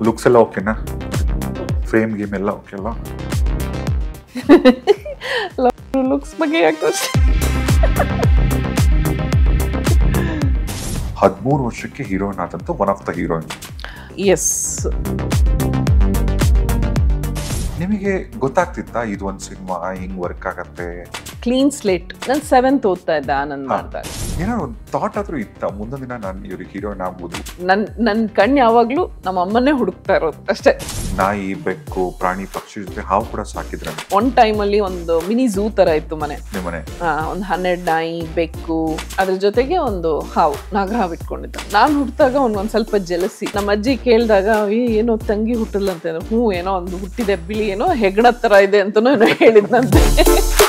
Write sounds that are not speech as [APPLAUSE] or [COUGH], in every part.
Looks ಎಲ್ಲ ಓಕೆನಾ frame game ಎಲ್ಲ ಓಕೆ ಅಲ್ಲ ಲುಕ್ಸ್ ಬಗ್ಗೆ ಯಾಕೆ [LAUGHS] ಹದಿಮೂರು ವರ್ಷಕ್ಕೆ ಹೀರೋಯಿನ್ ಆದಂತ one of the heroines ನಿಮಗೆ ಗೊತ್ತಾಗ್ತಿತ್ತಾ ಇದು ಒಂದು ಸಿನಿಮಾ ಹಿಂಗ್ ವರ್ಕ್ ಆಗತ್ತೆ? ಕ್ಲೀನ್ ಸ್ಲೇಟ್ ನಾನು ಸೆವೆಂತ್ ಓದ್ತಾ ಇದ್ದೆ ಆನಂದ್ ಮಾಡ್ತಾರೆ ಏನಾದ್ರು ಒಂದು ಥಾಟ್ ಆದ್ರೂ ಇತ್ತ? ಮುಂದಿನ ದಿನ ನಾನು ಇವ್ರಿಗೆ ಹೀರೋಯಿನ್ ಆಗ್ಬೋದು. ನನ್ ನನ್ನ ಕಣ್ಣು ಯಾವಾಗ್ಲೂ ನಮ್ಮ ಅಮ್ಮನ್ನೇ ಹುಡುಕ್ತಾ ಇರೋದು ಅಷ್ಟೇ. ನಾಯಿ ಬೆಕ್ಕು ಪ್ರಾಣಿ ಪಕ್ಷಿ ಜೊತೆ ಹಾವು ಕೂಡ ಸಾಕಿದ್ರೆ ಟೈಮ್ ಅಲ್ಲಿ ಒಂದು ಮಿನಿ ಝೂ ತರ ಇತ್ತು ಮನೆ. ನಿಮ್ಮನೆ ಒಂದು ಹನ್ನೆರಡು ನಾಯಿ ಬೆಕ್ಕು ಅದ್ರ ಜೊತೆಗೆ ಒಂದು ಹಾವು ನಾಗರಹಾವು ಇಟ್ಕೊಂಡಿದ್ದ. ನಾನು ಹುಟ್ಟಿದಾಗ ಒಂದ್ ಸ್ವಲ್ಪ ಜಲಸಿ. ನಮ್ಮ ಅಜ್ಜಿ ಕೇಳಿದಾಗ ಏನೋ ತಂಗಿ ಹುಟ್ಟಲ್ಲ ಅಂತ. ಹ್ಞೂ ಏನೋ ಒಂದು ಹುಟ್ಟಿದೆ ಬಿಳಿ ಏನೋ ಹೆಗ್ಣ ತರ ಇದೆ ಅಂತನೂ ಏನೋ ಹೇಳಿದ್ನಂತೆ. [LAUGHS]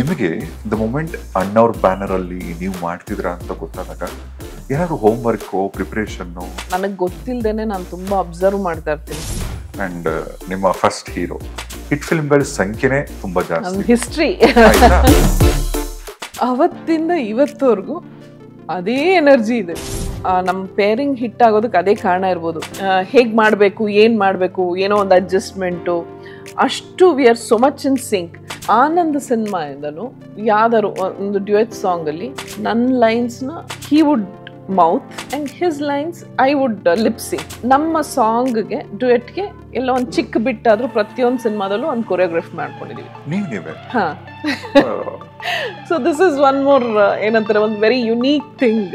ನಿಮಗೆ ದ ಮೂಮೆಂಟ್ ಅಣ್ಣವ್ರ ಬ್ಯಾನರ್ ಅಲ್ಲಿ ನೀವು ಮಾಡ್ತಿದ್ರ ಅಂತ ಗೊತ್ತಾದಾಗ ಏನಾದ್ರು ಹೋಮ್ ವರ್ಕ್ ಪ್ರಿಪರೇಷನ್ ನನಗೆ ಗೊತ್ತಿಲ್ದೇನೆ ನಾನು ತುಂಬಾ ಅಬ್ಸರ್ವ್ ಮಾಡ್ತಾ ಇರ್ತೀನಿ. ಅಂಡ್ ನಿಮ್ಮ ಫಸ್ಟ್ ಹೀರೋ ಹಿಟ್ ಫಿಲ್ಮ್ಗಳ ಸಂಖ್ಯೆನೇ ತುಂಬಾ ಜಾಸ್ತಿ. ಹಿಸ್ಟ್ರಿ ಅವತ್ತಿಂದ ಇವತ್ತವರೆಗೂ ಅದೇ ಎನರ್ಜಿ ಇದೆ. ನಮ್ಮ ಪೇರಿಂಗ್ ಹಿಟ್ ಆಗೋದಕ್ಕೆ ಅದೇ ಕಾರಣ ಇರ್ಬೋದು. ಹೇಗೆ ಮಾಡಬೇಕು ಏನು ಮಾಡಬೇಕು ಏನೋ ಒಂದು ಅಡ್ಜಸ್ಟ್ಮೆಂಟು ಅಷ್ಟು we are so much in sync Anand ಸಿನಿಮಾಯಿಂದನು ಯಾವ್ದಾದ್ರು ಒಂದು ಡ್ಯುಯೆಟ್ ಸಾಂಗಲ್ಲಿ ನನ್ನ ಲೈನ್ಸ್ನ he would mouth and his lines I would lip sync ನಮ್ಮ ಸಾಂಗ್ಗೆ ಡ್ಯುಯೆಟ್ಗೆ ಎಲ್ಲ ಒಂದು ಚಿಕ್ಕ ಬಿಟ್ಟಾದರೂ ಪ್ರತಿಯೊಂದು ಸಿನಿಮಾದಲ್ಲೂ ಒಂದು ಕೊರಿಯೋಗ್ರಫಿ ಮಾಡ್ಕೊಂಡಿದ್ದೀವಿ ಹಾಂ. So this is one more ಏನಂತಾರೆ ಒಂದು ವೆರಿ ಯುನೀಕ್ ಥಿಂಗ್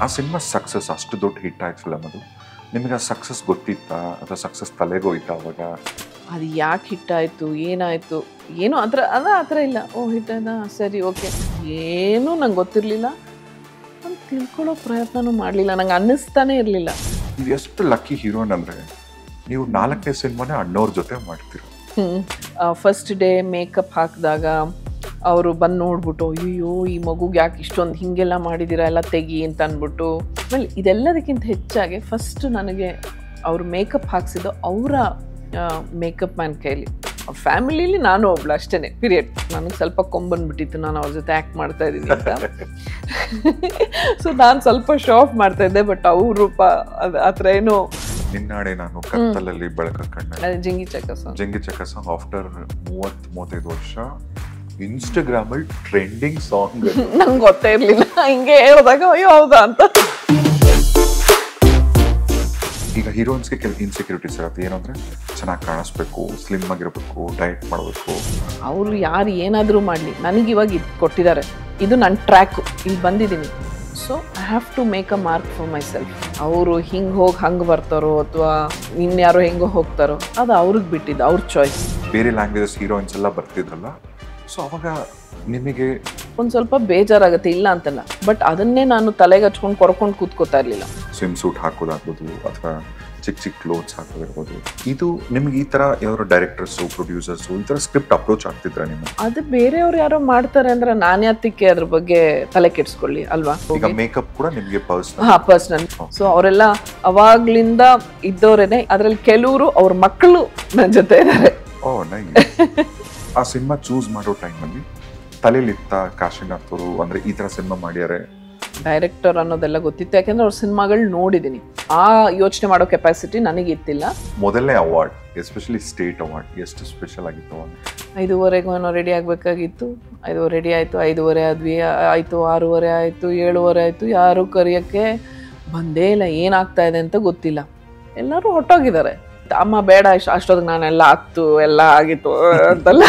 ಆ ಸಿನಿಮಾ ಸಕ್ಸಸ್ ಅಷ್ಟು ದೊಡ್ಡ ಹಿಟ್ ಆಯ್ತು ಫಿಲಮ್ ಅದು ನಿಮಗೆ ಆ ಸಕ್ಸಸ್ ಗೊತ್ತಿತ್ತಾ? ಅಥವಾ ಸಕ್ಸಸ್ ತಲೆಗೋಯ್ತಾ ಅವಾಗ? ಅದು ಯಾಕೆ ಹಿಟ್ಟಾಯಿತು? ಏನಾಯಿತು? ಏನೋ ಆ ಥರ ಅದ ಆ ಥರ ಇಲ್ಲ. ಓ ಹಿಟ್ಟಾಯ್ತಾ? ಸರಿ ಓಕೆ. ಏನೂ ನಂಗೆ ಗೊತ್ತಿರಲಿಲ್ಲ. ನಾನು ತಿಳ್ಕೊಳ್ಳೋ ಪ್ರಯತ್ನನೂ ಮಾಡಲಿಲ್ಲ. ನಂಗೆ ಅನ್ನಿಸ್ತಾನೆ ಇರಲಿಲ್ಲ. ನೀವು ಎಷ್ಟು ಲಕ್ಕಿ ಹೀರೋನ್ ಅಂದ್ರೆ ನೀವು ನಾಲ್ಕನೇ ಸಿನಿಮಾನೇ ಅಣ್ಣವ್ರ ಜೊತೆ ಮಾಡ್ತೀರ. ಫಸ್ಟ್ ಡೇ ಮೇಕಪ್ ಹಾಕಿದಾಗ ಅವರು ಬಂದು ನೋಡ್ಬಿಟ್ಟು ಅಯ್ಯೋ ಈ ಮಗುಗೆ ಯಾಕೆ ಇಷ್ಟೊಂದು ಹಿಂಗೆಲ್ಲ ಮಾಡಿದ್ದೀರಾ ಎಲ್ಲ ತೆಗಿ ಅಂತ ಅಂದ್ಬಿಟ್ಟು. ಆಮೇಲೆ ಇದೆಲ್ಲದಕ್ಕಿಂತ ಹೆಚ್ಚಾಗಿ ಫಸ್ಟ್ ನನಗೆ ಅವರು ಮೇಕಪ್ ಹಾಕ್ಸಿದ್ದು ಅವರ ಮೇಕಪ್ ಮ್ಯಾನ್ ಕೈಲಿ. ಫ್ಯಾಮಿಲಿಲಿ ನಾನು ಒಬ್ಳು ಅಷ್ಟೇ ಪೀರಿಯಡ್ ನನಗೆ ಸ್ವಲ್ಪ ಕೊಂಬಂದ್ಬಿಟ್ಟಿತ್ತು ನಾನು ಅವ್ರ ಜೊತೆ ಆ್ಯಕ್ಟ್ ಮಾಡ್ತಾ ಇದ್ದೀನಿ ಅಂತ. [LAUGHS] ಸೊ ನಾನು ಸ್ವಲ್ಪ ಶೋ ಆಫ್ ಮಾಡ್ತಾ ಇದ್ದೆ ಬಟ್ ಅವರು ರೂಪ ಅದು ಆ ಥರ ಏನೋ ನಿನ್ನಾಡೆ ನಾನು ಕತ್ತಲಲ್ಲಿ ಬೆಳಕ ಅದೇ Jingi Chakka song Jangi Chakka song after ಮೂವತ್ತ್ ಮೂವತ್ತೈದು ವರ್ಷ ಇನ್ಸ್ಟಾಗ್ರಾಮ್ ಅಲ್ಲಿ ಟ್ರೆಂಡಿಂಗ್ ಸಾಂಗ್ ನಂಗೆ ಗೊತ್ತೇ ಇರಲಿಲ್ಲ. ಹಿಂಗೆ ಹೇಳಿದಾಗ ಅಯ್ಯೋ ಹೌದಾ ಅಂತ. ಈಗ ಹೀರೋಯಿನ್ಸ್ಗೆ ಕೆಲವು ಇನ್ಸೆಕ್ಯೂರಿಟೀಸ್ ಇರುತ್ತೆ. ಏನಂದ್ರೆ ಚೆನ್ನಾಗಿ ಕಾಣಿಸ್ಬೇಕು ಸ್ಲಿಮ್ ಆಗಿರಬೇಕು ಡಯಟ್ ಮಾಡಬೇಕು. ಅವರು ಯಾರು ಏನಾದರೂ ಮಾಡಲಿ. ನನಗೆ ಇವಾಗ ಇದು ಕೊಟ್ಟಿದ್ದಾರೆ ಇದು ನನ್ನ ಟ್ರ್ಯಾಕು ಇಲ್ಲಿ ಬಂದಿದ್ದೀನಿ so I have to make a mark for myself ಅವರು ಹಿಂಗೆ ಹೋಗಿ ಹಂಗೆ ಬರ್ತಾರೋ ಅಥವಾ ಇನ್ಯಾರೋ ಹೆಂಗೋ ಹೋಗ್ತಾರೋ ಅದು ಅವ್ರಿಗೆ ಬಿಟ್ಟಿದ್ದು ಅವ್ರ ಚಾಯ್ಸ್ ಬೇರೆ ಲ್ಯಾಂಗ್ವೇಜಸ್ ಹೀರೋಯಿನ್ಸ್ ಎಲ್ಲ ಬರ್ತಿದ್ರಲ್ಲ ಸೊ ಅವಾಗ ನಿಮಗೆ ಒಂದು ಸ್ವಲ್ಪ ಬೇಜಾರಾಗುತ್ತೆ ಇಲ್ಲ ಅಂತಲ್ಲ. ಬಟ್ ಅದನ್ನೇ ನಾನು ತಲೆಗೆ ಹಚ್ಕೊಂಡು ಕೊರ್ಕೊಂಡು ಕೂತ್ಕೋತಾ ಇರಲಿಲ್ಲ. ಸ್ವಿಮ್ ಸೂಟ್ ಹಾಕೋದಾಗ್ಬೋದು ಅಥವಾ ಚಿಕ್ಕ ಚಿಕ್ಕ ಕ್ಲೋತ್ಸ್ ಹಾಕೋದಿರ್ಬೋದು. ಇದು ನಿಮ್ಗೆ ಈ ತರ ಯಾವ ಡೈರೆಕ್ಟರ್ಸು ಪ್ರೊಡ್ಯೂಸರ್ಸು ಈ ತರ ಸ್ಕ್ರಿಪ್ಟ್ ಅಪ್ರೋಚ್ ಆಗ್ತಿದ್ರ ನಿಮ್ಮ ಅದು ಬೇರೆಯವ್ರು ಯಾರೋ ಮಾಡ್ತಾರೆ ಅಂದ್ರೆ ನಾನು ಯಾತಕ್ಕೆ ಅದ್ರ ಬಗ್ಗೆ ತಲೆ ಕೆಡಿಸ್ಕೊಳ್ಳಿ ಅಲ್ವಾ? ಈಗ ಮೇಕಪ್ ಕೂಡ ನಿಮ್ಗೆ ಪರ್ಸನಲ್ ಹಾ ಪರ್ಸನಲ್ ಸೊ ಅವರೆಲ್ಲ ಅವಾಗ್ಲಿಂದ ಇದ್ದವರೇನೆ. ಅದ್ರಲ್ಲಿ ಕೆಲವರು ಅವ್ರ ಮಕ್ಕಳು ನನ್ನ ಜೊತೆ ಇದ್ದಾರೆ. ಓ ನೈ [LAUGHS] ಆ ಸಿನಿಮಾ ಚೂಸ್ ಮಾಡೋ ಟೈಮಲ್ಲಿ ತಲೆಲಿತ್ತ ಕಾಶಿನಾಥ್ ಅವರು ಅಂದ್ರೆ ಈ ತರ ಸಿನಿಮಾ ಮಾಡ್ಯಾರೆ. ಡೈರೆಕ್ಟರ್ ಅನ್ನೋದೆಲ್ಲ ಗೊತ್ತಿತ್ತು. ಯಾಕಂದ್ರೆ ಅವ್ರ ಸಿನಿಮಾಗಳು ನೋಡಿದ್ದೀನಿ ಆ ಯೋಚನೆ ಮಾಡೋ ಕೆಪಾಸಿಟಿ ನನಗೆ ಇತ್ತಿಲ್ಲ ಮೊದಲನೇ ಅವಾರ್ಡ್ ಎಸ್ಪೆಷಲಿ ಸ್ಟೇಟ್ ಅವಾರ್ಡ್ ಎಷ್ಟು ಸ್ಪೆಷಲ್ ಆಗಿತ್ತು ಐದುವರೆಗೂ ಐದೂವರೆಗೂ ಏನೋ ರೆಡಿ ಆಗಬೇಕಾಗಿತ್ತು. ಐದೂವರೆ ರೆಡಿ ಆಯಿತು ಐದುವರೆ ಆದ್ವಿ ಆಯಿತು ಆರೂವರೆ ಆಯಿತು ಏಳುವರೆ ಆಯಿತು ಯಾರೂ ಕರೆಯೋಕ್ಕೆ ಬಂದೇ ಇಲ್ಲ ಏನಾಗ್ತಾ ಇದೆ ಅಂತ ಗೊತ್ತಿಲ್ಲ. ಎಲ್ಲರೂ ಹೊಟ್ಟೋಗಿದ್ದಾರೆ ಅಮ್ಮ ಬೇಡ ಇಷ್ಟು ಅಷ್ಟೊತ್ತಿಗೆ ನಾನೆಲ್ಲ ಹತ್ತು ಎಲ್ಲ ಆಗಿತ್ತು ಅಂತಲ್ಲ.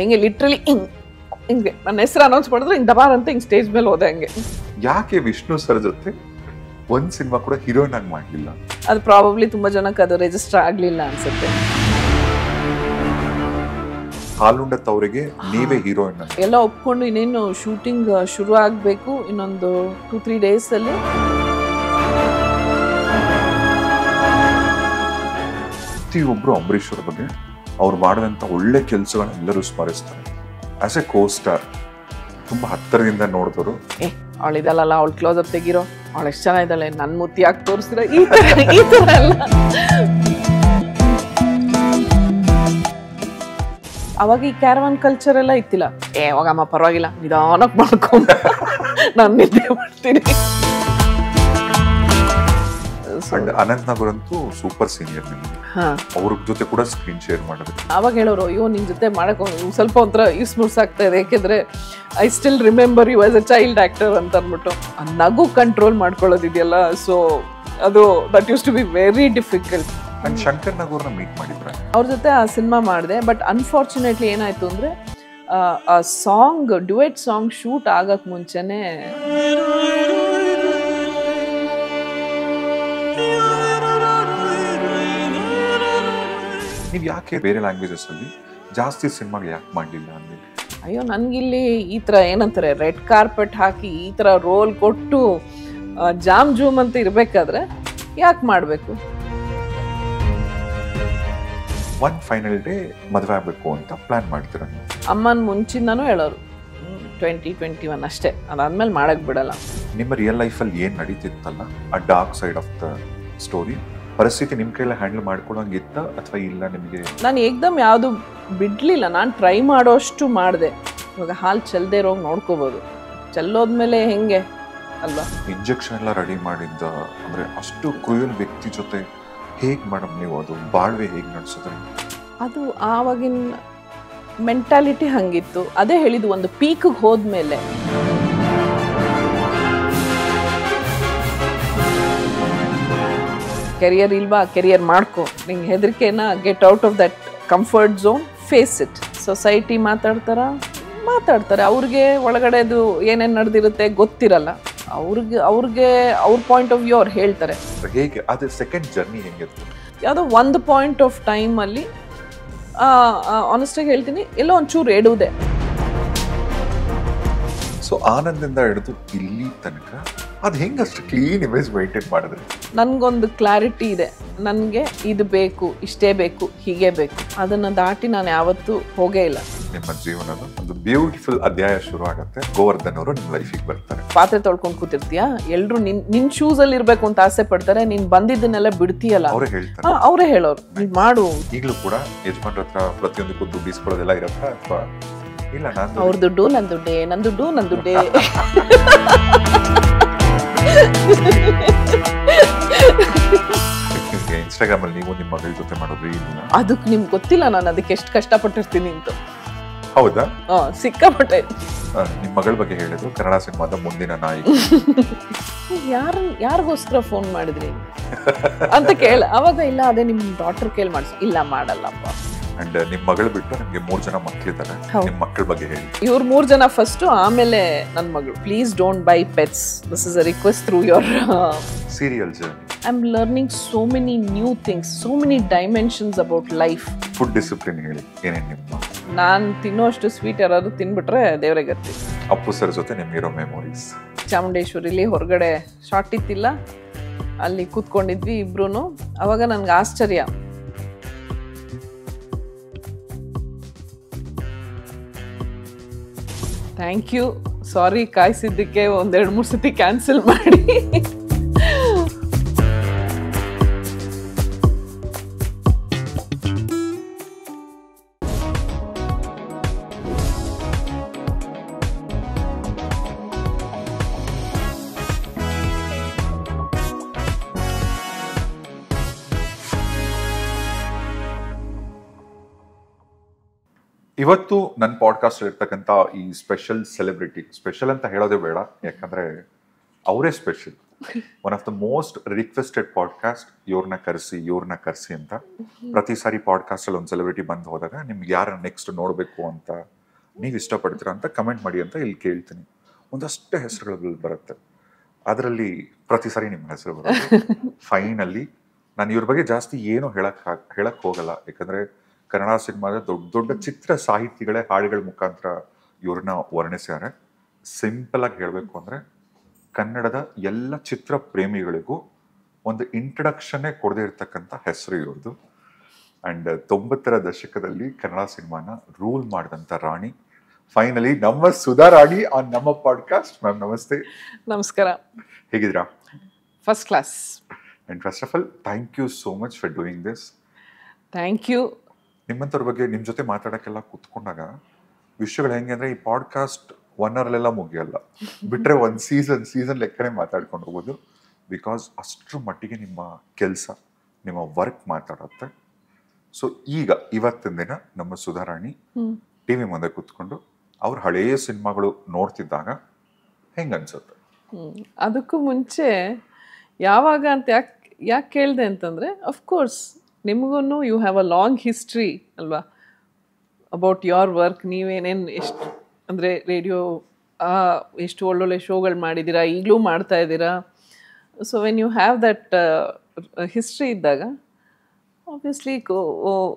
ಹಿಂಗೆ ಲಿಟ್ರಲಿ ಹಿಂಗೆ ಹಿಂಗೆ. ನನ್ನ ಹೆಸರು ಅನೌನ್ಸ್ ಮಾಡಿದ್ರೆ ಹಿಂಗೆ ದಬಾರ್ ಅಂತ ಹಿಂಗೆ ಸ್ಟೇಜ್ ಮೇಲೆ ಹೋದೆ ಹಂಗೆ. ಯಾಕೆ ವಿಷ್ಣು ಸರ್ ಜೊತೆ ಒಂದು ಸಿನಿಮಾ ಕೂಡ ಹೀರೋಯಿನ್ ಆಗಿ ಮಾಡಲಿಲ್ಲ? ಅದು ಪ್ರಾಬಬ್ಲಿ ತುಂಬ ಜನಕ್ಕೆ ಅದು ರಿಜಿಸ್ಟರ್ ಆಗಲಿಲ್ಲ ಅನ್ಸುತ್ತೆ. ಹಾಲುಂಡ ಅವರಿಗೆ ನೀವೇ ಹೀರೋಯಿನ್ ಎಲ್ಲ ಒಪ್ಕೊಂಡು ಇನ್ನೇನು ಶೂಟಿಂಗ್ ಶುರು ಆಗಬೇಕು ಇನ್ನೊಂದು ಟೂ ತ್ರೀ ಡೇಸಲ್ಲಿ ಪ್ರತಿಯೊಬ್ರು ಅಂಬರೀಶ್ ಅವ್ರ ಬಗ್ಗೆ ಅವ್ರು ಮಾಡಿದಂಥ ಒಳ್ಳೆ ಕೆಲಸಗಳನ್ನ ಎಲ್ಲರೂ ಸ್ಮರಿಸ್ತಾರೆ. ಆಸ್ ಎ ಕೋ ಸ್ಟಾರ್ ತುಂಬಾ ಹತ್ತಿರದಿಂದ ನೋಡಿದವರು. ಏ ಅವಳಿದಲ್ಲ ಅವಳು ಕ್ಲೋಸ್ ಅಪ್ ತೆಗಿರೋ ಅವಳು ಎಷ್ಟು ಚೆನ್ನಾಗಿದ್ದಾಳೆ ನನ್ನ ಮುತ್ತಿ ಯಾಕೆ ತೋರಿಸಿದ್ರೆ ಈ ಥರ ಈ ಥರ ಎಲ್ಲ. ಅವಾಗ ಈ ಕ್ಯಾರವಾನ್ ಕಲ್ಚರ್ ಎಲ್ಲ ಇತ್ತಿಲ್ಲ. ಏ ಹೋಗಮ್ಮ ಪರವಾಗಿಲ್ಲ ನಿಧಾನಕ್ಕೆ ಮಾಡ್ಕೊಂಡು ನಾನು ನಿದ್ದೆ ಮಾಡ್ತೀನಿ. ಅಂಡ್ ಅನಂತ್ ನಗರ್ ಅಂತೂ ಸೂಪರ್ ಸೀನಿಯರ್ ನಿಮ್ಗೆ. ಹಾ. ಅವ್ರ ಜೊತೆ ಕೂಡ ಸ್ಕ್ರೀನ್ ಶೇರ್ ಮಾಡಿದ್ರು. ಅವಾಗ ಹೇಳೋರು ಅಯ್ಯೋ ನಿನ್ ಜೊತೆ ಮಾಡಕ್ ಸ್ವಲ್ಪ ಒಂಥರ ಯೂಸ್ಫುಲ್ಸ್ ಆಗ್ತಾ ಇದೆ. ಯಾಕೆಂದ್ರೆ I still remember you as a child actor ಅಂತ ಅಂದ್ಬಿಟ್ಟು. ನಗು ಕಂಟ್ರೋಲ್ ಮಾಡ್ಕೊಳ್ಳೋದಿದೆಯಲ್ಲ ಸೊ ಅದು that used to be very difficult and Shankar ನಗರ್ನ meet ಮಾಡಿದ್ರೆ? ಅವ್ರ ಜೊತೆ ಆ ಸಿನಿಮಾ ಮಾಡಿದೆ ಬಟ್ ಅನ್ಫಾರ್ಚುನೇಟ್ಲಿ ಏನಾಯ್ತು ಅಂದ್ರೆ ಆ, ಆ ಸಾಂಗ್ ಡ್ಯುಯೆಟ್ ಸಾಂಗ್ ಶೂಟ್ ಆಗಕ್ ಮುಂಚೆನೆ ನೀವ್ ಯಾಕೆ ಬೇರೆ ಲ್ಯಾಂಗ್ವೇಜಸ್ ಅಲ್ಲಿ ಜಾಸ್ತಿ ಸಿನಿಮಾಗಳು ಯಾಕೆ ಮಾಡಲಿಲ್ಲ ಅಂದ್ರೆ? ಅಯ್ಯೋ ನನಗಿಲ್ಲಿ ಈ ತರ ಏನಂತಾರೆ ರೆಡ್ ಕಾರ್ಪೆಟ್ ಹಾಕಿ ಈ ತರ ರೋಲ್ ಕೊಟ್ಟು ಜಾಮ್ ಜೂಮ್ ಅಂತ ಇರಬೇಕಾದ್ರೆ ಯಾಕೆ ಮಾಡಬೇಕು? ಒನ್ ಫೈನಲ್ ಡೇ ಮದುವೆ ಆಗಬೇಕು ಅಂತ ಪ್ಲಾನ್ ಮಾಡ್ತೀರ ಅಮ್ಮನ ಮುಂಚಿಂದನೂ ಹೇಳೋರು. ಟ್ವೆಂಟಿ ಟ್ವೆಂಟಿ ಒನ್ ಅಷ್ಟೇ. ಅದಾದ್ಮೇಲೆ ಮಾಡಕ್ ಬಿಡಲ್ಲ. ನಿಮ್ಮ ರಿಯಲ್ ಲೈಫಲ್ಲಿ ಏನು ನಡೀತಿತ್ತಲ್ಲ? ಆ dark side of the story ಪರಿಸ್ಥಿತಿ ನಿಮ್ಮ ಕೈಯಲ್ಲಿ ಹ್ಯಾಂಡಲ್ ಮಾಡ್ಕೊಳ್ಳೋಂಗಿತ್ತ ಅಥವಾ ಇಲ್ಲ ನಿಮಗೆ? ನಾನು ಏಕ್ದಮ್ ಯಾವುದು ಬಿಡ್ಲಿಲ್ಲ. ನಾನು ಟ್ರೈ ಮಾಡೋಷ್ಟು ಮಾಡಿದೆ. ಇವಾಗ ಹಾಲು ಚೆಲ್ಲದೆ ಇರೋಂಗೆ ನೋಡ್ಕೋಬೋದು. ಚೆಲ್ಲೋದ್ಮೇಲೆ ಹೆಂಗೆ ಅಲ್ವಾ? ಇಂಜೆಕ್ಷನ್ ಎಲ್ಲ ರೆಡಿ ಮಾಡಿದ್ದ. ಅಂದ್ರೆ ಅಷ್ಟು ಕ್ರೂಯಲ್ ವ್ಯಕ್ತಿ ಜೊತೆ ಹೇಗ್ ಮೇಡಮ್ ನೀವು ಅದು? ಬಾಳ್ವೆ ಹೇಗ್ ನಡೆಸಿದ್ರಿ ಅದು ಆವಾಗಿನ ಮೆಂಟಾಲಿಟಿ ಹಂಗಿತ್ತು. ಅದೇ ಹೇಳಿದ್ದು ಒಂದು ಪೀಕ್ಗೆ ಹೋದ್ಮೇಲೆ. ಕೆರಿಯರ್ ಇಲ್ವಾ ಕೆರಿಯರ್ ಮಾಡ್ಕೊ. ನಿಂಗೆ ಹೆದರಿಕೆನ get out of that comfort zone face it society ಮಾತಾಡ್ತಾರ ಮಾತಾಡ್ತಾರೆ. ಅವ್ರಿಗೆ ಒಳಗಡೆದು ಏನೇನು ನಡೆದಿರುತ್ತೆ ಗೊತ್ತಿರಲ್ಲ. ಅವ್ರಿಗೆ ಅವ್ರಿಗೆ ಅವ್ರ ಪಾಯಿಂಟ್ ಆಫ್ ವ್ಯೂ ಅವ್ರು ಹೇಳ್ತಾರೆ. ಹೇಗೆ? ಅದು ಸೆಕೆಂಡ್ ಜರ್ನಿ ಹೆಂಗಿತ್ತು ಯಾವುದೋ ಒಂದು ಪಾಯಿಂಟ್ ಆಫ್ ಟೈಮಲ್ಲಿ ಆನೆಸ್ಟಾಗಿ ಹೇಳ್ತೀನಿ ಎಲ್ಲೋ ಒಂಚೂರು ಎಡುವುದೇ ಸೊ ಆನಂದಿಂದ ಹಿಡಿದು ಇಲ್ಲಿ ತನಕ ಅದು ಹೆಂಗೆ ಅಷ್ಟು ಕ್ಲೀನ್ ಇಮೇಜ್ ಮೈಂಟೈನ್ ಮಾಡಿದ್ರೆ? ನನಗೊಂದು ಕ್ಲಾರಿಟಿ ಇದೆ. ನನಗೆ ಇದು ಬೇಕು ಇಷ್ಟೇ ಬೇಕು ಹೀಗೆ ಬೇಕು. ಅದನ್ನು ದಾಟಿ ನಾನು ಯಾವತ್ತೂ ಹೋಗೇ ಇಲ್ಲ. ನಿಮ್ಮ ಜೀವನದ ಒಂದು ಬ್ಯೂಟಿಫುಲ್ ಅಧ್ಯಾಯ ಶುರು ಆಗುತ್ತೆ. ಗೋವರ್ಧನ್ ಅವರು ನಿಮ್ಮ ಲೈಫಿಗೆ ಬರ್ತಾರೆ. ಪಾತ್ರೆ ತೊಳ್ಕೊಂಡು ಕೂತಿರ್ತೀಯ? ಎಲ್ಲರೂ ನಿನ್ ನಿನ್ ಶೂಸಲ್ಲಿ ಇರಬೇಕು ಅಂತ ಆಸೆ ಪಡ್ತಾರೆ. ನೀನ್ ಬಂದಿದ್ದನ್ನೆಲ್ಲ ಬಿಡ್ತೀಯಲ್ಲ. ಅವರೇ ಹೇಳ್ತಾರೆ. ಅವರೇ ಹೇಳೋರು. ನೀನ್ ಮಾಡು. ಈಗಲೂ ಕೂಡ ಯಜಮಾನ್ರ ಹತ್ರ ಪ್ರತಿಯೊಂದಕ್ಕೂ ದುಡ್ಡು ಇಸ್ಕೊಳ್ಳೋದೆಲ್ಲ ಇರತ್ತಾ? ಅಥವಾ ಇಲ್ಲ ನಾನು ಅವ್ರ ದುಡ್ಡು ನನ್ನ ದುಡ್ಡೇ ನನ್ನ ದುಡ್ಡು ನನ್ನ ದುಡ್ಡೇ. [LAUGHS] ಇನ್ಸ್ಟಾಗ್ರಾಮ್ ಅಲ್ಲಿ ನೀವು ನಿಮ್ಮ ಮಗಳ ಜೊತೆ ಮಾಡೋದು ಇಲ್ಲ ಅದಕ್ಕೆ ನಿಮ್ಗೆ ಗೊತ್ತಿಲ್ಲ ನಾನು ಅದಕ್ಕೆ ಎಷ್ಟು ಕಷ್ಟಪಟ್ಟಿರ್ತೀನಿ ಅಂತ. ಹೌದಾ? ಹಾ ಸಿಕ್ಕಾಪಟ್ಟೆ. ನಿಮ್ಮ ನಿಮ್ ಮಗಳ ಬಗ್ಗೆ ಹೇಳಿದ್ರು ಕನ್ನಡ ಸಿನಿಮಾದ ಮುಂದಿನ ನಾಯಿ. [LAUGHS] ಯಾರು ಯಾರಿಗೋಸ್ಕರ ಫೋನ್ ಮಾಡಿದ್ರಿ? ಅಂತ ಕೇಳ ಅವಾಗ ಇಲ್ಲ ಅದೇ ನಿಮ್ಮ ಡಾಕ್ಟರ್ ಕೇಳಿ ಮಾಡಿಸ್ ಇಲ್ಲ ಮಾಡಲ್ಲಪ್ಪ. ಅಂಡ್ ನಿಮ್ ಮಗಳು ಬಿಟ್ಟು ನಿಮ್ಗೆ ಮೂರ್ ಜನ ಮಕ್ಕಳು ಇದ್ದಾರೆ ನಿಮ್ ಮಕ್ಕಳ ಬಗ್ಗೆ ಹೇಳಿ. ಇವ್ರ ಮೂರ್ ಜನ ಫಸ್ಟ್ ಆಮೇಲೆ ನನ್ನ ಮಗಳು. Please don't buy pets this is a request through your serial journey I am learning so many new things so many dimensions about life food discipline ಹೇಳಿ. ಏನೇನು ನಿಮ್ಮ ನಾನು ತಿನ್ನೋಷ್ಟು ಸ್ವೀಟ್ ಯಾರಾದ್ರು ತಿನ್ಬಿಟ್ರೆ ದೇವರೇ ಗತಿ. ಅಪ್ಪು ಸರ್ ಜೊತೆ ನಿಮ್ಗಿರೋ ಮೆಮೊರೀಸ್ ಚಾಮುಂಡೇಶ್ವರಿಲಿ ಹೊರಗಡೆ ಶಾರ್ಟ್ ಇತ್ತಿಲ್ಲ. ಅಲ್ಲಿ ಕೂತ್ಕೊಂಡಿದ್ವಿ ಇಬ್ರು ಅವಾಗ ನನ್ಗೆ ಆಶ್ಚರ್ಯ. ಥ್ಯಾಂಕ್ ಯು ಸಾರಿ ಕಾಯಿಸಿದ್ದಕ್ಕೆ ಒಂದೆರಡು ಮೂರು ಸತಿ ಕ್ಯಾನ್ಸಲ್ ಮಾಡಿ. ಇವತ್ತು ನನ್ನ ಪಾಡ್ಕಾಸ್ಟ್ ಇರ್ತಕ್ಕಂಥ ಈ ಸ್ಪೆಷಲ್ ಸೆಲೆಬ್ರಿಟಿ ಸ್ಪೆಷಲ್ ಅಂತ ಹೇಳೋದೇ ಬೇಡ ಯಾಕಂದ್ರೆ ಅವರೇ special one of the most requested podcast ಇವ್ರನ್ನ ಕರೆಸಿ ಇವ್ರನ್ನ ಕರೆಸಿ ಅಂತ. ಪ್ರತಿ ಸಾರಿ ಪಾಡ್ಕಾಸ್ಟ್ ಅಲ್ಲಿ ಒಂದು ಸೆಲೆಬ್ರಿಟಿ ಬಂದು ಹೋದಾಗ ನಿಮ್ಗೆ ಯಾರ ನೆಕ್ಸ್ಟ್ ನೋಡಬೇಕು ಅಂತ ನೀವು ಇಷ್ಟಪಡ್ತೀರಾ ಅಂತ ಕಮೆಂಟ್ ಮಾಡಿ ಅಂತ ಇಲ್ಲಿ ಕೇಳ್ತೀನಿ. ಒಂದಷ್ಟು ಹೆಸರುಗಳು ಬರುತ್ತೆ. ಅದರಲ್ಲಿ ಪ್ರತಿ ಸಾರಿ ನಿಮ್ಮ ಹೆಸರು ಬರುತ್ತೆ. ಫೈನಲ್ಲಿ ನಾನು ಇವ್ರ ಬಗ್ಗೆ ಜಾಸ್ತಿ ಏನು ಹೇಳಕ್ ಹೇಳಕ್ ಹೋಗಲ್ಲ. ಯಾಕಂದ್ರೆ ಕನ್ನಡ ಸಿನಿಮಾದ ದೊಡ್ಡ ದೊಡ್ಡ ಚಿತ್ರ ಸಾಹಿತಿಗಳೇ ಹಾಡುಗಳ ಮುಖಾಂತರ ಇವ್ರನ್ನ ವರ್ಣಿಸ್ಯಾರೆ. ಸಿಂಪಲ್ ಆಗಿ ಹೇಳಬೇಕು ಅಂದ್ರೆ ಕನ್ನಡದ ಎಲ್ಲ ಚಿತ್ರ ಪ್ರೇಮಿಗಳಿಗೂ ಒಂದು ಇಂಟ್ರಡಕ್ಷನ್ನೇ ಕೊಡದೇ ಇರತಕ್ಕಂಥ ಹೆಸರು ಇವ್ರದ್ದು ಅಂಡ್ ತೊಂಬತ್ತರ ದಶಕದಲ್ಲಿ ಕನ್ನಡ ಸಿನಿಮಾನ ರೂಲ್ ಮಾಡಿದಂಥ ರಾಣಿ. ಫೈನಲಿ ನಮ್ಮ ಸುಧಾ ರಾಣಿ ಆನ್ ನಮ್ಮ ಪಾಡ್ಕಾಸ್ಟ್ ಮ್ಯಾಮ್ ನಮಸ್ತೆ. ನಮಸ್ಕಾರ. ಹೇಗಿದ್ದೀರಾ? First class and first of all thank you so much for doing this thank you ನಿಮ್ಮಂಥವ್ರ ಬಗ್ಗೆ ನಿಮ್ಮ ಜೊತೆ ಮಾತಾಡೋಕ್ಕೆಲ್ಲ ಕೂತ್ಕೊಂಡಾಗ ವಿಷಯಗಳು ಹೆಂಗೆ ಅಂದರೆ ಈ ಪಾಡ್ಕಾಸ್ಟ್ ಒನ್ ಅವರ್ಲೆಲ್ಲ ಮುಗಿಯಲ್ಲ. ಬಿಟ್ರೆ ಒಂದು ಸೀಸನ್ ಸೀಸನ್ ಲೆಕ್ಕನೆ ಮಾತಾಡ್ಕೊಂಡು ಹೋಗೋದು. ಬಿಕಾಸ್ ಅಷ್ಟರ ಮಟ್ಟಿಗೆ ನಿಮ್ಮ ಕೆಲಸ ನಿಮ್ಮ ವರ್ಕ್ ಮಾತಾಡುತ್ತೆ. ಸೊ ಈಗ ಇವತ್ತಿನ ದಿನ ನಮ್ಮ ಸುಧಾರಾಣಿ ಟಿ ವಿ ಮುಂದೆ ಕೂತ್ಕೊಂಡು ಅವ್ರ ಹಳೆಯ ಸಿನಿಮಾಗಳು ನೋಡ್ತಿದ್ದಾಗ ಹೆಂಗ ಅನ್ಸುತ್ತೆ? ಅದಕ್ಕೂ ಮುಂಚೆ ಯಾವಾಗ ಅಂತ ಯಾಕೆ ಯಾಕೆ ಕೇಳಿದೆ ಅಂತಂದರೆ ಅಫ್ಕೋರ್ಸ್ ನಿಮಗೂ you have a long history ಅಲ್ವಾ? ಅಬೌಟ್ ಯೋರ್ ವರ್ಕ್ ನೀವೇನೇನು ಎಷ್ಟು ಅಂದರೆ ರೇಡಿಯೋ ಎಷ್ಟು ಒಳ್ಳೊಳ್ಳೆ ಶೋಗಳು ಮಾಡಿದ್ದೀರಾ ಈಗಲೂ ಮಾಡ್ತಾ ಇದ್ದೀರಾ? So when you have that history ಇದ್ದಾಗ ಆಬ್ವಿಯಸ್ಲಿ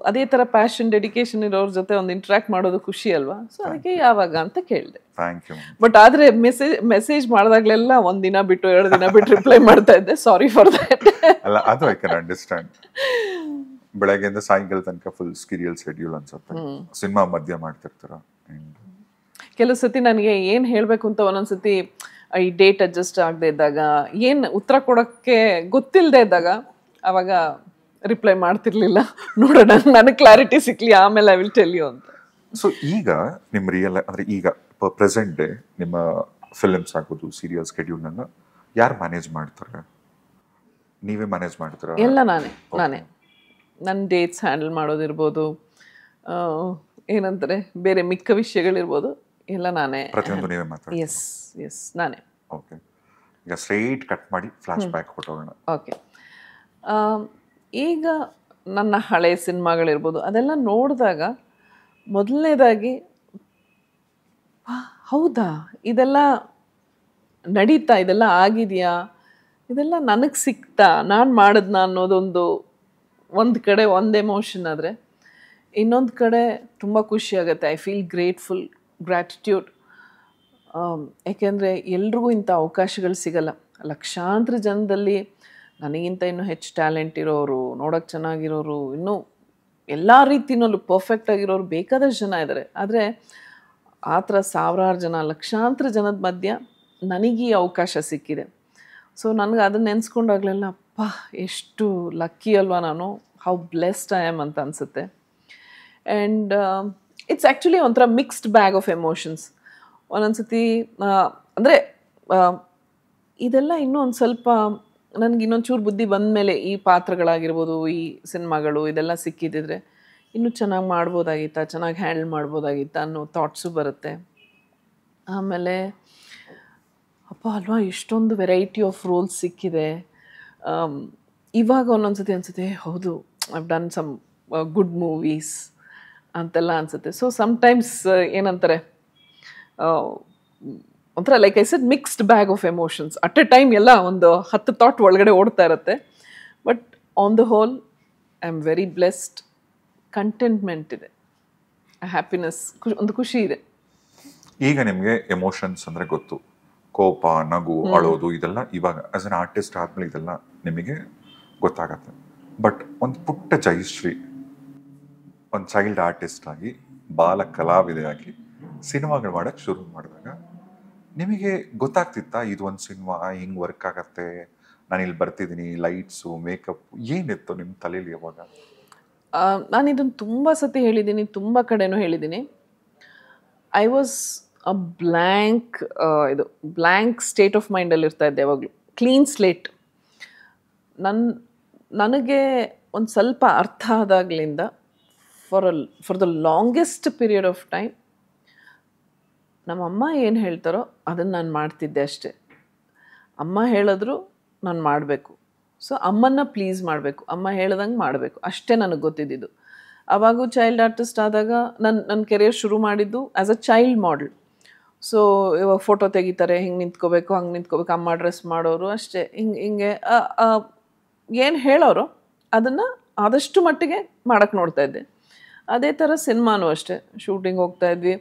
ಅದೇ ಥರ ಪ್ಯಾಷನ್ ಡೆಡಿಕೇಶನ್ ಇರೋರ ಜೊತೆ ಒಂದು ಇಂಟ್ರ್ಯಾಕ್ಟ್ ಮಾಡೋದು ಖುಷಿ ಅಲ್ವಾ? ಸೊ ಅದಕ್ಕೆ ಯಾವಾಗ ಅಂತ ಕೇಳಿದೆ. ಥ್ಯಾಂಕ್ ಯು ಬಟ್ ಆದರೆ ಮೆಸೇಜ್ ಮೆಸೇಜ್ ಮಾಡಿದಾಗಲೆಲ್ಲ ಒಂದು ದಿನ ಬಿಟ್ಟು ಎರಡು ದಿನ ಬಿಟ್ಟು ರಿಪ್ಲೈ ಮಾಡ್ತಾ ಇದ್ದೆ. ಸಾರಿ ಫಾರ್ ದಟ್ ಅಲ್ಲ ಅದು ಐ ಕ್ಯಾನ್ ಅಂಡರ್ಸ್ಟ್ಯಾಂಡ್ ಬೆಳಗ್ಗೆಯಿಂದ ಸಾಯಂಕಾಲ ತನಕ ಫುಲ್ ಸ್ಕಿರಿಯಲ್ ಶೆಡ್ಯೂಲ್ ಅನ್ಸುತ್ತೆ. ಸಿನಿಮಾ ಮಧ್ಯ ಮಾಡ್ತಿರ್ತಾರ. ಕೆಲವು ಸತಿ ನನಗೆ ಏನ್ ಹೇಳ್ಬೇಕು ಅಂತ ಒಂದೊಂದ್ಸತಿ ಈ ಡೇಟ್ ಅಡ್ಜಸ್ಟ್ ಆಗದೆ ಇದ್ದಾಗ ಏನ್ ಉತ್ತರ ಕೊಡೋಕ್ಕೆ ಗೊತ್ತಿಲ್ಲದೆ ಇದ್ದಾಗ ಅವಾಗ ರಿಪ್ಲೈ ಮಾಡ್ತಿರ್ಲಿಲ್ಲ. ನೋಡೋಣ ನನಗೆ ಕ್ಲಾರಿಟಿ ಸಿಕ್ಲಿ ಆಮೇಲೆ ಐ ವಿಲ್ ಟೆಲ್ ಯು ಅಂತ. ಸೊ ಈಗ ನಿಮ್ಮ ರಿಯಲ್ ಅಂದ್ರೆ ಈಗ ಪ್ರೆಸೆಂಟ್ ಡೇ ನಿಮ್ಮ ಫಿಲ್ಮ್ಸ್ ಆಗೋದು ಸೀರಿಯಲ್ ಸ್ಕೆಡ್ಯೂಲ್ನ ಯಾರು ಮ್ಯಾನೇಜ್ ಮಾಡ್ತಾರೆ? ನೀವೇ ಮ್ಯಾನೇಜ್ ಮಾಡ್ತೀರಾ? ಎಲ್ಲ ನಾನೇ ನಾನೇ. ನನ್ನ ಡೇಟ್ಸ್ ಹ್ಯಾಂಡಲ್ ಮಾಡೋದಿರ್ಬೋದು ಏನಂತಾರೆ ಬೇರೆ ಮಿಕ್ಕ ವಿಷಯಗಳಿರ್ಬೋದು ಎಲ್ಲ ನಾನೇ ಪ್ರತಿಯೊಂದು ನೀವೇ ಎಸ್ ಎಸ್ ನಾನೇ. ಓಕೆ ಈಗ ಸ್ಟ್ರೈಟ್ ಕಟ್ ಮಾಡಿ ಫ್ಲಾಶ್ ಬ್ಯಾಕ್ ಹೊಟ್ಟೋಗೋಣ ಓಕೆ ಈಗ ನನ್ನ ಹಳೆ ಸಿನಿಮಾಗಳಿರ್ಬೋದು ಅದೆಲ್ಲ ನೋಡಿದಾಗ ಮೊದಲನೇದಾಗಿ ಹೌದಾ? ಇದೆಲ್ಲ ನಡೀತಾ ಇದೆಲ್ಲ ಆಗಿದೆಯಾ? ಇದೆಲ್ಲ ನನಗೆ ಸಿಕ್ತಾ? ನಾನು ಮಾಡಿದ್ನ ಅನ್ನೋದೊಂದು ಒಂದು ಕಡೆ ಒಂದು ಎಮೋಷನ್ ಆದರೆ ಇನ್ನೊಂದು ಕಡೆ ತುಂಬ ಖುಷಿ ಆಗುತ್ತೆ. ಐ ಫೀಲ್ ಗ್ರೇಟ್ಫುಲ್ ಗ್ರ್ಯಾಟಿಟ್ಯೂಡ್ ಯಾಕೆಂದರೆ ಎಲ್ರಿಗೂ ಇಂಥ ಅವಕಾಶಗಳು ಸಿಗಲ್ಲ. ಲಕ್ಷಾಂತರ ಜನದಲ್ಲಿ ನನಗಿಂತ ಇನ್ನೂ ಹೆಚ್ಚು ಟ್ಯಾಲೆಂಟ್ ಇರೋರು ನೋಡೋಕ್ಕೆ ಚೆನ್ನಾಗಿರೋರು, ಇನ್ನೂ ಎಲ್ಲ ರೀತಿಯಲ್ಲೂ ಪರ್ಫೆಕ್ಟ್ ಆಗಿರೋರು ಬೇಕಾದಷ್ಟು ಜನ ಇದ್ದಾರೆ ಆದರೆ ಆ ಥರ ಸಾವಿರಾರು ಜನ, ಲಕ್ಷಾಂತರ ಜನದ ಮಧ್ಯ ನನಗೆ ಈ ಅವಕಾಶ ಸಿಕ್ಕಿದೆ. ಸೊ ನನಗೆ ಅದನ್ನ ನೆನೆಸ್ಕೊಂಡಾಗಲೆಲ್ಲ ಅಪ್ಪ ಎಷ್ಟು ಲಕ್ಕಿ ಅಲ್ವಾ ನಾನು. ಹೌ ಬ್ಲೆಸ್ಡ್ ಐ ಆಮ್ ಅಂತ ಅನಿಸುತ್ತೆ. ಆ್ಯಂಡ್ ಇಟ್ಸ್ ಆ್ಯಕ್ಚುಲಿ ಒಂಥರ ಮಿಕ್ಸ್ಡ್ ಬ್ಯಾಗ್ ಆಫ್ ಎಮೋಷನ್ಸ್ ಒಂದೊಂದ್ಸತಿ ಅಂದರೆ ಇದೆಲ್ಲ ಇನ್ನೂ ಒಂದು ಸ್ವಲ್ಪ, ನನಗೆ ಇನ್ನೊಂಚೂರು ಬುದ್ಧಿ ಬಂದಮೇಲೆ ಈ ಪಾತ್ರಗಳಾಗಿರ್ಬೋದು, ಈ ಸಿನಿಮಾಗಳು ಇದೆಲ್ಲ ಸಿಕ್ಕಿದ್ದಿದ್ರೆ ಇನ್ನೂ ಚೆನ್ನಾಗಿ ಮಾಡ್ಬೋದಾಗಿತ್ತಾ, ಚೆನ್ನಾಗಿ ಹ್ಯಾಂಡಲ್ ಮಾಡ್ಬೋದಾಗಿತ್ತಾ ಅನ್ನೋ ಥಾಟ್ಸು ಬರುತ್ತೆ. ಆಮೇಲೆ, ಅಪ್ಪ ಅಲ್ವಾ ಇಷ್ಟೊಂದು ವೆರೈಟಿ ಆಫ್ ರೋಲ್ಸ್ ಸಿಕ್ಕಿದೆ. ಇವಾಗ ಒಂದೊಂದ್ಸತಿ ಅನ್ಸುತ್ತೆ ಹೌದು I've done some good movies ಅಂತೆಲ್ಲ ಅನಿಸುತ್ತೆ. ಸೊ ಸಮ್ಟೈಮ್ಸ್ ಏನಂತಾರೆ ಒಂಥರ like I set mixed bag of emotions at a time ಎಲ್ಲ ಒಂದು ಹತ್ತು ಥಾಟ್ ಒಳಗಡೆ ಓಡ್ತಾ ಇರುತ್ತೆ. But on the whole I am very blessed contentment ಇದೆ ಹ್ಯಾಪಿನೆಸ್ ಒಂದು ಖುಷಿ ಇದೆ. ಈಗ ನಿಮಗೆ ಎಮೋಷನ್ಸ್ ಅಂದರೆ ಗೊತ್ತು. ಕೋಪ ನಗು ಅಳೋದು ಇದೆಲ್ಲ ಇವಾಗ ಆಸ್ ಅನ್ ಆರ್ಟಿಸ್ಟ್ ಆದ್ಮೇಲೆ ಇದೆಲ್ಲ ನಿಮಗೆ ಗೊತ್ತಾಗತ್ತೆ. ಬಟ್ ಒಂದು ಪುಟ್ಟ ಜಯಶ್ರೀ ಒಂದು ಚೈಲ್ಡ್ ಆರ್ಟಿಸ್ಟ್ ಆಗಿ ಬಾಲ ಕಲಾವಿದೆಯಾಗಿ ಸಿನಿಮಾಗಳು ಮಾಡಕ್ ಶುರು ಮಾಡಿದಾಗ ನಿಮಗೆ ಗೊತ್ತಾಗ್ತಿತ್ತಾ ಇದು ಒಂದು ಸಿನಿಮಾ ಹಿಂಗ್ ವರ್ಕ್ ಆಗತ್ತೆ ನಾನು ಇಲ್ಲಿ ಬರ್ತಿದ್ದೀನಿ ಲೈಟ್ಸು ಮೇಕಪ್ ಏನಿತ್ತು ನಿಮ್ಮ ತಲೆಯಲ್ಲಿ ಯಾವಾಗ ನಾನು ಇದನ್ನು ತುಂಬ ಸತಿ ಹೇಳಿದ್ದೀನಿ ತುಂಬ ಕಡೆನೂ ಹೇಳಿದ್ದೀನಿ ಐ ವಾಸ್ ಅ ಬ್ಲ್ಯಾಂಕ್ ಇದು ಬ್ಲ್ಯಾಂಕ್ ಸ್ಟೇಟ್ ಆಫ್ ಮೈಂಡಲ್ಲಿ ಇರ್ತಾ ಇದ್ದೆ ಯಾವಾಗಲೂ. Clean slate. ನನ್ನ ನನಗೆ ಒಂದು ಸ್ವಲ್ಪ ಅರ್ಥ ಆದಾಗ್ಲಿಂದ for a for the longest period of time ನಮ್ಮಮ್ಮ ಏನು ಹೇಳ್ತಾರೋ ಅದನ್ನು ನಾನು ಮಾಡ್ತಿದ್ದೆ ಅಷ್ಟೇ. ಅಮ್ಮ ಹೇಳಿದ್ರು ನಾನು ಮಾಡಬೇಕು. ಸೊ ಅಮ್ಮನ್ನ ಪ್ಲೀಸ್ ಮಾಡಬೇಕು. ಅಮ್ಮ ಹೇಳ್ದಂಗೆ ಮಾಡಬೇಕು. ಅಷ್ಟೇ ನನಗೆ ಗೊತ್ತಿದ್ದಿದ್ದು. ಆವಾಗೂ ಚೈಲ್ಡ್ ಆರ್ಟಿಸ್ಟ್ ಆದಾಗ ನನ್ನ ನನ್ನ ಕೆರಿಯರ್ ಶುರು ಮಾಡಿದ್ದು as a child model so ಇವಾಗ ಫೋಟೋ ತೆಗಿತಾರೆ, ಹಿಂಗೆ ನಿಂತ್ಕೋಬೇಕು, ಹಂಗೆ ನಿಂತ್ಕೋಬೇಕು, ಅಮ್ಮ ಡ್ರೆಸ್ ಮಾಡೋರು ಅಷ್ಟೇ. ಹಿಂಗೆ ಹಿಂಗೆ ಏನು ಹೇಳೋರು ಅದನ್ನು ಆದಷ್ಟು ಮಟ್ಟಿಗೆ ಮಾಡೋಕ್ಕೆ ನೋಡ್ತಾ ಇದ್ದೆ. ಅದೇ ಥರ ಸಿನಿಮಾನೂ ಅಷ್ಟೇ. ಶೂಟಿಂಗ್ ಹೋಗ್ತಾ ಇದ್ವಿ.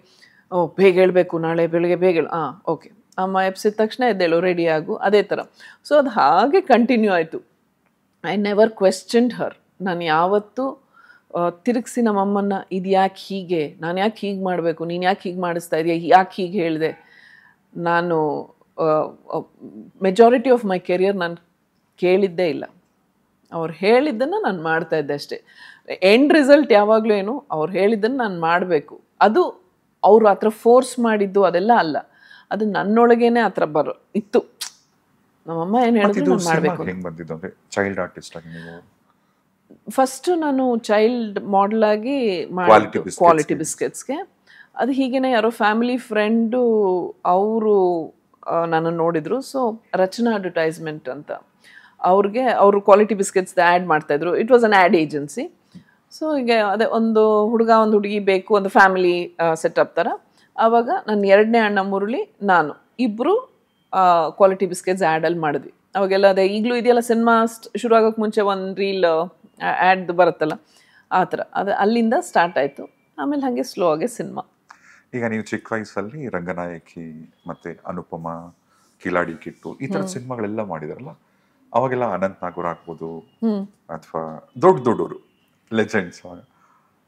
ಓ, ಬೇಗ ಹೇಳಬೇಕು, ನಾಳೆ ಬೆಳಿಗ್ಗೆ ಬೇಗ ಹೇಳು. ಹಾಂ ಓಕೆ ಅಮ್ಮ ಎಪ್ಸಿದ ತಕ್ಷಣ ಎದ್ದೇಳು ರೆಡಿ ಆಗು. ಅದೇ ಥರ ಸೊ ಅದು ಹಾಗೆ ಕಂಟಿನ್ಯೂ ಆಯಿತು. ಐ ನೆವರ್ ಕ್ವೆಶ್ಚನ್ಡ್ ಹರ್ ನಾನು ಯಾವತ್ತೂ ತಿರುಗಿಸಿ ನಮ್ಮಮ್ಮನ್ನ ಇದು ಯಾಕೆ ಹೀಗೆ? ನಾನು ಯಾಕೆ ಹೀಗೆ ಮಾಡಬೇಕು? ನೀನು ಯಾಕೆ ಹೀಗೆ ಮಾಡಿಸ್ತಾ ಇದೆಯಾ? ಯಾಕೆ ಹೀಗೆ ಹೇಳಿದೆ? ನಾನು ಮೆಜಾರಿಟಿ ಆಫ್ ಮೈ ಕೆರಿಯರ್ ನಾನು ಕೇಳಿದ್ದೇ ಇಲ್ಲ. ಅವ್ರು ಹೇಳಿದ್ದನ್ನು ನಾನು ಮಾಡ್ತಾ ಇದ್ದೆ ಅಷ್ಟೇ. ಎಂಡ್ ರಿಸಲ್ಟ್ ಯಾವಾಗಲೂ ಏನು ಅವ್ರು ಹೇಳಿದ್ದನ್ನು ನಾನು ಮಾಡಬೇಕು. ಅದು ಅವರು ಆ ಥರ ಫೋರ್ಸ್ ಮಾಡಿದ್ದು ಅದೆಲ್ಲ ಅಲ್ಲ. ಅದು ನನ್ನೊಳಗೇನೆ ಆ ಥರ ಬರೋ ಇತ್ತು. ನಮ್ಮಮ್ಮ ಏನು ಹೇಳಿದ್ರು ನಾನು ಮಾಡಬೇಕು ಚೈಲ್ಡ್ ಆರ್ಟಿಸ್ಟ್ ಆಗಿ ಫಸ್ಟ್ ನಾನು ಚೈಲ್ಡ್ ಮಾಡಲ್ ಆಗಿ ಕ್ವಾಲಿಟಿ. ಬಿಸ್ಕೆಟ್ಸ್ಗೆ ಅದು ಹೀಗೇನೆ ಯಾರೋ ಫ್ಯಾಮಿಲಿ ಫ್ರೆಂಡು ಅವರು ನನ್ನ ನೋಡಿದ್ರು. ಸೊ ರಚನಾ ಅಡ್ವರ್ಟೈಸ್ಮೆಂಟ್ ಅಂತ. ಅವ್ರಿಗೆ ಅವರು ಕ್ವಾಲಿಟಿ ಬಿಸ್ಕೆಟ್ಸ್ ಆ್ಯಡ್ ಮಾಡ್ತಾಯಿದ್ರು it was an ad agency so ಈಗ ಅದೇ ಒಂದು ಹುಡುಗ ಒಂದು ಹುಡುಗಿ ಬೇಕು ಒಂದು ಫ್ಯಾಮಿಲಿ ಸೆಟಪ್ ಥರ. ಆವಾಗ ನನ್ನ ಎರಡನೇ ಅಣ್ಣ ಮುರುಳಿ ನಾನು ಇಬ್ಬರು ಕ್ವಾಲಿಟಿ ಬಿಸ್ಕೆಟ್ಸ್ ಆ್ಯಡಲ್ಲಿ ಮಾಡಿದ್ವಿ. ಅವಾಗೆಲ್ಲ ಅದೇ ಈಗಲೂ ಇದೆಯಲ್ಲ ಸಿನಿಮಾ ಶುರು ಆಗೋಕ್ಕೆ ಮುಂಚೆ ಒಂದು ರೀಲ್ ಆ್ಯಡ್ ಬರುತ್ತಲ್ಲ ಆ ಥರ. ಅದು ಅಲ್ಲಿಂದ ಸ್ಟಾರ್ಟ್ ಆಯಿತು. ಆಮೇಲೆ ಹಾಗೆ ಸ್ಲೋ ಆಗಿ ಸಿನಿಮಾ ಈಗ ನೀವು ಚಿಕ್ಕ ವಯಸ್ಸಲ್ಲಿ ರಂಗನಾಯಕಿ ಮತ್ತೆ ಅನುಪಮ ಕಿಲಾಡಿ ಕಿಟ್ಟು ಈ ಥರದ ಸಿನಿಮಾಗಳೆಲ್ಲ ಮಾಡಿದಾರಲ್ಲ ಅವಾಗೆಲ್ಲ ಅನಂತ್ ನಾಗೂರ್ ಆಗ್ಬೋದು ಅಥವಾ ದೊಡ್ಡ ದೊಡ್ಡವರು ಲೆಜೆಂಡ್ಸ್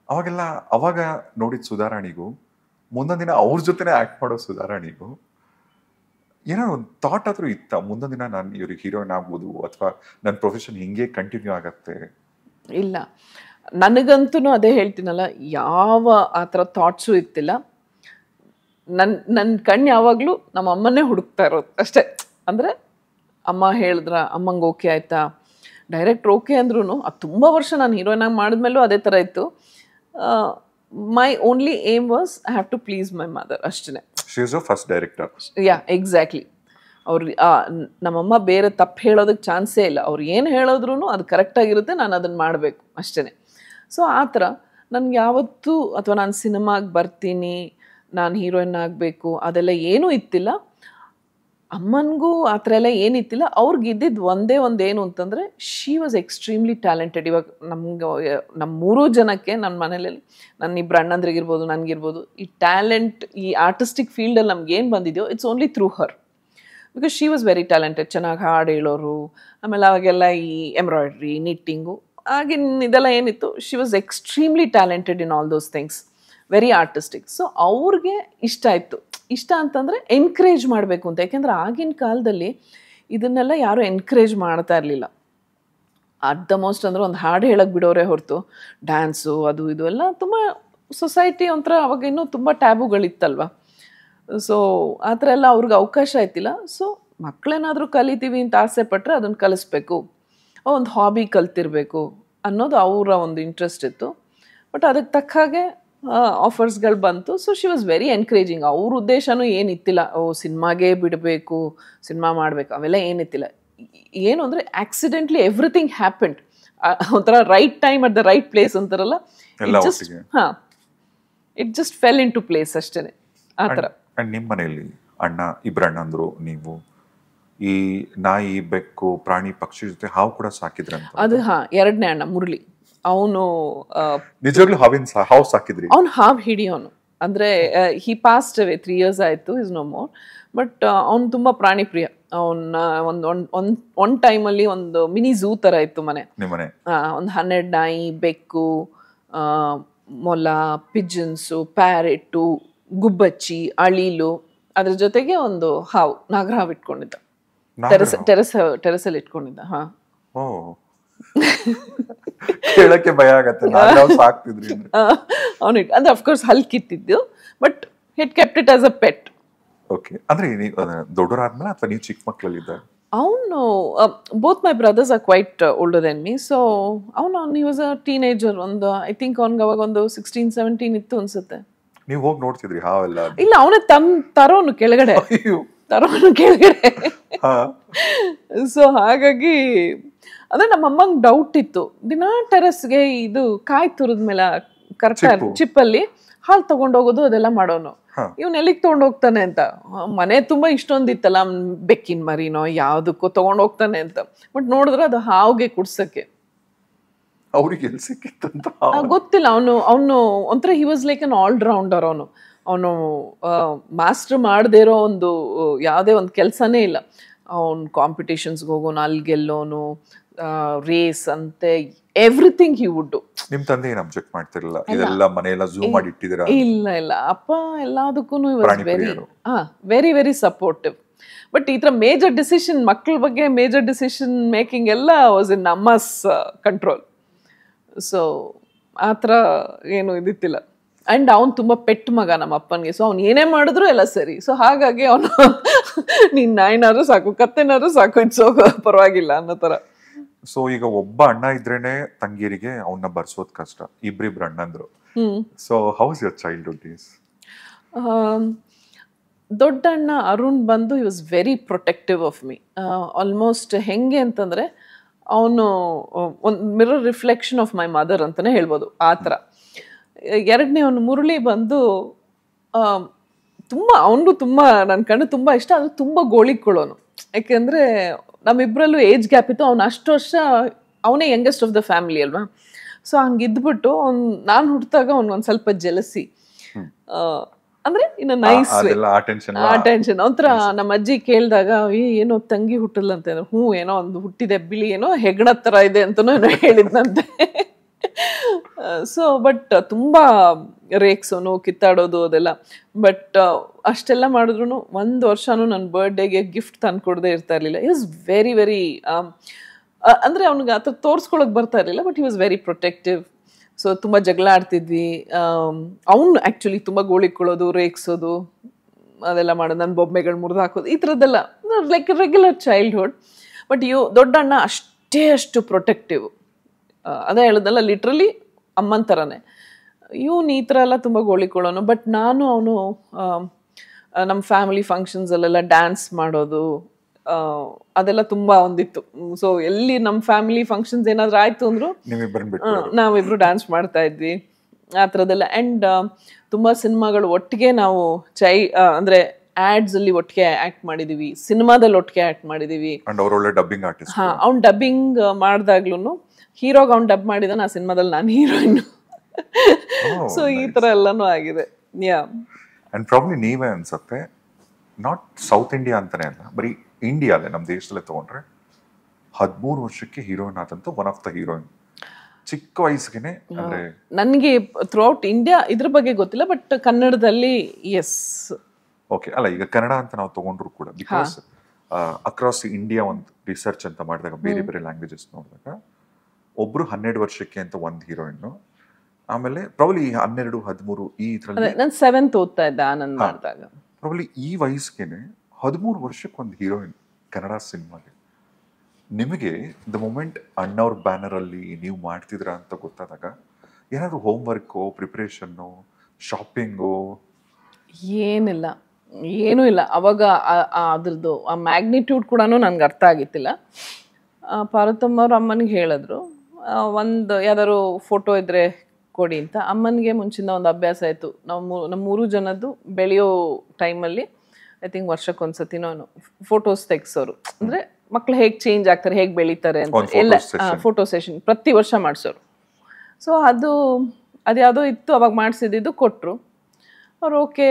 ಅವಾಗೆಲ್ಲ ಅವಾಗ ನೋಡಿದ ಸುಧಾರಾಣಿಗೂ ಮುಂದೊಂದು ದಿನ ಅವ್ರ ಜೊತೆನೇ ಆ್ಯಕ್ಟ್ ಮಾಡೋ ಸುಧಾರಾಣಿಗೂ ಏನೋ ಒಂದು ಥಾಟ್ ಆದರೂ ಇತ್ತ. ಮುಂದೊಂದು ದಿನ ನಾನು ಇವ್ರಿಗೆ ಹೀರೋಯಿನ್ ಆಗ್ಬೋದು ಅಥವಾ ನನ್ನ ಪ್ರೊಫೆಷನ್ ಹಿಂಗೆ ಕಂಟಿನ್ಯೂ ಆಗತ್ತೆ. ಇಲ್ಲ. ನನಗಂತೂ ಅದೇ ಹೇಳ್ತೀನಲ್ಲ ಯಾವ ಆ ಥರ ಥಾಟ್ಸು ಇತ್ತಿಲ್ಲ ನನ್ನ ನನ್ನ ಕಣ್ಣು ಯಾವಾಗಲೂ ನಮ್ಮ ಅಮ್ಮನೇ ಹುಡುಕ್ತಾ ಇರೋದು ಅಷ್ಟೇ. ಅಂದರೆ ಅಮ್ಮ ಹೇಳಿದ್ರ ಅಮ್ಮಂಗೆ ಓಕೆ ಆಯಿತಾ? ಡೈರೆಕ್ಟ್ ಓಕೆ ಅಂದ್ರೂ ಅದು ತುಂಬ ವರ್ಷ ನಾನು ಹೀರೋಯಿನ್ ಆಗಿ ಮಾಡಿದ್ಮೇಲೂ ಅದೇ ಥರ ಇತ್ತು. My only aim was I have to please my mother ಅಷ್ಟೇ ಫಸ್ಟ್ ಡೈರೆಕ್ಟರ್ ಯಾ ಎಕ್ಸಾಕ್ಟ್ಲಿ ಅವ್ರು ನಮ್ಮಮ್ಮ ಬೇರೆ ತಪ್ಪು ಹೇಳೋದಕ್ಕೆ ಚಾನ್ಸೇ ಇಲ್ಲ. ಅವ್ರು ಏನು ಹೇಳಿದ್ರು ಅದು ಕರೆಕ್ಟಾಗಿರುತ್ತೆ ನಾನು ಅದನ್ನು ಮಾಡಬೇಕು ಅಷ್ಟೇ ಸೊ ಆ ಥರ ನನಗೆ ಯಾವತ್ತೂ, ಅಥವಾ ನಾನು ಸಿನಿಮಾಗೆ ಬರ್ತೀನಿ, ನಾನು ಹೀರೋಯಿನ್ ಆಗಬೇಕು, ಅದೆಲ್ಲ ಏನೂ ಇತ್ತಿಲ್ಲ. ಅಮ್ಮನಿಗೂ ಆ ಥರ ಎಲ್ಲ ಏನಿತ್ತಿಲ್ಲ ಅವ್ರಿಗೆ ಇದ್ದಿದ್ದು ಒಂದೇ ಒಂದು ಏನು ಅಂತಂದರೆ ಶಿ ವಾಸ್ ಎಕ್ಸ್ಟ್ರೀಮ್ಲಿ ಟ್ಯಾಲೆಂಟೆಡ್ ಇವಾಗ ನಮ್ಗೆ ನಮ್ಮ ಮೂರು ಜನಕ್ಕೆ ನನ್ನ ಮನೇಲಿ ನನ್ನ ಇಬ್ಬರು ಅಣ್ಣಂದ್ರಿಗಿರ್ಬೋದು, ನನಗಿರ್ಬೋದು, ಈ ಟ್ಯಾಲೆಂಟ್ ಈ ಆರ್ಟಿಸ್ಟಿಕ್ ಫೀಲ್ಡಲ್ಲಿ ನಮ್ಗೆ ಏನು ಬಂದಿದೆಯೋ it's only through her because she was very talented ಚೆನ್ನಾಗಿ ಹಾಡು ಹೇಳೋರು, ಆಮೇಲೆ ಅವಾಗೆಲ್ಲ ಈ ಎಂಬ್ರಾಯ್ಡ್ರಿ ನಿಟ್ಟಿಂಗು ಆಗಿನ ಇದೆಲ್ಲ ಏನಿತ್ತು she was extremely talented in all those things very artistic so ಅವ್ರಿಗೆ ಇಷ್ಟ ಆಯಿತು ಇಷ್ಟ ಅಂತಂದರೆ ಎನ್ಕರೇಜ್ ಮಾಡಬೇಕು ಅಂತ. ಯಾಕೆಂದರೆ ಆಗಿನ ಕಾಲದಲ್ಲಿ ಇದನ್ನೆಲ್ಲ ಯಾರೂ ಎನ್ಕರೇಜ್ ಮಾಡ್ತಾ ಇರಲಿಲ್ಲ. ಅಟ್ ದ ಮೋಸ್ಟ್ ಅಂದರೆ ಒಂದು ಹಾಡು ಹೇಳಕ್ಕೆ ಬಿಡೋರೆ ಹೊರತು ಡ್ಯಾನ್ಸು ಅದು ಇದು ಎಲ್ಲ ತುಂಬ ಸೊಸೈಟಿ ಒಂಥರ ಅವಾಗ ಇನ್ನೂ ತುಂಬ ಟ್ಯಾಬುಗಳಿತ್ತಲ್ವ ಸೊ ಆ ಥರ ಎಲ್ಲ ಅವ್ರಿಗೆ ಅವಕಾಶ ಆಯ್ತಿಲ್ಲ. ಸೊ ಮಕ್ಕಳೇನಾದರೂ ಕಲಿತೀವಿ ಅಂತ ಆಸೆ ಪಟ್ಟರೆ ಅದನ್ನು ಕಲಿಸ್ಬೇಕು. ಒಂದು ಹಾಬಿ ಕಲ್ತಿರ್ಬೇಕು ಅನ್ನೋದು ಅವರ ಒಂದು ಇಂಟ್ರೆಸ್ಟ್ ಇತ್ತು. ಬಟ್ ಅದಕ್ಕೆ ತಕ್ಕ ಹಾಗೆ ಆಫರ್ಸ್ಗಳು ಬಂತು. So she was very encouraging ಅವ್ರ ಉದ್ದೇಶನೂ ಏನಿತ್ತಿಲ್ಲ. ಓ ಸಿನಿಮಾಗೆ ಬಿಡಬೇಕು ಸಿನಿಮಾ ಮಾಡಬೇಕು ಅವೆಲ್ಲ ಏನಿತ್ತಿಲ್ಲ. ಏನು ಅಂದರೆ ಆಕ್ಸಿಡೆಂಟ್ಲಿ ಎವ್ರಿಥಿಂಗ್ ಹ್ಯಾಪೆಂಡ್ ಒಂಥರ right time at the right place ಅಂತಾರಲ್ಲ? It just. ಹಾಂ it just fell into place ಅಷ್ಟೇ ಆ ಥರ. ಅಂಡ್ ನಿಮ್ಮ ಮನೆಯಲ್ಲಿ ಅಣ್ಣ ಇಬ್ರು ಅಣ್ಣಂದ್ರು ನೀವು ಈ ನಾಯಿ ಬೆಕ್ಕು ಪ್ರಾಣಿ ಪಕ್ಷಿ ಜೊತೆ ಹಾವು ಕೂಡ ಸಾಕಿದ್ರೆ ಅದು ಹಾ ಎರಡನೇ ಅಣ್ಣ ಮುರಳಿ. ಅವನು ನಿಜವಾಗ್ಲೂ ಹಾವಿನ ಹಾವು ಸಾಕಿದ್ರಿ? ಅವ್ನು ಹಾವು ಹಿಡಿಯೋನು ಅಂದರೆ he passed away three years ಆಯಿತು ಇಸ್ ನೋ ಮೋರ್ ಬಟ್ ಅವ್ನು ತುಂಬ ಪ್ರಾಣಿ ಪ್ರಿಯ. ಅವನ್ನ ಒಂದು ಒಂದು ಒನ್ ಟೈಮಲ್ಲಿ ಒಂದು ಮಿನಿ ಝೂ ಥರ ಇತ್ತು ಮನೆ. ಒಂದು ಹನ್ನೆರಡು ನಾಯಿ ಬೆಕ್ಕು ಮೊಲ ಪಿಜನ್ಸು ಪ್ಯಾರೆಟ್ಟು ಗುಬ್ಬಚ್ಚಿ ಅಳಿಲು ಅದ್ರ ಜೊತೆಗೆ ಒಂದು ಹಾವು ನಾಗರಹಾವು ಇಟ್ಕೊಂಡಿದ್ದ. ಟೆರಸ್ ಟೆರಸ್ ಅಲ್ಲಿ ಇಟ್ಕೊಂಡಿದ್ದ ಹಾ. ಓ. ಕೇಳಕ್ಕೆ ಭಯ ಆಗತ್ತೆ ನಾನ್ ಯಾವ್ ಅಂದ್ರೆ. ಆಫ್ ಕೋರ್ಸ್ ಹಲ್ ಕಿತ್ತಿದ್ದು but he kept it as a pet okay ಅಂದ್ರೆ ದೊಡ್ಡವರಾದ್ಮೇಲೆ ಅಥವಾ ನೀವು ಚಿಕ್ಕ ಮಕ್ಕಳಲ್ಲಿದ್ದಾಗ ಅವನು both my brothers are quite older then me so ಅವನು ಈ ವಾಸ್ ಅ ಟೀನೇಜರ್ ಒಂದು ಐ ಥಿಂಕ್ ಅವ್ನಿಗೆ ಅವಾಗ ಒಂದು ಸಿಕ್ಸ್ಟೀನ್ ಸೆವೆಂಟೀನ್ ಇತ್ತು ಅನ್ಸುತ್ತೆ. ನೀವು ಹೋಗಿ ನೋಡ್ತಿದ್ರಿ ಹಾವೆಲ್ಲ ಇಲ್ಲ ಅವನ ತಮ್ ತರೋನು ಕೆಳಗಡೆ. ತರೋನು ಕೆಳಗಡೆ. ಸೊ ಹಾಗಾಗಿ ಅಂದ್ರೆ ನಮ್ಮ ಅಮ್ಮಂಗೆ ಡೌಟ್ ಇತ್ತು. ದಿನ ಟೆರೆಸ್ಗೆ ಇದು ಕಾಯ್ ತುರಿದ್ಮೇಲೆ ಕರೆಕ್ಟ್ ಚಿಪ್ಪು. ಚಿಪ್ಪಲ್ಲಿ ಹಾಲು ತಗೊಂಡೋಗೋದು ಅದೆಲ್ಲ ಮಾಡೋನು. ಇವನ್ ಎಲ್ಲಿಗೆ ಹೋಗ್ತಾನೆ ಅಂತ. ಮನೆ ತುಂಬಾ ಇಷ್ಟೊಂದಿತ್ತಲ್ಲ ಬೆಕ್ಕಿನ್ ಬೆಕ್ಕಿನ ಮರಿನೋ ಯಾವ್ದಕ್ಕೂ ಹೋಗ್ತಾನೆ ಅಂತ. ಬಟ್ ನೋಡಿದ್ರೆ ಅದು ಹಾವಿಗೆ ಕುಡ್ಸಕ್ಕೆ. ಅವ್ರಿಗೆ ಎಲ್ಲಿ ಸಿಕ್ಕಿತ್ತಂತ ಗೊತ್ತಿಲ್ಲ. ಅವನು ಅವನು ಒಂಥರ he was like an allrounder ಅವನು. ಅವನು ಮಾಸ್ಟರ್ ಮಾಡದೇ ಇರೋ ಒಂದು ಯಾವುದೇ ಒಂದು ಕೆಲಸನೇ ಇಲ್ಲ. ಅವನು ಕಾಂಪಿಟೇಷನ್ಸ್ಗೆ ಹೋಗೋನು ಅಲ್ಲಿ ಗೆಲ್ಲೋನು ರೇಸ್ ಅಂತೆ ಎವ್ರಿಥಿಂಗ್ ಹಿ ವುಡ್ ನಿಮ್ ತಂದೆ ಏನು ಅಬ್ಜೆಕ್ಟ್ ಮಾಡ್ತಿರಲಿಲ್ಲ? ಇದೆಲ್ಲ ಮನೆಯೆಲ್ಲ ಝೂಮ್ ಮಾಡಿ ಇಟ್ಟಿದ್ದೀರಾ ಇಲ್ಲ ಇಲ್ಲ. ಅಪ್ಪ ಎಲ್ಲದಕ್ಕೂ ಇವ ವೆರಿ. ಹಾ ವೆರಿ ವೆರಿ ಸಪೋರ್ಟಿವ್ ಬಟ್ ಈ ಥರ ಮೇಜರ್ ಡಿಸಿಷನ್ ಮಕ್ಕಳ ಬಗ್ಗೆ ಮೇಜರ್ ಡಿಸಿಷನ್ ಮೇಕಿಂಗ್ ಎಲ್ಲ ವಾಸ್ ಇನ್ ಅಮ್ಮಸ್ ಕಂಟ್ರೋಲ್ ಸೊ ಆ ಥರ ಏನು ಇದಿತ್ತಿಲ್ಲ ಆ್ಯಂಡ್ ಅವ್ನು ತುಂಬ ಪೆಟ್ ಮಗ ನಮ್ಮ ಅಪ್ಪನಿಗೆ. ಸೊ ಅವ್ನು ಏನೇ ಮಾಡಿದ್ರು ಎಲ್ಲ ಸರಿ. ಸೊ ಹಾಗಾಗಿ ಅವನು [LAUGHS] ನಿನ್ನ ಏನಾದ್ರು ಸಾಕು ಕತ್ತೆನಾದ್ರು ಸಾಕು ಇಟ್ಸ್ ಪರವಾಗಿಲ್ಲ ಅನ್ನೋ ಥರ. ಸೊ ಈಗ ಒಬ್ಬ ಅಣ್ಣ ಇದ್ರೇನೆ ತಂಗಿಯರಿಗೆ ಅವನ್ನ ಬರ್ಸೋದು ಕಷ್ಟ. ಇಬ್ರಿಬ್ರು ಅಣ್ಣಂದ್ರು. So how's your childhood days ದೊಡ್ಡ ಅಣ್ಣ ಅರುಣ್ ಬಂದು ಈ was very protective of me almost ಹೆಂಗೆ ಅಂತಂದರೆ ಅವನು ಒಂದು mirror reflection of my mother ಅಂತಲೇ ಹೇಳ್ಬೋದು ಆ ಥರ. ಎರಡನೇ ಅವನು ಮುರಳಿ ಬಂದು ತುಂಬ ಅವನಿಗೂ ತುಂಬ ನನ್ನ ಕಣ್ಣು ತುಂಬ ಇಷ್ಟ ಅದು ತುಂಬ ಗೋಳಿಕೊಳ್ಳೋನು. ಯಾಕೆಂದರೆ ನಮ್ಮಿಬ್ಬರಲ್ಲೂ ಏಜ್ ಗ್ಯಾಪ್ ಇತ್ತು ಅವ್ನು ಅಷ್ಟು ವರ್ಷ ಅವನೇ ಯಂಗೆಸ್ಟ್ ಆಫ್ ದ ಫ್ಯಾಮಿಲಿ ಅಲ್ವಾ? ಸೊ ಹಂಗಿದ್ಬಿಟ್ಟು ಅವ್ನು ನಾನು ಹುಟ್ಟಿದಾಗ ಅವ್ನು ಒಂದು ಸ್ವಲ್ಪ ಜಲಸಿ ಅಂದ್ರೆ ಇನ್ನು ನೈಸ್ ಆ ಟೆನ್ಷನ್ ಒಂಥರ ನಮ್ಮ ಅಜ್ಜಿ ಕೇಳಿದಾಗ ಏನೋ ತಂಗಿ ಹುಟ್ಟಲ್ಲ ಅಂತ ಹ್ಞೂ ಏನೋ ಒಂದು ಹುಟ್ಟಿದೆ ಬಿಳಿ ಏನೋ ಹೆಗ್ಣ ಥರ ಇದೆ ಅಂತನೂ ಏನೋ ಹೇಳಿದ್ನಂತೆ. [LAUGHS] ಸೊ ಬಟ್ ತುಂಬಾ ರೇಕ್ಸೋನು ಕಿತ್ತಾಡೋದು ಅದೆಲ್ಲ. ಬಟ್ ಅಷ್ಟೆಲ್ಲ ಮಾಡಿದ್ರು ಒಂದು ವರ್ಷನೂ ನನ್ನ ಬರ್ಡೇಗೆ ಗಿಫ್ಟ್ ತಂದು ಕೊಡದೇ ಇರ್ತಾ ಇರಲಿಲ್ಲ. ಇಸ್ ವಾಸ್ ವೆರಿ ವೆರಿ ಅಂದರೆ ಅವ್ನಿಗೆ ಆ ಥರ ತೋರಿಸ್ಕೊಳಕ್ ಬರ್ತಾ ಇರಲಿಲ್ಲ but he was very protective so ತುಂಬ ಜಗಳ ಆಡ್ತಿದ್ವಿ. ಅವನು ಆ್ಯಕ್ಚುಲಿ ತುಂಬ ಗೋಳಿಕೊಳ್ಳೋದು ರೇಗಿಸೋದು, ಅದೆಲ್ಲ ಮಾಡೋದು ನನ್ನ ಬೊಬ್ಬೆಗಳು ಮುರಿದು ಹಾಕೋದು, ಈ ಥರದ್ದೆಲ್ಲ ಲೈಕ್ ರೆಗ್ಯುಲರ್ ಚೈಲ್ಡ್ಹುಡ್ ಬಟ್ ಇವು ದೊಡ್ಡ ಅಣ್ಣ ಅಷ್ಟೇ ಅಷ್ಟು ಪ್ರೊಟೆಕ್ಟಿವ್ ಅದೇ ಹೇಳೋದಲ್ಲ ಲಿಟ್ರಲಿ ಅಮ್ಮನ ಥರನೇ ಇವನು ಈ ಥರ ಎಲ್ಲ ತುಂಬ ಗೋಳಿಕೊಳ್ಳೋನು ಬಟ್ ನಾನು ಅವನು ನಮ್ಮ ಫ್ಯಾಮಿಲಿ ಫಂಕ್ಷನ್ಸಲ್ಲೆಲ್ಲ ಡ್ಯಾನ್ಸ್ ಮಾಡೋದು ಅದೆಲ್ಲ ತುಂಬಾ ಒಂದಿತ್ತು. ಸೊ ಎಲ್ಲಿ ನಮ್ಮ ಫ್ಯಾಮಿಲಿ ಫಂಕ್ಷನ್ಸ್ ಏನಾದ್ರು ಆಯಿತು ಅಂದ್ರು ನಾವಿಬ್ರು ಡ್ಯಾನ್ಸ್ ಮಾಡ್ತಾ ಇದ್ವಿ. ಆ ಥರದ್ದೆಲ್ಲ. ಆ್ಯಂಡ್ ತುಂಬ ಸಿನಿಮಾಗಳು ಒಟ್ಟಿಗೆ ನಾವು ಚೈ ಅಂದ್ರೆ ಆಡ್ಸ್ ಅಲ್ಲಿ ಒಟ್ಟಿಗೆ ಆ್ಯಕ್ಟ್ ಮಾಡಿದೀವಿ. ಸಿನಿಮಾದಲ್ಲಿ ಒಟ್ಟಿಗೆ ಆ್ಯಕ್ಟ್ ಮಾಡಿದೀವಿ. ಹಾ ಅವ್ನು ಡಬ್ಬಿಂಗ್ ಮಾಡಿದಾಗ್ಲೂ ಹೀರೋಗೆ ಅವ್ನು ಡಬ್ ಮಾಡಿದ ಆ ಸಿನಿಮಾದಲ್ಲಿ ನಾನು ಹೀರೋಯಿನ್ ಸೊ ಈ ಥರ ಎಲ್ಲನೂ ಆಗಿದೆ. ಯಾ ಅಂಡ್ ಪ್ರಾಬ್ಲಿ ನೀವೇ ಅನ್ಸುತ್ತೆ. ನಾಟ್ ಸೌತ್ ಇಂಡಿಯಾ ಅಂತಾನೆ ಅಲ್ಲ ಬರೀ ಇಂಡಿಯಾಲೆ ನಮ್ಮ ದೇಶದಲ್ಲೇ ತಗೊಂಡ್ರೆ ಹದಿಮೂರು ವರ್ಷಕ್ಕೆ ಹೀರೋಯಿನ್ ಆದಂತ ಒನ್ ಆಫ್ ದ ಹೀರೋಯಿನ್ ಚಿಕ್ಕ ವಯಸ್ಸಿಗೆ ಅಂದ್ರೆ ನನಗೆ ಥ್ರೂಔಟ್ ಇಂಡಿಯಾ ಇದ್ರ ಬಗ್ಗೆ ಗೊತ್ತಿಲ್ಲ ಬಟ್ ಕನ್ನಡದಲ್ಲಿ ಎಸ್ ಓಕೆ ಅಲ್ಲ ಈಗ ಕನ್ನಡ ಅಂತ ನಾವು ತಗೊಂಡ್ರು ಕೂಡ ಬಿಕಾಸ್ ಅಕ್ರಾಸ್ ಇಂಡಿಯಾ ಒಂದು ರಿಸರ್ಚ್ ಅಂತ ಮಾಡಿದಾಗ ಬೇರೆ ಬೇರೆ ಲ್ಯಾಂಗ್ವೇಜಸ್ ನೋಡಿದಾಗ ಒಬ್ರು ಹನ್ನೆರಡು ವರ್ಷಕ್ಕೆ ಅಂತ ಒಂದು ಹೀರೋಯಿನ್ ಆಮೇಲೆ ಪ್ರಾಬ್ಲಿ ಹನ್ನೆರಡು ಹದಿಮೂರು ಈ ಥರ ನಾನು ಸೆವೆಂತ್ ಓದ್ತಾ ಇದ್ದೆ ಆನಂದ್ ಮಾಡಿದಾಗ. ಪ್ರಾಬ್ಲಿ ಈ ವಯಸ್ಸಿಗೆನೆ ಹದಿಮೂರು ವರ್ಷಕ್ಕೆ ಒಂದು ಹೀರೋಯಿನ್ ಕನ್ನಡ ಸಿನಿಮಾಗೆ ನಿಮಗೆ ದ ಮೂಮೆಂಟ್ ಅಣ್ಣವ್ರ ಬ್ಯಾನರಲ್ಲಿ ನೀವು ಮಾಡ್ತಿದ್ರ ಅಂತ ಗೊತ್ತಾದಾಗ ಏನಾದರೂ ಹೋಮ್ ವರ್ಕು ಪ್ರಿಪ್ರೇಷನ್ನು, ಶಾಪಿಂಗು? ಏನಿಲ್ಲ. ಏನೂ ಇಲ್ಲ. ಅವಾಗ ಅದ್ರದ್ದು ಆ ಮ್ಯಾಗ್ನಿಟ್ಯೂಡ್ ಕೂಡ ನನಗೆ ಅರ್ಥ ಆಗಿತ್ತಿಲ್ಲ. ಪಾರ್ವತಮ್ಮವ್ರ ಪಾರ್ವತಮ್ಮ ಅಮ್ಮನಿಗೆ ಹೇಳಿದ್ರು. ಒಂದು ಯಾವ್ದಾದ್ರು ಫೋಟೋ ಇದ್ರೆ ಕೊಡಿ ಅಂತ. ಅಮ್ಮನಿಗೆ ಮುಂಚಿನ ಒಂದು ಅಭ್ಯಾಸ ಆಯಿತು. ನಾವು ನಮ್ಮ ಮೂರು ಜನದ್ದು ಬೆಳೆಯೋ ಟೈಮಲ್ಲಿ ಐ ಥಿಂಕ್ ವರ್ಷಕ್ಕೊಂದ್ಸತಿನೋ ಫೋಟೋಸ್ ತೆಗ್ಸೋರು. ಅಂದ್ರೆ ಮಕ್ಳು ಹೇಗೆ ಚೇಂಜ್ ಆಗ್ತಾರೆ ಹೇಗೆ ಬೆಳೀತಾರೆ ಅಂತ ಎಲ್ಲ ಫೋಟೋ ಸೆಷನ್ ಪ್ರತಿ ವರ್ಷ ಮಾಡಿಸೋರು. ಸೊ ಅದು ಅದ್ಯಾವುದೋ ಇತ್ತು ಅವಾಗ ಮಾಡಿಸಿದ್ದು ಕೊಟ್ಟರು ಅವ್ರು ಓಕೆ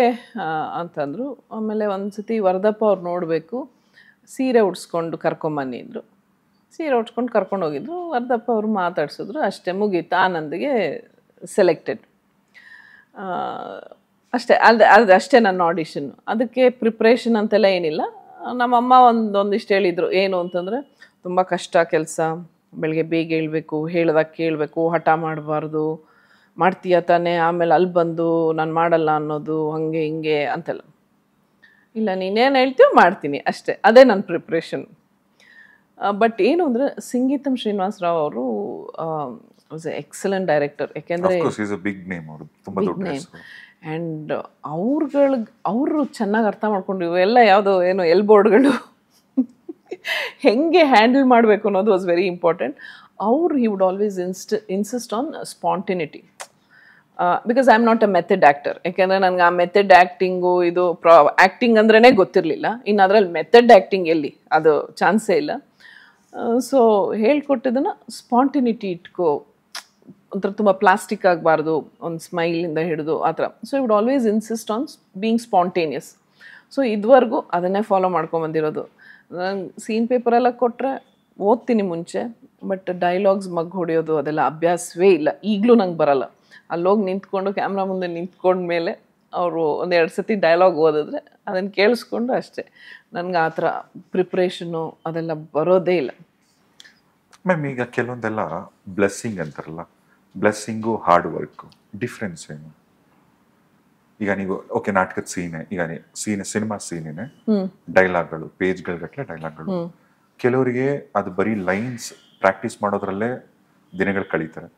ಅಂತಂದರು. ಆಮೇಲೆ ಒಂದು ಸತಿ ವರದಪ್ಪ ಅವ್ರು ನೋಡಬೇಕು. ಸೀರೆ ಉಡ್ಸ್ಕೊಂಡು ಕರ್ಕೊಂಬನ್ನಿ ಅಂದರು. ಸೀರೆ ಉಡ್ಸ್ಕೊಂಡು ಕರ್ಕೊಂಡು ಹೋಗಿದ್ರು. ವರದಪ್ಪ ಅವರು ಮಾತಾಡ್ಸಿದ್ರು. ಅಷ್ಟೇ ಮುಗೀತು. ಆನಂದಿಗೆ ಸೆಲೆಕ್ಟೆಡ್ ಅಷ್ಟೇ ಅಲ್ಲದೆ ಅದು ಅಷ್ಟೇ ನನ್ನ ಆಡಿಷನ್ ಅದಕ್ಕೆ ಪ್ರಿಪ್ರೇಷನ್ ಅಂತೆಲ್ಲ ಏನಿಲ್ಲ. ನಮ್ಮಮ್ಮ ಒಂದು ಒಂದಿಷ್ಟು ಹೇಳಿದರು ಏನು ಅಂತಂದರೆ ತುಂಬ ಕಷ್ಟ ಕೆಲಸ ಬೆಳಗ್ಗೆ ಬೇಗ ಹೇಳಬೇಕು ಹೇಳ್ದಾಗ ಕೇಳಬೇಕು ಹಠ ಮಾಡಬಾರ್ದು ಮಾಡ್ತೀಯ ತಾನೇ ಆಮೇಲೆ ಅಲ್ಲಿ ಬಂದು ನಾನು ಮಾಡಲ್ಲ ಅನ್ನೋದು ಹಂಗೆ ಹಿಂಗೆ ಅಂತೆಲ್ಲ. ಇಲ್ಲ ನೀನೇನು ಹೇಳ್ತೀವೋ ಮಾಡ್ತೀನಿ ಅಷ್ಟೇ ಅದೇ ನನ್ನ ಪ್ರಿಪ್ರೇಷನ್ ಬಟ್ ಏನು ಅಂದರೆ ಸಂಗೀತಂ ಶ್ರೀನಿವಾಸರಾವ್ ಅವರು ವಾಸ್ ಎ ಎಕ್ಸಲೆಂಟ್ ಡೈರೆಕ್ಟರ್ ಯಾಕೆಂದರೆ ಆ್ಯಂಡ್ ಅವ್ರಗಳಿಗೆ ಅವರು ಚೆನ್ನಾಗಿ ಅರ್ಥ ಮಾಡ್ಕೊಂಡು ಇವೆಲ್ಲ ಯಾವುದೋ ಏನು ಎಲ್ ಬೋರ್ಡ್ಗಳು [LAUGHS] ಹೆಂಗೆ ಹ್ಯಾಂಡಲ್ ಮಾಡಬೇಕು ಅನ್ನೋದು ವಾಸ್ ವೆರಿ ಇಂಪಾರ್ಟೆಂಟ್ ಅವ್ರು he would always ಇನ್ಸ್ಟ್ insist on spontaneity because I am not a method actor ಯಾಕೆಂದರೆ ನನಗೆ ಆ ಮೆಥಡ್ ಆ್ಯಕ್ಟಿಂಗು ಇದು ಪ್ರಾ ಆ್ಯಕ್ಟಿಂಗ್ ಅಂದ್ರೇ ಗೊತ್ತಿರಲಿಲ್ಲ. ಇನ್ನು ಅದರಲ್ಲಿ ಮೆಥಡ್ ಆ್ಯಕ್ಟಿಂಗ್ ಎಲ್ಲಿ? ಅದು ಚಾನ್ಸೇ ಇಲ್ಲ. ಸೊ ಹೇಳ್ಕೊಟ್ಟಿದ್ದನ್ನು ಸ್ಪಾಂಟಿನಿಟಿ ಇಟ್ಕೋ. ಒಂಥರ ತುಂಬ ಪ್ಲಾಸ್ಟಿಕ್ ಆಗಬಾರ್ದು, ಒಂದು ಸ್ಮೈಲಿಂದ ಹಿಡಿದು ಆ ಥರ. So would always insist on being spontaneous so ಇದುವರೆಗೂ ಅದನ್ನೇ ಫಾಲೋ ಮಾಡ್ಕೊಂಬಂದಿರೋದು ನಂಗೆ ಸೀನ್ ಪೇಪರೆಲ್ಲ ಕೊಟ್ಟರೆ ಓದ್ತೀನಿ ಮುಂಚೆ ಬಟ್ ಡೈಲಾಗ್ಸ್ ಮಗ್ ಹೊಡೆಯೋದು ಅದೆಲ್ಲ ಅಭ್ಯಾಸವೇ ಇಲ್ಲ. ಈಗಲೂ ನಂಗೆ ಬರಲ್ಲ. ಅಲ್ಲೋಗಿ ನಿಂತ್ಕೊಂಡು ಕ್ಯಾಮ್ರಾ ಮುಂದೆ ನಿಂತ್ಕೊಂಡ ಮೇಲೆ ಅವರು ಒಂದೆರಡು ಸತಿ ಡೈಲಾಗ್ ಓದಿದ್ರೆ ಅದನ್ನು ಕೇಳಿಸ್ಕೊಂಡು ಅಷ್ಟೇ. ನನಗೆ ಆ ಥರ ಪ್ರಿಪ್ರೇಷನು ಅದೆಲ್ಲ ಬರೋದೇ ಇಲ್ಲ. ಮ್ಯಾಮ್ ಈಗ ಕೆಲವೊಂದೆಲ್ಲ ಬ್ಲೆಸ್ಸಿಂಗ್ ಅಂತಾರಲ್ಲ ಬ್ಲೆಸ್ಸಿಂಗು ಹಾರ್ಡ್ ವರ್ಕು ಡಿಫ್ರೆನ್ಸ್ ಏನು? ಈಗ ನೀವು ಓಕೆ ನಾಟಕದ ಸೀನೆ ಈಗ ಸೀನ್ ಸಿನಿಮಾ ಸೀನೇನೆ ಡೈಲಾಗ್ಗಳು ಪೇಜ್ಗಳ ಗಟ್ಟಲೆ ಡೈಲಾಗ್ಗಳು ಕೆಲವರಿಗೆ ಅದು ಬರೀ ಲೈನ್ಸ್ ಪ್ರಾಕ್ಟೀಸ್ ಮಾಡೋದ್ರಲ್ಲೇ ದಿನಗಳು ಕಳೀತಾರೆ.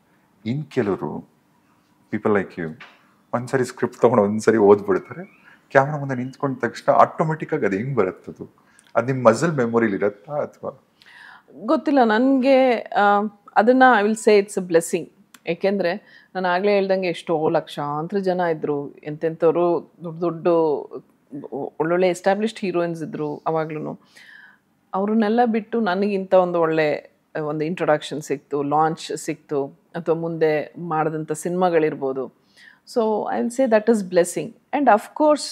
ಇನ್ ಕೆಲವರು ಪೀಪಲ್ ಲೈಕ್ ಯು ಒಂದ್ಸರಿ ಸ್ಕ್ರಿಪ್ಟ್ ತೊಗೊಂಡು ಒಂದ್ಸರಿ ಓದ್ಬಿಡ್ತಾರೆ ಕ್ಯಾಮ್ರಾ ಮುಂದೆ ನಿಂತ್ಕೊಂಡ ತಕ್ಷಣ ಆಟೋಮೆಟಿಕ್ ಆಗಿ ಅದು ಹೆಂಗ್ ಬರುತ್ತದು ಅದು? ನಿಮ್ಮ ಮಜಲ್ ಮೆಮೊರಿಲಿ ಇರತ್ತಾ ಅಥವಾ? ಗೊತ್ತಿಲ್ಲ ನನಗೆ ಅದನ್ನು I will say it's a blessing ಏಕೆಂದರೆ ನಾನು ಆಗಲೇ ಹೇಳ್ದಂಗೆ ಎಷ್ಟೋ ಲಕ್ಷಾಂತರ ಜನ ಇದ್ದರು ಎಂತೆಂಥವ್ರು ದೊಡ್ಡ ದೊಡ್ಡ ಒಳ್ಳೊಳ್ಳೆ ಎಸ್ಟಾಬ್ಲಿಷ್ಡ್ ಹೀರೋಯಿನ್ಸ್ ಇದ್ದರು ಅವಾಗ್ಲೂ ಅವ್ರನ್ನೆಲ್ಲ ಬಿಟ್ಟು ನನಗಿಂತ ಒಂದು ಒಳ್ಳೆ, ಒಂದು ಇಂಟ್ರೊಡಕ್ಷನ್ ಸಿಕ್ತು ಲಾಂಚ್ ಸಿಕ್ತು, ಅಥವಾ ಮುಂದೆ ಮಾಡಿದಂಥ ಸಿನಿಮಾಗಳಿರ್ಬೋದು. So I will say that is blessing and of course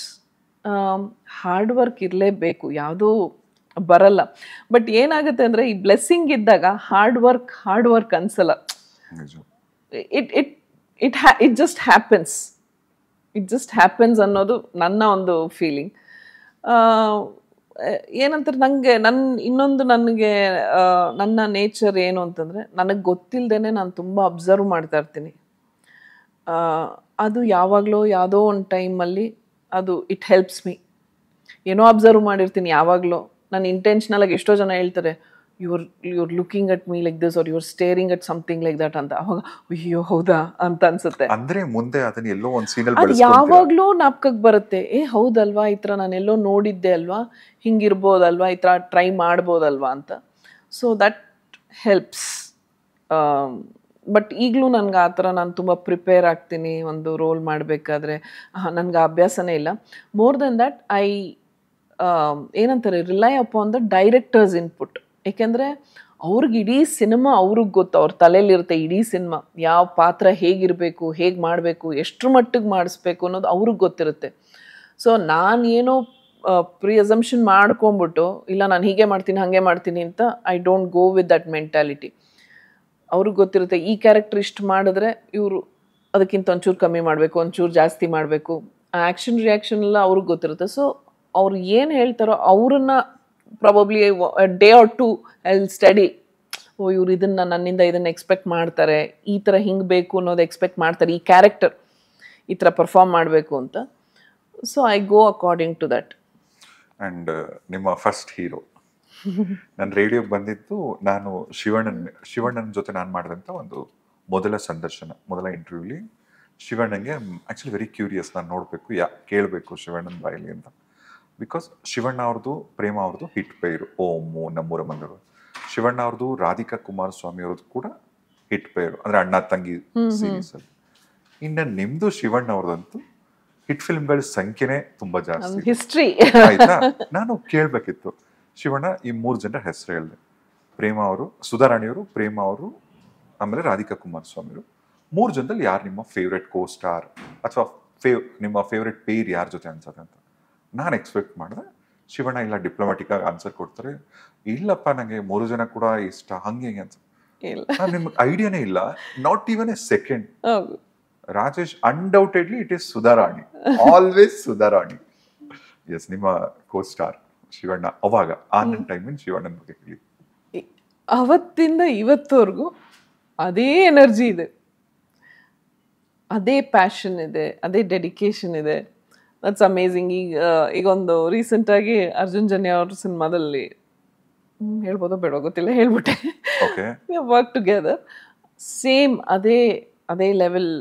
hard work ಇರಲೇಬೇಕು, ಯಾವುದೂ ಬರಲ್ಲ. ಬಟ್ ಏನಾಗುತ್ತೆ ಅಂದರೆ ಈ ಬ್ಲೆಸ್ಸಿಂಗ್ ಇದ್ದಾಗ ಹಾರ್ಡ್ ವರ್ಕ್ ಹಾರ್ಡ್ ವರ್ಕ್ ಅನ್ಸಲ್ಲ. It it it ha it just happens it just happens ಅನ್ನೋದು ನನ್ನ ಒಂದು ಫೀಲಿಂಗ್ ಏನಂತಾರೆ ನನಗೆ ನನ್ನ ಇನ್ನೊಂದು ನನಗೆ ನನ್ನ ನೇಚರ್ ಏನು ಅಂತಂದರೆ, ನನಗೆ ಗೊತ್ತಿಲ್ಲದೇ ನಾನು ತುಂಬ ಅಬ್ಸರ್ವ್ ಮಾಡ್ತಾ ಇರ್ತೀನಿ. ಅದು ಯಾವಾಗಲೋ ಯಾವುದೋ ಒಂದು ಟೈಮಲ್ಲಿ ಅದು ಇಟ್ ಹೆಲ್ಪ್ಸ್ ಮೀ ಏನೋ ಅಬ್ಸರ್ವ್ ಮಾಡಿರ್ತೀನಿ ಯಾವಾಗಲೂ. ನಾನು ಇಂಟೆನ್ಷನಲಾಗಿ ಎಷ್ಟೋ ಜನ ಹೇಳ್ತಾರೆ your your looking at me like this are your staring at something like that ಅಂತ. ಅವಾಗ ಅಯ್ಯೋ ಹೌದಾ? ಅಂತ ಅನ್ಸುತ್ತೆ. ಅಂದ್ರೆ ಮುಂದೆ ಅದನ್ನ ಎಲ್ಲೋ ಒಂದು ಸೀನಲ್ಲಿ ಯಾವಾಗಲೂ ನಾಪ್ಕಕ್ಕೆ ಬರುತ್ತೆ. ಏ ಹೌದಲ್ವಾ? ಈ ಥರ ನಾನು ಎಲ್ಲೋ ನೋಡಿದ್ದೆ ಅಲ್ವಾ? ಹಿಂಗಿರ್ಬೋದಲ್ವಾ? ಈ ಥರ ಟ್ರೈ ಮಾಡ್ಬೋದಲ್ವಾ? ಅಂತ. ಸೊ ದಟ್ ಹೆಲ್ಪ್ಸ್ ಬಟ್ ಈಗಲೂ ನನಗೆ ಆ ಥರ ನಾನು ತುಂಬ ಪ್ರಿಪೇರ್ ಆಗ್ತೀನಿ ಒಂದು ರೋಲ್ ಮಾಡಬೇಕಾದ್ರೆ. ನನಗೆ ಅಭ್ಯಾಸನೇ ಇಲ್ಲ. ಮೋರ್ ದೆನ್ ದಟ್ ಐ ಏನಂತಾರೆ rely upon the directors input ಏಕೆಂದರೆ ಅವ್ರಿಗೆ ಇಡೀ ಸಿನಿಮಾ ಅವ್ರಿಗೆ ಗೊತ್ತು, ಅವ್ರ ತಲೆಯಲ್ಲಿರುತ್ತೆ ಇಡೀ ಸಿನಿಮಾ. ಯಾವ ಪಾತ್ರ ಹೇಗಿರಬೇಕು, ಹೇಗೆ ಮಾಡಬೇಕು, ಎಷ್ಟರ ಮಟ್ಟಿಗೆ ಮಾಡಿಸ್ಬೇಕು ಅನ್ನೋದು ಅವ್ರಿಗೆ ಗೊತ್ತಿರುತ್ತೆ. ಸೊ, ನಾನು ಏನೋ ಪ್ರಿ ಅಸಂಪ್ಷನ್ ಮಾಡ್ಕೊಂಬಿಟ್ಟು, ಇಲ್ಲ ನಾನು ಹೀಗೆ ಮಾಡ್ತೀನಿ, ಹಾಗೆ ಮಾಡ್ತೀನಿ ಅಂತ I don't go with that mentality ಅವ್ರಿಗೆ ಗೊತ್ತಿರುತ್ತೆ, ಈ ಕ್ಯಾರೆಕ್ಟರ್ ಇಷ್ಟು ಮಾಡಿದ್ರೆ ಇವರು ಅದಕ್ಕಿಂತ ಒಂಚೂರು ಕಮ್ಮಿ ಮಾಡಬೇಕು, ಒಂಚೂರು ಜಾಸ್ತಿ ಮಾಡಬೇಕು. ಆ್ಯಕ್ಷನ್ ರಿಯಾಕ್ಷನ್ ಎಲ್ಲ ಅವ್ರಿಗೆ ಗೊತ್ತಿರುತ್ತೆ. ಸೊ ಅವ್ರು ಏನು ಹೇಳ್ತಾರೋ ಅವ್ರನ್ನ probably they are to I study oh ಇವ್ರು ಇದನ್ನು ನನ್ನಿಂದ ಇದನ್ನು ಎಕ್ಸ್ಪೆಕ್ಟ್ ಮಾಡ್ತಾರೆ. ಈ ಥರ ಹಿಂಗೆ ಬೇಕು ಅನ್ನೋದು ಎಕ್ಸ್ಪೆಕ್ಟ್ ಮಾಡ್ತಾರೆ. ಈ ಕ್ಯಾರೆಕ್ಟರ್ ಈ ಥರ ಪರ್ಫಾರ್ಮ್ ಮಾಡಬೇಕು ಅಂತ. So I go according to that and ನಿಮ್ಮ ಫಸ್ಟ್ ಹೀರೋ ನಾನು ರೇಡಿಯೋಗೆ ಬಂದಿದ್ದು ನಾನು ಶಿವಣ್ಣನ್ ಶಿವಣ್ಣನ ಜೊತೆ ನಾನು ಮಾಡಿದಂಥ ಒಂದು ಮೊದಲ ಸಂದರ್ಶನ ಮೊದಲ ಇಂಟರ್ವ್ಯೂಲಿ ಶಿವಣ್ಣಂಗೆ ಆ್ಯಕ್ಚುಲಿ ವೆರಿ ಕ್ಯೂರಿಯಸ್ ನಾನು ನೋಡಬೇಕು ಯಾ ಕೇಳಬೇಕು ಶಿವಣ್ಣನ ಬಾಯಲ್ಲಿ ಅಂತ. ಬಿಕಾಸ್ ಶಿವಣ್ಣ ಅವ್ರದ್ದು ಪ್ರೇಮ ಅವ್ರದ್ದು ಹಿಟ್ ಪೇರು ಓಮು ನಮ್ಮೂರ ಮಂದರು ಶಿವಣ್ಣ ಅವ್ರದ್ದು ರಾಧಿಕಾ ಕುಮಾರಸ್ವಾಮಿ ಅವ್ರದ್ದು ಕೂಡ ಹಿಟ್ ಪೇರು ಅಂದ್ರೆ ಅಣ್ಣ ತಂಗಿ ಸೀರೀಸ್ ಅಲ್ಲಿ. ಇನ್ನು ನಿಮ್ದು ಶಿವಣ್ಣ ಅವ್ರದಂತೂ ಹಿಟ್ ಫಿಲ್ಮ್ಗಳ ಸಂಖ್ಯೆನೇ ತುಂಬಾ ಜಾಸ್ತಿ ಹಿಸ್ಟ್ರಿ ಆಯ್ತಾ? ನಾನು ಕೇಳ್ಬೇಕಿತ್ತು. ಶಿವಣ್ಣ ಈ ಮೂರು ಜನರ ಹೆಸರು ಹೇಳಿದೆ ಪ್ರೇಮ ಅವರು ಸುಧಾರಾಣಿಯವರು ಪ್ರೇಮ ಅವರು ಆಮೇಲೆ ರಾಧಿಕಾ ಕುಮಾರಸ್ವಾಮಿ ಅವರು. ಮೂರು ಜನದಲ್ಲಿ ಯಾರು ನಿಮ್ಮ ಫೇವ್ರೆಟ್ ಕೋ ಸ್ಟಾರ್ ಅಥವಾ ಫೇವ್ ನಿಮ್ಮ ಫೇವ್ರೆಟ್ ಪೇರ್ ಯಾರ ಜೊತೆ ಅನ್ಸತ್ತೆ ಅಂತ? ನಾನು ಎಕ್ಸ್ಪೆಕ್ಟ್ ಮಾಡಿದೆ ಶಿವಣ್ಣ ಇಲ್ಲ ಡಿಪ್ಲೊಮ್ಯಾಟಿಕ್ ಆಗಿ ಆನ್ಸರ್ ಕೊಡ್ತಾರೆ. ಇಲ್ಲಪ್ಪ ನನಗೆ ಮೂರು ಜನ ಕೂಡ ಇಷ್ಟ ಹಂಗೆ ಹಿಂಗೆ ಅಂತ. ನಿಮ್ಗೆ ಐಡಿಯಾನೇ ಇಲ್ಲ not even a second Rajesh undoubtedly it is Sudharani always Sudharani as ನಿಮ್ಮ ಕೋ ಸ್ಟಾರ್ ಶಿವಣ್ಣ ಅವಾಗ ಆ ನನ್ನ ಟೈಮಿನ ಶಿವಣ್ಣನ ಬಗ್ಗೆ ಹೇಳಿ. ಅವತ್ತಿಂದ ಇವತ್ತವರೆಗೂ ಅದೇ ಎನರ್ಜಿ ಇದೆ. ಅದೇ ಪ್ಯಾಷನ್ ಇದೆ ಅದೇ ಡೆಡಿಕೇಶನ್ ಇದೆ. ದಟ್ಸ್ ಅಮೇಝಿಂಗ್ ಈಗ ಈಗ ಒಂದು ರೀಸೆಂಟಾಗಿ ಅರ್ಜುನ್ ಜನ್ಯ ಅವ್ರ ಸಿನಿಮಾದಲ್ಲಿ ಹೇಳ್ಬೋದು ಬೇಡ ಗೊತ್ತಿಲ್ಲ ಹೇಳ್ಬಿಟ್ಟೆ. ವರ್ಕ್ ಟುಗೆದರ್ ಸೇಮ್ ಅದೇ ಅದೇ ಲೆವೆಲ್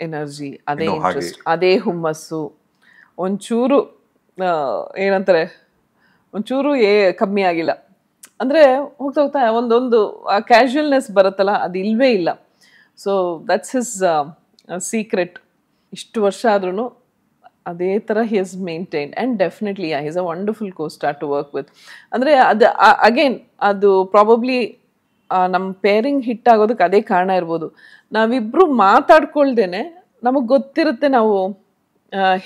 ಎನರ್ಜಿ ಅದೇ. ಇಂಟ್ರೆಸ್ಟ್ ಅದೇ ಹುಮ್ಮಸ್ಸು. ಒಂಚೂರು ಏನಂತಾರೆ ಒಂಚೂರು ಏ ಕಮ್ಮಿ ಆಗಿಲ್ಲ. ಅಂದರೆ ಹೋಗ್ತಾ ಹೋಗ್ತಾ ಒಂದೊಂದು ಆ ಕ್ಯಾಶುವಲ್ನೆಸ್ ಬರುತ್ತಲ್ಲ ಅದು ಇಲ್ವೇ ಇಲ್ಲ ಸೊ ದಟ್ಸ್ ಹಿಸ್ ಸೀಕ್ರೆಟ್ ಇಷ್ಟು ವರ್ಷ ಆದ್ರೂ ಅದೇ ಥರ he has maintain and definitely is a wonderful co star to work with ಅಂದರೆ ಅದು ಅಗೇನ್ ಅದು ಪ್ರಾಬಬ್ಲಿ ನಮ್ಮ ಪೇರಿಂಗ್ ಹಿಟ್ ಆಗೋದಕ್ಕೆ ಅದೇ ಕಾರಣ ಇರ್ಬೋದು. ನಾವಿಬ್ಬರು ಮಾತಾಡ್ಕೊಳ್ದೇನೆ ನಮಗೆ ಗೊತ್ತಿರುತ್ತೆ ನಾವು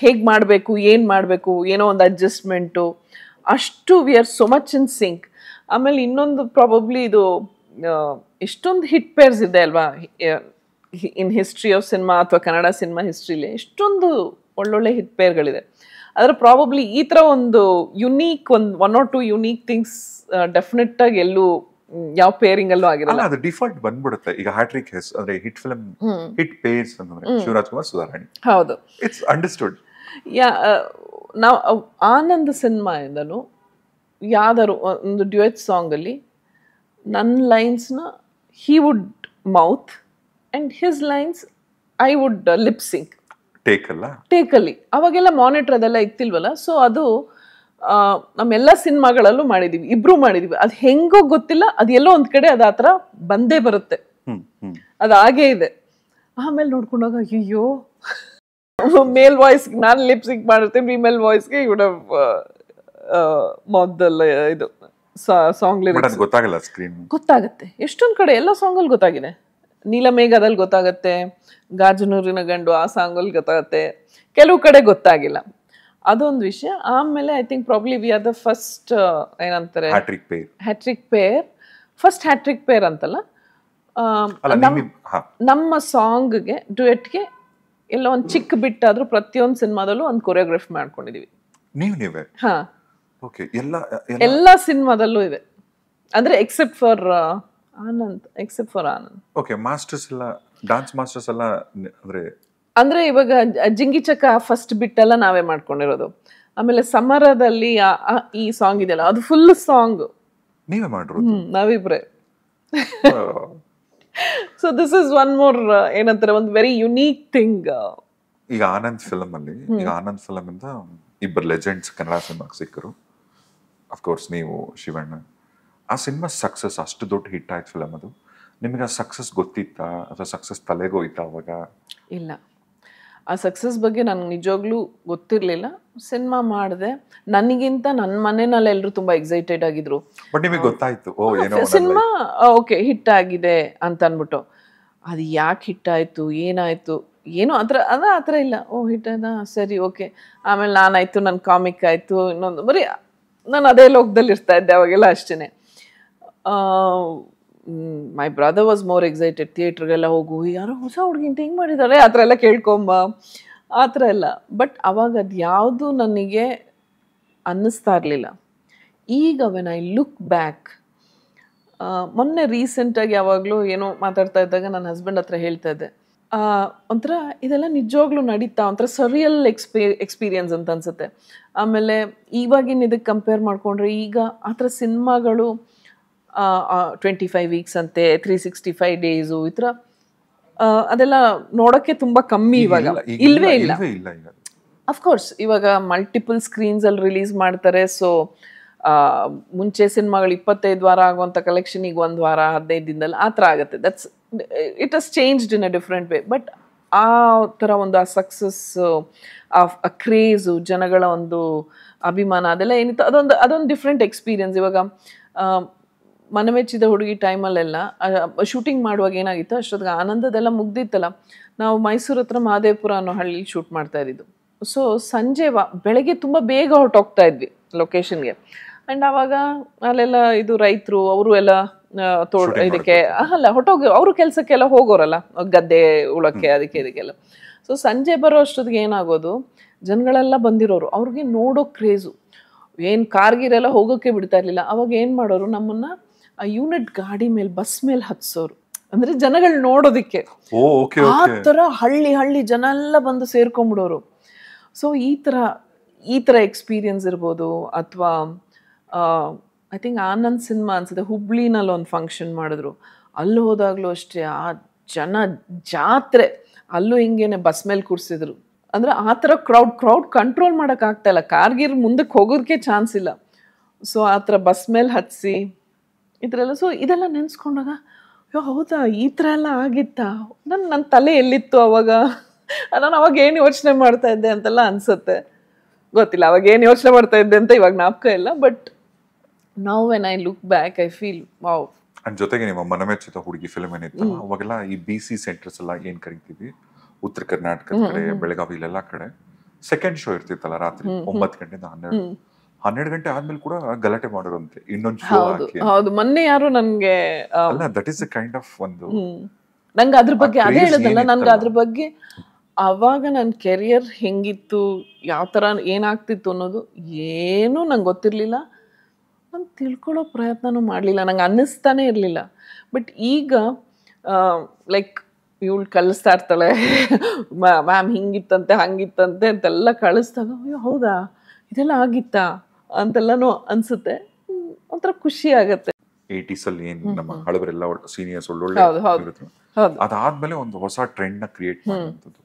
ಹೇಗೆ ಮಾಡಬೇಕು, ಏನು ಮಾಡಬೇಕು, ಏನೋ ಒಂದು ಅಡ್ಜಸ್ಟ್ಮೆಂಟು ಅಷ್ಟು we are so much in sync ಆಮೇಲೆ ಇನ್ನೊಂದು ಪ್ರಾಬಬ್ಲಿ ಇದು ಎಷ್ಟೊಂದು ಹಿಟ್ ಪೇರ್ಸ್ ಇದೆ ಅಲ್ವಾ ಇನ್ ಹಿಸ್ಟ್ರಿ ಆಫ್ ಸಿನಿಮಾ ಅಥವಾ ಕನ್ನಡ ಸಿನಿಮಾ ಹಿಸ್ಟ್ರಿಲಿ ಎಷ್ಟೊಂದು ಒಳ್ಳೊಳ್ಳೆ ಹಿಟ್ ಪೇರ್ಗಳಿದೆ ಆದರೆ ಪ್ರಾಬಬ್ಲಿ ಈ ಥರ ಒಂದು ಯುನೀಕ್ ಒಂದು one or two unique things definite ಆಗಿ ಎಲ್ಲೂ ಯಾವ ಪೇರಿಂಗ್ ಅಲ್ಲೂ ಆಗಿರಲ್ಲ. ಅದು ಡಿಫಾಲ್ಟ್ ಬಂದ್ಬಿಡುತ್ತೆ. ಈಗ ಹ್ಯಾಟ್ರಿಕ್ ಹೆಸ್ ಅಂದ್ರೆ ಹಿಟ್ ಫಿಲ್ಮ್ ಹಿಟ್ ಪೇರ್ಸ್ ಅಂತಂದ್ರೆ ಶಿವರಾಜ್ ಕುಮಾರ್ ಸುಧಾರಾಣಿ. ಹೌದು. ಇಟ್ಸ್ ಅಂಡರ್ಸ್ಟುಡ್ ಯಾ ನಾವು ಆನಂದ್ ಸಿನಿಮಾಯಿಂದನು ಯಾವ್ದಾರು ಒಂದು ಡ್ಯುಯೆಟ್ ಸಾಂಗಲ್ಲಿ ನನ್ನ ಲೈನ್ಸ್ನ he would mouth and his lines I would lip sync take ಅಲ್ಲ? ಟೇಕಲ್ಲಿ ಅವಾಗೆಲ್ಲ ಮಾನಿಟರ್ ಅದೆಲ್ಲ ಇತ್ತಿಲ್ವಲ್ಲ? ಸೊ ಅದು ನಮ್ಮೆಲ್ಲ ಸಿನಿಮಾಗಳಲ್ಲೂ ಮಾಡಿದೀವಿ. ಇಬ್ರು ಮಾಡಿದೀವಿ. ಅದು ಹೆಂಗೋ ಗೊತ್ತಿಲ್ಲ. ಅದು ಎಲ್ಲೋ ಒಂದ್ ಕಡೆ ಅದು ಆತರ ಬಂದೇ ಬರುತ್ತೆ. ಅದು ಹಾಗೇ ಇದೆ. ಆಮೇಲೆ ನೋಡ್ಕೊಂಡಾಗ ಅಯ್ಯೋ ಮೇಲ್ ವಾಯ್ಸ್ ನಾನು ಲಿಪ್ಸಿಂಗ್ ಮಾಡಿರ್ತೀನಿ. ಫಿಮೇಲ್ ವಾಯ್ಸ್ಗೆ ಇವಡ ಮೊದಲ ಇದು ಸಾಂಗ್ ಲಿರಿಕ್ಸ್ ಗೊತ್ತಾಗಲ್ಲ ಸ್ಕ್ರೀನ್ ಗೊತ್ತಾಗುತ್ತೆ. ಎಷ್ಟೊಂದು ಕಡೆ ಎಲ್ಲ ಸಾಂಗಲ್ಲಿ ಗೊತ್ತಾಗಿದೆ. ನೀಲಮೇಘದಲ್ಲಿ ಗೊತ್ತಾಗತ್ತೆ ಗಾಜನೂರಿನ ಗಂಡು ಆ ಸಾಂಗಲ್ಲಿ ಗೊತ್ತಾಗತ್ತೆ. ಕೆಲವು ಕಡೆ ಗೊತ್ತಾಗಿಲ್ಲ. ಅದೊಂದು ವಿಷಯ. ಆಮೇಲೆ I think probably we are the first ಏನಂತಾರೆ? Hattrick pair first hattrick pair ಅಂತಲ್ಲ? ನಮ್ಮ ಸಾಂಗ್ಗೆ ಡುಯೆಟ್ಗೆ ಎಲ್ಲ ಒಂದು ಚಿಕ್ಕ ಬಿಟ್ಟಾದ್ರೂ ಪ್ರತಿಯೊಂದು ಸಿನಿಮಾದಲ್ಲೂ ಒಂದು ಕೊರಿಯೋಗ್ರಫಿ ಮಾಡ್ಕೊಂಡಿದೀವಿ. ನೀವು ನೀವೇ? ಹಾ. ಎಲ್ಲ ಎಲ್ಲ ಸಿನಿಮಾದಲ್ಲೂ ಇದೆ ಅಂದ್ರೆ except for Anand except for Anand. Okay masters ಎಲ್ಲ ಡಾನ್ಸ್ ಮಾಸ್ಟರ್ಸ್ ಎಲ್ಲ ಅಂದ್ರೆ ಅಂದ್ರೆ ಇವಾಗ ಜಿಂಗಿ ಚಕ್ಕ ಫಸ್ಟ್ ಬಿಟ್ಟೆಲ್ಲ ನಾವೇ ಮಾಡ್ಕೊಂಡಿರೋದು. ಆಮೇಲೆ ಸಮರದಲ್ಲಿ ಈ ಸಾಂಗ್ ಇದೆಯಲ್ಲ ಅದು ಫುಲ್ ಸಾಂಗ್ ನೀವೇ ಮಾಡಿರೋದು? ನಾವಿಬ್ರೆ. So this is one more ಏನಂತಾರೆ ಒಂದು ವೆರಿ ಯುನೀಕ್ ಥಿಂಗ್ ಈಗ ಆನಂದ್ ಫಿಲಮ್ ಅಲ್ಲಿ ಈಗ ಆನಂದ್ ಫಿಲಮ್ ಇಂದ ಇಬ್ಬರು ಲೆಜೆಂಡ್ಸ್ ಕನ್ನಡ ಸಿನಿಮಾಗೆ ಸಿಕ್ಕರು. ಅಫ್ಕೋರ್ಸ್ ನೀವು ಶಿವಣ್ಣ ಆ ಸಿನಿಮಾ ಸಕ್ಸಸ್ ಅಷ್ಟು ದೊಡ್ಡ ಹಿಟ್ ಆಯ್ತು ಫಿಲಮ್ ಅದು ನಿಮಗೆ ಆ ಸಕ್ಸಸ್ ಗೊತ್ತಿತ್ತಾ? ಅಥವಾ ಸಕ್ಸಸ್ ತಲೆಗೆ ಹೋಯ್ತಾ ಅವಾಗ? ಇಲ್ಲ. ಆ ಸಕ್ಸಸ್ ಬಗ್ಗೆ ನನಗೆ ನಿಜವಾಗ್ಲೂ ಗೊತ್ತಿರಲಿಲ್ಲ. ಸಿನಿಮಾ ಮಾಡಿದೆ. ನನಗಿಂತ ನನ್ನ ಮನೆಯಲ್ಲಿ ಎಲ್ಲರೂ ತುಂಬ ಎಕ್ಸೈಟೆಡ್ ಆಗಿದ್ರು. ಬಟ್ ನಿಮಗೆ ಗೊತ್ತಾಯ್ತು. ಓ ಏನೋ ಸಿನಿಮಾ ಓಕೆ ಹಿಟ್ ಆಗಿದೆ ಅಂತ ಅಂದ್ಬಿಟ್ಟು ಅದು ಯಾಕೆ ಹಿಟ್ ಆಯ್ತು? ಏನಾಯ್ತು? ಏನೋ ಆ ಥರ ಅದ ಆ ಥರ ಇಲ್ಲ. ಓ ಹಿಟ್ ಆಯ್ತಾ? ಸರಿ ಓಕೆ ಆಮೇಲೆ ನಾನಾಯ್ತು ನನ್ನ ಕಾಮಿಕ್ ಆಯಿತು ಇನ್ನೊಂದು. ಬರೀ ನಾನು ಅದೇ ಲೋಕದಲ್ಲಿ ಇರ್ತಾ ಇದ್ದೆ ಅವಾಗೆಲ್ಲ ಅಷ್ಟೇ my brother was more excited ಥಿಯೇಟ್ರಿಗೆಲ್ಲ ಹೋಗು. ಯಾರೋ ಹೊಸ ಹುಡುಗಿ ಅಂತ ಹಿಂಗೆ ಮಾಡಿದ್ದಾರೆ ಆ ಥರ ಎಲ್ಲ ಕೇಳ್ಕೊಂಬ. ಆ ಥರ ಎಲ್ಲ. ಬಟ್ ಅವಾಗ ಅದು ಯಾವುದು ನನಗೆ ಅನ್ನಿಸ್ತಾ ಇರಲಿಲ್ಲ. ಈಗ ವೆನ್ ಐ ಲುಕ್ ಬ್ಯಾಕ್ ಮೊನ್ನೆ ರೀಸೆಂಟಾಗಿ ಯಾವಾಗಲೂ ಏನೋ ಮಾತಾಡ್ತಾ ಇದ್ದಾಗ ನನ್ನ ಹಸ್ಬೆಂಡ್ ಹತ್ರ ಹೇಳ್ತಾ ಇದ್ದೆ. ಒಂಥರ ಇದೆಲ್ಲ ನಿಜವಾಗ್ಲೂ ನಡೀತಾ, ಒಂಥರ ಸರಿಯಲ್ ಎಕ್ಸ್ಪೀ ಎಕ್ಸ್ಪೀರಿಯನ್ಸ್ ಅಂತ ಅನ್ಸುತ್ತೆ. ಆಮೇಲೆ ಇವಾಗಿನ ಇದಕ್ಕೆ ಕಂಪೇರ್ ಮಾಡಿಕೊಂಡ್ರೆ ಈಗ ಆ ಥರ ಸಿನಿಮಾಗಳು ಟ್ವೆಂಟಿ ಫೈವ್ ವೀಕ್ಸ್ ಅಂತೆ ತ್ರೀ ಸಿಕ್ಸ್ಟಿ ಫೈವ್ ಡೇಸು ಈ ಥರ ಅದೆಲ್ಲ ನೋಡೋಕ್ಕೆ ತುಂಬ ಕಮ್ಮಿ ಇವಾಗ. ಇಲ್ವೇ ಇಲ್ಲ ಅಫ್ಕೋರ್ಸ್ ಇವಾಗ ಮಲ್ಟಿಪಲ್ ಸ್ಕ್ರೀನ್ಸಲ್ಲಿ ರಿಲೀಸ್ ಮಾಡ್ತಾರೆ ಸೊ ಮುಂಚೆ ಸಿನಿಮಾಗಳು ಇಪ್ಪತ್ತೈದು ವಾರ ಆಗುವಂಥ ಕಲೆಕ್ಷನ್ ಈಗ ಒಂದು ವಾರ ಹದಿನೈದು ದಿನದಲ್ಲಿ ಆ ಥರ ಆಗುತ್ತೆ. That's it has changed in a different way but ಆ ಥರ ಒಂದು ಆ ಸಕ್ಸಸ್ ಆ ಕ್ರೇಜು ಜನಗಳ ಒಂದು ಅಭಿಮಾನ ಅದೆಲ್ಲ ಏನಿತ್ತು ಅದೊಂದು ಅದೊಂದು ಡಿಫ್ರೆಂಟ್ ಎಕ್ಸ್ಪೀರಿಯನ್ಸ್ ಇವಾಗ ಆ, ಮನಮೆಚ್ಚಿದ ಹುಡುಗಿ ಟೈಮಲ್ಲೆಲ್ಲ ಶೂಟಿಂಗ್ ಮಾಡುವಾಗ ಏನಾಗಿತ್ತು ಅಷ್ಟೊತ್ತಿಗೆ ಆನಂದದೆಲ್ಲ ಮುಗ್ದಿತ್ತಲ್ಲ ನಾವು ಮೈಸೂರು ಹತ್ರ ಮಹದೇವಪುರ ಅನ್ನೋ ಹಳ್ಳಿಲಿ ಶೂಟ್ ಮಾಡ್ತಾ ಇದ್ದಿದ್ದು. ಸೊ ಸಂಜೆ ವಾ ಬೆಳಗ್ಗೆ ತುಂಬ ಬೇಗ ಹೊರಟೋಗ್ತಾ ಇದ್ವಿ ಲೊಕೇಶನ್ಗೆ ಆ್ಯಂಡ್ ಆವಾಗ ಅಲ್ಲೆಲ್ಲ ಇದು ರೈತರು ಅವರು ಎಲ್ಲ ತೋ ತೋಡ್ ಇದಕ್ಕೆ ಅಲ್ಲ ಹೊಟ್ಟೋಗಿ ಅವರು ಕೆಲಸಕ್ಕೆಲ್ಲ ಹೋಗೋರಲ್ಲ ಗದ್ದೆ ಉಳಕ್ಕೆ ಅದಕ್ಕೆ ಇದಕ್ಕೆಲ್ಲ. ಸೊ ಸಂಜೆ ಬರೋ ಅಷ್ಟೊತ್ತಿಗೆ ಏನಾಗೋದು ಜನಗಳೆಲ್ಲ ಬಂದಿರೋರು ಅವ್ರಿಗೆ ನೋಡೋ ಕ್ರೇಜು ಏನು ಕಾರ್ಗಿರೆಲ್ಲ ಹೋಗೋಕ್ಕೆ ಬಿಡ್ತಾ ಇರಲಿಲ್ಲ. ಅವಾಗ ಏನು ಮಾಡೋರು ನಮ್ಮನ್ನ ಆ ಯೂನಿಟ್ ಗಾಡಿ ಮೇಲೆ ಬಸ್ ಮೇಲೆ ಹತ್ಸೋರು. ಅಂದ್ರೆ ಜನಗಳು ನೋಡೋದಿಕ್ಕೆ. ಆ ತರ ಹಳ್ಳಿ ಹಳ್ಳಿ ಜನ ಎಲ್ಲ ಬಂದು ಸೇರ್ಕೊಂಡ್ಬಿಡೋರು. ಸೊ ಈ ತರ ಈ ತರ ಎಕ್ಸ್ಪೀರಿಯನ್ಸ್ ಇರ್ಬೋದು. ಅಥವಾ ಐ ಥಿಂಕ್ ಆನಂದ್ ಸಿನಿಮಾ ಅನ್ಸುತ್ತೆ. ಹುಬ್ಳಿನಲ್ಲಿ ಒಂದು ಫಂಕ್ಷನ್ ಮಾಡಿದ್ರು. ಅಲ್ಲಿ ಹೋದಾಗಲೂ ಅಷ್ಟೇ ಆ ಜನ ಜಾತ್ರೆ. ಅಲ್ಲೂ ಹಿಂಗೇನೆ ಬಸ್ ಮೇಲೆ ಕೂರಿಸಿದ್ರು. ಅಂದ್ರೆ ಆ ತರ ಕ್ರೌಡ್ ಕ್ರೌಡ್ ಕಂಟ್ರೋಲ್ ಮಾಡೋಕ್ಕಾಗ್ತಾ ಇಲ್ಲ. ಕಾರ್ಗಿರ್ ಮುಂದಕ್ಕೆ ಹೋಗೋದಕ್ಕೆ ಚಾನ್ಸ್ ಇಲ್ಲ. ಸೊ ಆ ಥರ ಬಸ್ ಮೇಲೆ ಹತ್ತಿಸಿ ಎಲ್ಲ ಸೊ ಇದೆಲ್ಲ ನೆನೆಸ್ಕೊಂಡಾಗ ಅಯ್ಯೋ ಹೌದಾ? ಈ ಥರ ಎಲ್ಲ ಆಗಿತ್ತಾ? ನನ್ನ ನನ್ನ ತಲೆ ಎಲ್ಲಿತ್ತು ಅವಾಗ? ನಾನು ಅವಾಗ ಏನು ಯೋಚನೆ ಮಾಡ್ತಾ ಇದ್ದೆ? ಅಂತೆಲ್ಲ ಅನಿಸುತ್ತೆ. ಗೊತ್ತಿಲ್ಲ ಅವಾಗ ಏನು ಯೋಚನೆ ಮಾಡ್ತಾ ಇದ್ದೆ ಅಂತ ಇವಾಗ ಜ್ಞಾಪಕ ಇಲ್ಲ ಬಟ್ ನಾವು when I look back I feel wow and ಜೊತೆಗೆ ನಿಮ್ಮ ಮನಮೆಚ್ಚಿತ ಹುಡುಗಿ ಫಿಲ್ಮ್ ಏನಿತ್ತಲ್ಲ ಅವಾಗೆಲ್ಲ ಈ ಬಿ ಸಿ ಸೆಂಟರ್ಸ್ ಎಲ್ಲ ಏನು ಕರಿತೀವಿ? ಉತ್ತರ ಕರ್ನಾಟಕದ ಕಡೆ ಬೆಳಗಾವಿ ಕಡೆ ಸೆಕೆಂಡ್ ಶೋ ಇರ್ತಿತ್ತಲ್ಲ ರಾತ್ರಿ ಒಂಬತ್ತು ಗಂಟೆಯಿಂದ ಹನ್ನೆರಡು. ಹನ್ನೆರಡು ಗಂಟೆ ಆದ್ಮೇಲೆ ಕೂಡ ಗಲಾಟೆ ಮಾಡೋರಂತೆ ಇನ್ನೊಂದು ಶೋ ಹೌದು ಹಾಕಿ ಹೌದು. ಮೊನ್ನೆ ಯಾರು ನನಗೆ ಅಲ್ಲ that is a kind of ಒಂದು ನಂಗೆ ಅದ್ರ ಬಗ್ಗೆ ಅದೇ ಹೇಳೋದಲ್ಲ ನನ್ಗೆ ಅದ್ರ ಬಗ್ಗೆ ಅವಾಗ ನನ್ನ ಕೆರಿಯರ್ ಹೆಂಗಿತ್ತು ಯಾವ ಥರ ಏನಾಗ್ತಿತ್ತು ಅನ್ನೋದು ಏನೂ ನಂಗೆ ಗೊತ್ತಿರಲಿಲ್ಲ. ನಾನು ತಿಳ್ಕೊಳ್ಳೋ ಪ್ರಯತ್ನನೂ ಮಾಡಲಿಲ್ಲ ನಂಗೆ ಅನ್ನಿಸ್ತಾನೆ ಇರಲಿಲ್ಲ. ಬಟ್ ಈಗ ಲೈಕ್ ಇವಳು ಕಳಿಸ್ತಾ ಇರ್ತಾಳೆ ಮ್ಯಾಮ್ ಹಿಂಗಿತ್ತಂತೆ ಹಂಗಿತ್ತಂತೆ ಅಂತೆಲ್ಲ ಕಳಿಸ್ದಾಗ ಅಯ್ಯೋ ಹೌದಾ? ಇದೆಲ್ಲ ಆಗಿತ್ತಾ? ಅಂತೆಲ್ಲನೂ ಅನ್ಸುತ್ತೆ. ಒಂಥರ ಖುಷಿ ಆಗತ್ತೆ. ಏಯ್ಟೀಸ್ ಅಲ್ಲಿ ಏನು ನಮ್ಮ ಹಳಬರೆಲ್ಲ ಸೀನಿಯರ್ಸ್ ಒಳ್ಳೊಳ್ಳೆ ಅದಾದ್ಮೇಲೆ ಒಂದು ಹೊಸ ಟ್ರೆಂಡ್ನ ಕ್ರಿಯೇಟ್ ಮಾಡುವಂಥದ್ದು.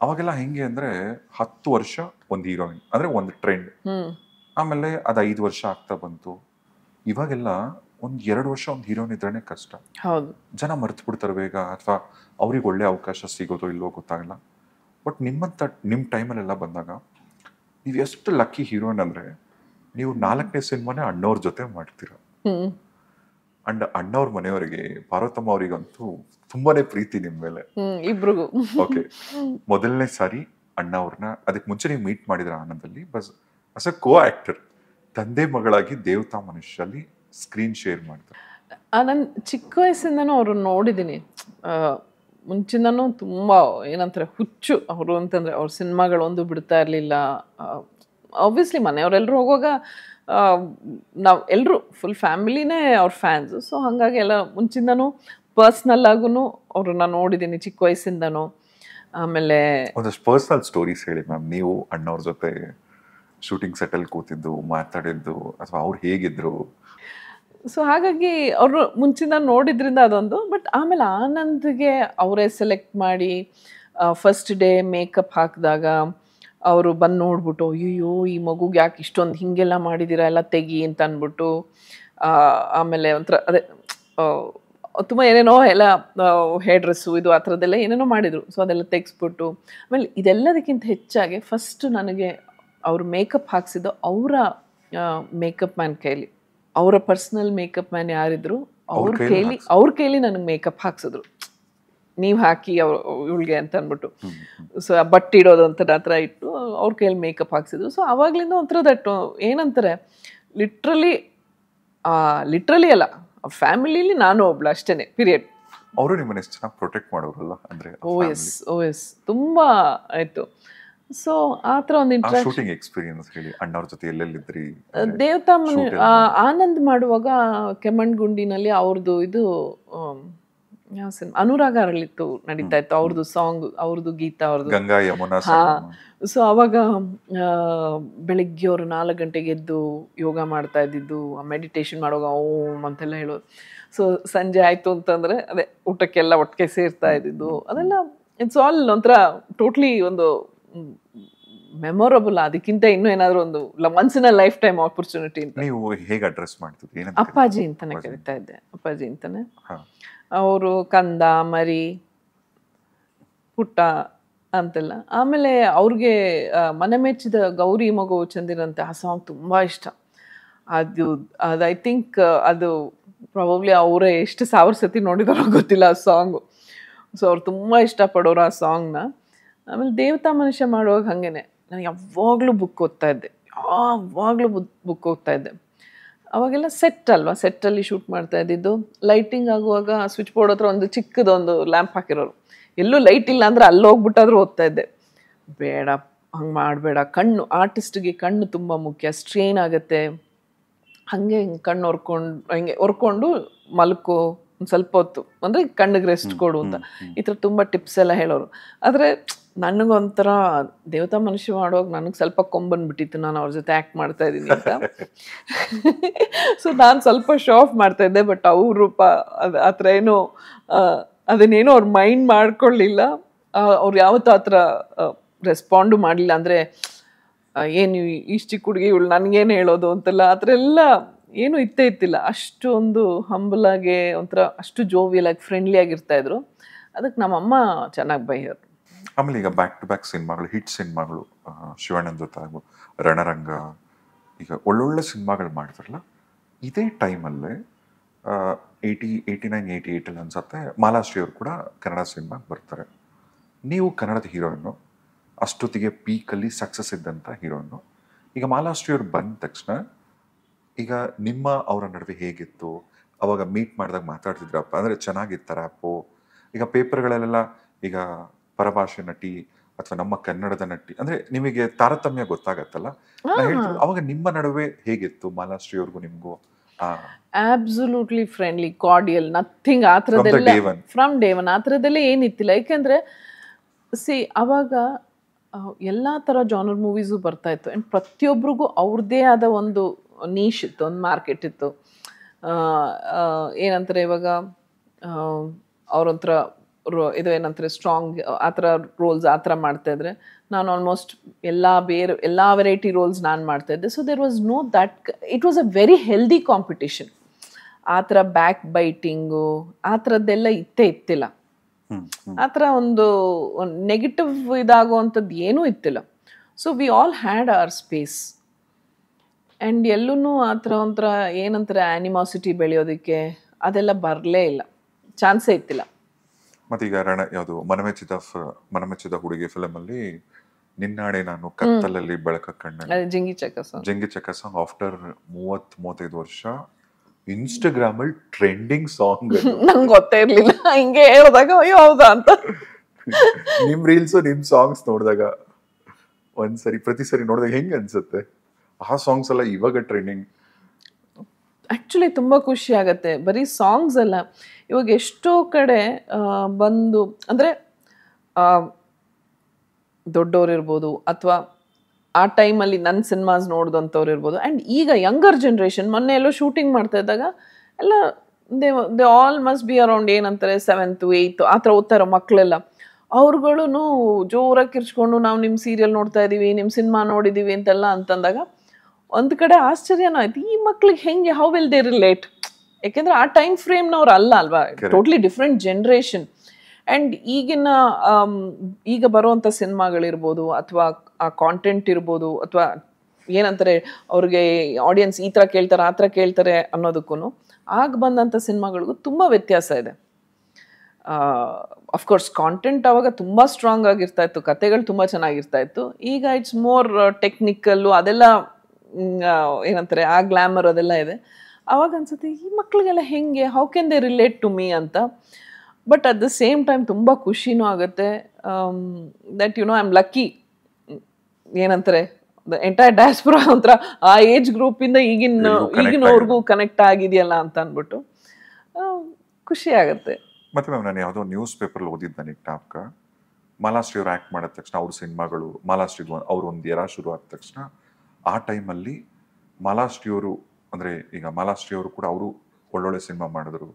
ಅವಾಗೆಲ್ಲ ಹೆಂಗೆ ಅಂದ್ರೆ ಹತ್ತು ವರ್ಷ ಒಂದು ಹೀರೋಯಿನ್ ಅಂದ್ರೆ ಒಂದು ಟ್ರೆಂಡ್ ಆಮೇಲೆ ಅದು ಐದು ವರ್ಷ ಆಗ್ತಾ ಬಂತು. ಇವಾಗೆಲ್ಲ ಒಂದ್ ಎರಡು ವರ್ಷ ಒಂದು ಹೀರೋಯಿನ್ ಇದ್ರೇನೆ ಕಷ್ಟ. ಜನ ಮರ್ತು ಬಿಡ್ತಾರೆ ಬೇಗ ಅಥವಾ ಅವ್ರಿಗೆ ಒಳ್ಳೆ ಅವಕಾಶ ಸಿಗೋದೋ ಇಲ್ಲೋ ಗೊತ್ತಾಗಲ್ಲ. ಬಟ್ ನಿಮ್ಮಂತ ನಿಮ್ ಟೈಮಲ್ಲೆಲ್ಲ ಬಂದಾಗ ನೀವು ಎಷ್ಟು ಲಕ್ಕಿ ಹೀರೋಯಿನ್ ಅಂದ್ರೆ ನೀವು ನಾಲ್ಕನೇ ಸಿನಿಮಾನೇ ಅಣ್ಣವ್ರ ಜೊತೆ ಮಾಡ್ತೀರ. ಅಂಡ್ ಅಣ್ಣವ್ರ ಮನೆಯವರಿಗೆ ಪಾರ್ವತಮ್ಮ ಅವರಿಗಂತೂ ತುಂಬಾನೇ ಪ್ರೀತಿ ನಿಮ್ ಮೇಲೆ. ಇಬ್ರಿಗೂ. ಓಕೆ. ಮೊದಲನೇ ಸಾರಿ ಅಣ್ಣ ಅವ್ರನ್ನ ಅದಕ್ಕೆ ಮುಂಚೆ ನೀವು ಮೀಟ್ ಮಾಡಿದ್ರ ಆನಂದಲ್ಲಿ but as a co actor ತಂದೆ ಮಗಳಾಗಿ ದೇವತಾ ಮನುಷ್ಯಲ್ಲಿ ಸ್ಕ್ರೀನ್ ಶೇರ್ ಮಾಡ್ತಾರೆ. ನಾನು ಚಿಕ್ಕ ವಯಸ್ಸಿಂದನೂ ಅವ್ರನ್ನ ನೋಡಿದ್ದೀನಿ ಮುಂಚಿಂದನೂ ತುಂಬ ಏನಂತಾರೆ ಹುಚ್ಚು ಅವರು ಅಂತಂದರೆ ಅವ್ರ ಸಿನಿಮಾಗಳು ಒಂದು ಬಿಡ್ತಾ ಇರಲಿಲ್ಲ. ಆಬ್ವಿಯಸ್ಲಿ ಮನೆಯವರೆಲ್ಲರೂ ಹೋಗುವಾಗ ನಾವು ಎಲ್ಲರೂ ಫುಲ್ ಫ್ಯಾಮಿಲಿನೇ ಅವ್ರ ಫ್ಯಾನ್ಸು ಸೊ ಹಾಗಾಗಿ ಎಲ್ಲ ಮುಂಚಿಂದನೂ ಪರ್ಸ್ನಲ್ ಆಗೂ ಅವ್ರನ್ನ ನೋಡಿದ್ದೀನಿ ಚಿಕ್ಕ ವಯಸ್ಸಿಂದನೂ. ಆಮೇಲೆ ಒಂದಷ್ಟು ಪರ್ಸ್ನಲ್ ಸ್ಟೋರೀಸ್ ಹೇಳಿ ಮ್ಯಾಮ್ ನೀವು ಅಣ್ಣವ್ರ ಜೊತೆ ಶೂಟಿಂಗ್ ಸೆಟಲ್ ಕೂತಿದ್ದು ಮಾತಾಡಿದ್ದು ಅಥವಾ ಅವ್ರು ಹೇಗಿದ್ರು? ಸೊ ಹಾಗಾಗಿ ಅವರು ಮುಂಚಿಂದ ನೋಡಿದ್ರಿಂದ ಅದೊಂದು ಬಟ್ ಆಮೇಲೆ ಆನಂದ್ಗೆ ಅವರೇ ಸೆಲೆಕ್ಟ್ ಮಾಡಿ ಫಸ್ಟ್ ಡೇ ಮೇಕಪ್ ಹಾಕಿದಾಗ ಅವರು ಬಂದು ನೋಡ್ಬಿಟ್ಟು ಅಯ್ಯೋ ಈ ಮಗುಗೆ ಯಾಕೆ ಇಷ್ಟೊಂದು ಹಿಂಗೆಲ್ಲ ಮಾಡಿದ್ದೀರಾ ಎಲ್ಲ ತೆಗಿ ಅಂತ ಅಂದ್ಬಿಟ್ಟು ಆಮೇಲೆ ಒಂಥರ ಅದೇ ತುಂಬ ಏನೇನೋ ಎಲ್ಲ ಹೇರ್ ಡ್ರೆಸ್ಸು ಇದು ಆ ಥರದ್ದೆಲ್ಲ ಏನೇನೋ ಮಾಡಿದರು. ಸೊ ಅದೆಲ್ಲ ತೆಗೆಸ್ಬಿಟ್ಟು ಆಮೇಲೆ ಇದೆಲ್ಲದಕ್ಕಿಂತ ಹೆಚ್ಚಾಗಿ ಫಸ್ಟ್ ನನಗೆ ಅವರು ಮೇಕಪ್ ಹಾಕ್ಸಿದ್ದು ಅವರ ಮೇಕಪ್ ಮ್ಯಾನ್ ಕೈಲಿ. ಅವರ ಪರ್ಸ್ನಲ್ ಮೇಕಪ್ ಮ್ಯಾನ್ ಯಾರಿದ್ರು ಅವ್ರ ಕೈಲಿ ಅವ್ರ ಕೈಲಿ ನನಗೆ ಮೇಕಪ್ ಹಾಕ್ಸಿದ್ರು. ನೀವು ಹಾಕಿ ಅವ್ರು ಇವಳಿಗೆ ಅಂತ ಅಂದ್ಬಿಟ್ಟು. ಸೊ ಬಟ್ಟೆ ಇಡೋದು ಅಂತ ಹತ್ರ ಥರ ಇಟ್ಟು ಅವ್ರ ಕೈಯಲ್ಲಿ ಮೇಕಪ್ ಹಾಕ್ಸಿದ್ರು. ಸೊ ಅವಾಗ್ಲಿಂದ ಒಂಥರ ದಟ್ಟು ಏನಂತಾರೆ ಲಿಟ್ರಲಿ ಲಿಟ್ರಲಿ ಅಲ್ಲ ಫ್ಯಾಮಿಲಿಲಿ ನಾನು ಒಬ್ಳು ಅಷ್ಟೇನೆ ಪೀರಿಯಡ್ ಅವರು ನಿಮ್ಮನ್ನ ಎಷ್ಟು ಚೆನ್ನಾಗಿ ಪ್ರೊಟೆಕ್ಟ್ ಮಾಡೋರಲ್ಲ ಅಂದ್ರೆ ಓ ಎಸ್ ಓ ಎಸ್ ತುಂಬ ಆಯಿತು. ಸೊ ಆ ಥರ ಒಂದು ಇಂಟ್ರೆಸ್ಟ್ ಶೂಟಿಂಗ್ ಎಕ್ಸ್ಪೀರಿಯನ್ಸ್ ಹೇಳಿ ಅಣ್ಣವ್ರ ಜೊತೆ ಎಲ್ಲೆಲ್ಲಿದ್ರಿ? ದೇವತಾ ಆನಂದ್ ಮಾಡುವಾಗ ಕೆಮ್ಮಣ್ಗುಂಡಿನಲ್ಲಿ ಅವ್ರದ್ದು ಇದು ಯಾವ ಸಿನಿಮಾ ಅನುರಾಗ ಅರಳಿತ್ತು ನಡೀತಾ ಇತ್ತು. ಅವ್ರದ್ದು ಸಾಂಗ್ ಅವ್ರದ್ದು ಗೀತ ಅವ್ರದ್ದು ಗಂಗಾ ಯಮುನಾ ಹಾ. ಸೊ ಅವಾಗ ಬೆಳಿಗ್ಗೆ ಅವರು ನಾಲ್ಕು ಗಂಟೆಗೆ ಎದ್ದು ಯೋಗ ಮಾಡ್ತಾ ಇದ್ದಿದ್ದು ಮೆಡಿಟೇಷನ್ ಮಾಡುವಾಗ ಓಂ ಅಂತೆಲ್ಲ ಹೇಳೋದು ಸೊ ಸಂಜೆ ಆಯ್ತು ಅಂತಂದ್ರೆ ಅದೇ ಊಟಕ್ಕೆಲ್ಲ ಒಟ್ಟಿಗೆ ಸೇರ್ತಾ ಇದ್ದಿದ್ದು. ಅದೆಲ್ಲ ಇಟ್ಸ್ ಆಲ್ ಒಂಥರ ಟೋಟ್ಲಿ ಒಂದು ಮೆಮೊರಬಲ್ ಅದಕ್ಕಿಂತ ಇನ್ನೂ ಏನಾದರೂ ಒಂದು ಅ ಲೈಫ್ ಟೈಮ್ ಆಪರ್ಚುನಿಟಿ ಅಂತ. ನೀವು ಹೇಗೆ ಅಡ್ರೆಸ್ ಮಾಡ್ತಿದ್ರಿ? ಅಪ್ಪಾಜಿ? ಅಂತಾನೆ. ಕರಿತಾ ಇದ್ದೆ. ಅಪ್ಪಾಜಿ ಅಂತಾನೆ. ಅವರು ಕಂದ, ಮರಿ, ಪುಟ್ಟ ಅಂತೆಲ್ಲ. ಆಮೇಲೆ ಅವ್ರಿಗೆ ಮನೆ ಮೆಚ್ಚಿದ ಗೌರಿ ಮಗು ಚಂದಿರಂತೆ, ಆ ಸಾಂಗ್ ತುಂಬ ಇಷ್ಟ. ಅದು ಅದು ಐ ಥಿಂಕ್ ಅದು ಪ್ರಾಬಬ್ಲಿ ಅವರೇ ಎಷ್ಟು ಸಾವಿರ ಸತಿ ನೋಡಿದಾರೋ ಗೊತ್ತಿಲ್ಲ ಆ ಸಾಂಗು ಸೊ ಅವ್ರು ತುಂಬ ಇಷ್ಟಪಡೋರು ಆ ಸಾಂಗ್ನ ಆಮೇಲೆ ದೇವತಾ ಮನುಷ್ಯ ಮಾಡುವಾಗ ಹಾಗೇನೆ. ನಾನು ಯಾವಾಗಲೂ ಬುಕ್ ಓದ್ತಾ ಇದ್ದೆ. ಯಾವಾಗಲೂ ಬುಕ್ ಬುಕ್ ಓದ್ತಾ ಇದ್ದೆ. ಅವಾಗೆಲ್ಲ ಸೆಟ್ ಅಲ್ವಾ? ಸೆಟ್ಟಲ್ಲಿ ಶೂಟ್ ಮಾಡ್ತಾ ಇದ್ದಿದ್ದು. ಲೈಟಿಂಗ್ ಆಗುವಾಗ ಸ್ವಿಚ್ ಬೋರ್ಡ್ ಹತ್ರ ಒಂದು ಚಿಕ್ಕದೊಂದು ಲ್ಯಾಂಪ್ ಹಾಕಿರೋರು. ಎಲ್ಲೂ ಲೈಟ್ ಇಲ್ಲ ಅಂದರೆ ಅಲ್ಲಿ ಹೋಗ್ಬಿಟ್ಟಾದ್ರೂ ಓದ್ತಾ ಇದ್ದೆ. ಬೇಡ ಹಂಗೆ ಮಾಡಬೇಡ. ಕಣ್ಣು ಆರ್ಟಿಸ್ಟ್ಗೆ ಕಣ್ಣು ತುಂಬ ಮುಖ್ಯ. ಸ್ಟ್ರೇನ್ ಆಗುತ್ತೆ. ಹಾಗೆ ಹಿಂಗೆ ಕಣ್ಣು ಹೊರ್ಕೊಂಡು ಹಿಂಗೆ ಹೊರ್ಕೊಂಡು ಮಲ್ಕೋ ಒಂದು ಸ್ವಲ್ಪ ಹೊತ್ತು. ಅಂದರೆ ಕಣ್ಣಿಗೆ ರೆಸ್ಟ್ ಕೊಡು ಅಂತ. ಈ ಥರ ತುಂಬ ಟಿಪ್ಸ್ ಎಲ್ಲ ಹೇಳೋರು. ಆದರೆ ನನಗೊಂಥರ ದೇವತಾ ಮನುಷ್ಯ ಮಾಡುವಾಗ ನನಗೆ ಸ್ವಲ್ಪ ಕೊಂಬಂದ್ಬಿಟ್ಟಿತ್ತು ನಾನು ಅವ್ರ ಜೊತೆ ಆ್ಯಕ್ಟ್ ಮಾಡ್ತಾ ಇದ್ದೀನಿ ಅಂತ. ಸೊ ನಾನು ಸ್ವಲ್ಪ ಶೋ ಆಫ್ ಮಾಡ್ತಾ ಇದ್ದೆ ಬಟ್ ಅವ್ರ ರೂಪ ಅದು ಆ ಥರ ಏನೋ ಅದನ್ನೇನು ಅವ್ರ ಮೈಂಡ್ ಮಾಡ್ಕೊಳ್ಳಿಲ್ಲ ಅವ್ರು ಯಾವತ್ತೂ ಆ ಥರ ರೆಸ್ಪಾಂಡು ಮಾಡಲಿಲ್ಲ. ಅಂದರೆ ಏನು ಇಷ್ಟು ಹುಡುಗಿ ಇವಳು ನನಗೇನು ಹೇಳೋದು ಅಂತೆಲ್ಲ ಆ ಥರ ಎಲ್ಲ ಏನೂ ಇತ್ತೇ ಇತ್ತಿಲ್ಲ. ಅಷ್ಟೊಂದು ಹಂಬಲಾಗೆ ಒಂಥರ ಅಷ್ಟು ಜೋವಿಯಲಾಗಿ ಫ್ರೆಂಡ್ಲಿ ಆಗಿರ್ತಾ ಇದ್ರು. ಅದಕ್ಕೆ ನಮ್ಮಮ್ಮ ಚೆನ್ನಾಗಿ ಬೈಯೋರು. ಆಮೇಲೆ ಈಗ ಬ್ಯಾಕ್ ಟು ಬ್ಯಾಕ್ ಸಿನಿಮಾಗಳು ಹಿಟ್ ಸಿನಿಮಾಗಳು ಶಿವಣ್ಣನ ಜೊತೆ ರಣರಂಗ, ಈಗ ಒಳ್ಳೊಳ್ಳೆ ಸಿನಿಮಾಗಳು ಮಾಡಿದ್ರಲ್ಲ, ಇದೇ ಟೈಮಲ್ಲೇ ಏಯ್ಟಿ ಏಯ್ಟಿ ನೈನ್ ಏಯ್ಟಿ ಏಯ್ಟಲ್ಲಿ ಅನ್ಸತ್ತೆ, ಮಾಲಾಶ್ರೀ ಅವರು ಕೂಡ ಕನ್ನಡ ಸಿನಿಮಾಗೆ ಬರ್ತಾರೆ. ನೀವು ಕನ್ನಡದ ಹೀರೋಯಿನ್ನು, ಅಷ್ಟೊತ್ತಿಗೆ ಪೀಕಲ್ಲಿ ಸಕ್ಸಸ್ ಇದ್ದಂಥ ಹೀರೋಯಿನ್ನು, ಈಗ ಮಾಲಾಶ್ರೀ ಅವ್ರು ಬಂದ ತಕ್ಷಣ, ಈಗ ನಿಮ್ಮ ಅವರ ನಡುವೆ ಹೇಗಿತ್ತು, ಅವಾಗ ಮೀಟ್ ಮಾಡಿದಾಗ ಮಾತಾಡ್ತಿದ್ರಪ್ಪ, ಅಂದರೆ ಚೆನ್ನಾಗಿತ್ತ ರ್ಯಾಪು ಈಗ ಪೇಪರ್ಗಳಲ್ಲೆಲ್ಲ ಈಗ ಪರಭಾಷೆ ನಟಿ ಅಥವಾ ನಮ್ಮ ಕನ್ನಡದ ನಟಿ ಅಂದ್ರೆ ನಿಮಗೆ ತಾರತಮ್ಯ ಗೊತ್ತಾಗತ್ತಲ್ಲ? ಅವಾಗ ನಿಮ್ಮ ನಡುವೆ ಹೇಗಿತ್ತು? ಮಾಲಾಶ್ರೀ ಅವ್ರಿಗೂ ನಿಮ್ಗೂ ಆ, ಆಬ್ಸಲ್ಯೂಟ್ಲಿ ಫ್ರೆಂಡ್ಲಿ ಕಾರ್ಡಿಯಲ್ ನಥಿಂಗ್ ಆ ಥರದ್ದೆಲ್ಲ ಫ್ರಮ್ ಡೇ ಒನ್ ಆ ಥರದಲ್ಲೇ ಏನಿತ್ತಿಲ್ಲ. ಯಾಕೆಂದರೆ ಸಿ ಅವಾಗ ಎಲ್ಲ ಥರ ಜಾನರ್ ಮೂವೀಸು ಬರ್ತಾ ಇತ್ತು. ಆ್ಯಂಡ್ ಪ್ರತಿಯೊಬ್ಬರಿಗೂ ಅವ್ರದ್ದೇ ಆದ ಒಂದು ನೀಶ್ ಇತ್ತು ಒಂದು ಮಾರ್ಕೆಟ್ ಇತ್ತು. ಏನಂತಾರೆ ಇವಾಗ ಅವ್ರ ರೋ ಇದು ಏನಂತಾರೆ ಸ್ಟ್ರಾಂಗ್ ಆ ಥರ ರೋಲ್ಸ್ ಆ ಥರ ಮಾಡ್ತಾ ಇದ್ರೆ ನಾನು ಆಲ್ಮೋಸ್ಟ್ ಎಲ್ಲ ಬೇರೆ ಎಲ್ಲ ವೆರೈಟಿ ರೋಲ್ಸ್ ನಾನು ಮಾಡ್ತಾ ಇದ್ದೆ. So there was no that it was a very healthy competition ಆ ಥರ ಬ್ಯಾಕ್ ಬೈಟಿಂಗು ಆ ಥರದ್ದೆಲ್ಲ ಇತ್ತೇ ಇತ್ತಿಲ್ಲ. ಆ ಥರ ಒಂದು ನೆಗೆಟಿವ್ ಇದಾಗುವಂಥದ್ದು ಏನೂ ಇತ್ತಿಲ್ಲ. So we all had our space and ಎಲ್ಲೂ ಆ ಥರ ಒಂಥರ ಏನಂತಾರೆ ಆ್ಯನಿಮಾಸಿಟಿ ಬೆಳೆಯೋದಕ್ಕೆ ಅದೆಲ್ಲ ಬರಲೇ ಇಲ್ಲ. ಚಾನ್ಸೇ ಇತ್ತಿಲ್ಲ. ಮತ್ತೀಗ ರಣ ಯಾವುದು ಮನಮೆಚ್ಚಿದ ಮನಮೆಚ್ಚಿದ ಹುಡುಗಿ ಫಿಲಮ್ ಅಲ್ಲಿ ನಿನ್ನಾಡೆ ನಾನು ಕತ್ತಲಲ್ಲಿ ಬೆಳಕ ಕಣ್ಣ ಜಂಗಿ ಚಕಸ ಜಂಗಿ ಚಕಸ ಸಾಂಗ್ ಆಫ್ಟರ್ ಮೂವತ್ ಮೂವತ್ತೈದು ವರ್ಷ ಇನ್ಸ್ಟಾಗ್ರಾಮ್ ಅಲ್ಲಿ ಟ್ರೆಂಡಿಂಗ್ ಸಾಂಗ್ [LAUGHS] ನಂಗೆ ಗೊತ್ತೇ ಇರ್ಲಿಲ್ಲ. ಹಿಂಗೆ ಹೇಳಿದಾಗ ಅಯ್ಯೋ ಹೌದಾ ಅಂತ. [LAUGHS] ನಿಮ್ ರೀಲ್ಸ್ ನಿಮ್ ಸಾಂಗ್ಸ್ ನೋಡಿದಾಗ ಒಂದ್ಸರಿ ಪ್ರತಿ ಸರಿ ನೋಡಿದಾಗ ಹೆಂಗ್ ಅನ್ಸುತ್ತೆ? ಆ ಸಾಂಗ್ಸ್ ಎಲ್ಲ ಇವಾಗ ಟ್ರೆಂಡಿಂಗ್ ಆ್ಯಕ್ಚುಲಿ ತುಂಬ ಖುಷಿ ಆಗುತ್ತೆ. ಬರೀ ಸಾಂಗ್ಸ್ ಅಲ್ಲ, ಇವಾಗ ಎಷ್ಟೋ ಕಡೆ ಬಂದು, ಅಂದರೆ ದೊಡ್ಡವ್ರು ಇರ್ಬೋದು, ಅಥವಾ ಆ ಟೈಮಲ್ಲಿ ನನ್ನ ಸಿನಿಮಾಸ್ ನೋಡಿದಂಥವ್ರು ಇರ್ಬೋದು. ಆ್ಯಂಡ್ ಈಗ ಯಂಗರ್ ಜನ್ರೇಷನ್ ಮೊನ್ನೆ ಎಲ್ಲೋ ಶೂಟಿಂಗ್ ಮಾಡ್ತಾ ಇದ್ದಾಗ, ಎಲ್ಲ they they all must be around ಏನಂತಾರೆ ಸೆವೆಂತ್ ಏಯ್ತು ಆ ಥರ ಓದ್ತಾ ಇರೋ ಮಕ್ಕಳೆಲ್ಲ ಅವ್ರುಗಳು ಜೋರಾಗಿ ಕಿರ್ಚ್ಕೊಂಡು, ನಾವು ನಿಮ್ಮ ಸೀರಿಯಲ್ ನೋಡ್ತಾ ಇದ್ದೀವಿ ನಿಮ್ಮ ಸಿನಿಮಾ ನೋಡಿದ್ದೀವಿ ಅಂತೆಲ್ಲ ಅಂತಂದಾಗ ಒಂದು ಕಡೆ ಆಶ್ಚರ್ಯನೂ ಆಯ್ತು ಈ ಮಕ್ಳಿಗೆ ಹೆಂಗೆ ಹೌ ವಿಲ್ ದೇ ರಿಲೇಟ್ ಯಾಕೆಂದ್ರೆ ಆ ಟೈಮ್ ಫ್ರೇಮ್ನವ್ರು ಅಲ್ಲ ಅಲ್ವಾ? ಟೋಟ್ಲಿ ಡಿಫ್ರೆಂಟ್ ಜನ್ರೇಷನ್ ಆ್ಯಂಡ್ ಈಗಿನ ಈಗ ಬರುವಂಥ ಸಿನಿಮಾಗಳಿರ್ಬೋದು ಅಥವಾ ಆ ಕಾಂಟೆಂಟ್ ಇರ್ಬೋದು ಅಥವಾ ಏನಂತಾರೆ ಅವ್ರಿಗೆ ಆಡಿಯನ್ಸ್ ಈ ಥರ ಕೇಳ್ತಾರೆ ಆ ಥರ ಕೇಳ್ತಾರೆ ಅನ್ನೋದಕ್ಕೂ ಆಗ ಬಂದಂಥ ಸಿನಿಮಾಗಳಿಗೂ ತುಂಬ ವ್ಯತ್ಯಾಸ ಇದೆ. ಅಫ್ಕೋರ್ಸ್ ಕಾಂಟೆಂಟ್ ಅವಾಗ ತುಂಬ ಸ್ಟ್ರಾಂಗ್ ಆಗಿರ್ತಾ ಇತ್ತು ಕತೆಗಳು ತುಂಬ ಚೆನ್ನಾಗಿರ್ತಾ ಇತ್ತು. ಈಗ ಇಟ್ಸ್ ಮೋರ್ ಟೆಕ್ನಿಕಲ್ಲು ಅದೆಲ್ಲ ಏನಂತಾರೆ ಆ ಗ್ಲ್ಯಾಮರ್ ಅದೆಲ್ಲ ಇದೆ. ಅವಾಗ ಅನ್ಸುತ್ತೆ ಈ ಮಕ್ಳಿಗೆಲ್ಲ ಹೆಂಗೆ? How can they relate to me ಅಂತ. But at the same time ತುಂಬ ಖುಷಿನೂ ಆಗುತ್ತೆ. That you know I am lucky ಏನಂತಾರೆ ಎಂಟೈರ್ ಡ್ಯಾಸ್ಪುರ ಅಂತರ ಆ ಏಜ್ ಗ್ರೂಪಿಂದ ಈಗಿನ ಈಗಿನವ್ರಿಗೂ ಕನೆಕ್ಟ್ ಆಗಿದೆಯಲ್ಲ ಅಂತ ಅಂದ್ಬಿಟ್ಟು ಖುಷಿ ಆಗುತ್ತೆ. ಮತ್ತೆ ಮ್ಯಾಮ್ ನಾನು ಯಾವುದೋ ನ್ಯೂಸ್ ಪೇಪರ್ ಓದಿದ್ದೆ ನನಗೆ ಟಾಪ್ಕ. ಮಾಲಾಶ್ರೀ ಅವ್ರು ಆ್ಯಕ್ಟ್ ಮಾಡಿದ ತಕ್ಷಣ ಅವ್ರ ಸಿನಿಮಾಗಳು ಮಾಲಾಶ್ರೀ ಅವ್ರ ಒಂದು ಎರ ಶುರು ಆದ ತಕ್ಷಣ ಆ ಟೈಮಲ್ಲಿ ಮಾಲಾಶ್ರೀ ಅವರು ಅಂದರೆ ಈಗ ಮಾಲಾಶ್ರೀ ಅವರು ಕೂಡ ಅವರು ಒಳ್ಳೊಳ್ಳೆ ಸಿನಿಮಾ ಮಾಡಿದ್ರು.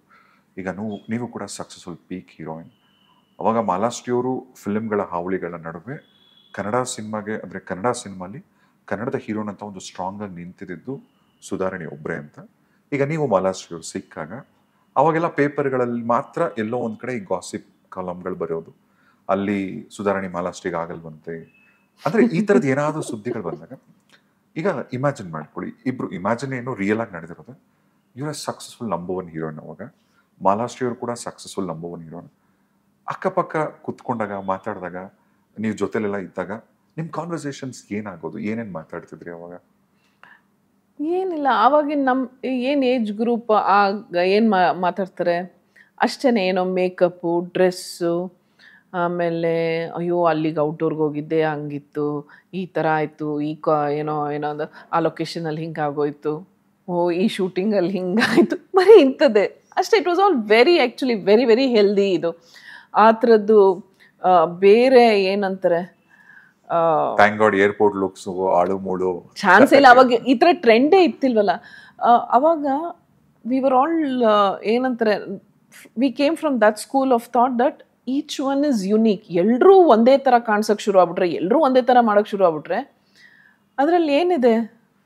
ಈಗ ನೀವು ನೀವು ಕೂಡ ಸಕ್ಸಸ್ಫುಲ್ ಪೀಕ್ ಹೀರೋಯಿನ್ ಅವಾಗ ಮಾಲಾಶ್ರೀ ಅವರು ಫಿಲ್ಮ್ಗಳ ಹಾವಳಿಗಳ ನಡುವೆ ಕನ್ನಡ ಸಿನಿಮಾಗೆ, ಅಂದರೆ ಕನ್ನಡ ಸಿನಿಮಾಲಿ ಕನ್ನಡದ ಹೀರೋನ್ ಅಂತ ಒಂದು ಸ್ಟ್ರಾಂಗ್ ಆಗಿ ನಿಂತಿದ್ದು ಸುಧಾರಣೆ ಒಬ್ಬರೇ ಅಂತ. ಈಗ ನೀವು ಮಾಲಾಶ್ರೀಯವರು ಸಿಕ್ಕಾಗ ಅವಾಗೆಲ್ಲ ಪೇಪರ್ಗಳಲ್ಲಿ ಮಾತ್ರ ಎಲ್ಲೋ ಒಂದು ಕಡೆ ಈ ಗಾಸಿಪ್ ಕಾಲಮ್ಗಳು ಬರೆಯೋದು ಅಲ್ಲಿ ಸುಧಾರಣೆ ಮಾಲಾಶ್ರೀಗೆ ಆಗಲ್ವಂತೆ. ಅಂದರೆ ಈ ಥರದ್ದು ಏನಾದರೂ ಸುದ್ದಿಗಳು ಬಂದಾಗ ಈಗ ಇಮ್ಯಾಜಿನ್ ಮಾಡ್ಕೊಳ್ಳಿ ಇಬ್ರು ಇಮ್ಯಾಜಿನ್ ಏನು ರಿಯಲ್ ಆಗಿ ನಡೆದಿರೋದು. ಇವ್ರ ಸಕ್ಸಸ್ಫುಲ್ ನಂಬರ್ ಒನ್ ಹೀರೋಯಿನ್ ಅವಾಗ ಮಾಲಾಶ್ರೀ ಅವರು ಕೂಡ ಸಕ್ಸಸ್ಫುಲ್ ನಂಬರ್ ಒನ್ ಹೀರೋಯಿನ್ ಅಕ್ಕಪಕ್ಕ ಕುತ್ಕೊಂಡಾಗ, ಮಾತಾಡಿದಾಗ, ನೀವು ಜೊತೆಲೆಲ್ಲ ಇದ್ದಾಗ ನಿಮ್ಮ ಕಾನ್ವರ್ಸೇಷನ್ಸ್ ಏನಾಗೋದು? ಏನೇನ್ ಮಾತಾಡ್ತಿದ್ರಿ ಅವಾಗ? ಏನಿಲ್ಲ. ಆವಾಗಿನ ನಮ್ಮ ಏನು ಏಜ್ ಗ್ರೂಪ್ ಆಗ ಏನು ಮಾತಾಡ್ತಾರೆ? ಅಷ್ಟೇ ಏನೋ ಮೇಕಪ್ಪು ಡ್ರೆಸ್ಸು ಆಮೇಲೆ ಅಯ್ಯೋ ಅಲ್ಲಿಗೆ ಔಟ್ಡೋರ್ಗೆ ಹೋಗಿದ್ದೆ ಹಂಗಿತ್ತು ಈ ಥರ ಆಯಿತು ಈ ಕ ಏನೋ ಏನೋ ಒಂದು ಆ ಲೊಕೇಶನಲ್ಲಿ ಹಿಂಗಾಗೋಯ್ತು ಓ ಈ ಶೂಟಿಂಗಲ್ಲಿ ಹಿಂಗಾಯಿತು [LAUGHS] ಬರೀ ಇಂಥದ್ದೇ. ಅಷ್ಟೇ it was all very actually very very healthy ಇದು. ಆ ಥರದ್ದು ಬೇರೆ ಏನಂತಾರೆ ಏರ್ಪೋರ್ಟ್ ಲುಕ್ಸ್ ಆಳು ಮೂಳು. ಚಾನ್ಸ್ ಇಲ್ಲ ಅವಾಗ ಈ ಥರ ಟ್ರೆಂಡೇ ಇತ್ತಿಲ್ವಲ್ಲ ಅವಾಗ ವಿ ವರ್ ಆಲ್ ಏನಂತಾರೆ we came from that school of thought that each one is unique ಎಲ್ಲರೂ ಒಂದೇ ಥರ ಕಾಣಿಸೋಕೆ ಶುರು ಆಗ್ಬಿಟ್ರೆ ಎಲ್ಲರೂ ಒಂದೇ ಥರ ಮಾಡೋಕ್ಕೆ ಶುರು ಆಗ್ಬಿಟ್ರೆ, ಅದರಲ್ಲಿ ಏನಿದೆ?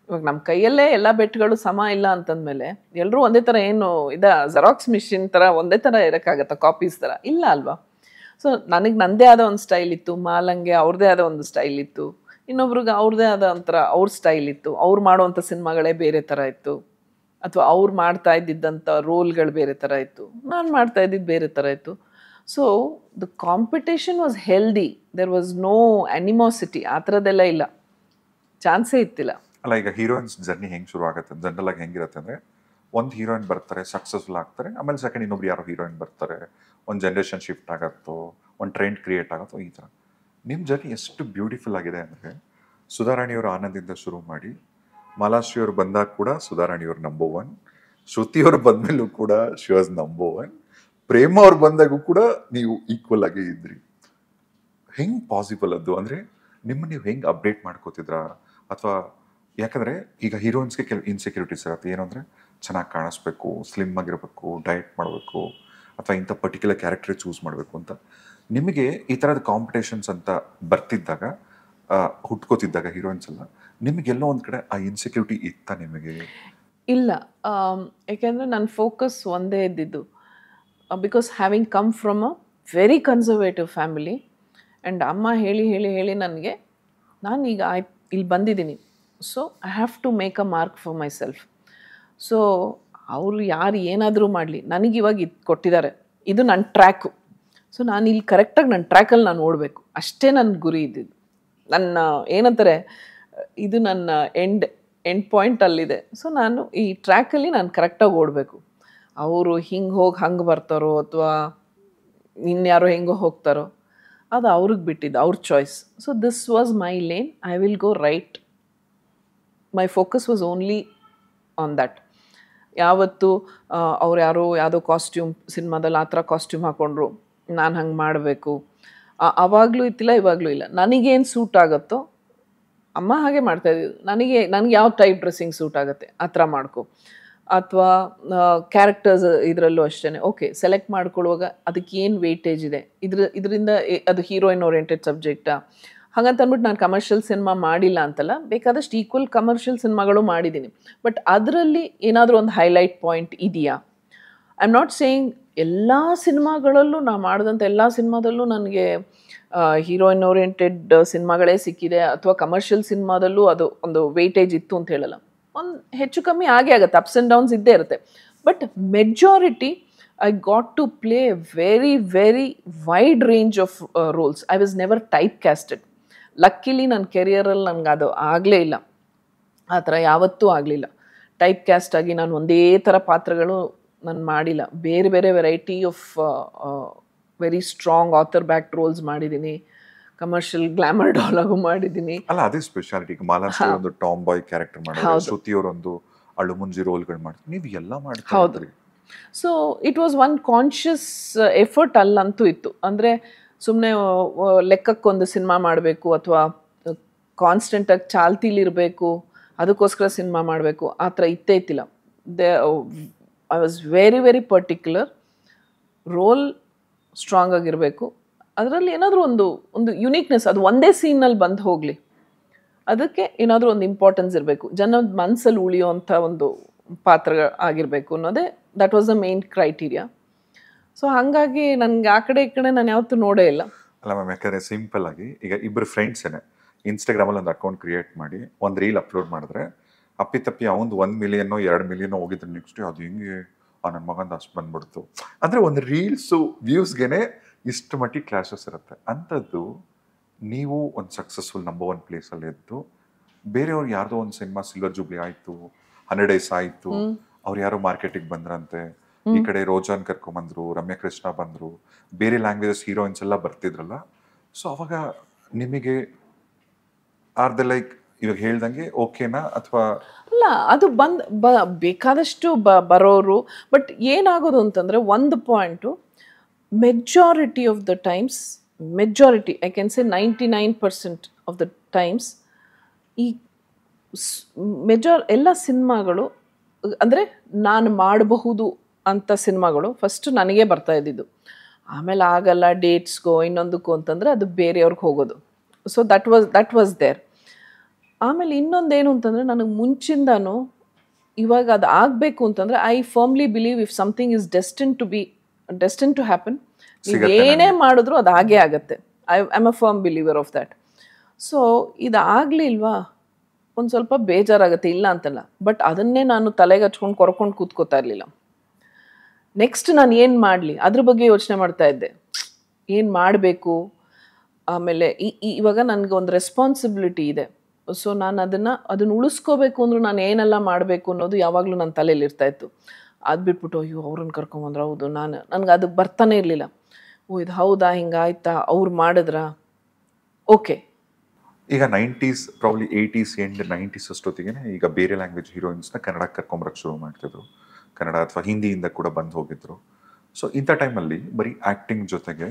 ಇವಾಗ ನಮ್ಮ ಕೈಯಲ್ಲೇ ಎಲ್ಲ ಬೆಟ್ಗಳು ಸಮ ಇಲ್ಲ ಅಂತಂದಮೇಲೆ ಎಲ್ಲರೂ ಒಂದೇ ಥರ ಏನು ಇದ ಜೆರಾಕ್ಸ್ ಮಿಷಿನ್ ಥರ ಒಂದೇ ಥರ ಇರೋಕ್ಕಾಗತ್ತಾ? ಕಾಪೀಸ್ ಥರ ಇಲ್ಲ ಅಲ್ವಾ? ಸೊ ನನಗೆ ನನ್ನದೇ ಆದ ಒಂದು ಸ್ಟೈಲ್ ಇತ್ತು, ಮಾಲಂಗೆ ಅವ್ರದ್ದೇ ಆದ ಒಂದು ಸ್ಟೈಲ್ ಇತ್ತು, ಇನ್ನೊಬ್ರಿಗೆ ಅವ್ರದ್ದೇ ಆದ ಒಂಥರ ಅವ್ರ ಸ್ಟೈಲ್ ಇತ್ತು, ಅವ್ರು ಮಾಡುವಂಥ ಸಿನಿಮಾಗಳೇ ಬೇರೆ ಥರ ಇತ್ತು, ಅಥವಾ ಅವ್ರು ಮಾಡ್ತಾ ಇದ್ದಿದ್ದಂಥ ರೋಲ್ಗಳು ಬೇರೆ ಥರ ಇತ್ತು, ನಾನು ಮಾಡ್ತಾ ಇದ್ದಿದ್ದು ಬೇರೆ ಥರ ಇತ್ತು. So the competition was healthy there was no animosity ಆ ಥರದ್ದೆಲ್ಲ ಇಲ್ಲ. ಚಾನ್ಸೇ ಇತ್ತಿಲ್ಲ. ಅಲ್ಲ, ಈಗ ಹೀರೋಯಿನ್ಸ್ ಜರ್ನಿ ಹೆಂಗೆ ಶುರು ಆಗುತ್ತೆ? ಜನರಲ್ ಆಗಿ ಹೆಂಗಿರುತ್ತೆ ಅಂದರೆ, ಒಂದು ಹೀರೋಯಿನ್ ಬರ್ತಾರೆ ಸಕ್ಸಸ್ಫುಲ್ ಆಗ್ತಾರೆ, ಆಮೇಲೆ ಸೆಕೆಂಡ್ ಇನ್ನೊಬ್ರು ಯಾರೋ ಹೀರೋಯಿನ್ ಬರ್ತಾರೆ, ಒಂದು ಜನ್ರೇಷನ್ ಶಿಫ್ಟ್ ಆಗತ್ತೋ, ಒಂದು ಟ್ರೆಂಡ್ ಕ್ರಿಯೇಟ್ ಆಗುತ್ತೋ, ಈ ಥರ. ನಿಮ್ಮ ಜರ್ನಿ ಎಷ್ಟು ಬ್ಯೂಟಿಫುಲ್ ಆಗಿದೆ ಅಂದರೆ, ಸುಧಾರಾಣಿಯವರು ಆನಂದಿಂದ ಶುರು ಮಾಡಿ, ಮಾಲಾಶ್ರೀಯವರು ಬಂದಾಗ ಕೂಡ ಸುಧಾರಾಣಿಯವರು ನಂಬರ್ ಒನ್ ಶ್ರುತಿಯವರು ಬಂದ್ಮೇಲೂ ಕೂಡ she was number one Prema ಅವ್ರು ಬಂದಾಗೂ ಕೂಡ ನೀವು ಈಕ್ವಲ್ ಆಗಿ ಇದ್ರಿ. ಹೆಂಗ್ ಪಾಸಿಬಲ್ ಅದು? ಅಂದ್ರೆ ನಿಮ್ಮ ನೀವು ಹೆಂಗ್ ಅಪ್ಡೇಟ್ ಮಾಡ್ಕೋತಿದ್ರ? ಅಥವಾ ಯಾಕಂದ್ರೆ ಈಗ ಹೀರೋಯಿನ್ಸ್ಗೆ ಕೆಲವು ಇನ್ಸೆಕ್ಯೂರಿಟೀಸ್ ಇರುತ್ತೆ ಏನು ಅಂದ್ರೆ ಚೆನ್ನಾಗಿ ಕಾಣಿಸ್ಬೇಕು ಸ್ಲಿಮ್ ಆಗಿರಬೇಕು ಡಯಟ್ ಮಾಡಬೇಕು, ಅಥವಾ ಇಂಥ ಪರ್ಟಿಕ್ಯುಲರ್ ಕ್ಯಾರೆಕ್ಟರ್ ಚೂಸ್ ಮಾಡಬೇಕು ಅಂತ. ನಿಮಗೆ ಈ ಥರದ ಕಾಂಪಿಟೇಷನ್ಸ್ ಅಂತ ಬರ್ತಿದ್ದಾಗ ಹುಟ್ಕೋತಿದ್ದಾಗ ಹೀರೋಯಿನ್ಸ್ ಎಲ್ಲ, ನಿಮಗೆಲ್ಲೋ ಒಂದು ಕಡೆ ಆ ಇನ್ಸೆಕ್ಯೂರಿಟಿ ಇತ್ತ ನಿಮಗೆ? ಇಲ್ಲ. ಏಕೆಂದರೆ ಯಾಕೆಂದರೆ ನನ್ನ ಫೋಕಸ್ ಒಂದೇ ಇದ್ದಿದ್ದು. Because having come from a very conservative family and ಅಮ್ಮ ಹೇಳಿ ಹೇಳಿ ಹೇಳಿ ನನಗೆ ನಾನೀಗ ಆಯ್, ಇಲ್ಲಿ ಬಂದಿದ್ದೀನಿ. So I have to make a mark for myself so ಅವರು ಯಾರು ಏನಾದರೂ ಮಾಡಲಿ. ನನಗೆ ಇವಾಗ ಇದು ಕೊಟ್ಟಿದ್ದಾರೆ. ಇದು ನನ್ನ ಟ್ರ್ಯಾಕು ಸೊ ನಾನು ಇಲ್ಲಿ ಕರೆಕ್ಟಾಗಿ ನನ್ನ ಟ್ರ್ಯಾಕಲ್ಲಿ ನಾನು ಓಡಬೇಕು. ಅಷ್ಟೇ ನನ್ನ ಗುರಿ ಇದ್ದಿದ್ದು ನನ್ನ, ಏನಂತಾರೆ, ಇದು ನನ್ನ ಎಂಡ್ ಎಂಡ್ ಪಾಯಿಂಟ್ ಅಲ್ಲಿದೆ. ಸೊ ನಾನು ಈ ಟ್ರ್ಯಾಕಲ್ಲಿ ನಾನು ಕರೆಕ್ಟಾಗಿ ಓಡಬೇಕು. ಅವರು ಹಿಂಗೆ ಹೋಗಿ ಹಂಗೆ ಬರ್ತಾರೋ ಅಥವಾ ಇನ್ಯಾರೋ ಹೆಂಗೋ ಹೋಗ್ತಾರೋ, ಅದು ಅವ್ರಿಗೆ ಬಿಟ್ಟಿದ್ದು, ಅವ್ರ choice so this was my lane I will go right my focus was only on that ಯಾವತ್ತು ಅವ್ರು ಯಾರೋ ಯಾವುದೋ ಕಾಸ್ಟ್ಯೂಮ್ ಸಿನಿಮಾದಲ್ಲಿ ಆ ಥರ ಕಾಸ್ಟ್ಯೂಮ್ ಹಾಕೊಂಡ್ರು, ನಾನು ಹಂಗೆ ಮಾಡಬೇಕು. ಆವಾಗಲೂ ಇತ್ತಿಲ್ಲ, ಇವಾಗಲೂ ಇಲ್ಲ. ನನಗೇನು ಸೂಟ್ ಆಗುತ್ತೋ, ಅಮ್ಮ ಹಾಗೆ ಮಾಡ್ತಾ ಇದ್ದಿದ್ದು. ನನಗೆ ನನಗೆ ಯಾವ ಟೈಪ್ ಡ್ರೆಸ್ಸಿಂಗ್ ಸೂಟ್ ಆಗುತ್ತೆ, ಆ ಥರ ಮಾಡ್ಕೊ. ಅಥವಾ ಕ್ಯಾರೆಕ್ಟರ್ಸ್ ಇದರಲ್ಲೂ ಅಷ್ಟೇ ಓಕೆ ಸೆಲೆಕ್ಟ್ ಮಾಡ್ಕೊಳ್ಳುವಾಗ ಅದಕ್ಕೆ ಏನು ವೇಟೇಜ್ ಇದೆ? ಇದ್ರ, ಇದರಿಂದ ಅದು ಹೀರೋಯಿನ್ ಓರಿಯೆಂಟೆಡ್ ಸಬ್ಜೆಕ್ಟಾ ಹಾಗಂತ ಅಂದ್ಬಿಟ್ಟು ನಾನು ಕಮರ್ಷಿಯಲ್ ಸಿನಿಮಾ ಮಾಡಿಲ್ಲ ಅಂತಲ್ಲ, ಬೇಕಾದಷ್ಟು ಈಕ್ವಲ್ ಕಮರ್ಷಿಯಲ್ ಸಿನಿಮಾಗಳು ಮಾಡಿದ್ದೀನಿ. ಬಟ್ ಅದರಲ್ಲಿ ಏನಾದರೂ ಒಂದು ಹೈಲೈಟ್ ಪಾಯಿಂಟ್ ಇದೆಯಾ? ಐ ಆಮ್ ನಾಟ್ ಸೇಯಿಂಗ್ ಎಲ್ಲ ಸಿನಿಮಾಗಳಲ್ಲೂ ನಾನು ಮಾಡಿದಂಥ ಎಲ್ಲ ಸಿನಿಮಾದಲ್ಲೂ ನನಗೆ ಹೀರೋಯಿನ್ ಓರಿಯೆಂಟೆಡ್ ಸಿನಿಮಾಗಳೇ ಸಿಕ್ಕಿದೆ. ಅಥವಾ ಕಮರ್ಷಿಯಲ್ ಸಿನಿಮಾದಲ್ಲೂ ಅದು ಒಂದು ವೇಟೇಜ್ ಇತ್ತು ಅಂತ ಹೇಳಲ್ಲ. ಒಂದು ಹೆಚ್ಚು ಕಮ್ಮಿ ಆಗೇ ಆಗುತ್ತೆ ಅಪ್ಸ್ ಆ್ಯಂಡ್ ಡೌನ್ಸ್ ಇದ್ದೇ ಇರುತ್ತೆ. But majority I got to play very very wide range of roles I was never type casted luckily ನನ್ನ ಕೆರಿಯರಲ್ಲಿ ನನಗೆ ಅದು ಆಗಲೇ ಇಲ್ಲ. ಆ ಥರ ಯಾವತ್ತೂ ಆಗಲಿಲ್ಲ. ಟೈಪ್ ಕ್ಯಾಸ್ಟ್ ಆಗಿ ನಾನು ಒಂದೇ ಥರ ಪಾತ್ರಗಳು ನಾನು ಮಾಡಿಲ್ಲ. ಬೇರೆ ಬೇರೆ variety of very strong author back roles ಮಾಡಿದ್ದೀನಿ ಕಮರ್ಷಿಯಲ್ ಗ್ಲಾಮರ್ ಡಾಲಾಗು ಮಾಡಿದ್ದೀನಿ. ಅಲ್ಲ ಅದೇ ಸ್ಪೆಷಾಲಿಟಿ ಮಾಲಾಶ್ರೀ ಒಂದು ಟಾಮ್ ಬಾಯ್ ಕ್ಯಾರೆಕ್ಟರ್ ಮಾಡಿದ್ರೆ ಶ್ರುತಿ ಅವರೊಂದು ಅಳುಮುಂಜಿ ರೋಲ್ಗಳು ಮಾಡ್ತಾರೆ. ನೀವು ಎಲ್ಲ ಮಾಡ್ತೀವಿ ಹೌದು. So it was one conscious effort ಅಲ್ಲಂತೂ ಇತ್ತು. ಅಂದರೆ ಸುಮ್ಮನೆ ಲೆಕ್ಕಕ್ಕೊಂದು ಸಿನಿಮಾ ಮಾಡಬೇಕು ಅಥವಾ ಕಾನ್ಸ್ಟೆಂಟಾಗಿ ಚಾಲ್ತಿಲಿರಬೇಕು ಅದಕ್ಕೋಸ್ಕರ ಸಿನಿಮಾ ಮಾಡಬೇಕು ಆ ಥರ ಇತ್ತೇ ಇತ್ತಿಲ್ಲ. They I was very very particular role strong ಆಗಿರಬೇಕು. ಅದರಲ್ಲಿ ಏನಾದರೂ ಒಂದು ಒಂದು ಯುನೀಕ್ನೆಸ್ ಅದು ಒಂದೇ ಸೀನಲ್ಲಿ ಬಂದು ಹೋಗಲಿ. ಅದಕ್ಕೆ ಏನಾದರೂ ಒಂದು ಇಂಪಾರ್ಟೆನ್ಸ್ ಇರಬೇಕು. ಜನದ ಮನಸ್ಸಲ್ಲಿ ಉಳಿಯುವಂಥ ಒಂದು ಪಾತ್ರ ಆಗಿರಬೇಕು ಅನ್ನೋದೇ that was the main criteria so ಹಾಗಾಗಿ ನನಗೆ ಆ ಕಡೆ ಈ ಕಡೆ ನಾನು ಯಾವತ್ತೂ ನೋಡೇ ಇಲ್ಲ. ಅಲ್ಲ ಮ್ಯಾಮ್ ಯಾಕಂದರೆ ಸಿಂಪಲ್ ಆಗಿ, ಈಗ ಇಬ್ಬರು ಫ್ರೆಂಡ್ಸ್ ಏನೇ ಇನ್ಸ್ಟಾಗ್ರಾಮಲ್ಲಿ ಒಂದು ಅಕೌಂಟ್ ಕ್ರಿಯೇಟ್ ಮಾಡಿ, ಒಂದು ರೀಲ್ ಅಪ್ಲೋಡ್ ಮಾಡಿದ್ರೆ, ಅಪ್ಪಿ ತಪ್ಪಿ ಅವನು ಒಂದು ಮಿಲಿಯನ್ನೋ ಎರಡು ಮಿಲಿಯನ್ನೋ ಹೋಗಿದ್ರೆ ನೆಕ್ಸ್ಟ್ ಅದು ಹೆಂಗೆ ನನ್ನ ಮಗಂದು ಅಷ್ಟು ಬಂದ್ಬಿಡ್ತು. ಅಂದರೆ ಒಂದು ರೀಲ್ಸು ವ್ಯೂಸ್ಗೆನೆ ಇಷ್ಟು ಮಟ್ಟಿಗೆ ಕ್ಲಾಶಸ್ ಇರುತ್ತೆ. ಅಂಥದ್ದು ನೀವು ಒಂದು ಸಕ್ಸಸ್ಫುಲ್ ನಂಬರ್ ಒನ್ ಪ್ಲೇಸಲ್ಲಿ ಇದ್ದು ಬೇರೆಯವ್ರು ಯಾರ್ದೋ ಒಂದು ಸಿನಿಮಾ ಸಿಲ್ವರ್ ಜೂಬ್ಲಿ ಆಯಿತು ಹಂಡ್ರೆಡ್ ಡೇಸ್ ಆಯಿತು ಅವ್ರು ಯಾರೋ ಮಾರ್ಕೆಟಿಗೆ ಬಂದ್ರಂತೆ ಈ ಕಡೆ ರೋಜಾನ್ ಕರ್ಕೊಂಬಂದ್ರು ರಮ್ಯ ಕೃಷ್ಣ ಬಂದ್ರು ಬೇರೆ ಲ್ಯಾಂಗ್ವೇಜಸ್ ಹೀರೋಯಿನ್ಸ್ ಎಲ್ಲ ಬರ್ತಿದ್ರಲ್ಲ ಸೊ ಅವಾಗ ನಿಮಗೆ ಆರ್ ದ ಲೈಕ್ ಇವಾಗ ಹೇಳ್ದಂಗೆ ಓಕೆನಾ ಅಥವಾ ಅಲ್ಲ ಅದು ಬಂದ್ ಬೇಕಾದಷ್ಟು ಬರೋರು ಬಟ್ ಏನಾಗೋದು ಅಂತಂದ್ರೆ ಒಂದು point the times majority I can say ninety nine percent of the times ಈ ಮೆಜಾರ್ ಎಲ್ಲ ಸಿನಿಮಾಗಳು, ಅಂದರೆ ನಾನು ಮಾಡಬಹುದು ಅಂತ ಸಿನಿಮಾಗಳು ಫಸ್ಟ್ ನನಗೆ ಬರ್ತಾ ಇದ್ದಿದ್ದು. ಆಮೇಲೆ ಆಗಲ್ಲ ಡೇಟ್ಸ್ಗೋ ಇನ್ನೊಂದಕ್ಕೂ ಅಂತಂದರೆ ಅದು ಬೇರೆಯವ್ರಿಗೆ ಹೋಗೋದು. So that was that was there ಆಮೇಲೆ ಇನ್ನೊಂದೇನು ಅಂತಂದರೆ ನನಗೆ ಮುಂಚಿಂದನೂ ಇವಾಗ ಅದು ಆಗಬೇಕು ಅಂತಂದರೆ I firmly believe if something is destined to be destined to happen ನೀವು ಏನೇ ಮಾಡಿದ್ರು ಅದು ಹಾಗೇ ಆಗುತ್ತೆ. I am a firm believer of that so ಇದು ಆಗಲಿಲ್ವಾ ಒಂದು ಸ್ವಲ್ಪ ಬೇಜಾರಾಗುತ್ತೆ ಇಲ್ಲ ಅಂತಲ್ಲ. ಬಟ್ ಅದನ್ನೇ ನಾನು ತಲೆಗೆ ಹಚ್ಕೊಂಡು ಕೊರ್ಕೊಂಡು ಕೂತ್ಕೋತಾ ಇರಲಿಲ್ಲ. ನೆಕ್ಸ್ಟ್ ನಾನು ಏನು ಮಾಡಲಿ? ಅದ್ರ ಬಗ್ಗೆ ಯೋಚನೆ ಮಾಡ್ತಾ ಇದ್ದೆ. ಏನು ಮಾಡಬೇಕು? ಆಮೇಲೆ ಈ ಇವಾಗ ನನಗೆ ಒಂದು ರೆಸ್ಪಾನ್ಸಿಬಿಲಿಟಿ ಇದೆ. ಸೊ ನಾನು ಅದನ್ನು ಅದನ್ನು ಉಳಿಸ್ಕೋಬೇಕು ಅಂದ್ರೂ ನಾನು ಏನೆಲ್ಲ ಮಾಡಬೇಕು ಅನ್ನೋದು ಯಾವಾಗಲೂ ನನ್ನ ತಲೆಯಲ್ಲಿ ಇರ್ತಾ ಇತ್ತು. ಅದು ಬಿಟ್ಬಿಟ್ಟು, ಅಯ್ಯೋ, ಅವ್ರನ್ನ ಕರ್ಕೊಂಬಂದ್ರೆ ಹೌದು, ನಾನು, ನನಗೆ ಅದು ಬರ್ತಾನೆ ಇರಲಿಲ್ಲ. ಓ, ಇದು ಹೌದಾ, ಹಿಂಗಾಯ್ತಾ, ಅವ್ರು ಮಾಡಿದ್ರಾ? ಓಕೆ. ಈಗ nineties, probably eighties end nineties ಅಷ್ಟೊತ್ತಿಗೆ ಈಗ ಬೇರೆ ಲ್ಯಾಂಗ್ವೇಜ್ ಹೀರೋಯಿನ್ಸ್ನ ಕನ್ನಡಕ್ಕೆ ಕರ್ಕೊಂಬರಕ್ಕೆ ಶುರು ಮಾಡ್ತಿದ್ರು. ಕನ್ನಡ ಅಥವಾ ಹಿಂದಿಯಿಂದ ಕೂಡ ಬಂದು ಹೋಗಿದ್ರು. ಸೊ ಇಂಥ ಟೈಮಲ್ಲಿ ಬರೀ ಆ್ಯಕ್ಟಿಂಗ್ ಜೊತೆಗೆ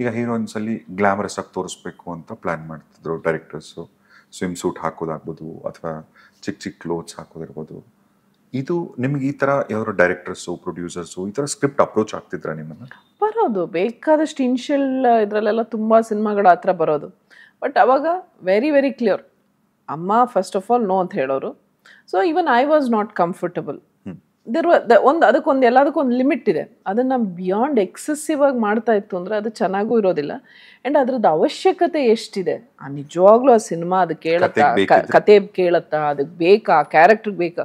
ಈಗ ಹೀರೋಯಿನ್ಸಲ್ಲಿ ಗ್ಲಾಮರಸ್ ಆಗಿ ತೋರಿಸ್ಬೇಕು ಅಂತ ಪ್ಲ್ಯಾನ್ ಮಾಡ್ತಿದ್ರು ಡೈರೆಕ್ಟರ್ಸು ಸ್ವಿಮ್ ಸೂಟ್ ಹಾಕೋದಾಗ್ಬೋದು ಅಥವಾ ಚಿಕ್ಕ ಚಿಕ್ಕ ಕ್ಲೋತ್ಸ್ ಹಾಕೋದಿರ್ಬೋದು. ಇದು ನಿಮ್ಗೆ ಈ ಥರ ಯಾವ್ದಾರು ಡೈರೆಕ್ಟರ್ಸು ಪ್ರೊಡ್ಯೂಸರ್ಸು ಈ ಥರ ಸ್ಕ್ರಿಪ್ಟ್ ಅಪ್ರೋಚ್ ಆಗ್ತಿದ್ರ ನಿಮ್ಮನ್ನ? ಬರೋದು. ಬೇಕಾದಷ್ಟು ಇನ್ಶಿಯಲ್ ಇದರಲ್ಲೆಲ್ಲ ತುಂಬ ಸಿನಿಮಾಗಳ ಹತ್ರ ಬರೋದು. ಬಟ್ ಅವಾಗ ವೆರಿ ವೆರಿ ಕ್ಲಿಯರ್ ಅಮ್ಮ ಫಸ್ಟ್ ಆಫ್ ಆಲ್ ನೋ ಅಂತ ಹೇಳೋರು. So even I was not comfortable there ಒಂದು ಅದಕ್ಕೊಂದು ಎಲ್ಲದಕ್ಕೊಂದು ಲಿಮಿಟ್ ಇದೆ. ಅದನ್ನು ಬಿಯಾಂಡ್ ಎಕ್ಸೆಸಿವ್ ಆಗಿ ಮಾಡ್ತಾ ಇತ್ತು ಅಂದರೆ ಅದು ಚೆನ್ನಾಗೂ ಇರೋದಿಲ್ಲ. ಆ್ಯಂಡ್ ಅದ್ರದ್ದು ಅವಶ್ಯಕತೆ ಎಷ್ಟಿದೆ? ಆ ನಿಜವಾಗ್ಲೂ ಆ ಸಿನಿಮಾ ಅದು ಕೇಳತ್ತಾ ಕತೆ ಕೇಳತ್ತಾ ಅದಕ್ಕೆ ಬೇಕಾ ಕ್ಯಾರೆಕ್ಟ್ರಿಗೆ ಬೇಕಾ?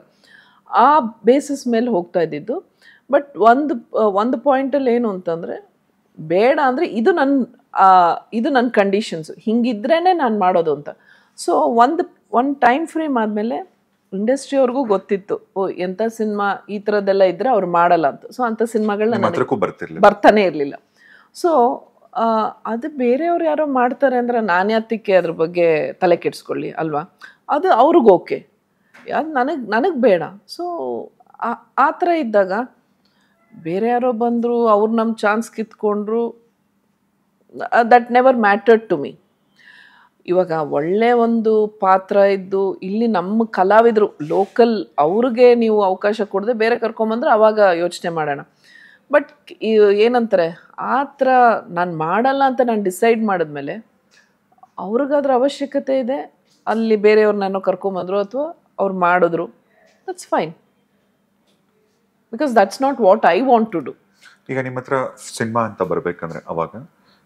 ಆ ಬೇಸಿಸ್ ಮೇಲೆ ಹೋಗ್ತಾ ಇದ್ದಿದ್ದು. ಬಟ್ ಒಂದು ಒಂದು ಪಾಯಿಂಟಲ್ಲಿ ಏನು ಅಂತಂದರೆ ಬೇಡ ಅಂದರೆ ಇದು ನನ್ನ ಇದು ನನ್ನ ಕಂಡೀಷನ್ಸು ಹಿಂಗಿದ್ರೇ ನಾನು ಮಾಡೋದು ಅಂತ. ಸೊ ಒಂದು ಒಂದು ಟೈಮ್ ಫ್ರೇಮ್ ಆದಮೇಲೆ ಇಂಡಸ್ಟ್ರಿಯವ್ರಿಗೂ ಗೊತ್ತಿತ್ತು ಓ ಎಂಥ ಸಿನಿಮಾ ಈ ಥರದ್ದೆಲ್ಲ ಇದ್ದರೆ ಅವ್ರು ಮಾಡಲ್ಲ ಅಂತ. ಸೊ ಅಂಥ ಸಿನಿಮಾಗಳನ್ನ ಬರ್ತಾನೆ ಇರಲಿಲ್ಲ. ಸೊ ಅದು ಬೇರೆಯವ್ರು ಯಾರೋ ಮಾಡ್ತಾರೆ ಅಂದ್ರೆ ನಾನು ಯಾತಕ್ಕೆ ಅದ್ರ ಬಗ್ಗೆ ತಲೆ ಕೆಡಿಸ್ಕೊಳ್ಳಿ ಅಲ್ವಾ? ಅದು ಅವ್ರಿಗೆ ಓಕೆ ಅದು ನನಗೆ ನನಗೆ ಬೇಡ. ಸೊ ಆ ಥರ ಇದ್ದಾಗ ಬೇರೆ ಯಾರೋ ಬಂದರು, ಅವ್ರು ನಮ್ಮ chance ಕಿತ್ಕೊಂಡ್ರು that never mattered to me ಇವಾಗ ಒಳ್ಳೆ ಒಂದು ಪಾತ್ರ ಇದ್ದು, ಇಲ್ಲಿ ನಮ್ಮ ಕಲಾವಿದರು ಲೋಕಲ್ ಅವ್ರಿಗೆ ನೀವು ಅವಕಾಶ ಕೊಡದೆ ಬೇರೆ ಕರ್ಕೊಂಬಂದ್ರೆ ಅವಾಗ ಯೋಚನೆ ಮಾಡೋಣ. ಬಟ್ ಏನಂತಾರೆ, ಆ ಥರ ನಾನು ಮಾಡಲ್ಲ ಅಂತ ನಾನು ಡಿಸೈಡ್ ಮಾಡಿದ್ಮೇಲೆ, ಅವ್ರಿಗಾದ್ರ ಅವಶ್ಯಕತೆ ಇದೆ? ಅಲ್ಲಿ ಬೇರೆಯವ್ರನ್ನೋ ಕರ್ಕೊಂಬಂದ್ರು ಅಥವಾ ಅವ್ರು ಮಾಡಿದ್ರು that's fine because that's not what I want to do ಈಗ ನಿಮ್ಮ ಹತ್ರ ಸಿನಿಮಾ ಅಂತ ಬರಬೇಕಂದ್ರೆ ಅವಾಗ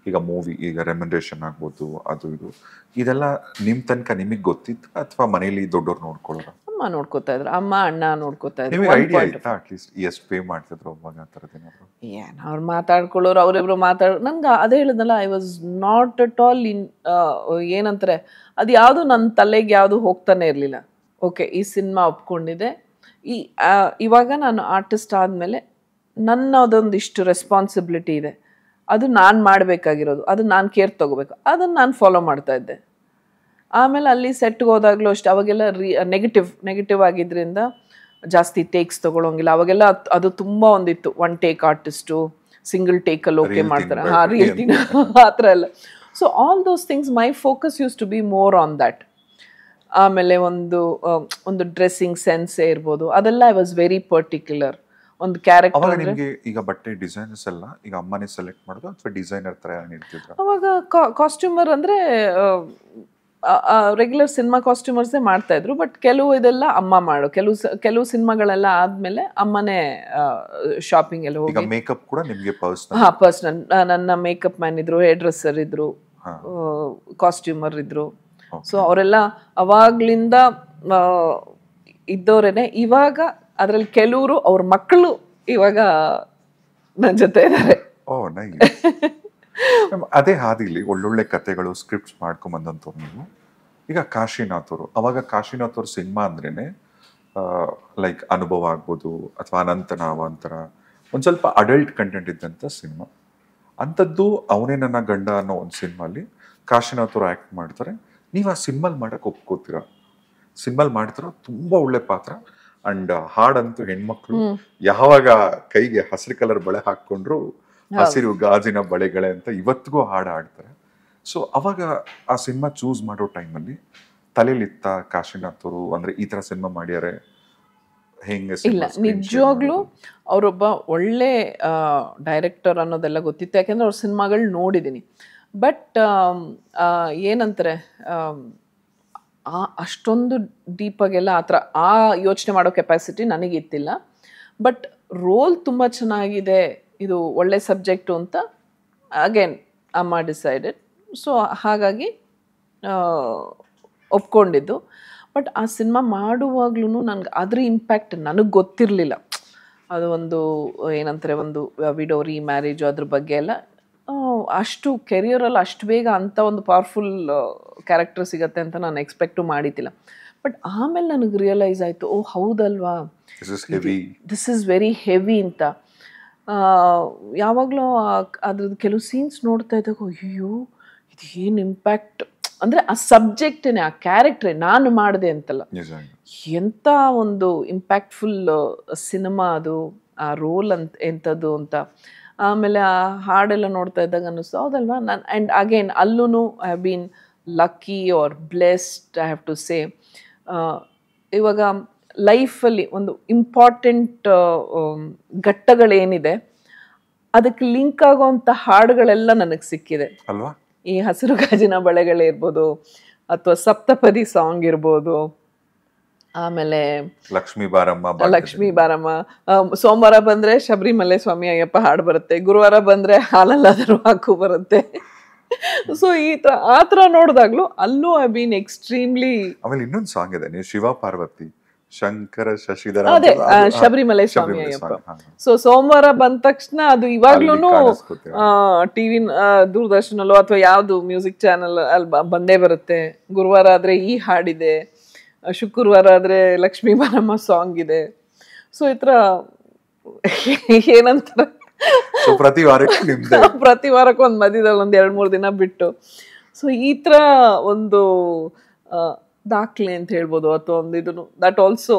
ಈಗ ಮೂವಿ ಈಗ ರೆಮ್ಯುನರೇಷನ್ ಆಗ್ಬೋದು ಅದು ಇದು ಇದೆಲ್ಲ ನಿಮ್ ತನಕ ನಿಮಗೆ ಗೊತ್ತಿತ್ತು ಅಥವಾ ಮನೇಲಿ ದೊಡ್ಡವ್ರು ನೋಡ್ಕೊಳ್ಳೋರು ಅಮ್ಮ ನೋಡ್ಕೋತಾ ಇದ್ರು ಅಮ್ಮ ಅಣ್ಣ ನೋಡ್ಕೋತಾ ಇದ್ರು. ಐಡಿಯಾ ಇತ್ತಾ ಅಟ್ಲೀಸ್ಟ್ ಎಷ್ಟು ಪೇ ಮಾಡ್ತಿದ್ರು ಅವಾಗ ಆ ಥರದ ಏನಾದ್ರು? ಏನು ಅವ್ರು ಮಾತಾಡ್ಕೊಳ್ಳೋರು ಅವರಿಬ್ರು ಮಾತಾಡ್ ನನಗೆ ಅದೇ ಹೇಳಿದ್ನಲ್ಲ I was not at all in ಏನಂತಾರೆ ಅದು ಯಾವುದು ನನ್ನ ತಲೆಗೆ ಯಾವುದು ಹೋಗ್ತಾನೆ ಇರಲಿಲ್ಲ. ಓಕೆ ಈ ಸಿನಿಮಾ ಒಪ್ಕೊಂಡಿದೆ ಈ ಇವಾಗ ನಾನು ಆರ್ಟಿಸ್ಟ್ ಆದಮೇಲೆ ನನ್ನದೊಂದಿಷ್ಟು ರೆಸ್ಪಾನ್ಸಿಬಿಲಿಟಿ ಇದೆ. ಅದು ನಾನು ಮಾಡಬೇಕಾಗಿರೋದು ಅದು ನಾನು ಕೇರ್ ತೊಗೋಬೇಕು ಅದನ್ನು ನಾನು ಫಾಲೋ ಮಾಡ್ತಾ ಇದ್ದೆ. ಆಮೇಲೆ ಅಲ್ಲಿ ಸೆಟ್ಗೆ ಹೋದಾಗಲೂ ಅಷ್ಟೇ ಅವಾಗೆಲ್ಲ ರೀ ನೆಗೆಟಿವ್ ನೆಗೆಟಿವ್ ಆಗಿದ್ದರಿಂದ ಜಾಸ್ತಿ ಟೇಕ್ಸ್ ತೊಗೊಳೋಂಗಿಲ್ಲ. ಅವಾಗೆಲ್ಲ ಅದು ತುಂಬ ಒಂದಿತ್ತು ಒನ್ ಟೇಕ್ ಆರ್ಟಿಸ್ಟು ಸಿಂಗಲ್ ಟೇಕಲ್ಲಿ ಓಕೆ ಮಾಡ್ತಾರೆ. ಹಾಂ? ರಿಯಲ್ ಆ ಥರ ಎಲ್ಲ so all those things my focus used to be more on that ಆಮೇಲೆ ಒಂದು ಒಂದು ಡ್ರೆಸ್ಸಿಂಗ್ ಸೆನ್ಸ್ ಇರ್ಬೋದು. ಅದೆಲ್ಲ ಐ ವಾಸ್ ವೆರಿ ಪರ್ಟಿಕ್ಯುಲರ್ ಒಂದು ಕ್ಯಾರೆಕ್ಟರ್ ನಿಮ್ಗೆ ಈಗ ಬಟ್ಟೆ ಡಿಸೈನರ್ಸ್ ಎಲ್ಲ ಈಗ ಅಮ್ಮನೇ ಸೆಲೆಕ್ಟ್ ಮಾಡೋದು ಅಥವಾ ಡಿಸೈನರ್ ತರ ಇರ್ತಿದ್ರು ಅವಾಗ ಕಾಸ್ಟ್ಯೂಮರ್ ಅಂದ್ರೆ ರೆಗ್ಯುಲರ್ ಸಿನಿಮಾ ಕಾಸ್ಟ್ಯೂಮರ್ಸೇ ಮಾಡ್ತಾ ಇದ್ರು. ಬಟ್ ಕೆಲವು ಇದೆಲ್ಲ ಅಮ್ಮ ಮಾಡು. ಕೆಲವು ಕೆಲವು ಸಿನಿಮಾಗಳೆಲ್ಲ ಆದ್ಮೇಲೆ ಅಮ್ಮನೇ ಶಾಪಿಂಗ್ ಎಲ್ಲ ಹೋಗಿ. ಮೇಕಪ್ ಕೂಡ ನಿಮಗೆ ಪರ್ಸನಲ್ ಹಾ ಪರ್ಸ್ನಲ್ ನನ್ನ ಮೇಕಪ್ ಮ್ಯಾನ್ ಇದ್ರು ಹೇರ್ ಡ್ರೆಸ್ಸರ್ ಇದ್ರು. ಕಾಸ್ಟ್ಯೂಮರ್ ಇದ್ರು. ಸೊ ಅವರೆಲ್ಲ ಅವಾಗ್ಲಿಂದ ಇದ್ದವರೇನೆ ಇವಾಗ ಅದರಲ್ಲಿ ಕೆಲವರು ಅವ್ರ ಮಕ್ಕಳು ಇವಾಗ ನನ್ನ ಜೊತೆ ಇದ್ದಾರೆ ಅದೇ ಹಾದಿಲಿ ಒಳ್ಳೊಳ್ಳೆ ಕತೆಗಳು ಸ್ಕ್ರಿಪ್ಟ್ಸ್ ಮಾಡ್ಕೊಂಬಂದಂಥವ್ರು ನೀವು. ಈಗ ಕಾಶಿನಾಥ್ ಅವರು ಅವಾಗ ಕಾಶಿನಾಥ್ ಅವ್ರ ಸಿನಿಮಾ ಅಂದ್ರೇನೆ ಲೈಕ್ ಅನುಭವ ಆಗ್ಬೋದು ಅಥವಾ ಅನಂತನ ಅಂತರ ಒಂದು ಸ್ವಲ್ಪ ಅಡಲ್ಟ್ ಕಂಟೆಂಟ್ ಇದ್ದಂಥ ಸಿನಿಮಾ. ಅಂಥದ್ದು ಅವನೇ ನನ್ನ ಗಂಡ ಅನ್ನೋ ಒಂದು ಸಿನಿಮಾಲಿ ಕಾಶಿನಾಥ್ ಅವರು ಆ್ಯಕ್ಟ್ ಮಾಡ್ತಾರೆ. ನೀವು ಆ ಸಿನಿಮಾಲ್ ಮಾಡಕ್ಕೆ ಒಪ್ಕೋತೀರಾ? ಸಿನಿಮಾಲ್ ಮಾಡ್ತಿರೋ ತುಂಬ ಒಳ್ಳೆ ಪಾತ್ರ. ಅಂಡ್ ಹಾಡಂತೂ ಹೆಣ್ಮಕ್ಳು ಯಾವಾಗ ಕೈಗೆ ಹಸಿರು ಕಲರ್ ಬಳೆ ಹಾಕೊಂಡ್ರು ಹಸಿರು ಗಾಜಿನ ಬಳೆಗಳೇ ಅಂತ ಇವತ್ತಿಗೂ ಹಾಡು ಹಾಡ್ತಾರೆ. ಸೊ ಅವಾಗ ಆ ಸಿನಿಮಾ ಚೂಸ್ ಮಾಡೋ ಟೈಮಲ್ಲಿ ತಲೆಲಿತ್ತ ಕಾಶಿನಾಥ್ ಅವರು ಅಂದ್ರೆ ಈ ತರ ಸಿನಿಮಾ ಮಾಡ್ಯಾರೆ. ಹೆಂಗೆ ಇಲ್ಲ ನಿಜವಾಗ್ಲೂ ಅವರೊಬ್ಬ ಒಳ್ಳೆ ಡೈರೆಕ್ಟರ್ ಅನ್ನೋದೆಲ್ಲ ಗೊತ್ತಿತ್ತು. ಯಾಕೆಂದ್ರೆ ಅವ್ರ ಸಿನಿಮಾಗಳು ನೋಡಿದ್ದೀನಿ ಬಟ್ ಏನಂತಾರೆ ಆ, ಅಷ್ಟೊಂದು ಡೀಪಾಗೆಲ್ಲ ಆ ಥರ, ಆ ಯೋಚನೆ ಮಾಡೋ ಕೆಪಾಸಿಟಿ ನನಗಿತ್ತಿಲ್ಲ ಬಟ್ ರೋಲ್ ತುಂಬ ಚೆನ್ನಾಗಿದೆ, ಇದು ಒಳ್ಳೆ ಸಬ್ಜೆಕ್ಟು ಅಂತ ಅಗೇನ್ ಅಮ್ಮ ಡಿಸೈಡೆಡ್ ಸೊ ಹಾಗಾಗಿ ಒಪ್ಕೊಂಡಿದ್ದು. ಬಟ್ ಆ ಸಿನಿಮಾ ಮಾಡುವಾಗ್ಲೂ ನನಗೆ ಅದ್ರ ಇಂಪ್ಯಾಕ್ಟ್ ನನಗೆ ಗೊತ್ತಿರಲಿಲ್ಲ. ಅದು ಒಂದು, ಏನಂತಾರೆ, ಒಂದು, ವಿಡೋ ಮ್ಯಾರೇಜು ಅದ್ರ ಬಗ್ಗೆ ಎಲ್ಲ. ಅಷ್ಟು ಕೆರಿಯರಲ್ಲಿ ಅಷ್ಟು ಬೇಗ ಅಂಥ ಒಂದು ಪವರ್ಫುಲ್ ಕ್ಯಾರೆಕ್ಟರ್ ಸಿಗತ್ತೆ ಅಂತ ನಾನು ಎಕ್ಸ್ಪೆಕ್ಟು ಮಾಡಿದ್ದಿಲ್ಲ. ಬಟ್ ಆಮೇಲೆ ನನಗೆ ರಿಯಲೈಸ್ ಆಯಿತು ಓ ಹೌದಲ್ವಾ? ದಿಸ್ ಇಸ್ ವೆರಿ ಹೆವಿ ಅಂತ. ಯಾವಾಗಲೂ ಅದ್ರದ್ದು ಕೆಲವು ಸೀನ್ಸ್ ನೋಡ್ತಾ ಇದ್ದಾಗ ಅಯ್ಯೋ ಇದು ಏನು ಇಂಪ್ಯಾಕ್ಟ್ ಅಂದರೆ ಆ ಸಬ್ಜೆಕ್ಟೇನೆ ಆ ಕ್ಯಾರೆಕ್ಟ್ರೆ ನಾನು ಮಾಡಿದೆ ಅಂತಲ್ಲ. ಎಂಥ ಒಂದು ಇಂಪ್ಯಾಕ್ಟ್ಫುಲ್ ಸಿನಿಮಾ ಅದು ಆ ರೋಲ್ ಅಂತ ಎಂಥದ್ದು ಅಂತ. ಆಮೇಲೆ ಆ ಹಾಡೆಲ್ಲ ನೋಡ್ತಾ ಇದ್ದಾಗ ಅನ್ನಿಸ್ತು. ಹೌದಲ್ವಾ? ನಾನು ಆ್ಯಂಡ್ ಅಗೇನ್ ಅಲ್ಲೂ I have been lucky or blessed I have to say ಇವಾಗ ಲೈಫಲ್ಲಿ ಒಂದು ಇಂಪಾರ್ಟೆಂಟ್ ಘಟ್ಟಗಳೇನಿದೆ ಅದಕ್ಕೆ ಲಿಂಕ್ ಆಗುವಂಥ ಹಾಡುಗಳೆಲ್ಲ ನನಗೆ ಸಿಕ್ಕಿದೆ. ಅಲ್ವಾ? ಈ ಹಸಿರು ಗಾಜಿನ ಬಳೆಗಳಿರ್ಬೋದು ಅಥವಾ ಸಪ್ತಪದಿ ಸಾಂಗ್ ಇರ್ಬೋದು ಆಮೇಲೆ ಲಕ್ಷ್ಮೀ ಬಾರಮ್ಮ ಲಕ್ಷ್ಮೀ ಬಾರಮ್ಮ. ಸೋಮವಾರ ಬಂದ್ರೆ ಶಬರಿಮಲೆ ಸ್ವಾಮಿ ಅಯ್ಯಪ್ಪ ಹಾಡು ಬರುತ್ತೆ. ಗುರುವಾರ ಬಂದ್ರೆ ಹಾಲಲ್ಲಾದರೂ ಹಾಕು ಬರುತ್ತೆ. ಸೊ ಈ ತರ ಆ ತರ ನೋಡಿದಾಗ್ಲೂ ಅಲ್ಲೂ ಐ ಬೀನ್ ಎಕ್ಸ್ಟ್ರೀಮ್ಲಿ ಆಮೇಲೆ ಇನ್ನೊಂದು ಸಾಂಗ್ ಇದೆ. ನೀವು ಶಿವ ಪಾರ್ವತಿ ಶಂಕರ ಶಶಿಧರ ಅದೇ ಶಬರಿಮಲೆ ಸ್ವಾಮಿ ಅಯ್ಯಪ್ಪ. ಸೊ ಸೋಮವಾರ ಬಂದ ತಕ್ಷಣ ಅದು ಇವಾಗ್ಲೂ. ಟಿವಿ ದೂರದರ್ಶನಲ್ಲೋ ಅಥವಾ ಯಾವ್ದು ಮ್ಯೂಸಿಕ್ ಚಾನಲ್ ಅಲ್ಲಿ ಬಂದೇ ಬರುತ್ತೆ. ಗುರುವಾರ ಆದ್ರೆ ಈ ಹಾಡಿದೆ. ಶುಕ್ರವಾರ ಆದರೆ ಲಕ್ಷ್ಮೀ ಬಾರಮ್ಮ ಸಾಂಗ್ ಇದೆ. ಸೊ ಈ ಥರ ಏನಂತಾರೆ? ಪ್ರತಿ ವಾರಕ್ಕೆ ನಿಮ್ದೆ. [LAUGHS] ಪ್ರತಿ ವಾರಕ್ಕೂ ಒಂದು ಮಧ್ಯದಲ್ಲಿ ಒಂದು ಎರಡು ಮೂರು ದಿನ ಬಿಟ್ಟು. ಸೊ ಈ ಥರ ಒಂದು ದಾಖಲೆ ಅಂತ ಹೇಳ್ಬೋದು. ಅಥವಾ ಒಂದು ಇದನ್ನು ದಟ್ ಆಲ್ಸೋ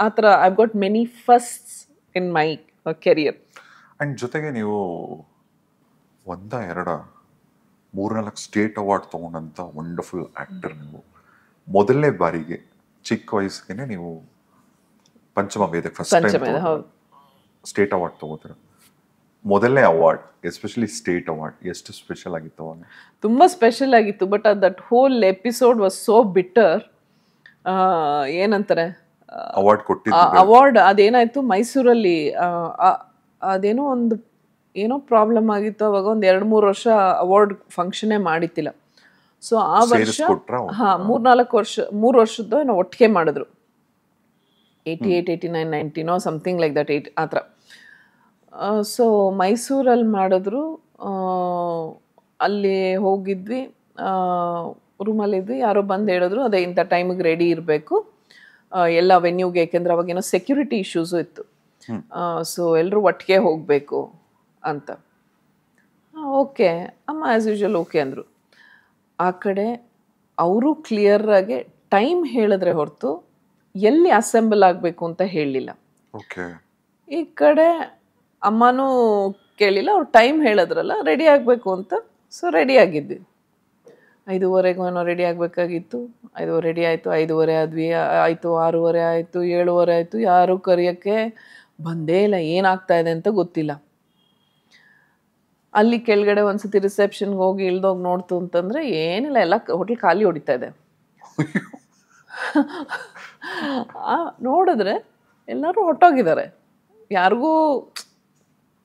ಆ ಥರ I got many first in my career and ಜೊತೆಗೆ ನೀವು ಒಂದ ಎರಡ ಮೂರ್ನಾಲ್ಕು ಸ್ಟೇಟ್ ಅವಾರ್ಡ್ ತಗೊಂಡಂತ ವಂಡರ್ಫುಲ್ ಆಕ್ಟರ್ ನೀವು. ಮೊದಲನೇ ಬಾರಿಗೆ ಚಿಕ್ಕ ವಯಸ್ಸಿಗೆ ನೀವು ಪಂಚಮ ವೇದಕ್ಕೆ ಫಸ್ಟ್ ಟೈಮ್ ಸ್ಟೇಟ್ ಅವಾರ್ಡ್ ತಗೋತೀರ. ಮೊದಲನೇ ಅವಾರ್ಡ್ ಎಸ್ಪೆಷಲಿ ಸ್ಟೇಟ್ ಅವಾರ್ಡ್ ಎಷ್ಟು ಸ್ಪೆಷಲ್ ಆಗಿತ್ತು ಅವಾಗ? ತುಂಬ ಸ್ಪೆಷಲ್ ಆಗಿತ್ತು but that whole episode was so bitter ಏನಂತಾರೆ? ಅವಾರ್ಡ್ ಕೊಟ್ಟಿದ್ದು ಅವಾರ್ಡ್ ಅದೇನಾಯ್ತು? ಮೈಸೂರಲ್ಲಿ ಅದೇನೋ ಒಂದು ಏನೋ ಪ್ರಾಬ್ಲಮ್ ಆಗಿತ್ತು ಅವಾಗ ಒಂದು ಎರಡು ಮೂರು ವರ್ಷ ಅವಾರ್ಡ್ ಫಂಕ್ಷನೇ ಮಾಡಿತ್ತಿಲ್ಲ. ಸೊ ಆ ವರ್ಷ ಹಾ ಮೂರ್ನಾಲ್ಕು ವರ್ಷ ಮೂರು ವರ್ಷದ್ದು ಏನೋ ಒಟ್ಟಿಗೆ ಮಾಡಿದ್ರು. ಏಯ್ಟಿ ಏಯ್ಟ್ ಏಯ್ಟಿ ನೈನ್ ನೈಂಟಿನೋ ಸಮಥಿಂಗ್ ಲೈಕ್ ದಟ್ ಏಯ್ಟ್ ಆ ಥರ. ಸೊ ಮೈಸೂರಲ್ಲಿ ಮಾಡಿದ್ರು ಅಲ್ಲಿ ಹೋಗಿದ್ವಿ ರೂಮಲ್ಲಿದ್ವಿ ಯಾರೋ ಬಂದು ಹೇಳಿದ್ರು ಅದೇ ಇಂಥ ಟೈಮಿಗೆ ರೆಡಿ ಇರಬೇಕು. ಎಲ್ಲ ವೆನ್ಯೂಗೆ ಏಕೆಂದ್ರೆ ಅವಾಗೇನೋ ಸೆಕ್ಯೂರಿಟಿ ಇಶ್ಯೂಸು ಇತ್ತು. ಸೊ ಎಲ್ಲರೂ ಒಟ್ಟಿಗೆ ಹೋಗಬೇಕು ಅಂತ. ಓಕೆ ಅಮ್ಮ ಆ್ಯಸ್ ಯೂಶುವಲ್ ಓಕೆ ಅಂದರು. ಆ ಕಡೆ ಅವರು ಕ್ಲಿಯರಾಗಿ ಟೈಮ್ ಹೇಳಿದ್ರೆ ಹೊರತು ಎಲ್ಲಿ ಅಸೆಂಬಲ್ ಆಗಬೇಕು ಅಂತ ಹೇಳಲಿಲ್ಲ ಓಕೆ ಈ ಕಡೆ ಅಮ್ಮನೂ ಕೇಳಿಲ್ಲ ಅವ್ರು ಟೈಮ್ ಹೇಳಿದ್ರಲ್ಲ ರೆಡಿ ಆಗಬೇಕು ಅಂತ ಸೊ ರೆಡಿ ಆಗಿದ್ವಿ. ಐದೂವರೆಗೂ ಏನೋ ರೆಡಿ ಆಗಬೇಕಾಗಿತ್ತು. ಐದುವರೆ ರೆಡಿ ಆಯಿತು ಐದೂವರೆ ಆದ್ವಿ ಆಯಿತು ಆರೂವರೆ ಆಯಿತು ಏಳುವರೆ ಆಯಿತು ಯಾರೂ ಕರೆಯೋಕ್ಕೆ ಬಂದೇ ಇಲ್ಲ ಏನಾಗ್ತಾ ಇದೆ ಅಂತ ಗೊತ್ತಿಲ್ಲ. ಅಲ್ಲಿ ಕೆಳಗಡೆ ಒಂದ್ಸತಿ ರಿಸೆಪ್ಷನ್ಗೆ ಹೋಗಿ ಇಳ್ದೋಗಿ ನೋಡ್ತು ಅಂತಂದ್ರೆ ಏನಿಲ್ಲ, ಎಲ್ಲ ಹೋಟೆಲ್ ಖಾಲಿ ಹೊಡಿತಾ ಇದೆ. ನೋಡಿದ್ರೆ ಎಲ್ಲರೂ ಹೊಟ್ಟೋಗಿದ್ದಾರೆ ಯಾರಿಗೂ,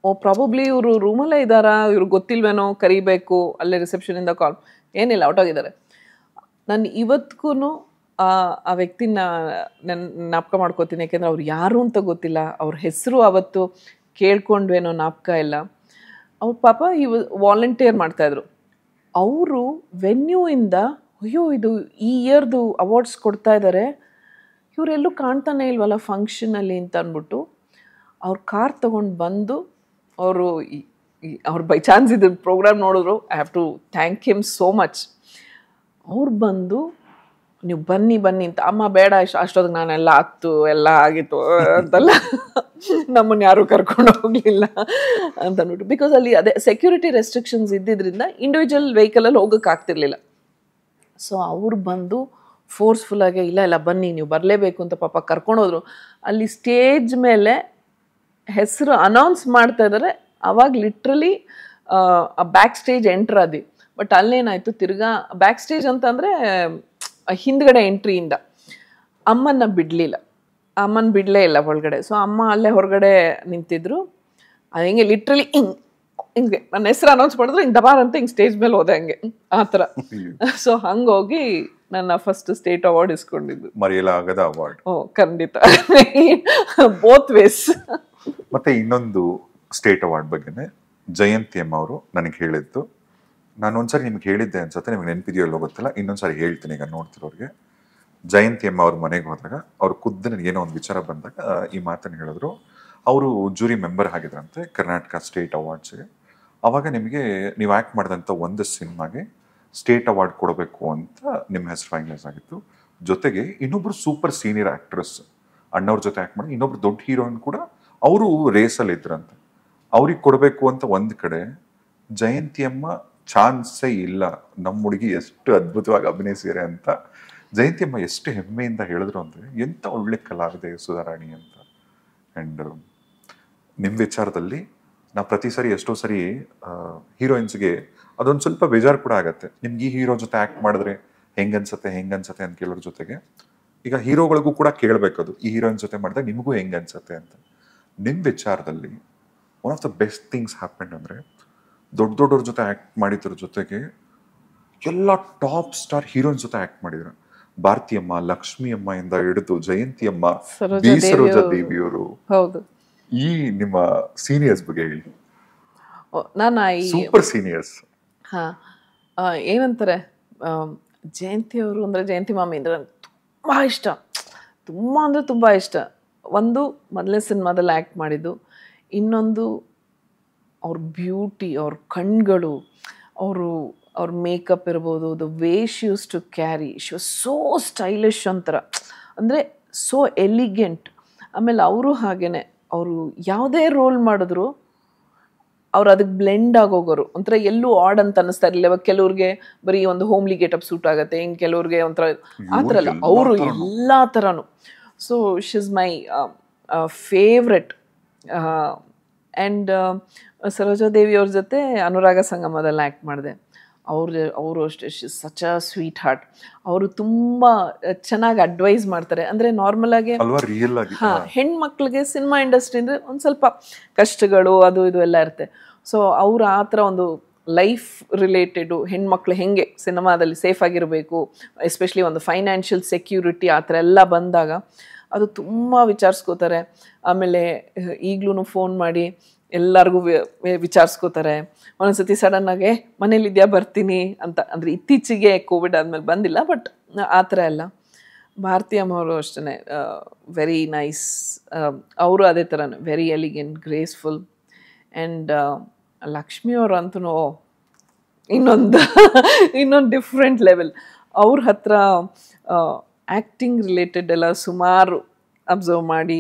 ಓ ಪ್ರಾಬಬ್ಲಿ ಇವರು ರೂಮಲ್ಲೇ ಇದ್ದಾರಾ ಇವ್ರಿಗೆ ಗೊತ್ತಿಲ್ವೇನೋ, ಕರಿಬೇಕು, ಅಲ್ಲೇ ರಿಸೆಪ್ಷನಿಂದ ಕಾಲ್ ಏನಿಲ್ಲ ಹೊಟ್ಟೋಗಿದ್ದಾರೆ ನಾನು ಇವತ್ತಿಗೂ ಆ ವ್ಯಕ್ತಿನ ನನ್ನ ಜ್ಞಾಪಕ ಮಾಡ್ಕೋತೀನಿ, ಯಾಕೆಂದ್ರೆ ಅವ್ರು ಯಾರು ಅಂತ ಗೊತ್ತಿಲ್ಲ. ಅವ್ರ ಹೆಸರು ಅವತ್ತು ಕೇಳ್ಕೊಂಡ್ವೇನೋ ನಾಪಕ ಇಲ್ಲ. ಅವ್ರ ಪಾಪ ಈ ವಾಲಂಟಿಯರ್ ಮಾಡ್ತಾಯಿದ್ರು ಅವರು ವೆನ್ಯೂಯಿಂದ ಅಯ್ಯೋ ಇದು ಈ ಇಯರ್ದು ಅವಾರ್ಡ್ಸ್ ಕೊಡ್ತಾ ಇದ್ದಾರೆ ಇವರೆಲ್ಲೂ ಕಾಣ್ತಾನೆ ಇಲ್ವಲ್ಲ ಫಂಕ್ಷನಲ್ಲಿ ಅಂತ ಅಂದ್ಬಿಟ್ಟು ಅವ್ರ ಕಾರ್ ತೊಗೊಂಡು ಬಂದು ಅವರು ಅವ್ರು ಬೈ ಚಾನ್ಸ್ ಇದ್ರ ಪ್ರೋಗ್ರಾಮ್ ನೋಡಿದ್ರು. I have to thank him so much ಅವ್ರು ಬಂದು ನೀವು ಬನ್ನಿ ಬನ್ನಿ ಅಂತ. ಅಮ್ಮ ಬೇಡ, ಇಷ್ಟು ಅಷ್ಟೊತ್ತಿಗೆ ನಾನೆಲ್ಲ ಹತ್ತು, ಎಲ್ಲ ಆಗಿತ್ತು, ಅಂತಲ್ಲ. ನಮ್ಮನ್ನು ಯಾರೂ ಕರ್ಕೊಂಡು ಹೋಗ್ಲಿಲ್ಲ ಅಂತ ಅಂದ್ಬಿಟ್ಟು. ಬಿಕಾಸ್ ಅಲ್ಲಿ ಅದೇ ಸೆಕ್ಯೂರಿಟಿ ರೆಸ್ಟ್ರಿಕ್ಷನ್ಸ್ ಇದ್ದಿದ್ದರಿಂದ ಇಂಡಿವಿಜುವಲ್ ವೆಹಿಕಲಲ್ಲಿ ಹೋಗಕ್ಕೆ ಆಗ್ತಿರ್ಲಿಲ್ಲ. ಸೊ ಅವ್ರು ಬಂದು ಫೋರ್ಸ್ಫುಲ್ಲಾಗಿ ಇಲ್ಲ ಇಲ್ಲ, ಬನ್ನಿ, ನೀವು ಬರಲೇಬೇಕು ಅಂತ ಪಾಪ ಕರ್ಕೊಂಡೋದ್ರು ಅಲ್ಲಿ ಸ್ಟೇಜ್ ಮೇಲೆ ಹೆಸರು ಅನೌನ್ಸ್ ಮಾಡ್ತಾ ಇದ್ದಾರೆ ಅವಾಗ ಲಿಟ್ರಲಿ ಬ್ಯಾಕ್ ಸ್ಟೇಜ್ ಎಂಟ್ರ್ ಆದಿ ಬಟ್ ಅಲ್ಲೇನಾಯಿತು, ತಿರ್ಗಾ ಬ್ಯಾಕ್ ಸ್ಟೇಜ್ ಅಂತಂದರೆ ಹಿಂದ್ಗಡೆ ಎಂಟ್ರಿಯಿಂದ ಅಮ್ಮನ್ನ ಬಿಡಲಿಲ್ಲ. ಅಮ್ಮನ ಬಿಡಲೇ ಇಲ್ಲ ಒಳಗಡೆ. ಸೊ ಅಮ್ಮ ಅಲ್ಲೇ ಹೊರಗಡೆ ನಿಂತಿದ್ರು. ಅದು ಹಿಂಗೆ ಲಿಟ್ರಲಿ ಹಿಂಗೆ ಹಿಂಗೆ ನನ್ನ ಹೆಸರು ಅನೌನ್ಸ್ ಮಾಡಿದ್ರು ಹಿಂಗೆ ದಬಾರ್ ಅಂತ ಹಿಂಗೆ ಸ್ಟೇಜ್ ಮೇಲೆ ಹೋದೆ ಹಂಗೆ. ಆ ಥರ. ಸೊ ಹಂಗೋಗಿ ನನ್ನ ಫಸ್ಟ್ ಸ್ಟೇಟ್ ಅವಾರ್ಡ್ ಇಸ್ಕೊಂಡಿದ್ದು. ಮರೆಯಲಾಗದ ಅವಾರ್ಡ್ ಓ ಖಂಡಿತ. ಬೋತ್ ವೇಸ್ ಮತ್ತೆ ಇನ್ನೊಂದು ಸ್ಟೇಟ್ ಅವಾರ್ಡ್ ಬಗ್ಗೆನೇ ಜಯಂತಿ ಅಮ್ಮ ಅವರು ನನಗೆ ಹೇಳಿದ್ದು. ನಾನು ಒಂದ್ಸರಿ ನಿಮ್ಗೆ ಹೇಳಿದ್ದೆ ಅನ್ಸುತ್ತೆ, ನಿಮ್ಗೆ ನೆನಪಿದೆಯೋ ಇಲ್ಲೋ ಗೊತ್ತಿಲ್ಲ. ಇನ್ನೊಂದ್ಸರಿ ಹೇಳ್ತೀನಿ ಈಗ ನೋಡ್ತಿರೋರಿಗೆ. ಜಯಂತಿ ಅಮ್ಮ ಅವ್ರ ಮನೆಗೆ ಹೋದಾಗ, ಅವ್ರು ಖುದ್ದು ನನಗೆ ಏನೋ ಒಂದು ವಿಚಾರ ಬಂದಾಗ ಈ ಮಾತನ್ನು ಹೇಳಿದ್ರು. ಅವರು ಜೂರಿ ಮೆಂಬರ್ ಆಗಿದ್ರಂತೆ, ಕರ್ನಾಟಕ ಸ್ಟೇಟ್ ಅವಾರ್ಡ್ಸ್ಗೆ. ಅವಾಗ ನಿಮಗೆ ನೀವು ಆ್ಯಕ್ಟ್ ಮಾಡಿದಂಥ ಒಂದು ಸಿನಿಮಾಗೆ ಸ್ಟೇಟ್ ಅವಾರ್ಡ್ ಕೊಡಬೇಕು ಅಂತ ನಿಮ್ಮ ಹೆಸರು ಫೈನಲೈಸ್ ಆಗಿತ್ತು. ಜೊತೆಗೆ ಇನ್ನೊಬ್ರು ಸೂಪರ್ ಸೀನಿಯರ್ ಆ್ಯಕ್ಟ್ರೆಸ್ ಅಣ್ಣವ್ರ ಜೊತೆ ಆ್ಯಕ್ಟ್ ಮಾಡಿ, ಇನ್ನೊಬ್ರು ದೊಡ್ಡ ಹೀರೋಯಿನ್ ಕೂಡ ಅವರು ರೇಸಲ್ಲಿ ಇದ್ರಂತೆ. ಅವ್ರಿಗೆ ಕೊಡಬೇಕು ಅಂತ ಒಂದು ಕಡೆ ಜಯಂತಿಯಮ್ಮ ಚಾನ್ಸೇ ಇಲ್ಲ. ನಮ್ಮ ಹುಡುಗಿ ಎಷ್ಟು ಅದ್ಭುತವಾಗಿ ಅಭಿನಯಿಸಿದರೆ ಅಂತ. ಜಯಂತಿಯಮ್ಮ ಎಷ್ಟು ಹೆಮ್ಮೆಯಿಂದ ಹೇಳಿದ್ರು ಅಂದರೆ, ಎಂಥ ಒಳ್ಳೆ ಕಲಾವಿದೆ ಸುಧಾರಾಣಿ ಅಂತ. ಆ್ಯಂಡ್ ನಿಮ್ಮ ವಿಚಾರದಲ್ಲಿ ನಾ ಪ್ರತಿ ಸರಿ ಎಷ್ಟೋ ಸರಿ ಹೀರೋಯಿನ್ಸ್ಗೆ ಅದೊಂದು ಸ್ವಲ್ಪ ಬೇಜಾರು ಕೂಡ ಆಗುತ್ತೆ. ನಿಮ್ಗೆ ಈ ಹೀರೋ ಜೊತೆ ಆ್ಯಕ್ಟ್ ಮಾಡಿದ್ರೆ ಹೆಂಗನ್ಸತ್ತೆ ಅನ್ಸುತ್ತೆ ಅಂತ ಕೇಳೋರ ಜೊತೆಗೆ. ಈಗ ಹೀರೋಗಳಿಗೂ ಕೂಡ ಕೇಳಬೇಕದು ಈ ಹೀರೋಯಿನ್ ಜೊತೆ ಮಾಡಿದಾಗ ನಿಮಗೂ ಹೆಂಗ್ ಅನ್ಸತ್ತೆ ಅಂತ. ನಿಮ್ಮ ವಿಚಾರದಲ್ಲಿ one of the best things happen ಅಂದ್ರೆ ದೊಡ್ಡ ದೊಡ್ಡವ್ರ ಜೊತೆ ಆ್ಯಕ್ಟ್ ಮಾಡಿದ್ರ ಜೊತೆಗೆ ಎಲ್ಲ ಟಾಪ್ ಸ್ಟಾರ್ ಹೀರೋಯಿನ್ ಜೊತೆ ಆ್ಯಕ್ಟ್ ಮಾಡಿದ್ರು. ಭಾರತಿಯಮ್ಮ ಲಕ್ಷ್ಮಿಯಮ್ಮ ಇಂದ ಹಿಡಿದು ಜಯಂತಿಯಮ್ಮ ಸರೋಜಾ ಬಿ ಸರೋಜಾ ದೇವಿಯವರು. ಹೌದು. ಈ ನಿಮ್ಮ ಸೀನಿಯರ್ಸ್ ಬಗ್ಗೆ ಹೇಳಿ. ನಾನು ಸೂಪರ್ ಸೀನಿಯರ್ಸ್ ಹಾ ಏನಂತಾರೆ? ಜಯಂತಿ ಅವರು ಅಂದರೆ ಜಯಂತಿ ಮಾಮಿ ಅಂದರೆ ನಂಗೆ ತುಂಬ ಇಷ್ಟ. ತುಂಬ ಅಂದರೆ ತುಂಬ ಇಷ್ಟ. ಒಂದು ಮೊದಲನೇ ಸಿನಿಮಾದಲ್ಲಿ ಆ್ಯಕ್ಟ್ ಮಾಡಿದ್ದು ಇನ್ನೊಂದು ಅವ್ರ ಬ್ಯೂಟಿ ಅವ್ರ ಕಣ್ಗಳು ಅವರು ಅವ್ರ ಮೇಕಪ್ ಇರ್ಬೋದು the way she used to carry she was so stylish ಒಂಥರ. ಅಂದರೆ ಸೋ ಎಲಿಗೆಂಟ್ ಆಮೇಲೆ ಅವರು ಹಾಗೇ ಅವರು ಯಾವುದೇ ರೋಲ್ ಮಾಡಿದ್ರು ಅವ್ರು ಅದಕ್ಕೆ ಬ್ಲೆಂಡ್ ಆಗೋಗೋರು. ಒಂಥರ ಎಲ್ಲೂ ಆಡ್ ಅಂತ ಅನ್ನಿಸ್ತಾ ಇರಲಿಲ್ಲ. ಇವಾಗ ಕೆಲವ್ರಿಗೆ ಬರೀ ಒಂದು ಹೋಮ್ಲಿ ಗೆಟಪ್ ಸೂಟ್ ಆಗುತ್ತೆ ಇನ್ನು ಕೆಲವ್ರಿಗೆ ಒಂಥರ ಆ ಥರ ಅಲ್ಲ ಅವರು. ಎಲ್ಲ ಥರನೂ so she's my favourite and Sarojadevi ಅವ್ರ ಜೊತೆ ಅನುರಾಗ ಸಂಗಮದಲ್ಲಿ ಆ್ಯಕ್ಟ್ ಮಾಡಿದೆ. ಅವ್ರ ಅವರು ಅಷ್ಟೇ ಸಚ್ ಅ ಸ್ವೀಟ್ ಹಾರ್ಟ್ ಅವರು ತುಂಬ ಚೆನ್ನಾಗಿ ಅಡ್ವೈಸ್ ಮಾಡ್ತಾರೆ. ಅಂದರೆ ನಾರ್ಮಲ್ ಆಗಿ ಹಾಂ ರಿಯಲ್ ಆಗಿ? ಹಾ ಹೆಣ್ಮಕ್ಳಿಗೆ ಸಿನಿಮಾ ಇಂಡಸ್ಟ್ರಿ ಅಂದರೆ ಒಂದು ಸ್ವಲ್ಪ ಕಷ್ಟಗಳು ಅದು ಇದು ಎಲ್ಲ ಇರುತ್ತೆ. ಸೊ ಅವ್ರು ಆ ಥರ ಒಂದು ಲೈಫ್ ರಿಲೇಟೆಡು ಹೆಣ್ಮಕ್ಳು ಹೆಂಗೆ ಸಿನಿಮಾದಲ್ಲಿ ಸೇಫ್ ಆಗಿರಬೇಕು ಎಸ್ಪೆಷಲಿ ಒಂದು ಫೈನಾನ್ಷಿಯಲ್ ಸೆಕ್ಯೂರಿಟಿ ಆ ಥರ ಎಲ್ಲ ಬಂದಾಗ ಅದು ತುಂಬ ವಿಚಾರಿಸ್ಕೋತಾರೆ. ಆಮೇಲೆ ಈಗಲೂ ಫೋನ್ ಮಾಡಿ ಎಲ್ಲರಿಗೂ ವಿಚಾರಿಸ್ಕೋತಾರೆ. ಒಂದೊಂದ್ಸತಿ ಸಡನ್ನಾಗೆ ಮನೇಲಿದ್ಯಾ? ಬರ್ತೀನಿ ಅಂತ. ಅಂದರೆ ಇತ್ತೀಚೆಗೆ ಕೋವಿಡ್ ಆದಮೇಲೆ ಬಂದಿಲ್ಲ, ಬಟ್ ಆ ಥರ ಎಲ್ಲ. ಭಾರತೀಯ ಅಮ್ಮವರು ಅಷ್ಟೇ ವೆರಿ ನೈಸ್ ಅವರು ಅದೇ ಥರ ವೆರಿ ಎಲಿಗೆಂಟ್ ಗ್ರೇಸ್ಫುಲ್ ಆ್ಯಂಡ್ ಲಕ್ಷ್ಮಿಯವರು ಅಂತೂ ಇನ್ನೊಂದು ಇನ್ನೊಂದು ಡಿಫ್ರೆಂಟ್ ಲೆವೆಲ್ ಅವ್ರ ಹತ್ರ ಆ್ಯಕ್ಟಿಂಗ್ ರಿಲೇಟೆಡ್ ಎಲ್ಲ ಸುಮಾರು ಅಬ್ಸರ್ವ್ ಮಾಡಿ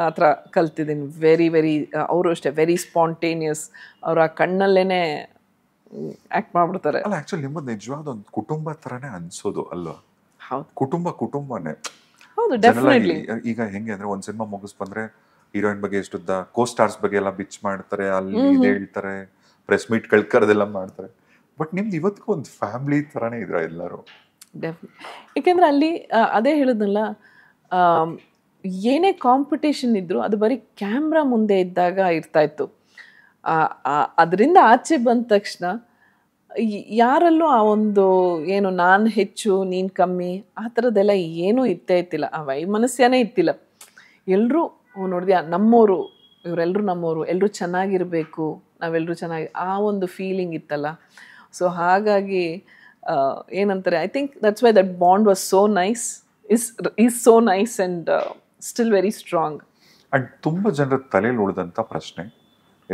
ಆ ಥರ ಕಲ್ತಿದ್ದೀನಿ. ವೆರಿ ವೆರಿ ಅವರು ಅಷ್ಟೇ ವೆರಿ ಸ್ಪಾಂಟೇನಿಯಸ್ ಅವ್ರ ಆ ಕಣ್ಣಲ್ಲೇ ಆ್ಯಕ್ಟ್ ಮಾಡಿಬಿಡ್ತಾರೆ. ಅಲ್ಲ ಆ್ಯಕ್ಚುಲಿ ನಿಮ್ಮದು ನಿಜವಾದ ಒಂದು ಕುಟುಂಬ ತರನೇ ಅನ್ಸೋದು ಅಲ್ವಾ? ಹೌದು. ಕುಟುಂಬ ಕುಟುಂಬನೇ. ಹೌದು ಡೆಫಿನೆಟ್ಲಿ ಈಗ ಹೆಂಗೆ ಅಂದ್ರೆ ಒಂದ್ ಸಿನಿಮಾ ಮುಗಿಸ್ ಬಂದ್ರೆ ಹೀರೋಯಿನ್ ಬಗ್ಗೆ ಎಷ್ಟುದ್ದ ಕೋ ಸ್ಟಾರ್ಸ್ ಬಗ್ಗೆ ಎಲ್ಲ ಬಿಚ್ ಮಾಡ್ತಾರೆ ಅಲ್ಲಿ ಇದು ಹೇಳ್ತಾರೆ ಪ್ರೆಸ್ ಮೀಟ್ ಕಳ್ಕರದೆಲ್ಲ ಮಾಡ್ತಾರೆ. ಬಟ್ ನಿಮ್ದು ಇವತ್ತಿಗೂ ಒಂದು ಫ್ಯಾಮಿಲಿ ತರಾನೇ ಇದ್ರ ಎಲ್ಲರೂ? ಡೆಫಿನೆಟ್ ಏಕೆಂದರೆ ಅಲ್ಲಿ ಅದೇ ಹೇಳಿದ್ನಲ್ಲ ಏನೇ ಕಾಂಪಿಟೇಷನ್ ಇದ್ದರೂ ಅದು ಬರೀ ಕ್ಯಾಮ್ರಾ ಮುಂದೆ ಇದ್ದಾಗ ಇರ್ತಾ ಇತ್ತು. ಅದರಿಂದ ಆಚೆ ಬಂದ ತಕ್ಷಣ ಯಾರಲ್ಲೂ ಆ ಒಂದು, ಏನು, ನಾನು ಹೆಚ್ಚು, ನೀನು ಕಮ್ಮಿ, ಆ ಥರದ್ದೆಲ್ಲ ಏನೂ ಇತ್ತೇ ಇತ್ತಿಲ್ಲ ಆ ವೈಮನಸ್ಯನೇ ಇತ್ತಿಲ್ಲ ಎಲ್ಲರೂ ನೋಡಿದ್ಯಾ, ನಮ್ಮೋರು ಇವರೆಲ್ಲರೂ ನಮ್ಮೋರು ಎಲ್ಲರೂ ಚೆನ್ನಾಗಿರಬೇಕು ನಾವೆಲ್ಲರೂ ಚೆನ್ನಾಗಿ, ಆ ಒಂದು ಫೀಲಿಂಗ್ ಇತ್ತಲ್ಲ. ಸೊ ಹಾಗಾಗಿ ಏನಂತಾರೆ I think that's why that bond was so nice is is so nice and still very strong and ತುಂಬ ಜನರ ತಲೆಯಲ್ಲಿ ಉಳಿದಂಥ ಪ್ರಶ್ನೆ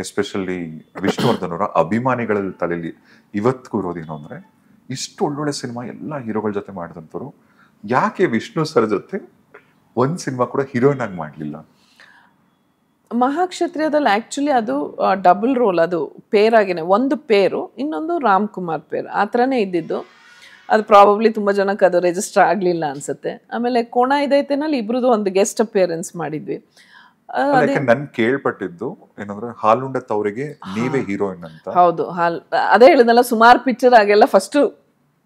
ಎಸ್ಪೆಷಲಿ ವಿಷ್ಣುವರ್ಧನ್ ಅವರ ಅಭಿಮಾನಿಗಳ ತಲೆಯಲ್ಲಿ ಇವತ್ತಿಗೂ ಇರೋದೇನು ಅಂದರೆ, ಇಷ್ಟು ಒಳ್ಳೊಳ್ಳೆ ಸಿನಿಮಾ ಎಲ್ಲ ಹೀರೋಗಳ ಜೊತೆ ಮಾಡಿದಂಥವ್ರು, ಯಾಕೆ ವಿಷ್ಣು ಸರ್ ಜೊತೆ ಒಂದು ಸಿನಿಮಾ ಕೂಡ ಹೀರೋಯಿನ್ ಆಗಿ ಮಾಡ್ಲಿಲ್ಲ? ಮಹಾಕ್ಷತ್ರಿಯದಲ್ಲಿ ಆ್ಯಕ್ಚುಲಿ ಅದು ಡಬಲ್ ರೋಲ್ ಅದು ಪೇರ್ ಆಗೇನೆ ಒಂದು ಪೇರು ಇನ್ನೊಂದು ರಾಮ್ ಕುಮಾರ್ ಪೇರ್ ಆ ಥರನೇ ಇದ್ದಿದ್ದು. ಅದು ಪ್ರಾಬಬ್ಲಿ ತುಂಬ ಜನಕ್ಕೆ ಅದು ರಿಜಿಸ್ಟರ್ ಆಗಲಿಲ್ಲ ಅನ್ಸುತ್ತೆ. ಆಮೇಲೆ ಕೋಣ ಇದೈತೆನಲ್ಲಿ ಇಬ್ರದ್ದು ಒಂದು ಗೆಸ್ಟ್ ಅಪಿಯರೆನ್ಸ್ ಮಾಡಿದ್ವಿ. ನನ್ ಕೇಳ್ಪಟ್ಟಿದ್ದು ಏನಂದ್ರೆ ಹಾಲುಂಡ ತವರಿಗೆ ನೀವೇ ಹೀರೋಯಿನ್ ಅಂತ. ಹೌದು ಹಾಲ್ ಅದೇ ಹೇಳಿದ್ನಲ್ಲ ಸುಮಾರು ಪಿಕ್ಚರ್ ಆಗೆಲ್ಲ ಫಸ್ಟ್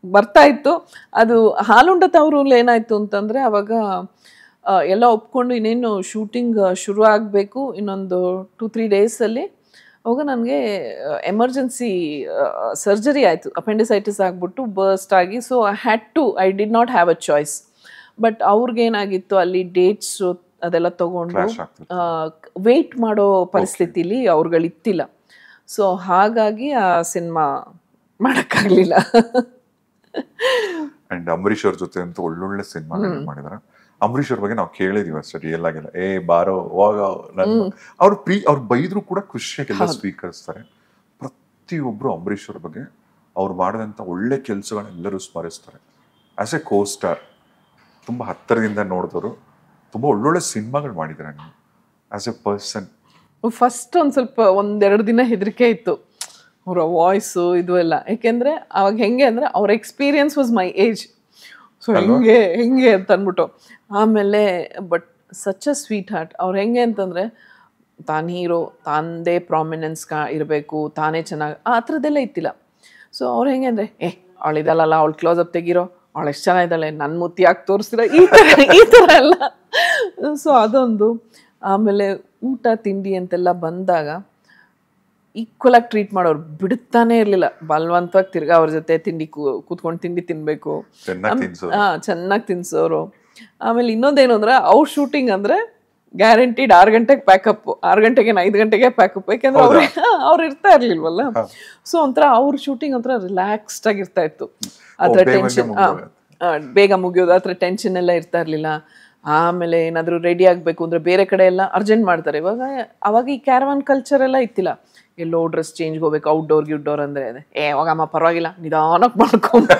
ಬರ್ತಾ ಇತ್ತು. ಅದು ಹಾಲುಂಡ ತವರು ಏನಾಯ್ತು ಅಂತಂದ್ರೆ ಅವಾಗ ಎಲ್ಲ ಒಪ್ಕೊಂಡು ಇನ್ನೇನು ಶೂಟಿಂಗ್ ಶುರು ಆಗಬೇಕು ಇನ್ನೊಂದು ಟೂ ತ್ರೀ ಡೇಸಲ್ಲಿ ಅವಾಗ ನನಗೆ ಎಮರ್ಜೆನ್ಸಿ ಸರ್ಜರಿ ಆಯಿತು. ಅಪೆಂಡಿಸೈಟಿಸ್ ಆಗಿಬಿಟ್ಟು ಬರ್ಸ್ಟ್ ಆಗಿ. So I had to I did not have a choice but ಅವ್ರಿಗೇನಾಗಿತ್ತು ಅಲ್ಲಿ ಡೇಟ್ಸು ಅದೆಲ್ಲ ತೊಗೊಂಡು ವೆಯ್ಟ್ ಮಾಡೋ ಪರಿಸ್ಥಿತಿಲಿ ಅವ್ರುಗಳಿತ್ತಿಲ್ಲ. ಸೊ ಹಾಗಾಗಿ ಆ ಸಿನಿಮಾ ಮಾಡೋಕ್ಕಾಗಲಿಲ್ಲ. ಅಂಡ್ ಅಂಬರೀಶ್ ಅವ್ರ ಜೊತೆ ಅಂತೂ ಒಳ್ಳೊಳ್ಳೆ ಸಿನಿಮಾ ಮಾಡಿದಾರೆ ಅಂಬರೀಶ್ ಅವ್ರ ಬಗ್ಗೆ ನಾವು ಕೇಳಿದೀವಿ ಅಷ್ಟೇ ರಿಯಲ್ ಆಗಿಲ್ಲ. ಏ ಬಾರೋ ಹೋಗ ಅವ್ರು ಅವ್ರ ಪ್ರೀ ಅವ್ರು ಬೈದ್ರು ಕೂಡ ಖುಷಿಯಾಗೆಲ್ಲ ಸ್ವೀಕರಿಸ್ತಾರೆ. ಪ್ರತಿಯೊಬ್ರು ಅಂಬರೀಶ್ ಅವ್ರ ಬಗ್ಗೆ ಅವ್ರು ಮಾಡಿದಂಥ ಒಳ್ಳೆ ಕೆಲಸಗಳನ್ನೆಲ್ಲರೂ ಸ್ಮರಿಸ್ತಾರೆ. ಆಸ್ ಎ ಕೋ ಸ್ಟಾರ್ ತುಂಬ ಹತ್ತಿರದಿಂದ ನೋಡಿದವರು ತುಂಬ ಒಳ್ಳೊಳ್ಳೆ ಸಿನಿಮಾಗಳು ಮಾಡಿದ್ದಾರೆ ನೀವು ಆಸ್ ಎ ಪರ್ಸನ್ ಫಸ್ಟ್ ಒಂದು ಸ್ವಲ್ಪ ಒಂದೆರಡು ದಿನ ಹೆದರಿಕೆ ಇತ್ತು. ಅವರ ವಾಯ್ಸು ಇದು ಎಲ್ಲ. ಯಾಕೆಂದರೆ ಅವಾಗ ಹೆಂಗೆ ಅಂದರೆ ಅವ್ರ experience was my age so ಹೆಂಗೆ ಹೆಂಗೆ ಅಂತ ಅಂದ್ಬಿಟ್ಟು. ಆಮೇಲೆ but such a sweetheart ಅವ್ರು ಹೆಂಗೆ ಅಂತಂದರೆ ತಾನು ಹೀರೋ ತಾನದೇ ಪ್ರಾಮಿನೆನ್ಸ್ ಕಾ ಇರಬೇಕು ತಾನೇ ಚೆನ್ನಾಗಿ ಆ ಥರದ್ದೆಲ್ಲ ಇತ್ತಿಲ್ಲ. ಸೊ ಅವ್ರು ಹೆಂಗೆ ಅಂದರೆ ಏ ಅವಳಿದಲ್ಲ ಅವಳು ಕ್ಲೋಸ್ ಅಪ್ ತೆಗಿರೋ ಅವಳು ಎಷ್ಟು ಚೆನ್ನಾಗಿದ್ದಾಳೆ ನನ್ನ ಮುತ್ತಿ ಯಾಕೆ ತೋರಿಸ್ತೀರ ಈ ಥರ ಈ ಥರ ಎಲ್ಲ. ಸೊ ಅದೊಂದು. ಆಮೇಲೆ ಊಟ ತಿಂಡಿ ಅಂತೆಲ್ಲ ಬಂದಾಗ ಈಕ್ವಲಾಗಿ ಟ್ರೀಟ್ ಮಾಡೋರು ಬಿಡುತ್ತಾನೆ ಇರಲಿಲ್ಲ. ಬಲವಂತವಾಗಿ ತಿರ್ಗಾ ಅವ್ರ ಜೊತೆ ತಿಂಡಿ ಕೂತ್ಕೊಂಡು ತಿಂಡಿ ತಿನ್ನಬೇಕು ಚೆನ್ನಾಗಿ ತಿನ್ಸೋರು. ಆಮೇಲೆ ಇನ್ನೊಂದೇನು ಅಂದ್ರೆ ಔಟ್ ಶೂಟಿಂಗ್ ಅಂದ್ರೆ ಗ್ಯಾರಂಟಿಡ್ ಆರು ಗಂಟೆಗೆ ಪ್ಯಾಕಪ್ ಆರು ಗಂಟೆಗೆ ಐದು ಗಂಟೆಗೆ ಪ್ಯಾಕಪ್ ಯಾಕಂದ್ರೆ ಅವ್ರು ಅವ್ರು ಇರ್ತಾ ಇರ್ಲಿಲ್ವಲ್ಲ? ಸೊ ಒಂಥರ ಅವ್ರ ಶೂಟಿಂಗ್ ಒಂಥರ ರಿಲ್ಯಾಕ್ಸ್ಡ್ ಆಗಿರ್ತಾ ಇತ್ತು. ಅದ್ರ ಟೆನ್ಷನ್. ಬೇಗ ಮುಗಿಯೋದು ಆತರ ಟೆನ್ಷನ್ ಎಲ್ಲ ಇರ್ತಾ ಇರ್ಲಿಲ್ಲ. ಆಮೇಲೆ ಏನಾದರೂ ರೆಡಿ ಆಗಬೇಕು ಅಂದ್ರೆ ಬೇರೆ ಕಡೆ ಎಲ್ಲ ಅರ್ಜೆಂಟ್ ಮಾಡ್ತಾರೆ. ಇವಾಗ ಅವಾಗ ಈ ಕ್ಯಾರವಾನ್ ಕಲ್ಚರ್ ಎಲ್ಲ ಇತ್ತಿಲ್ಲ. ಎಲ್ಲೋ ಡ್ರೆಸ್ ಚೇಂಜ್ ಹೋಗ್ಬೇಕು ಔಟ್ಡೋರ್ ಗಿಡ್ಡೋರ್ ಅಂದ್ರೆ ಅದೇ ಏ ಅಮ್ಮ ಪರವಾಗಿಲ್ಲ ನಿಧಾನಕ್ಕೆ ಮಾಡ್ಕೊಂಡು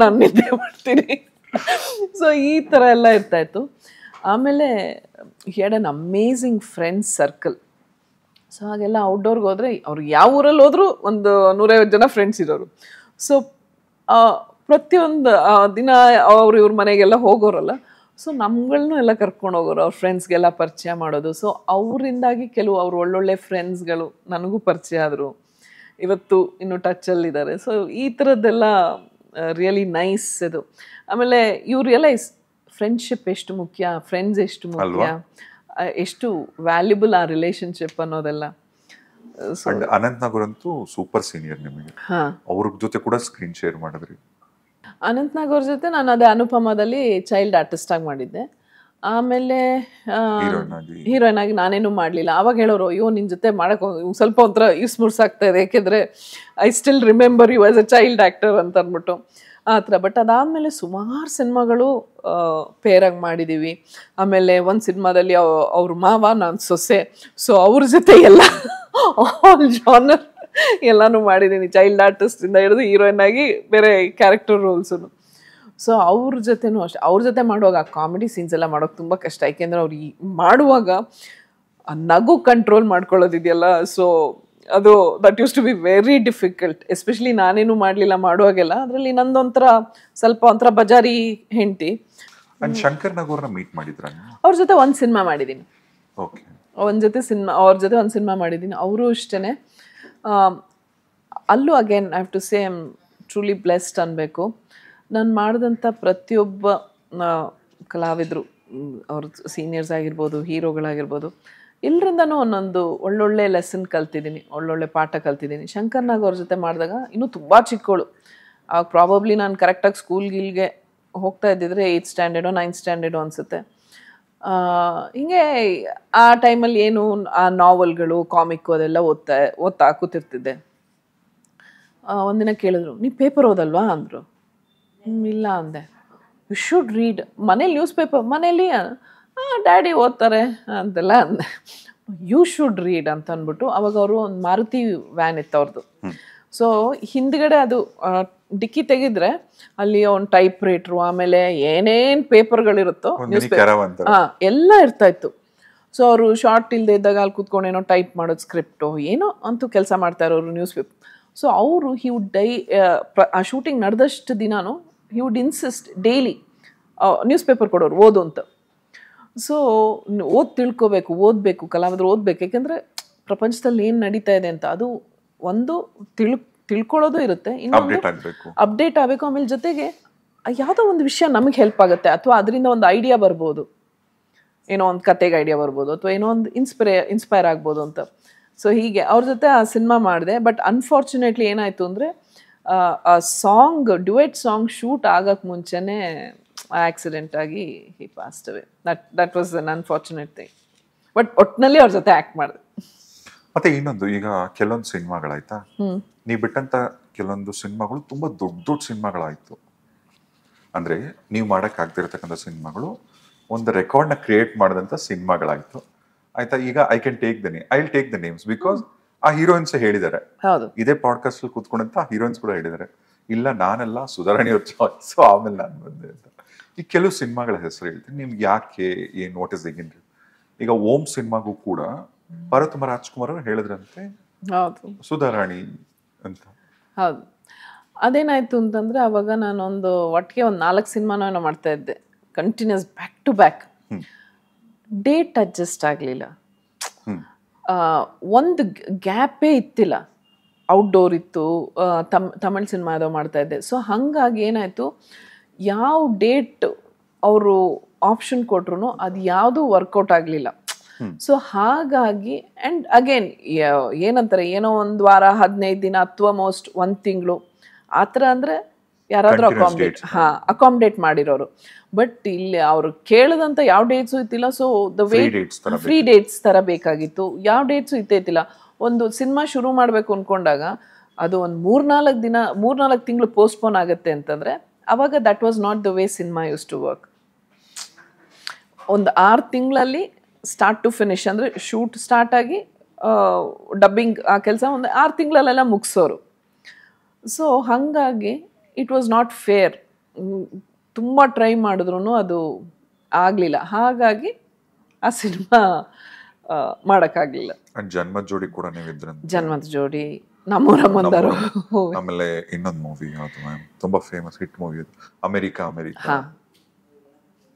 ನಾನು ನಿದ್ದೆ ಮಾಡ್ತೀನಿ. [LAUGHS] ಸೊ ಈ ಥರ ಎಲ್ಲ ಇರ್ತಾ ಇತ್ತು ಆಮೇಲೆ had an amazing friends circle so ಹಾಗೆಲ್ಲ ಔಟ್ಡೋರ್ಗೆ ಹೋದರೆ ಅವ್ರು ಯಾವ ಊರಲ್ಲಿ ಹೋದರೂ ಒಂದು ನೂರೈವತ್ತು ಜನ ಫ್ರೆಂಡ್ಸ್ ಇರೋರು. ಸೊ ಪ್ರತಿಯೊಂದು ದಿನ ಅವ್ರು ಇವ್ರ ಮನೆಗೆಲ್ಲ ಹೋಗೋರಲ್ಲ. ಸೊ ನಮ್ಗಳನ್ನೂ ಎಲ್ಲ ಕರ್ಕೊಂಡು ಹೋಗೋರು, ಅವ್ರ ಫ್ರೆಂಡ್ಸ್ಗೆಲ್ಲ ಪರಿಚಯ ಮಾಡೋದು. ಸೊ ಅವರಿಂದಾಗಿ ಕೆಲವು ಅವ್ರು ಒಳ್ಳೊಳ್ಳೆ ಫ್ರೆಂಡ್ಸ್ಗಳು ನನಗೂ ಪರಿಚಯ ಆದರು. ಇವತ್ತು ಇನ್ನು ಟಚಲ್ಲಿದ್ದಾರೆ ಸೊ ಈ ಥರದ್ದೆಲ್ಲ ರಿಯಲಿ ನೈಸ್ ಇದು. ಆಮೇಲೆ ಯು ರಿಯಲೈಸ್ ಫ್ರೆಂಡ್ಶಿಪ್ ಎಷ್ಟು ಮುಖ್ಯ ಫ್ರೆಂಡ್ಸ್ ಎಷ್ಟು ಮುಖ್ಯ ಎಷ್ಟು ವ್ಯಾಲ್ಯೂಬಲ್ ಆ ರಿಲೇಶನ್ಶಿಪ್ ಅನ್ನೋದೆಲ್ಲ. ಅಂಡ್ ಅನಂತ್ ನಾಗೂರ್ ಅಂತೂ ಸೂಪರ್ ಸೀನಿಯರ್ ನಿಮಗೆ. ಹಾಂ. ಅವ್ರ ಜೊತೆ ಕೂಡ ಸ್ಕ್ರೀನ್ ಶೇರ್ ಮಾಡಿದ್ರಿ. ಅನಂತ್ನಾಗ್ ಅವ್ರ ಜೊತೆ ನಾನು ಅದೇ ಅನುಪಮದಲ್ಲಿ ಚೈಲ್ಡ್ ಆರ್ಟಿಸ್ಟ್ ಆಗಿ ಮಾಡಿದ್ದೆ. ಆಮೇಲೆ ಹೀರೋಯಿನ್ ಆಗಿ ನಾನೇನು ಮಾಡಲಿಲ್ಲ. ಅವಾಗ ಹೇಳೋರು ಅಯ್ಯೋ ನಿನ್ನ ಜೊತೆ ಮಾಡಕ್ಕೆ ಹೋಗ್- ಸ್ವಲ್ಪ ಒಂಥರ ಯೂಸ್ಮುರ್ಸ್ ಆಗ್ತಾ ಇದೆ. ಯಾಕೆಂದರೆ I still remember you as a child actor ಅಂತ ಅಂದ್ಬಿಟ್ಟು. ಆ ಥರ. ಬಟ್ ಅದಾದಮೇಲೆ ಸುಮಾರು ಸಿನಿಮಾಗಳು ಪೇರಾಗಿ ಮಾಡಿದ್ದೀವಿ ಆಮೇಲೆ ಒಂದು ಸಿನಿಮಾದಲ್ಲಿ ಅವ್ರ ಮಾವ ನಾನು ಸೊಸೆ. ಸೊ ಅವ್ರ ಜೊತೆ ಎಲ್ಲ ಆಲ್ ಜಾನರ್ ಎಲ್ಲನೂ ಮಾಡಿದ್ದೀನಿ ಚೈಲ್ಡ್ ಆರ್ಟಿಸ್ಟಿಂದ ಹಿಡಿದು ಹೀರೋಯಿನ್ ಆಗಿ ಬೇರೆ ಕ್ಯಾರೆಕ್ಟರ್ ರೋಲ್ಸು ಸೊ ಅವ್ರ ಜೊತೆನೂ ಅಷ್ಟೆ. ಅವ್ರ ಜೊತೆ ಮಾಡುವಾಗ ಆ ಕಾಮಿಡಿ ಸೀನ್ಸ್ ಎಲ್ಲ ಮಾಡೋಕೆ ತುಂಬ ಕಷ್ಟ. ಯಾಕೆಂದರೆ ಅವ್ರು ಈ ಮಾಡುವಾಗ ನಗು ಕಂಟ್ರೋಲ್ ಮಾಡ್ಕೊಳ್ಳೋದಿದೆಯಲ್ಲ ಸೊ ಅದು that used to be very difficult especially ನಾನೇನು ಮಾಡಲಿಲ್ಲ ಮಾಡುವಾಗೆಲ್ಲ ಅದರಲ್ಲಿ ನಂದೊಂಥರ ಸ್ವಲ್ಪ ಒಂಥರ ಬಜಾರಿ ಹೆಂಡತಿ. ಶಂಕರ್ ನಾಗೂರ್ನ ಮೀಟ್ ಮಾಡಿದ್ರ ಅವ್ರ ಜೊತೆ ಒಂದು ಸಿನಿಮಾ ಮಾಡಿದ್ದೀನಿ ಓಕೆ ಒಂದು ಜೊತೆ ಸಿನಿಮಾ ಅವ್ರ ಜೊತೆ ಒಂದು ಸಿನಿಮಾ ಮಾಡಿದ್ದೀನಿ ಅವರು ಇಷ್ಟೇ ಅಲ್ಲೂ again I have to same truly blessed ಅನ್ಬೇಕು. ನಾನು ಮಾಡಿದಂಥ ಪ್ರತಿಯೊಬ್ಬ ಕಲಾವಿದರು ಅವ್ರ ಸೀನಿಯರ್ಸ್ ಆಗಿರ್ಬೋದು, ಹೀರೋಗಳಾಗಿರ್ಬೋದು ಎಲ್ಲರಿಂದನೂ ಒಂದೊಂದು ಒಳ್ಳೊಳ್ಳೆ ಲೆಸನ್ ಕಲ್ತಿದ್ದೀನಿ, ಒಳ್ಳೊಳ್ಳೆ ಪಾಠ ಕಲ್ತಿದ್ದೀನಿ. ಶಂಕರ್ನಾಗ್ ಅವ್ರ ಜೊತೆ ಮಾಡಿದಾಗ ಇನ್ನೂ ತುಂಬ ಚಿಕ್ಕವಳು ಆವಾಗ ಪ್ರಾಬಬ್ಲಿ ನಾನು ಕರೆಕ್ಟಾಗಿ ಸ್ಕೂಲ್ ಗಿಲ್ಗೆ ಹೋಗ್ತಾ ಇದ್ದಿದ್ರೆ ಏಯ್ತ್ ಸ್ಟ್ಯಾಂಡರ್ಡು ನೈನ್ತ್ ಸ್ಟ್ಯಾಂಡರ್ಡು ಅನಿಸುತ್ತೆ. ಹಿಂಗೆ ಆ ಟೈಮಲ್ಲಿ ಏನು ಆ ನಾವಲ್ಗಳು ಕಾಮಿಕ್ಕು ಅದೆಲ್ಲ ಓದ್ತಾ ಓದ್ತಾ ಕೂತಿರ್ತಿದ್ದೆ. ಒಂದಿನ ಕೇಳಿದ್ರು, ನೀವು ಪೇಪರ್ ಓದಲ್ವಾ? ಅಂದರು. ಇಲ್ಲ ಅಂದೆ. ಯು ಶುಡ್ ರೀಡ್ ಮನೇಲಿ ನ್ಯೂಸ್ ಪೇಪರ್ ಮನೇಲಿ ಡ್ಯಾಡಿ ಓದ್ತಾರೆ ಅಂತೆಲ್ಲ ಅಂದೆ. ಯು ಶುಡ್ ರೀಡ್ ಅಂತ ಅಂದ್ಬಿಟ್ಟು ಅವಾಗ ಅವರು ಒಂದು ಮಾರುತಿ ವ್ಯಾನ್ ಇತ್ತು ಅವ್ರದ್ದು ಸೊ ಹಿಂದ್ಗಡೆ ಅದು ಡಿಕ್ಕಿ ತೆಗೆದ್ರೆ ಅಲ್ಲಿ ಒಂದು ಟೈಪ್ ರೈಟ್ರು ಆಮೇಲೆ ಏನೇನು ಪೇಪರ್ಗಳಿರುತ್ತೋ ನ್ಯೂಸ್ ಪೇಪರ್ ಹಾಂ ಎಲ್ಲ ಇರ್ತಾ ಇತ್ತು. ಸೊ ಅವರು ಶಾರ್ಟ್ ಇಲ್ಲದೆ ಇದ್ದಾಗ ಅಲ್ಲಿ ಕೂತ್ಕೊಂಡು ಏನೋ ಟೈಪ್ ಮಾಡೋದು ಸ್ಕ್ರಿಪ್ಟು ಏನೋ ಅಂತೂ ಕೆಲಸ ಮಾಡ್ತಾ ಇರೋರು ನ್ಯೂಸ್ ಪೇಪರ್ ಸೊ ಅವರು ಹಿ ವುಡ್ ಡೈ ಆ ಶೂಟಿಂಗ್ ನಡೆದಷ್ಟು ದಿನಾನು he would insist daily newspaper ಕೊಡೋರು ಓದು ಅಂತ. ಸೊ ಓದಿ ತಿಳ್ಕೋಬೇಕು ಓದಬೇಕು ಕಲಾವಿದರು ಓದಬೇಕು ಯಾಕೆಂದರೆ ಪ್ರಪಂಚದಲ್ಲಿ ಏನು ನಡೀತಾ ಇದೆ ಅಂತ ಅದು ಒಂದು ತಿಳ್ ತಿಳ್ಕೊಳ್ಳೋದು ಇರುತ್ತೆ ಇನ್ನೊಂದು ಅಪ್ಡೇಟ್ ಆಗ್ಬೇಕು. ಅಪ್ಡೇಟ್ ಆಗಬೇಕು ಆಮೇಲೆ ಜೊತೆಗೆ ಯಾವುದೋ ಒಂದು ವಿಷಯ ನಮಗೆ ಹೆಲ್ಪ್ ಆಗುತ್ತೆ ಅಥವಾ ಅದರಿಂದ ಒಂದು ಐಡಿಯಾ ಬರ್ಬೋದು. ಏನೋ ಒಂದು ಕತೆಗೆ ಐಡಿಯಾ ಬರ್ಬೋದು ಅಥವಾ ಏನೋ ಒಂದು ಇನ್ಸ್ಪೈರ್ ಇನ್ಸ್ಪೈರ್ ಆಗ್ಬೋದು ಅಂತ. ಸೊ ಹೀಗೆ ಅವ್ರ ಜೊತೆ ಆ ಸಿನಿಮಾ ಮಾಡಿದೆ ಬಟ್ ಅನ್ಫಾರ್ಚುನೇಟ್ಲಿ ಏನಾಯಿತು ಅಂದರೆ ಆ ಸಾಂಗ್ ಡುವೆಟ್ ಸಾಂಗ್ ಶೂಟ್ ಆಗೋಕ್ಕೆ ಮುಂಚೆನೇ ಆಕ್ಸಿಡೆಂಟ್ ಆಗಿ he passed away that that was an unfortunate thing but ಒಟ್ಟಿನಲ್ಲಿ ಅವ್ರ ಜೊತೆ ಆ್ಯಕ್ಟ್ ಮಾಡಿದೆ. ಮತ್ತೆ ಇನ್ನೊಂದು ಈಗ ಕೆಲವೊಂದು ಸಿನಿಮಾಗಳಾಯ್ತಾ? ನೀವು ಬಿಟ್ಟಂತ ಕೆಲವೊಂದು ಸಿನಿಮಾಗಳು ತುಂಬಾ ದೊಡ್ಡ ದೊಡ್ಡ ಸಿನಿಮಾಗಳಾಯ್ತು. ಅಂದ್ರೆ ನೀವು ಮಾಡಕ್ ಆಗ್ತಿರ್ತಕ್ಕಂಥ ಸಿನಿಮಾಗಳು ಒಂದು ರೆಕಾರ್ಡ್ನ ಕ್ರಿಯೇಟ್ ಮಾಡಿದಂಥ ಸಿನಿಮಾಗಳಾಯ್ತು. ಆಯ್ತಾ ಈಗ I can take the name I will take the names because ಆ ಹೀರೋಯಿನ್ಸ್ ಹೇಳಿದ್ದಾರೆ. ಹೌದು. ಇದೇ ಪಾಡ್ಕಾಸ್ಟ್ ಅಲ್ಲಿ ಕೂತ್ಕೊಂಡಂತ ಹೀರೋಯಿನ್ಸ್ ಕೂಡ ಹೇಳಿದ್ದಾರೆ. ಇಲ್ಲ ನಾನೆಲ್ಲ ಸುಧಾರಣೆಯವ್ರ ಚಾಯ್ಸ್ ಆಮೇಲೆ ನಾನು ಬಂದೆ ಅಂತ. ಈ ಕೆಲವು ಸಿನಿಮಾಗಳ ಹೆಸರು ಹೇಳ್ತೀನಿ. ನಿಮ್ಗೆ ಯಾಕೆ ಏನ್ ವಾಟ್ ಇಸ್ ಎಗಿನ್ ಈಗ ಓಂ ಸಿನಿಮಾಗೂ ಕೂಡ ಪಾರ್ವತಮ್ಮ ರಾಜ್ಕುಮಾರ್ ಅವರು ಹೇಳಿದ್ರಂತೆ. ಸುಧಾರಾಣಿ ಅಂತ. ಹೌದು. ಅದೇನಾಯ್ತು ಅಂತಂದ್ರೆ ಅವಾಗ ನಾನೊಂದು ಒಟ್ಟಿಗೆ ಒಂದು ನಾಲ್ಕು ಸಿನಿಮಾನ ಏನೋ ಮಾಡ್ತಾ ಇದ್ದೆ. Continues back to back. Date adjust ಆಗಲಿಲ್ಲ. ಒಂದು ಗ್ಯಾಪೇ ಇತ್ತಿಲ್ಲ. ಔಟ್ಡೋರ್ ಇತ್ತು ತಮ್ ತಮಿಳ್ ಸಿನಿಮಾ ಯಾವುದೋ ಮಾಡ್ತಾ ಇದ್ದೆ. ಸೊ ಹಾಗಾಗಿ ಏನಾಯಿತು ಯಾವ ಡೇಟ್ ಅವರು ಆಪ್ಷನ್ ಕೊಟ್ರು ಅದು ಯಾವುದೂ ವರ್ಕೌಟ್ ಆಗಲಿಲ್ಲ. ಸೊ ಹಾಗಾಗಿ ಆ್ಯಂಡ್ ಅಗೇನ್ ಏನಂತಾರೆ ಏನೋ ಒಂದು ವಾರ ಹದಿನೈದು ದಿನ ಅಥವಾ ಮೋಸ್ಟ್ ಒಂದು ತಿಂಗಳು. ಆ ಥರ ಅಂದರೆ ಯಾರಾದರೂ ಅಕಾಮಿಡೇಟ್. ಹಾಂ ಅಕಾಮಿಡೇಟ್ ಮಾಡಿರೋರು. ಬಟ್ ಇಲ್ಲಿ ಅವರು ಕೇಳದಂತ ಯಾವ dates ಇತ್ತಿಲ್ಲ so the way free dates ಥರ ಬೇಕಾಗಿತ್ತು. ಯಾವ ಡೇಟ್ಸು ಇತ್ತೈತಿಲ್ಲ ಒಂದು ಸಿನಿಮಾ ಶುರು ಮಾಡಬೇಕು ಅಂದ್ಕೊಂಡಾಗ ಅದು ಒಂದು ಮೂರ್ನಾಲ್ಕು ದಿನ ಮೂರ್ನಾಲ್ಕು ತಿಂಗಳು ಪೋಸ್ಟ್ಪೋನ್ ಆಗುತ್ತೆ ಅಂತಂದರೆ ಅವಾಗ that was not the way cinema used to work ಒಂದು ಆರು ತಿಂಗಳಲ್ಲಿ ಸ್ಟಾರ್ಟ್ ಟು ಫಿನಿಶ್ ಅಂದರೆ ಶೂಟ್ ಸ್ಟಾರ್ಟ್ ಆಗಿ ಡಬ್ಬಿಂಗ್ ಆ ಕೆಲಸ ಒಂದು ಆರು ತಿಂಗಳಲ್ಲೆಲ್ಲ ಮುಗಿಸೋರು. ಸೊ ಹಾಗಾಗಿ ಇಟ್ ವಾಸ್ ನಾಟ್ ಫೇರ್ ತುಂಬ ಟ್ರೈ ಮಾಡಿದ್ರೂ ಅದು ಆಗಲಿಲ್ಲ. ಹಾಗಾಗಿ ಆ ಸಿನಿಮಾ ಮಾಡೋಕ್ಕಾಗಲಿಲ್ಲ. ಜನ್ಮದ ಜನ್ಮ ಜೋಡಿ ಕೂಡ ನೀವಿದ್ರೆ ಜನ್ಮದ ಜೋಡಿ ನಮ್ಮೂರ ಮಂದರು. ಆಮೇಲೆ ಇನ್ನೊಂದು ಮೂವಿ ಯಾವುದು ಮ್ಯಾಮ್ ತುಂಬಾ ಫೇಮಸ್ ಹಿಟ್ ಮೂವಿ ಅದು. America America. ಹಾಂ.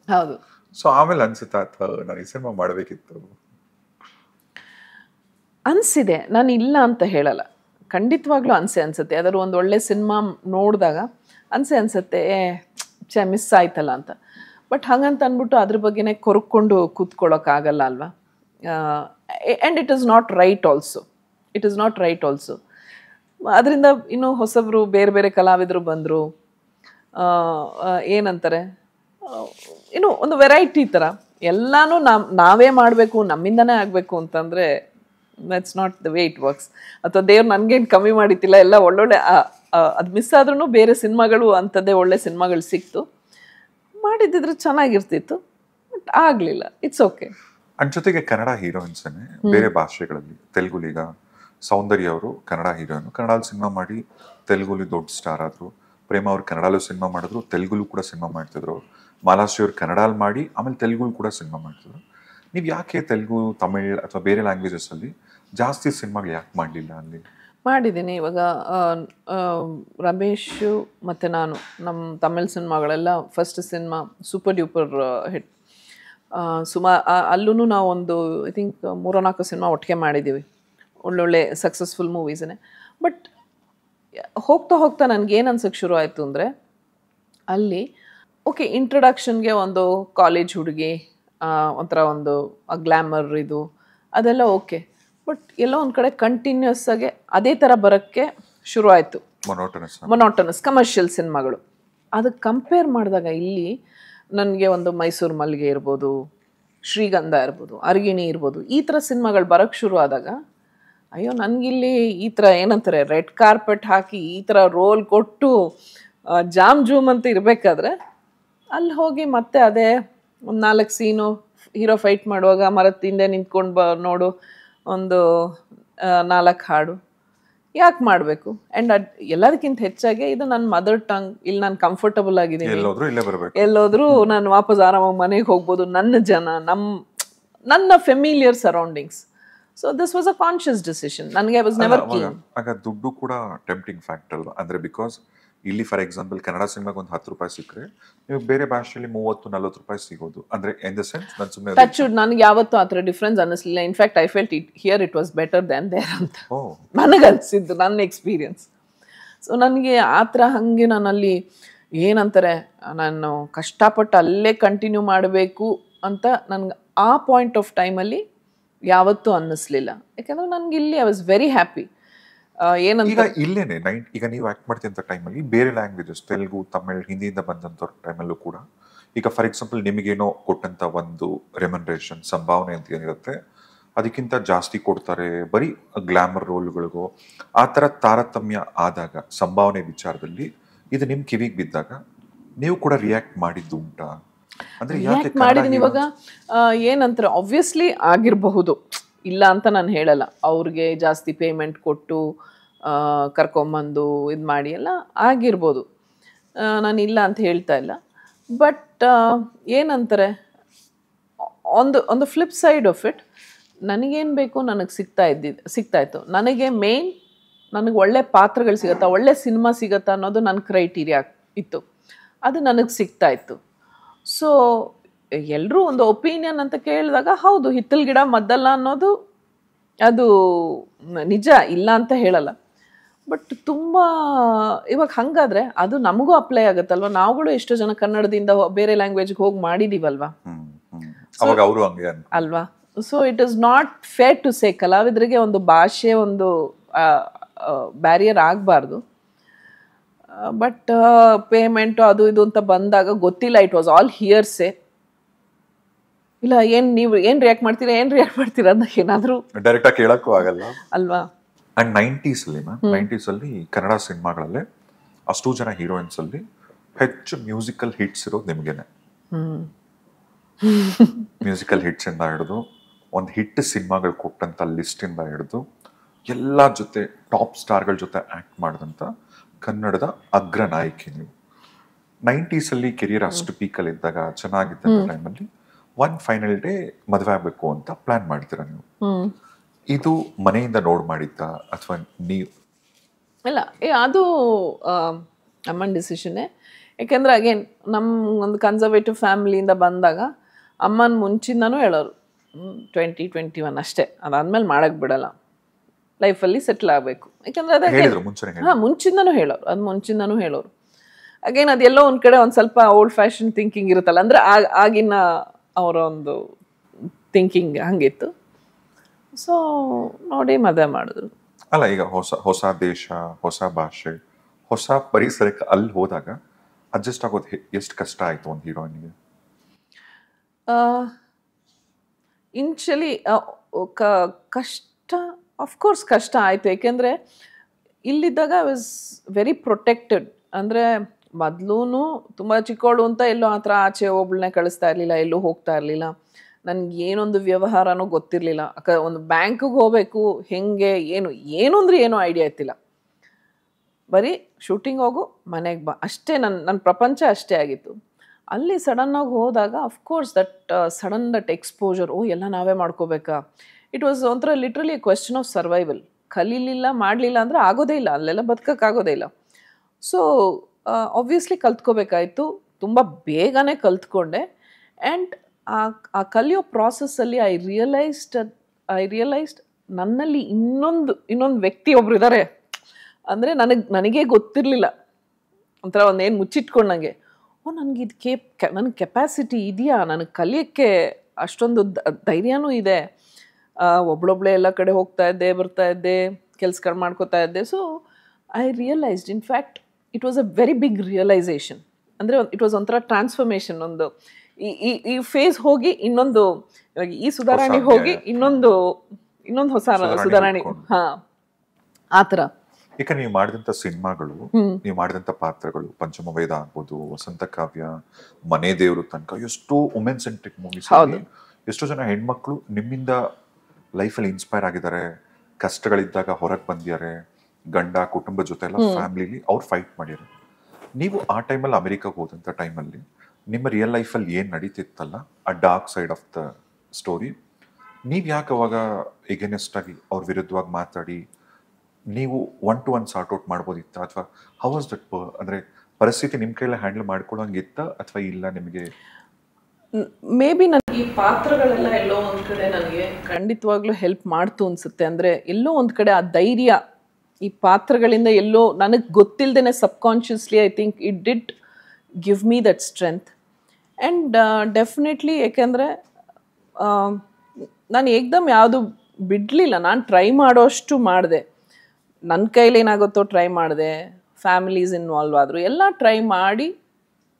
ಹೌದು. ಸೊ ಆಮೇಲೆ ಅನ್ಸುತ್ತಾ "ಥ, ನಾನು ಈ ಸಿನಿಮಾ ಮಾಡಬೇಕಿತ್ತು? ಅನಿಸಿದೆ. ನಾನು ಇಲ್ಲ ಅಂತ ಹೇಳಲ್ಲ. ಖಂಡಿತವಾಗ್ಲೂ ಅನಿಸೆ ಅನ್ಸುತ್ತೆ. ಯಾವ್ದಾದ್ರು ಒಂದು ಒಳ್ಳೆ ಸಿನಿಮಾ ನೋಡಿದಾಗ ಅನಿಸೆ ಅನಿಸುತ್ತೆ ಛೆ ಮಿಸ್ ಆಯ್ತಲ್ಲ ಅಂತ. ಬಟ್ ಹಾಗಂತ ಅಂದ್ಬಿಟ್ಟು ಅದ್ರ ಬಗ್ಗೆನೇ ಕೊರ್ಕೊಂಡು ಕೂತ್ಕೊಳ್ಳೋಕ್ಕಾಗಲ್ಲ ಅಲ್ವಾ? And it is not right also it is not right also ಅದರಿಂದ ಇನ್ನೂ ಹೊಸಬ್ರು, ಬೇರೆ ಬೇರೆ ಕಲಾವಿದರು ಬಂದರು. ಏನಂತಾರೆ? ಇನ್ನು ಒಂದು ವೆರೈಟಿ ಥರ. ಎಲ್ಲನೂ ನಾವು ನಾವೇ ಮಾಡಬೇಕು, ನಮ್ಮಿಂದನೇ ಆಗಬೇಕು ಅಂತಂದರೆ that's not the way it works ಅಥವಾ ದೇವ್ರು ನನಗೇನು ಕಮ್ಮಿ ಮಾಡಿತ್ತಿಲ್ಲ ಎಲ್ಲ ಒಳ್ಳೊಳ್ಳೆ ಅದು ಮಿಸ್ ಆದ್ರೂ ಬೇರೆ ಸಿನಿಮಾಗಳು ಅಂಥದ್ದೇ ಒಳ್ಳೆ ಸಿನಿಮಾಗಳು ಸಿಕ್ತು. ಮಾಡಿದ್ದಿದ್ರೆ ಚೆನ್ನಾಗಿರ್ತಿತ್ತು ಬಟ್ ಆಗಲಿಲ್ಲ. ಇಟ್ಸ್ ಓಕೆ ಅದ್ರ ಜೊತೆಗೆ ಕನ್ನಡ ಹೀರೋಯಿನ್ಸ್ ಬೇರೆ ಭಾಷೆಗಳಲ್ಲಿ, ತೆಲುಗುಲೀಗ ಸೌಂದರ್ಯ ಅವರು ಕನ್ನಡ ಹೀರೋಯಿನ್, ಕನ್ನಡಲ್ಲಿ ಸಿನಿಮಾ ಮಾಡಿ ತೆಲುಗುಲಿ ದೊಡ್ಡ ಸ್ಟಾರ್ ಆದ್ರು, ಪ್ರೇಮ ಅವರು ಕನ್ನಡಲ್ಲೂ ಸಿನಿಮಾ ಮಾಡಿದ್ರು, ತೆಲುಗುಲು ಕೂಡ ಸಿನಿಮಾ ಮಾಡ್ತಿದ್ರು. ಮಾಲಾಶ್ರೀ ಅವ್ರು ಕನ್ನಡಲ್ಲಿ ಮಾಡಿ, ಆಮೇಲೆ ತೆಲುಗುಲು ಕೂಡ ಸಿನಿಮಾ ಮಾಡ್ತಿದ್ರು. ನೀವು ಯಾಕೆ ತೆಲುಗು, ತಮಿಳ್ ಅಥವಾ ಬೇರೆ ಲ್ಯಾಂಗ್ವೇಜಸ್ ಅಲ್ಲಿ ಜಾಸ್ತಿ ಸಿನಿಮಾಗಳು ಯಾಕೆ ಮಾಡಲಿಲ್ಲ ಅಲ್ಲಿ? ಮಾಡಿದ್ದೀನಿ. ಇವಾಗ ರಮೇಶ್ ಮತ್ತು ನಾನು ನಮ್ಮ Tamil ಸಿನಿಮಾಗಳೆಲ್ಲ first cinema super duper hit Suma ಅಲ್ಲೂ ನಾವು ಒಂದು ಐ ಥಿಂಕ್ ಮೂರೋ ನಾಲ್ಕು ಸಿನಿಮಾ ಒಟ್ಟಿಗೆ ಮಾಡಿದ್ದೀವಿ ಒಳ್ಳೊಳ್ಳೆ ಸಕ್ಸಸ್ಫುಲ್ ಮೂವೀಸನ್ನೇ ಬಟ್ ಹೋಗ್ತಾ ಹೋಗ್ತಾ ನನಗೇನು ಅನ್ಸೋಕ್ಕೆ ಶುರು ಆಯಿತು ಅಂದರೆ, ಅಲ್ಲಿ ಓಕೆ ಇಂಟ್ರಡಕ್ಷನ್ಗೆ ಒಂದು ಕಾಲೇಜ್ ಹುಡುಗಿ ಒಂಥರ ಒಂದು ಗ್ಲ್ಯಾಮರ್ ಇದು ಅದೆಲ್ಲ ಓಕೆ ಬಟ್ ಎಲ್ಲೋ ಒಂದು ಕಡೆ ಕಂಟಿನ್ಯೂಸ್ ಆಗಿ ಅದೇ ಥರ ಬರೋಕ್ಕೆ ಶುರು ಆಯಿತು ಮೊನೋಟನಸ್ ಮೊನಾಟನಸ್ ಕಮರ್ಷಿಯಲ್ ಸಿನಿಮಾಗಳು ಅದಕ್ಕೆ ಕಂಪೇರ್ ಮಾಡಿದಾಗ ಇಲ್ಲಿ ನನಗೆ ಒಂದು ಮೈಸೂರು ಮಲ್ಲಿಗೆ ಇರ್ಬೋದು ಶ್ರೀಗಂಧ ಇರ್ಬೋದು ಅರ್ಗಿಣಿ ಇರ್ಬೋದು ಈ ಥರ ಸಿನಿಮಾಗಳು ಬರೋಕ್ಕೆ ಶುರು ಆದಾಗ ಅಯ್ಯೋ ನನಗಿಲ್ಲಿ ಈ ಥರ ಏನಂತಾರೆ ರೆಡ್ ಕಾರ್ಪೆಟ್ ಹಾಕಿ ಈ ಥರ ರೋಲ್ ಕೊಟ್ಟು ಜಾಮ್ ಜೂಮ್ ಅಂತ ಇರಬೇಕಾದ್ರೆ ಅಲ್ಲಿ ಹೋಗಿ ಮತ್ತೆ ಅದೇ ಒಂದು ನಾಲ್ಕು ಸೀನು ಹೀರೋ ಫೈಟ್ ಮಾಡುವಾಗ ಮರದ ಹಿಂದೆ ನಿಂತ್ಕೊಂಡು ಬ ನೋಡು ಒಂದು ನಾಲ್ಕು ಹಾಡು. ಯಾಕೆ ಮಾಡಬೇಕು? ಆ್ಯಂಡ್ ಅದ್ ಎಲ್ಲದಕ್ಕಿಂತ ಹೆಚ್ಚಾಗಿ ಇದು ನನ್ನ ಮದರ್ ಟಂಗ್ ಇಲ್ಲಿ ನಾನು ಕಂಫರ್ಟಬಲ್ ಆಗಿದ್ದೀನಿ. ಎಲ್ಲೋದ್ರು ಇಲ್ಲೇ ಬರಬೇಕು. ಎಲ್ಲೋದ್ರೂ ನಾನು ವಾಪಸ್ ಆರಾಮಾಗಿ ಮನೆಗೆ ಹೋಗ್ಬೋದು ನನ್ನ ಜನ ನಮ್ಮ ನನ್ನ familiar surroundings so this was a conscious decision ನನಗೆ ವಾಸ್ ನೆವರ್ ಆಗ ದುಡ್ಡು ಕೂಡ ಟೆಂಪ್ಟಿಂಗ್ ಫ್ಯಾಕ್ಟರ್ ಅಲ್ವಾ? ಅಂದ್ರೆ ಬಿಕಾಸ್ ಇಲ್ಲಿ ಫಾರ್ ಎಕ್ಸಾಂಪಲ್ ಕನ್ನಡ ಸಿನಿಮಾಗೆ ಒಂದು ಹತ್ತು ರೂಪಾಯಿ ಸಿಕ್ಕರೆ ನೀವು ಬೇರೆ ಭಾಷೆಯಲ್ಲಿ ಮೂವತ್ತು ನಲ್ವತ್ತು ರೂಪಾಯಿ ಸಿಗೋದು. ಅಂದ್ರೆ ಇನ್ ದ ಸೆನ್ಸ್ ನಾನು ಸುಮ್ಮನೆ ಟಚ್ ನನಗೆ ಯಾವತ್ತೂ ಆ ಥರ difference ಅನ್ನಿಸ್ಲಿಲ್ಲ. In fact I felt it here it was better than there ಅಂತ. ನನಗೆ ಅನಿಸಿದ್ದು ನನ್ನ ಎಕ್ಸ್ಪೀರಿಯನ್ಸ್ ಸೊ ನನಗೆ ಆ ಥರ ಹಾಗೆ ನಾನಲ್ಲಿ ಏನಂತಾರೆ ನಾನು ಕಷ್ಟಪಟ್ಟು ಅಲ್ಲೇ ಕಂಟಿನ್ಯೂ ಮಾಡಬೇಕು ಅಂತ ನನಗೆ ಆ ಪಾಯಿಂಟ್ ಆಫ್ ಟೈಮಲ್ಲಿ ಯಾವತ್ತೂ ಅನ್ನಿಸ್ಲಿಲ್ಲ. ಯಾಕಂದ್ರೆ ನನಗೆ ಇಲ್ಲಿ ಐ ವಾಸ್ ವೆರಿ ಹ್ಯಾಪಿ ಈಗ ಇಲ್ಲೇನೆ ಈಗ ನೀವು ಆಕ್ಟ್ ಮಾಡ್ತಿದ್ದ ಟೈಮಲ್ಲಿ ಬೇರೆ ಲ್ಯಾಂಗ್ವೇಜಸ್ ತೆಲುಗು ತಮಿಳ್ ಹಿಂದಿಯಿಂದ ಬಂದಂಥ ಟೈಮಲ್ಲೂ ಕೂಡ ಈಗ ಫಾರ್ ಎಕ್ಸಾಂಪಲ್ ನಿಮಗೇನೋ ಕೊಟ್ಟಂತ ಒಂದು ರೆಮನ್ರೇಷನ್ ಸಂಭಾವನೆ ಅಂತ ಏನಿರುತ್ತೆ ಅದಕ್ಕಿಂತ ಜಾಸ್ತಿ ಕೊಡ್ತಾರೆ ಬರೀ ಗ್ಲಾಮರ್ ರೋಲ್ಗಳಿಗೂ ಆ ಥರ ತಾರತಮ್ಯ ಆದಾಗ ಸಂಭಾವನೆ ವಿಚಾರದಲ್ಲಿ ಇದು ನಿಮ್ಮ ಕಿವಿಗೆ ಬಿದ್ದಾಗ ನೀವು ಕೂಡ ರಿಯಾಕ್ಟ್ ಮಾಡಿದ್ದು ಉಂಟಾ? ಅಂದ್ರೆ ಯಾಕೆ ಮಾಡಿದ ಇವಾಗ ಏನಂತಾರೆ ಆಬ್ವಿಯಸ್ಲಿ ಆಗಿರಬಹುದು. ಇಲ್ಲ ಅಂತ ನಾನು ಹೇಳಲ್ಲ. ಅವ್ರಿಗೆ ಜಾಸ್ತಿ ಪೇಮೆಂಟ್ ಕೊಟ್ಟು ಕರ್ಕೊಂಬಂದು ಇದು ಮಾಡಿ ಎಲ್ಲ ಆಗಿರ್ಬೋದು. ನಾನು ಇಲ್ಲ ಅಂತ ಹೇಳ್ತಾ ಇಲ್ಲ. ಬಟ್ ಏನಂತಾರೆ, ಒಂದು ಒಂದು ಫ್ಲಿಪ್ ಸೈಡ್ ಆಫ್ ಇಟ್ ನನಗೇನು ಬೇಕು ನನಗೆ ಸಿಗ್ತಾ ಇದ್ದಿದ್ದು ಸಿಗ್ತಾ ಇತ್ತು. ನನಗೆ ಮೇನ್ ನನಗೆ ಒಳ್ಳೆ ಪಾತ್ರಗಳು ಸಿಗುತ್ತಾ, ಒಳ್ಳೆ ಸಿನಿಮಾ ಸಿಗುತ್ತಾ ಅನ್ನೋದು ನನ್ನ ಕ್ರೈಟೀರಿಯಾ ಇತ್ತು. ಅದು ನನಗೆ ಸಿಗ್ತಾ ಇತ್ತು. ಸೊ ಎಲ್ಲರೂ ಒಂದು ಒಪಿನಿಯನ್ ಅಂತ ಕೇಳಿದಾಗ ಹೌದು ಹಿತ್ತಲ್ ಗಿಡ ಮದ್ದಲ್ಲ ಅನ್ನೋದು ಅದು ನಿಜ ಇಲ್ಲ ಅಂತ ಹೇಳಲ್ಲ. ಬಟ್ ತುಂಬ ಇವಾಗ ಹಂಗಾದ್ರೆ ಅದು ನಮಗೂ ಅಪ್ಲೈ ಆಗುತ್ತಲ್ವ? ನಾವುಗಳು ಎಷ್ಟೋ ಜನ ಕನ್ನಡದಿಂದ ಬೇರೆ ಲ್ಯಾಂಗ್ವೇಜ್ಗೆ ಹೋಗಿ ಮಾಡಿದೀವಲ್ವಾ? ಅಲ್ವಾ? So it is not fair to say ಕಲಾವಿದರಿಗೆ ಒಂದು ಭಾಷೆ ಒಂದು ಬ್ಯಾರಿಯರ್ ಆಗಬಾರ್ದು. ಬಟ್ ಪೇಮೆಂಟು ಅದು ಇದು ಅಂತ ಬಂದಾಗ ಗೊತ್ತಿಲ್ಲ. ಇಟ್ ವಾಸ್ ಆಲ್ ಹಿಯರ್ಸೆ ಇಲ್ಲ ಏನು ನೀವು ಏನು ರಿಯಾಕ್ಟ್ ಮಾಡ್ತೀರಾ ಏನು ರಿಯಾಕ್ಟ್ ಮಾಡ್ತೀರಾ ಅಂತ ಏನಾದರೂ? ಡೈರೆಕ್ಟ್ ಆಗಿ ಕೇಳಕ್ಕೂ ಆಗಲ್ಲ. ಅಲ್ವಾ? ಅಂಡ್ ನೈಂಟೀಸ್ ಅಲ್ಲಿ ಮ್ಯಾಮ್ ನೈಂಟೀಸ್ ಅಲ್ಲಿ ಕನ್ನಡ ಸಿನಿಮಾಗಳಲ್ಲಿ ಅಷ್ಟು ಜನ ಹೀರೋಯಿನ್ಸ್ ಅಲ್ಲಿ ಹೆಚ್ಚು ಮ್ಯೂಸಿಕಲ್ ಹಿಟ್ಸ್ ಇರೋದು ನಿಮ್ಗೆನೆ. ಮ್ಯೂಸಿಕಲ್ ಹಿಟ್ಸ್ ಇಂದ ಹಿಡಿದು ಒಂದು ಹಿಟ್ ಸಿನಿಮಾಗಳು ಕೊಟ್ಟಂತ ಲಿಸ್ಟ್ ಇಂದ ಹಿಡಿದು ಎಲ್ಲ ಜೊತೆ ಟಾಪ್ ಸ್ಟಾರ್ಗಳ ಜೊತೆ ಆಕ್ಟ್ ಮಾಡಿದಂತ ಕನ್ನಡದ ಅಗ್ರ ನಾಯಕಿ ನೀವು. ನೈಂಟೀಸ್ ಅಲ್ಲಿ ಕೆರಿಯರ್ ಅಷ್ಟು ಪೀಕಲ್ಲಿ ಇದ್ದಾಗ ಚೆನ್ನಾಗಿದ್ದ ಟೈಮಲ್ಲಿ ಒನ್ ಫೈನಲ್ ಡೇ ಮದುವೆ ಆಗ್ಬೇಕು ಅಂತ ಪ್ಲಾನ್ ಮಾಡ್ತೀರಾ ನೀವು? ಇದು ಮನೆಯಿಂದ ನೋಡ್ ಮಾಡಿದ್ದ? ಅಥವಾ ನೀವು ಇಲ್ಲ ಏ ಅದು ಅಮ್ಮನ್ ಡಿಸಿಷನ್ನೇ ಯಾಕೆಂದ್ರೆ ಅಗೇನ್ ನಮ್ಮ ಒಂದು ಕನ್ಸರ್ವೇಟಿವ್ ಫ್ಯಾಮಿಲಿಯಿಂದ ಬಂದಾಗ ಅಮ್ಮನ ಮುಂಚಿಂದನೂ ಹೇಳೋರು ಟ್ವೆಂಟಿ ಟ್ವೆಂಟಿ ಒನ್ ಅಷ್ಟೇ. ಅದಾದ್ಮೇಲೆ ಮಾಡಕ್ಕೆ ಬಿಡಲ್ಲ. ಲೈಫಲ್ಲಿ ಸೆಟ್ಲ್ ಆಗಬೇಕು. ಯಾಕಂದ್ರೆ ಅದೇ ಹಾಂ ಮುಂಚಿಂದನೂ ಹೇಳೋರು ಅದು ಮುಂಚಿಂದನೂ ಹೇಳೋರು. ಅಗೇನ್ ಅದೆಲ್ಲೋ ಒಂದು ಕಡೆ ಒಂದು ಸ್ವಲ್ಪ ಓಲ್ಡ್ ಫ್ಯಾಷನ್ ಥಿಂಕಿಂಗ್ ಇರುತ್ತಲ್ಲ ಅಂದರೆ ಆಗಿನ ಅವರ ಒಂದು ಥಿಂಕಿಂಗ್ ಹಂಗಿತ್ತು. ಸೊ ನೋಡಿ ಮದುವೆ ಮಾಡಿದ್ರು. ಅಲ್ಲ ಈಗ ಹೊಸ ಹೊಸ ದೇಶ ಹೊಸ ಭಾಷೆ ಹೊಸ ಪರಿಸರಕ್ಕೆ ಅಲ್ಲಿ ಹೋದಾಗ ಅಡ್ಜಸ್ಟ್ ಆಗೋದು ಎಷ್ಟು ಕಷ್ಟ ಆಯಿತು ಒಂದು ಹೀರೋಯಿನ್ಗೆ? ಕ ಕಷ್ಟ ಅಫ್ಕೋರ್ಸ್ ಕಷ್ಟ ಆಯಿತು. ಏಕೆಂದರೆ ಇಲ್ಲಿದ್ದಾಗ ಐ ವಾಸ್ ವೆರಿ ಪ್ರೊಟೆಕ್ಟೆಡ್ ಅಂದರೆ ಮೊದಲೂ ತುಂಬ ಚಿಕ್ಕವಳು ಅಂತ ಎಲ್ಲೋ ಆ ಥರ ಆಚೆ ಒಬ್ಳನ್ನೇ ಕಳಿಸ್ತಾ ಇರಲಿಲ್ಲ, ಎಲ್ಲೂ ಹೋಗ್ತಾ ಇರಲಿಲ್ಲ. ನನಗೆ ಏನೊಂದು ವ್ಯವಹಾರನೂ ಗೊತ್ತಿರಲಿಲ್ಲ. ಅಕ್ಕ, ಒಂದು ಬ್ಯಾಂಕಿಗೆ ಹೋಗಬೇಕು, ಹೆಂಗೆ, ಏನು ಏನು ಅಂದರೆ ಏನೂ ಐಡಿಯಾ ಇತ್ತಿಲ್ಲ ಬರೀ ಶೂಟಿಂಗ್ ಹೋಗು, ಮನೆಗೆ ಬಾ. ಅಷ್ಟೇ ನನ್ನ ನನ್ನ ಪ್ರಪಂಚ ಅಷ್ಟೇ ಆಗಿತ್ತು. ಅಲ್ಲಿ ಸಡನ್ನಾಗಿ ಹೋದಾಗ of course that sudden that exposure ಓ, ಎಲ್ಲ ನಾವೇ ಮಾಡ್ಕೋಬೇಕಾ? ಇಟ್ ವಾಸ್ ಒಂಥರ ಲಿಟ್ರಲಿ ಕ್ವೆಶನ್ ಆಫ್ ಸರ್ವೈವಲ್ ಕಲೀಲಿಲ್ಲ, ಮಾಡಲಿಲ್ಲ ಅಂದರೆ ಆಗೋದೇ ಇಲ್ಲ. ಅಲ್ಲೆಲ್ಲ ಬದುಕೋಕ್ಕಾಗೋದೇ ಇಲ್ಲ. ಸೊ ಆಬ್ವಿಯಸ್ಲಿ ಕಲ್ತ್ಕೋಬೇಕಾಯಿತು. ತುಂಬ ಬೇಗನೆ ಕಲ್ತ್ಕೊಂಡೆ. ಆ್ಯಂಡ್ ಆ ಕಲಿಯೋ ಪ್ರಾಸೆಸ್ಸಲ್ಲಿ ಐ ರಿಯಲೈಸ್ಡ್ ಐ ರಿಯಲೈಸ್ಡ್ ನನ್ನಲ್ಲಿ ಇನ್ನೊಂದು ಇನ್ನೊಂದು ವ್ಯಕ್ತಿ ಒಬ್ರು ಇದ್ದಾರೆ ಅಂದರೆ ನನಗೆ, ನನಗೇ ಗೊತ್ತಿರಲಿಲ್ಲ. ಒಂಥರ ಒಂದೇನು ಮುಚ್ಚಿಟ್ಕೊಂಡಂಗೆ ಓ, ನನಗೆ ಇದು ಕೇಪ್ ನನಗೆ ಕೆಪಾಸಿಟಿ ಇದೆಯಾ? ನನಗೆ ಕಲಿಯೋಕ್ಕೆ ಅಷ್ಟೊಂದು ಧೈರ್ಯನೂ ಇದೆ. ಒಬ್ಳೊಬ್ಳೆ ಎಲ್ಲ ಕಡೆ ಹೋಗ್ತಾ ಇದ್ದೆ, ಬರ್ತಾ ಇದ್ದೆ, ಕೆಲಸಗಳು ಮಾಡ್ಕೋತಾ ಇದ್ದೆ. So I realised in fact it was a very big realisation ಅಂದರೆ ಇಟ್ ವಾಸ್ ಒಂಥರ ಟ್ರಾನ್ಸ್ಫರ್ಮೇಷನ್ ಒಂದು. ಈ ಈ ಫೇಸ್ ಹೋಗಿ ಇನ್ನೊಂದು ಈ ಸುಧಾರಣೆ ಹೋಗಿ ಇನ್ನೊಂದು ಇನ್ನೊಂದು ಹೊಸ ಸುಧಾರಣೆ ಹಾ. ಆ ಥರ. ಈಗ ನೀವು ಮಾಡಿದಂಥ ಸಿನಿಮಾಗಳು ನೀವು ಮಾಡಿದಂಥ ಪಾತ್ರಗಳು ಪಂಚಮ ವೇದ ಆಗ್ಬೋದು ವಸಂತ ಕಾವ್ಯ ಮನೆ ದೇವರು ತನಕ ಎಷ್ಟೋ ವುಮೆನ್ ಸೆಂಟ್ರಿಕ್ ಮೂವೀಸ್ ಹೌದು. ಎಷ್ಟೋ ಜನ ಹೆಣ್ಮಕ್ಳು ನಿಮ್ಮಿಂದ ಲೈಫಲ್ಲಿ ಇನ್ಸ್ಪೈರ್ ಆಗಿದ್ದಾರೆ. ಕಷ್ಟಗಳಿದ್ದಾಗ ಹೊರಗೆ ಬಂದಿದ್ದಾರೆ. ಗಂಡ ಕುಟುಂಬ ಜೊತೆ ಎಲ್ಲ ಫ್ಯಾಮಿಲಿಲಿ ಅವ್ರು ಫೈಟ್ ಮಾಡಿರೋ ನೀವು ಆ ಟೈಮಲ್ಲಿ ಅಮೆರಿಕಾಗೆ ಹೋದಂಥ ಟೈಮಲ್ಲಿ ನಿಮ್ಮ ರಿಯಲ್ ಲೈಫಲ್ಲಿ ಏನು ನಡೀತಿತ್ತಲ್ಲ ಆ dark side of the story ನೀವು ಯಾಕೆ ಅವಾಗ ಎಗೇನೆಸ್ಟ್ ಆಗಿ ಅವ್ರ ವಿರುದ್ಧವಾಗಿ ಮಾತಾಡಿ ನೀವು one to one sort out ಮಾಡ್ಬೋದಿತ್ತ? ಅಥವಾ ಹೌ ವಾಸ್ ದಟ್ ಅಂದ್ರೆ ಪರಿಸ್ಥಿತಿ ನಿಮ್ಮ ಕೈಯಲ್ಲಿ ಹ್ಯಾಂಡಲ್ ಮಾಡ್ಕೊಳ್ಳೋಂಗಿತ್ತ ಅಥವಾ ಇಲ್ಲ ನಿಮಗೆ? ಮೇ ಬಿ ನನಗೆ ಈ ಪಾತ್ರಗಳೆಲ್ಲ ಎಲ್ಲೋ ಒಂದು ಕಡೆ ನನಗೆ ಖಂಡಿತವಾಗ್ಲೂ ಹೆಲ್ಪ್ ಮಾಡ್ತು ಅನ್ಸುತ್ತೆ. ಅಂದರೆ ಎಲ್ಲೋ ಒಂದು ಕಡೆ ಆ ಧೈರ್ಯ ಈ ಪಾತ್ರಗಳಿಂದ ಎಲ್ಲೋ ನನಗೆ ಗೊತ್ತಿಲ್ಲದೇ subconsciously I think it did give me that strength. And definitely ಏಕೆಂದರೆ ನಾನು ಏಕ್ದಮ್ ಯಾವುದು ಬಿಡಲಿಲ್ಲ. ನಾನು ಟ್ರೈ ಮಾಡೋಷ್ಟು ಮಾಡಿದೆ. ನನ್ನ ಕೈಲಿ ಏನಾಗುತ್ತೋ ಟ್ರೈ ಮಾಡಿದೆ. ಫ್ಯಾಮಿಲೀಸ್ ಇನ್ವಾಲ್ವ್ ಆದರು. ಎಲ್ಲ ಟ್ರೈ ಮಾಡಿ,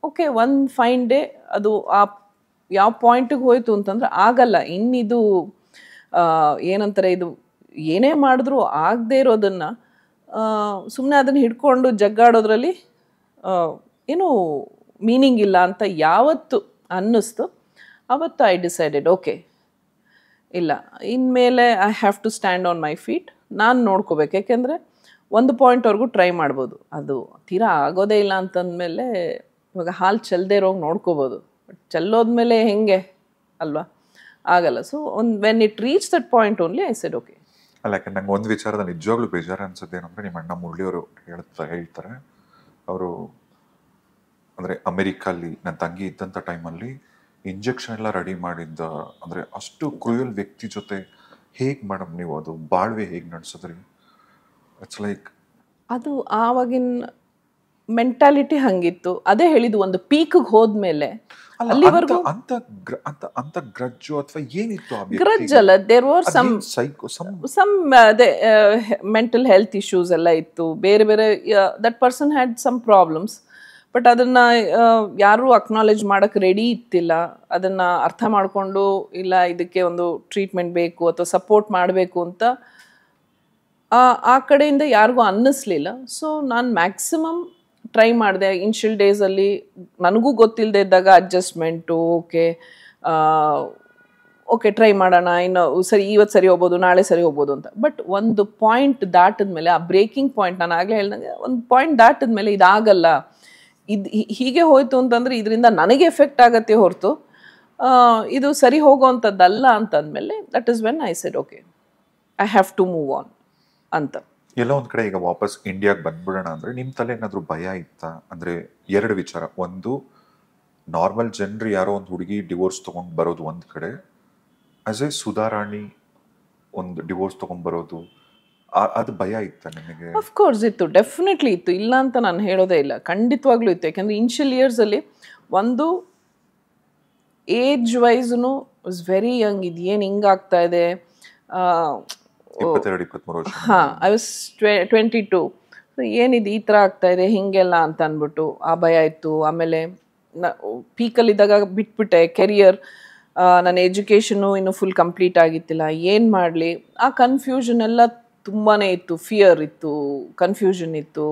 ಓಕೆ ಒನ್ ಫೈನ್ ಡೇ ಅದು ಆ ಯಾವ ಪಾಯಿಂಟಿಗೆ ಹೋಯಿತು ಅಂತಂದ್ರೆ ಆಗಲ್ಲ. ಇನ್ನಿದು ಏನಂತಾರೆ ಇದು ಏನೇ ಮಾಡಿದ್ರು ಆಗದೆ ಇರೋದನ್ನು ಸುಮ್ಮನೆ ಅದನ್ನು ಹಿಡ್ಕೊಂಡು ಜಗ್ಗಾಡೋದ್ರಲ್ಲಿ ಏನು ಮೀನಿಂಗ್ ಇಲ್ಲ ಅಂತ ಯಾವತ್ತು ಅನ್ನಿಸ್ತು. ಅವತ್ತು ಐ ಡಿಸೈಡೆಡ್ ಓಕೆ ಇಲ್ಲ, ಇನ್ಮೇಲೆ I have to stand on my feet ನಾನು ನೋಡ್ಕೋಬೇಕು, ಯಾಕೆಂದರೆ ಒಂದು ಪಾಯಿಂಟ್ವರೆಗೂ ಟ್ರೈ ಮಾಡ್ಬೋದು. ಅದು ತೀರಾ ಆಗೋದೇ ಇಲ್ಲ ಅಂತಂದಮೇಲೆ ಇವಾಗ ಹಾಲು ಚೆಲ್ಲದೆ ಇರೋಂಗೆ ನೋಡ್ಕೋಬೋದು. ಬಟ್ ಚೆಲ್ಲೋದ್ಮೇಲೆ ಹೆಂಗೆ ಅಲ್ವಾ? ಆಗಲ್ಲ. ಸೊ ಒಂದು when it reach that point only I said okay ಅಲ್ಲ, ಯಾಕಂದ್ರೆ ನಂಗೆ ಒಂದು ವಿಚಾರದಲ್ಲಿ ನಿಜವಾಗ್ಲೂ ಬೇಜಾರು ಅನ್ಸುತ್ತೆ ಏನಂದ್ರೆ ನಿಮ್ಮ ಅಣ್ಣ ಮುರಳಿಯವರು ಹೇಳ್ತಾ, ಹೇಳ್ತಾರೆ. ಅವರು ಅಂದ್ರೆ ಅಮೆರಿಕಲ್ಲಿ, ನನ್ನ ತಂಗಿ ಇದ್ದಂಥ ಟೈಮಲ್ಲಿ ಇಂಜೆಕ್ಷನ್ ಎಲ್ಲ ರೆಡಿ ಮಾಡಿದ್ದ, ಅಂದ್ರೆ ಅಷ್ಟು ಕ್ರೂಯಲ್ ವ್ಯಕ್ತಿ ಜೊತೆ ಹೇಗೆ ಮೇಡಮ್ ನೀವು ಅದು ಬಾಳ್ವೆ ಹೇಗೆ ನಡೆಸಿದ್ರಿ? ಇಟ್ಸ್ ಲೈಕ್ ಅದು ಆವಾಗಿನ ಮೆಂಟಾಲಿಟಿ ಹಂಗಿತ್ತು. ಅದೇ ಹೇಳಿದ್ದು, ಒಂದು ಪೀಕ್ಗೆ ಹೋದ್ಮೇಲೆ ಅಲ್ಲಿವರೆಗೂ ಅಂತ ಅಂತ ಅಂತ ಗ್ರಜ್ಜು ಅಥವಾ ಏನಿತ್ತು ಗ್ರಜ್ ಅಲ್ಲ there were some psycho some ಅದೇ ಮೆಂಟಲ್ ಹೆಲ್ತ್ ಇಶ್ಯೂಸ್ ಎಲ್ಲ ಇತ್ತು. ಬೇರೆ ಬೇರೆ that person had some problems but ಅದನ್ನ ಯಾರೂ ಅಕ್ನಾಲೇಜ್ ಮಾಡಕ್ಕೆ ರೆಡಿ ಇತ್ತಿಲ್ಲ. ಅದನ್ನ ಅರ್ಥ ಮಾಡಿಕೊಂಡು ಇಲ್ಲ ಇದಕ್ಕೆ ಒಂದು ಟ್ರೀಟ್ಮೆಂಟ್ ಬೇಕು ಅಥವಾ ಸಪೋರ್ಟ್ ಮಾಡಬೇಕು ಅಂತ ಆ ಕಡೆಯಿಂದ ಯಾರಿಗೂ ಅನ್ನಿಸ್ಲಿಲ್ಲ. ಸೊ ನಾನು ಮ್ಯಾಕ್ಸಿಮಮ್ ಟ್ರೈ ಮಾಡಿದೆ. ಇನ್ಷಿಯಲ್ ಡೇಸಲ್ಲಿ ನನಗೂ ಗೊತ್ತಿಲ್ಲದೆ ಇದ್ದಾಗ ಅಡ್ಜಸ್ಟ್ಮೆಂಟು ಓಕೆ ಓಕೆ ಟ್ರೈ ಮಾಡೋಣ, ಇನ್ನು ಸರಿ, ಇವತ್ತು ಸರಿ ಹೋಗ್ಬೋದು, ನಾಳೆ ಸರಿ ಹೋಗ್ಬೋದು ಅಂತ. ಬಟ್ ಒಂದು ಪಾಯಿಂಟ್ ದಾಟಿದ ಮೇಲೆ, ಆ ಬ್ರೇಕಿಂಗ್ ಪಾಯಿಂಟ್ ನಾನು ಆಗಲೇ ಹೇಳ್ದಂಗೆ, ಒಂದು ಪಾಯಿಂಟ್ ದಾಟಿದ ಮೇಲೆ ಇದಾಗಲ್ಲ. ಇದು ಹೀಗೆ ಹೋಯಿತು ಅಂತಂದರೆ ಇದರಿಂದ ನನಗೆ ಎಫೆಕ್ಟ್ ಆಗತ್ತೆ ಹೊರತು. ಇದು ಸರಿ ಹೋಗೋವಂಥದ್ದಲ್ಲ ಅಂತಂದಮೇಲೆ that is when I said okay I have to move on ಅಂತ. ಎಲ್ಲ ಒಂದು ಕಡೆ ಈಗ ವಾಪಸ್ ಇಂಡಿಯಾಗೆ ಬಂದ್ಬಿಡೋಣ ಅಂದ್ರೆ ನಿಮ್ಮ ತಲೆ ಏನಾದರೂ ಭಯ ಇತ್ತಾ? ಅಂದ್ರೆ ಎರಡು ವಿಚಾರ. ಒಂದು ನಾರ್ಮಲ್ ಜನರು ಯಾರೋ ಒಂದು ಹುಡುಗಿ ಡಿವೋರ್ಸ್ ತಗೊಂಡ್ ಬರೋದು ಒಂದು ಕಡೆ. ಆಸ್ ಎ ಸುಧಾರಾಣಿ ಒಂದು ಡಿವೋರ್ಸ್ ತಗೊಂಡ್ ಬರೋದು ಅದು ಭಯ ಇತ್ತ ನಿಮಗೆ? ಕೋರ್ಸ್ ಇತ್ತು. ಡೆಫಿನೆಟ್ಲಿ ಇತ್ತು. ಇಲ್ಲ ಅಂತ ನಾನು ಹೇಳೋದೇ ಇಲ್ಲ. ಖಂಡಿತವಾಗ್ಲೂ ಇತ್ತು. ಯಾಕಂದ್ರೆ ಇನ್ಷಿಯಲ್ ಇಯರ್ಸಲ್ಲಿ ಒಂದು ಏಜ್ ವೈಸ್ನು ಇಸ್ ವೆರಿ ಯಂಗ್ ಇದು ಏನು ಹಿಂಗಾಗ್ತಾ ಇದೆ? ಹಾಂ ಐ ವಾಸ್ ಟ್ವೆಂಟಿ ಟು ಏನಿದೆ ಈ ಥರ ಆಗ್ತಾ ಇದೆ ಹೀಗೆಲ್ಲ ಅಂತ ಅಂದ್ಬಿಟ್ಟು ಆ ಭಯ ಇತ್ತು. ಆಮೇಲೆ ನ ಪೀಕಲ್ಲಿದ್ದಾಗ ಬಿಟ್ಬಿಟ್ಟೆ ಕೆರಿಯರ್ ನನ್ನ ಎಜುಕೇಷನು ಇನ್ನೂ ಫುಲ್ ಕಂಪ್ಲೀಟ್ ಆಗಿತ್ತಿಲ್ಲ. ಏನು ಮಾಡಲಿ? ಆ ಕನ್ಫ್ಯೂಷನ್ ಎಲ್ಲ ತುಂಬಾ ಇತ್ತು ಫಿಯರ್ ಇತ್ತು ಕನ್ಫ್ಯೂಷನ್ ಇತ್ತು.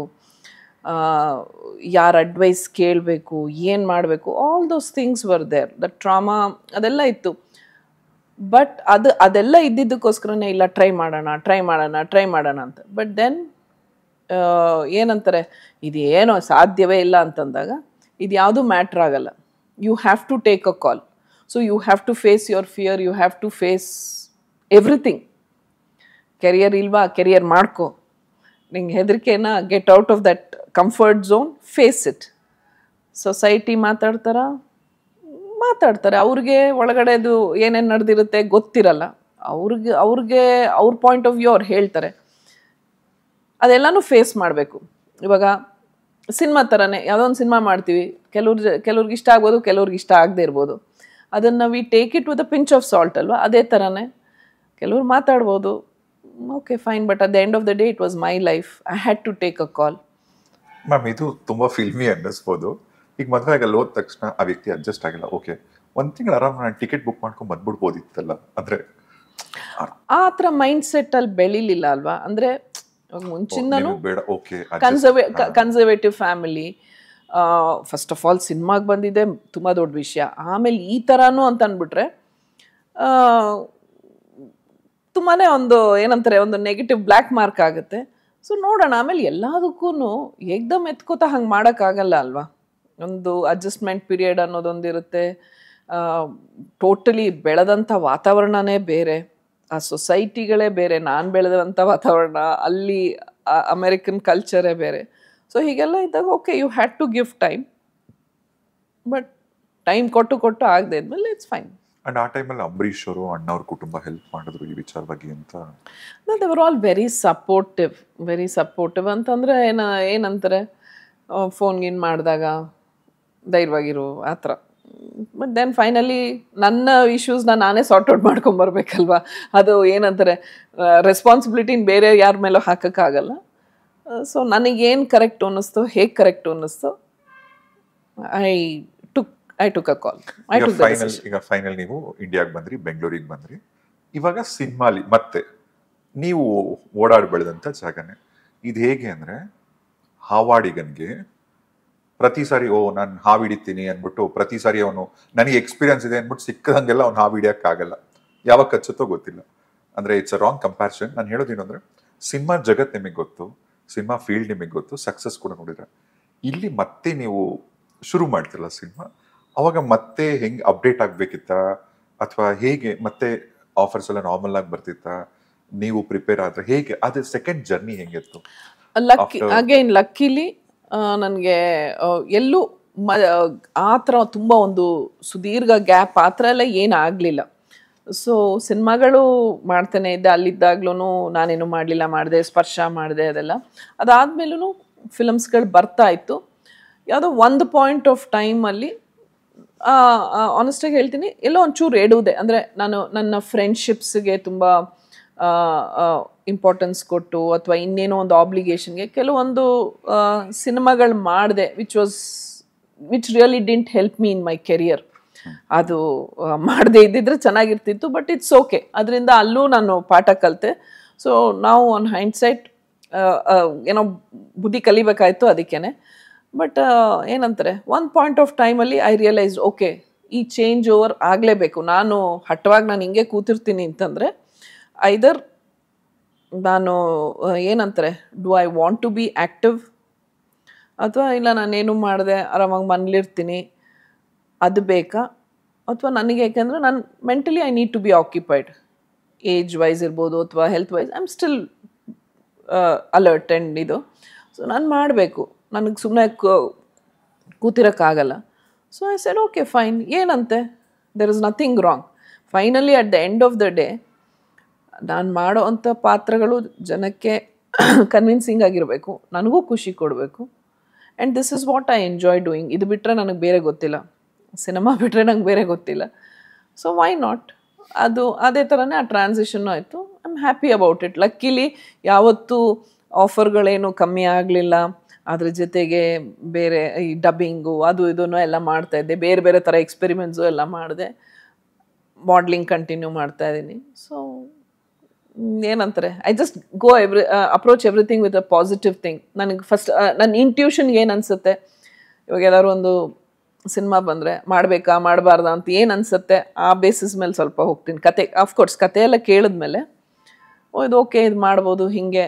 ಯಾರ ಅಡ್ವೈಸ್ ಕೇಳಬೇಕು ಏನು ಮಾಡಬೇಕು all those things were there the trauma ಅದೆಲ್ಲ ಇತ್ತು. ಬಟ್ ಅದು, ಅದೆಲ್ಲ ಇದ್ದಿದ್ದಕ್ಕೋಸ್ಕರನೇ ಇಲ್ಲ, ಟ್ರೈ ಮಾಡೋಣ ಟ್ರೈ ಮಾಡೋಣ ಟ್ರೈ ಮಾಡೋಣ ಅಂತ. ಬಟ್ ದೆನ್ ಏನಂತಾರೆ ಇದು ಏನೋ ಸಾಧ್ಯವೇ ಇಲ್ಲ ಅಂತಂದಾಗ, ಇದು ಯಾವುದು ಮ್ಯಾಟ್ರ್ ಆಗಲ್ಲ. You have to take a call so you have to face your fear you have to face everything career ಇಲ್ವಾ ಕೆರಿಯರ್ ಮಾಡ್ಕೊ. ನಿಂಗೆ ಹೆದರಿಕೆನ get out of that comfort zone face it society ಮಾತಾಡ್ತಾರ? ಮಾತಾಡ್ತಾರೆ. ಅವ್ರಿಗೆ ಒಳಗಡೆದು ಏನೇನು ನಡೆದಿರುತ್ತೆ ಗೊತ್ತಿರಲ್ಲ. ಅವ್ರಿಗೆ ಅವ್ರಿಗೆ, ಅವ್ರ ಪಾಯಿಂಟ್ ಆಫ್ ವ್ಯೂ ಅವ್ರು ಹೇಳ್ತಾರೆ. ಅದೆಲ್ಲನೂ ಫೇಸ್ ಮಾಡಬೇಕು. ಇವಾಗ ಸಿನಿಮಾ ಥರನೇ ಯಾವುದೋ ಒಂದು ಸಿನಿಮಾ ಮಾಡ್ತೀವಿ. ಕೆಲವ್ರ ಕೆಲವ್ರಿಗೆ ಇಷ್ಟ ಆಗ್ಬೋದು, ಕೆಲವ್ರಿಗೆ ಇಷ್ಟ ಆಗದೆ ಇರ್ಬೋದು. ಅದನ್ನು we take it with a pinch of salt ಅಲ್ವಾ? ಅದೇ ಥರನೇ ಕೆಲವ್ರು ಮಾತಾಡ್ಬೋದು. Okay fine but at the end of the day it was my life I had to take a call ma'am, ಇದು ತುಂಬ ಫಿಲ್ಮಿ ಅನ್ನಿಸ್ಬೋದು. ಈಗ ಮದುವೆ ಆಗಲ್ಲ ಹೋದ ತಕ್ಷಣ ಆ ವ್ಯಕ್ತಿ ಅಡ್ಜಸ್ಟ್ ಆಗಿಲ್ಲ. ಓಕೆ ಒಂದ್ ತಿಂಗಳು ಆರಾಮ ನಾನು ಟಿಕೆಟ್ ಬುಕ್ ಮಾಡ್ಕೊಂಡು ಬಂದ್ಬಿಡ್ಬೋದಿತ್ತಲ್ಲ ಅಂದ್ರೆ ಆ ಥರ ಮೈಂಡ್ ಸೆಟ್ ಅಲ್ಲಿ ಬೆಳಿಲಿಲ್ಲ ಅಲ್ವಾ? ಅಂದ್ರೆ ಮುಂಚಿಂದನೂ conservative family first of all ಸಿನಿಮಾಗೆ ಬಂದಿದೆ ತುಂಬಾ ದೊಡ್ಡ ವಿಷಯ. ಆಮೇಲೆ ಈ ಥರನೂ ಅಂತ ಅಂದ್ಬಿಟ್ರೆ ತುಂಬಾನೇ ಒಂದು ಏನಂತಾರೆ ಒಂದು ನೆಗೆಟಿವ್ ಬ್ಲ್ಯಾಕ್ ಮಾರ್ಕ್ ಆಗುತ್ತೆ. ಸೊ ನೋಡೋಣ ಆಮೇಲೆ ಎಲ್ಲದಕ್ಕೂ ಏಕ್ದಮ್ ಎತ್ಕೋತಾ ಹಂಗೆ ಮಾಡೋಕ್ಕಾಗಲ್ಲ ಅಲ್ವಾ? ಒಂದು ಅಡ್ಜಸ್ಟ್ಮೆಂಟ್ ಪೀರಿಯಡ್ ಅನ್ನೋದೊಂದಿರುತ್ತೆ ಟೋಟಲಿ ಬೆಳೆದಂಥ ವಾತಾವರಣನೇ ಬೇರೆ. ಆ ಸೊಸೈಟಿಗಳೇ ಬೇರೆ. ನಾನು ಬೆಳೆದಂಥ ವಾತಾವರಣ ಅಲ್ಲಿ ಅಮೇರಿಕನ್ ಕಲ್ಚರೇ ಬೇರೆ. ಸೊ ಹೀಗೆಲ್ಲ ಇದ್ದಾಗ okay you had to give time but time ಕೊಟ್ಟು ಕೊಟ್ಟು ಆಗದೆ ಇದ್ಮೇಲೆ ಇಟ್ಸ್ ಫೈನ್ ಅಂಡ್ ಆ ಟೈಮಲ್ಲಿ ಅಂಬರೀಶ್ ಅವರು ಅಣ್ಣವ್ರ ಕುಟುಂಬ ಹೆಲ್ಪ್ ಮಾಡಿದ್ರು ಈ ವಿಚಾರವಾಗಿ ಅಂತ? They were all very supportive very supportive ಅಂತಂದರೆ ಏನ ಏನಂತಾರೆ? ಫೋನ್ ಗಿನ್ ಮಾಡಿದಾಗ ಧೈರ್ಯವಾಗಿರು ಆ ಥರ. ಬಟ್ ದೆನ್ ಫೈನಲಿ ನನ್ನ ಇಶ್ಯೂಸ್ನ ನಾನೇ ಸಾರ್ಟ್ ಔಟ್ ಮಾಡ್ಕೊಂಬರ್ಬೇಕಲ್ವಾ? ಅದು ಏನಂತಾರೆ ರೆಸ್ಪಾನ್ಸಿಬಿಲಿಟಿನ ಬೇರೆ ಯಾರ ಮೇಲೂ ಹಾಕೋಕ್ಕಾಗಲ್ಲ. ಸೊ ನನಗೇನು ಕರೆಕ್ಟ್ ಅನ್ನಿಸ್ತು ಹೇಗೆ ಕರೆಕ್ಟ್ ಅನ್ನಿಸ್ತು I took I took a call I ಈಗ ಟುಕ್ ಫೈನಲ್ ಈಗ ಫೈನಲ್ ನೀವು ಇಂಡಿಯಾಗೆ ಬಂದ್ರಿ ಬೆಂಗಳೂರಿಗೆ ಬಂದ್ರಿ. ಇವಾಗ ಸಿನಿಮಾಲಿ ಮತ್ತೆ ನೀವು ಓಡಾಡಿ ಬೆಳೆದಂಥ ಜಾಗನೇ. ಇದು ಹೇಗೆ ಅಂದ್ರೆ ಹಾವಾಡಿಗನ್ಗೆ ಪ್ರತಿ ಸಾರಿ ಓ ನಾನು ಹಾವು ಹಿಡಿತೀನಿ ಅಂದ್ಬಿಟ್ಟು ಪ್ರತಿ ಸಾರಿ ಅವನು ನನಗೆ ಎಕ್ಸ್ಪೀರಿಯನ್ಸ್ ಇದೆ ಅಂದ್ಬಿಟ್ಟು ಸಿಕ್ಕದಂಗೆಲ್ಲ ಅವ್ನು ಹಾವು ಹಿಡಿಯಕ್ಕಾಗಲ್ಲ ಯಾವಾಗ ಕಚ್ಚುತ್ತೋ ಗೊತ್ತಿಲ್ಲ. ಅಂದ್ರೆ ಇಟ್ಸ್ ಅ ರಾಂಗ್ ಕಂಪ್ಯಾರಿಸನ್ ನಾನು ಹೇಳೋದೇನು ಅಂದ್ರೆ ಸಿನಿಮಾ ಜಗತ್ ನಿಮಗೆ ಗೊತ್ತು ಸಿನಿಮಾ ಫೀಲ್ಡ್ ನಿಮಗೆ ಗೊತ್ತು ಸಕ್ಸಸ್ ಕೂಡ ನೋಡಿದ್ರೆ. ಇಲ್ಲಿ ಮತ್ತೆ ನೀವು ಶುರು ಮಾಡ್ತಿರಲ್ಲ ಸಿನಿಮಾ. ಅವಾಗ ಮತ್ತೆ ಹೆಂಗ್ ಅಪ್ಡೇಟ್ ಆಗ್ಬೇಕಿತ್ತ? ಅಥವಾ ಹೇಗೆ ಮತ್ತೆ ಆಫರ್ಸ್ ಎಲ್ಲ ನಾರ್ಮಲ್ ಆಗಿ ಬರ್ತಿತ್ತ? ನೀವು ಪ್ರಿಪೇರ್ ಆದ್ರೆ ಹೇಗೆ? ಅದು ಸೆಕೆಂಡ್ ಜರ್ನಿ ಹೆಂಗಿತ್ತು? ಲಕ್ಕಿ ಅಗೇನ್ ಲಕ್ಕಿಲಿ ನನಗೆ ಎಲ್ಲೂ ಮ, ಆ ಥರ ತುಂಬ ಒಂದು ಸುದೀರ್ಘ ಗ್ಯಾಪ್ ಆ ಥರ ಎಲ್ಲ ಏನೂ ಆಗಲಿಲ್ಲ. ಸೊ ಸಿನಿಮಾಗಳು ಮಾಡ್ತಾನೆ ಇದ್ದೆ ಅಲ್ಲಿದ್ದಾಗ್ಲೂ ನಾನೇನು ಮಾಡಲಿಲ್ಲ, ಮಾಡಿದೆ, ಸ್ಪರ್ಶ ಮಾಡಿದೆ ಅದೆಲ್ಲ. ಅದಾದಮೇಲೂ ಫಿಲಮ್ಸ್ಗಳು ಬರ್ತಾ ಇತ್ತು. ಯಾವುದೋ ಒಂದು ಪಾಯಿಂಟ್ ಆಫ್ ಟೈಮಲ್ಲಿ ಆನೆಸ್ಟಾಗಿ ಹೇಳ್ತೀನಿ, ಎಲ್ಲೋ ಒಂಚೂರು ಎಡುವುದೆ ಅಂದರೆ ನಾನು ನನ್ನ ಫ್ರೆಂಡ್ಶಿಪ್ಸ್ಗೆ ತುಂಬ ಇಂಪಾರ್ಟೆನ್ಸ್ ಕೊಟ್ಟು ಅಥವಾ ಇನ್ನೇನೋ ಒಂದು ಆಬ್ಲಿಗೇಷನ್ಗೆ ಕೆಲವೊಂದು ಸಿನಿಮಾಗಳು ಮಾಡಿದೆ which was which really didn't help me in my career ಅದು ಮಾಡದೇ ಇದ್ದಿದ್ರೆ ಚೆನ್ನಾಗಿರ್ತಿತ್ತು ಬಟ್ ಇಟ್ಸ್ ಓಕೆ ಅದರಿಂದ ಅಲ್ಲೂ ನಾನು ಪಾಠ ಕಲಿತೆ. ಸೊ ನಾವು ಆನ್ ಹೈಂಡ್ಸೈಟ್ ಏನೋ ಬುದ್ಧಿ ಕಲಿಬೇಕಾಯ್ತು ಅದಕ್ಕೇನೆ. ಬಟ್ ಏನಂತಾರೆ ಒಂದು ಪಾಯಿಂಟ್ ಆಫ್ ಟೈಮಲ್ಲಿ ಐ ರಿಯಲೈಸ್ ಓಕೆ ಈ ಚೇಂಜ್ ಓವರ್ ಆಗಲೇಬೇಕು. ನಾನು ಹಟ್ಟವಾಗಿ ನಾನು ಹಿಂಗೆ ಕೂತಿರ್ತೀನಿ ಅಂತಂದರೆ ಐದರ್ ನಾನು ಏನಂತಾರೆ do I want to be active ಅಥವಾ, ಇಲ್ಲ, ನಾನೇನು ಮಾಡಿದೆ, ಆರಾಮಾಗಿ ಮನೇಲಿರ್ತೀನಿ ಅದು ಬೇಕಾ? ಅಥವಾ, ನನಗೆ ಯಾಕೆಂದರೆ, ನಾನು mentally I need to be occupied age wise ಇರ್ಬೋದು ಅಥವಾ health wise I am still alert and ಇದು. ಸೊ ನಾನು ಮಾಡಬೇಕು. ನನಗೆ ಸುಮ್ಮನೆ ಕೂತಿರೋಕ್ಕಾಗಲ್ಲ. So I said okay fine ಏನಂತೆ? There is nothing wrong finally at the end of the day ನಾನು ಮಾಡೋ ಅಂಥ ಪಾತ್ರಗಳು ಜನಕ್ಕೆ [CLEARS THROAT] ಕನ್ವಿನ್ಸಿಂಗ್ ಆಗಿರಬೇಕು, ನನಗೂ ಖುಷಿ ಕೊಡಬೇಕು. And this is what I enjoy doing ಇದು ಬಿಟ್ಟರೆ ನನಗೆ ಬೇರೆ ಗೊತ್ತಿಲ್ಲ. ಸಿನಿಮಾ ಬಿಟ್ಟರೆ ನಂಗೆ ಬೇರೆ ಗೊತ್ತಿಲ್ಲ. ಸೊ ವೈ ನಾಟ್ ಅದು ಅದೇ ಥರನೇ ಆ ಟ್ರಾನ್ಸಿಷನ್ನು ಆಯಿತು. I am happy about it luckily ಯಾವತ್ತೂ ಆಫರ್ಗಳೇನು ಕಮ್ಮಿ ಆಗಲಿಲ್ಲ. ಅದ್ರ ಜೊತೆಗೆ ಬೇರೆ ಈ ಡಬ್ಬಿಂಗು ಅದು ಇದನ್ನು ಎಲ್ಲ ಮಾಡ್ತಾ ಇದ್ದೆ. ಬೇರೆ ಬೇರೆ ಥರ ಎಕ್ಸ್ಪೆರಿಮೆಂಟ್ಸು ಎಲ್ಲ ಮಾಡಿದೆ. ಮಾಡ್ಲಿಂಗ್ ಕಂಟಿನ್ಯೂ ಮಾಡ್ತಾ ಇದ್ದೀನಿ. ಸೊ ಏನಂತಾರೆ? I just go every approach everything with a positive thing ನನಗೆ ಫಸ್ಟ್ ನನ್ನ ಇಂಟ್ಯೂಷನ್ಗೆ ಏನು ಅನಿಸುತ್ತೆ? ಇವಾಗ ಎಲ್ಲರೂ ಒಂದು ಸಿನಿಮಾ ಬಂದರೆ ಮಾಡಬೇಕಾ, ಮಾಡಬಾರ್ದಾ ಅಂತ ಏನು ಅನಿಸುತ್ತೆ? ಆ ಬೇಸಿಸ್ ಮೇಲೆ ಸ್ವಲ್ಪ ಹೋಗ್ತೀನಿ. ಕತೆ ಆಫ್ಕೋರ್ಸ್ ಕತೆ ಎಲ್ಲ ಕೇಳಿದ್ಮೇಲೆ, ಓ, ಇದು ಓಕೆ ಇದು ಮಾಡ್ಬೋದು, ಹೀಗೆ,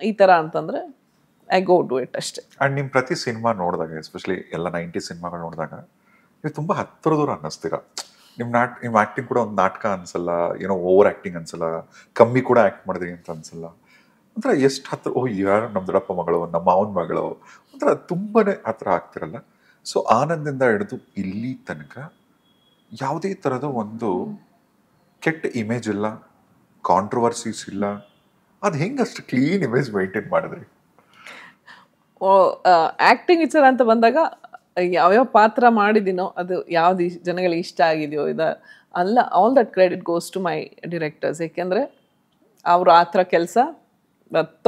ಈ ಥರ ಅಂತಂದರೆ ಐ ಗೋ ಡು ಇಟ್ ಅಷ್ಟೇ. ಆ್ಯಂಡ್ ನಿಮ್ಮ ಪ್ರತಿ ಸಿನಿಮಾ ನೋಡಿದಾಗ ಎಸ್ಪೆಷಲಿ ಎಲ್ಲ ನೈಂಟಿ ಸಿನಿಮಾಗಳು ನೋಡಿದಾಗ, ನೀವು ತುಂಬ ಹತ್ತಿರ ಅನ್ನಿಸ್ತೀರಾ ಅನ್ನಿಸ್ತೀರ. ನಿಮ್ ನಾಟ್ ನಿಮ್ಮ ಆ್ಯಕ್ಟಿಂಗ್ ಕೂಡ ಒಂದು ನಾಟಕ ಅನ್ಸಲ್ಲ ಏನೋ ಓವರ್ ಆ್ಯಕ್ಟಿಂಗ್ ಅನ್ಸಲ್ಲ, ಕಮ್ಮಿ ಕೂಡ ಆ್ಯಕ್ಟ್ ಮಾಡಿದ್ರಿ ಅಂತ ಅನ್ಸಲ್ಲ. ಒಂಥರ ಎಷ್ಟು ಹತ್ರ, ಓ, ಯಾರು ನಮ್ಮ ದೊಡ್ಡಪ್ಪ ಮಗಳು, ನಮ್ಮ ಮಾವನ ಮಗಳು, ಒಂಥರ ತುಂಬಾ ಆ ಥರ ಆಗ್ತಿರಲ್ಲ. ಸೊ ಆನಂದಿಂದ ಹಿಡಿದು ಇಲ್ಲಿ ತನಕ ಯಾವುದೇ ಥರದ ಒಂದು ಕೆಟ್ಟ ಇಮೇಜ್ ಇಲ್ಲ ಕಾಂಟ್ರವರ್ಸೀಸ್ ಇಲ್ಲ, ಅದು ಹೆಂಗೆ ಅಷ್ಟು ಕ್ಲೀನ್ ಇಮೇಜ್ ಮೇಂಟೈನ್ ಮಾಡಿದ್ರಿ? ಆ್ಯಕ್ಟಿಂಗ್ ವಿಚಾರ ಅಂತ ಬಂದಾಗ ಯಾವ್ಯಾವ ಪಾತ್ರ ಮಾಡಿದ್ದೀನೋ, ಅದು ಯಾವ್ದು ಜನಗಳಿಗೆ ಇಷ್ಟ ಆಗಿದೆಯೋ ಇದು, ಅಲ್ಲ all that credit goes to my directors ಏಕೆಂದರೆ, ಅವರು ಆ ಥರ ಕೆಲಸ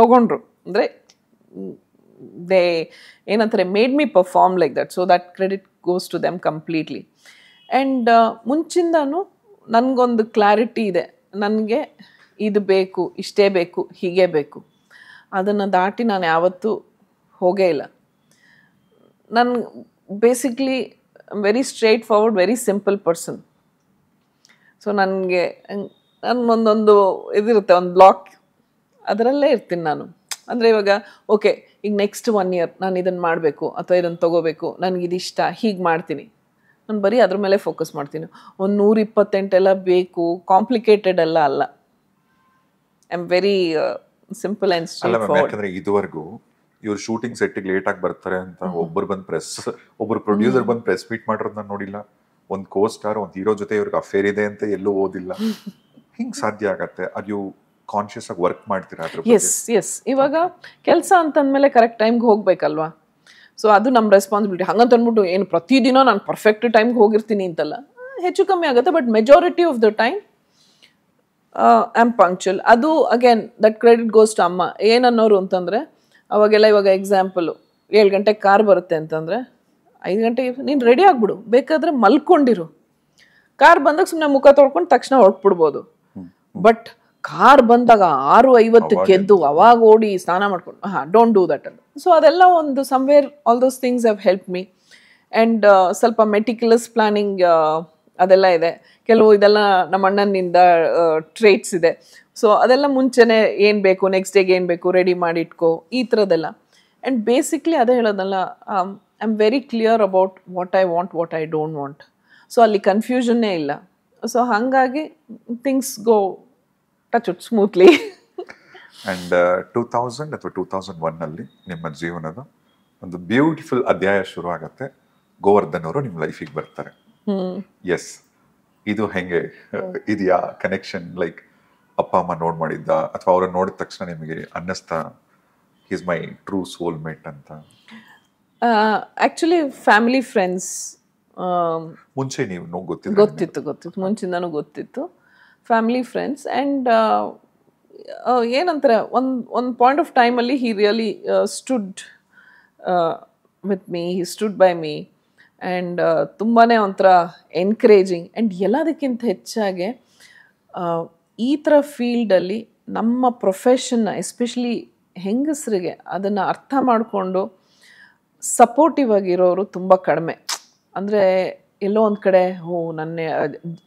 ತಗೊಂಡ್ರು. ಅಂದರೆ ದೇ ಏನಂತಾರೆ made me perform like that so that credit goes to them completely and ಮುಂಚಿಂದನೂ ನನಗೊಂದು ಕ್ಲಾರಿಟಿ ಇದೆ. ನನಗೆ ಇದು ಬೇಕು, ಇಷ್ಟೇ ಬೇಕು, ಹೀಗೆ ಬೇಕು. ಅದನ್ನು ದಾಟಿ ನಾನು ಯಾವತ್ತೂ ಹೋಗೇ ಇಲ್ಲ. ನಾನು basically very straightforward very simple person so ನನಗೆ ನನ್ನೊಂದೊಂದು ಇದಿರುತ್ತೆ ಒಂದು ಬ್ಲಾಕ್ ಅದರಲ್ಲೇ ಇರ್ತೀನಿ ನಾನು ಅಂದರೆ ಇವಾಗ ಓಕೆ ಈಗ ನೆಕ್ಸ್ಟ್ ಒನ್ ಇಯರ್ ನಾನು ಇದನ್ನು ಮಾಡಬೇಕು ಅಥವಾ ಇದನ್ನು ತೊಗೋಬೇಕು ನನಗೆ ಇದಿಷ್ಟ ಹೀಗೆ ಮಾಡ್ತೀನಿ ನಾನು ಬರೀ ಅದ್ರ ಮೇಲೆ ಫೋಕಸ್ ಮಾಡ್ತೀನಿ ಒಂದು ನೂರ ಇಪ್ಪತ್ತೆಂಟೆಲ್ಲ ಬೇಕು ಕಾಂಪ್ಲಿಕೇಟೆಡ್ ಎಲ್ಲ ಅಲ್ಲ I am very simple and ಇದುವರೆಗೂ ಇವ್ರು ಶೂಟಿಂಗ್ ಸೆಟ್ಟಿಗೆ ಲೇಟ್ ಆಗಿ ಬರ್ತಾರೆ ಅಂತ ಒಬ್ಬರು ಬಂದು ಪ್ರೆಸ್ ಒಬ್ರು ಪ್ರೊಡ್ಯೂಸರ್ ಬಂದು ಪ್ರೆಸ್ ಮೀಟ್ ಮಾಡಿರೋದನ್ನ ನೋಡಿಲ್ಲ. ಒಂದು ಕೋ ಸ್ಟಾರ್ ಒಂದು ಹೀರೋ ಜೊತೆ ಇವ್ರಿಗೆ ಅಫೇರ್ ಇದೆ ಅಂತ ಎಲ್ಲೂ ಓದಿಲ್ಲ. [LAUGHS] ಹಿಂಗೆ ಸಾಧ್ಯ ಆಗತ್ತೆ? ಅದು ಯು ಕಾನ್ಶಿಯಸ್ ಆಗಿ ವರ್ಕ್ ಮಾಡ್ತೀರಾ ಎಸ್ ಎಸ್ ಇವಾಗ ಕೆಲಸ ಅಂತಂದ್ಮೇಲೆ ಕರೆಕ್ಟ್ ಟೈಮ್ಗೆ ಹೋಗ್ಬೇಕಲ್ವಾ? ಸೊ ಅದು ನಮ್ಮ ರೆಸ್ಪಾನ್ಸಿಬಿಲಿಟಿ ಹಂಗಂತ ಅಂದ್ಬಿಟ್ಟು ಏನು ಪ್ರತಿದಿನ ನಾನು ಪರ್ಫೆಕ್ಟ್ ಟೈಮ್ಗೆ ಹೋಗಿರ್ತೀನಿ ಅಂತಲ್ಲ. ಹೆಚ್ಚು ಕಮ್ಮಿ ಆಗುತ್ತೆ but majority of the time I am punctual ಅದು again that credit goes to ಅಮ್ಮ. ಏನನ್ನೋರು ಅಂತಂದರೆ ಅವಾಗೆಲ್ಲ ಇವಾಗ ಎಕ್ಸಾಂಪಲು ಏಳು ಗಂಟೆಗೆ ಕಾರ್ ಬರುತ್ತೆ ಅಂತಂದರೆ ಐದು ಗಂಟೆಗೆ ನೀನು ರೆಡಿ ಆಗ್ಬಿಡು. ಬೇಕಾದರೆ ಮಲ್ಕೊಂಡಿರು. ಕಾರ್ ಬಂದಾಗ ಸುಮ್ಮನೆ ಮುಖ ತೊಳ್ಕೊಂಡು ತಕ್ಷಣ ಹೊರಟ್ಬಿಡ್ಬೋದು. ಬಟ್ ಕಾರ್ ಬಂದಾಗ ಆರು ಐವತ್ತಕ್ಕೆ ಎದ್ದು ಅವಾಗ ಓಡಿ ಸ್ನಾನ ಮಾಡ್ಕೊಂಡು ಹಾಂ ಡೋಂಟ್ ಡೂ ದಟ್ ಅಂತ ಸೊ ಅದೆಲ್ಲ ಒಂದು somewhere all those things have help me and ಸ್ವಲ್ಪ ಮೆಟಿಕ್ಯುಲಸ್ ಪ್ಲಾನಿಂಗ್ ಅದೆಲ್ಲ ಇದೆ. ಕೆಲವು ಇದೆಲ್ಲ ನಮ್ಮ ಅಣ್ಣನಿಂದ ಟ್ರೇಟ್ಸ್ ಇದೆ. ಸೊ ಅದೆಲ್ಲ ಮುಂಚೆನೆ ಏನು ಬೇಕು ನೆಕ್ಸ್ಟ್ ಡೇಗೆ ಏನು ಬೇಕು ರೆಡಿ ಮಾಡಿ ಇಟ್ಕೋ ಈ ಥರದ್ದೆಲ್ಲ. ಆ್ಯಂಡ್ ಬೇಸಿಕ್ಲಿ ಅದೇ ಹೇಳೋದಲ್ಲ I am very clear about what I want what I don't want so ಅಲ್ಲಿ ಕನ್ಫ್ಯೂಷನ್ನೇ ಇಲ್ಲ. ಸೊ ಹಾಗಾಗಿ things go touch it smoothly and two thousand ಅಥವಾ ಟೂ ತೌಸಂಡ್ ಒನ್ನಲ್ಲಿ ನಿಮ್ಮ ಜೀವನದ ಒಂದು ಬ್ಯೂಟಿಫುಲ್ ಅಧ್ಯಾಯ ಶುರು ಆಗುತ್ತೆ ಗೋವರ್ಧನ್ ಅವರು ನಿಮ್ಮ ಲೈಫಿಗೆ ಬರ್ತಾರೆ. ಎಸ್ ಇದು ಹೆಂಗೆ ಇದೆಯಾ ಕನೆಕ್ಷನ್ ಲೈಕ್ ಅಪ್ಪ ಅಮ್ಮ ನೋಡ್ ಮಾಡಿದ್ದ ಅಥವಾ ಅವ್ರನ್ನ ನೋಡಿದ ತಕ್ಷಣ ನಿಮಗೆ ಅನ್ನಿಸ್ತಾ is my true soulmate ಅಂತ ಆ್ಯಕ್ಚುಲಿ ಫ್ಯಾಮಿಲಿ ಫ್ರೆಂಡ್ಸ್ ಮುಂಚೆ ನೀವು ಗೊತ್ತಿತ್ತು ಗೊತ್ತಿತ್ತು ಗೊತ್ತಿತ್ತು. ಮುಂಚಿಂದನೂ ಗೊತ್ತಿತ್ತು. ಫ್ಯಾಮಿಲಿ ಫ್ರೆಂಡ್ಸ್ ಆ್ಯಂಡ್ ಏನಂತಾರೆ ಒಂದು ಒಂದು ಪಾಯಿಂಟ್ ಆಫ್ ಟೈಮಲ್ಲಿ he really stood with me he stood by me and ತುಂಬಾ ಒಂಥರ ಎನ್ಕರೇಜಿಂಗ್ ಆ್ಯಂಡ್ ಎಲ್ಲದಕ್ಕಿಂತ ಹೆಚ್ಚಾಗಿ ಈ ಥರ ಫೀಲ್ಡಲ್ಲಿ ನಮ್ಮ ಪ್ರೊಫೆಷನ್ನ ಎಸ್ಪೆಷಲಿ ಹೆಂಗಸರಿಗೆ ಅದನ್ನು ಅರ್ಥ ಮಾಡಿಕೊಂಡು ಸಪೋರ್ಟಿವ್ ಆಗಿರೋರು ತುಂಬ ಕಡಿಮೆ. ಅಂದರೆ ಎಲ್ಲೋ ಒಂದು ಕಡೆ ಓ ನನ್ನ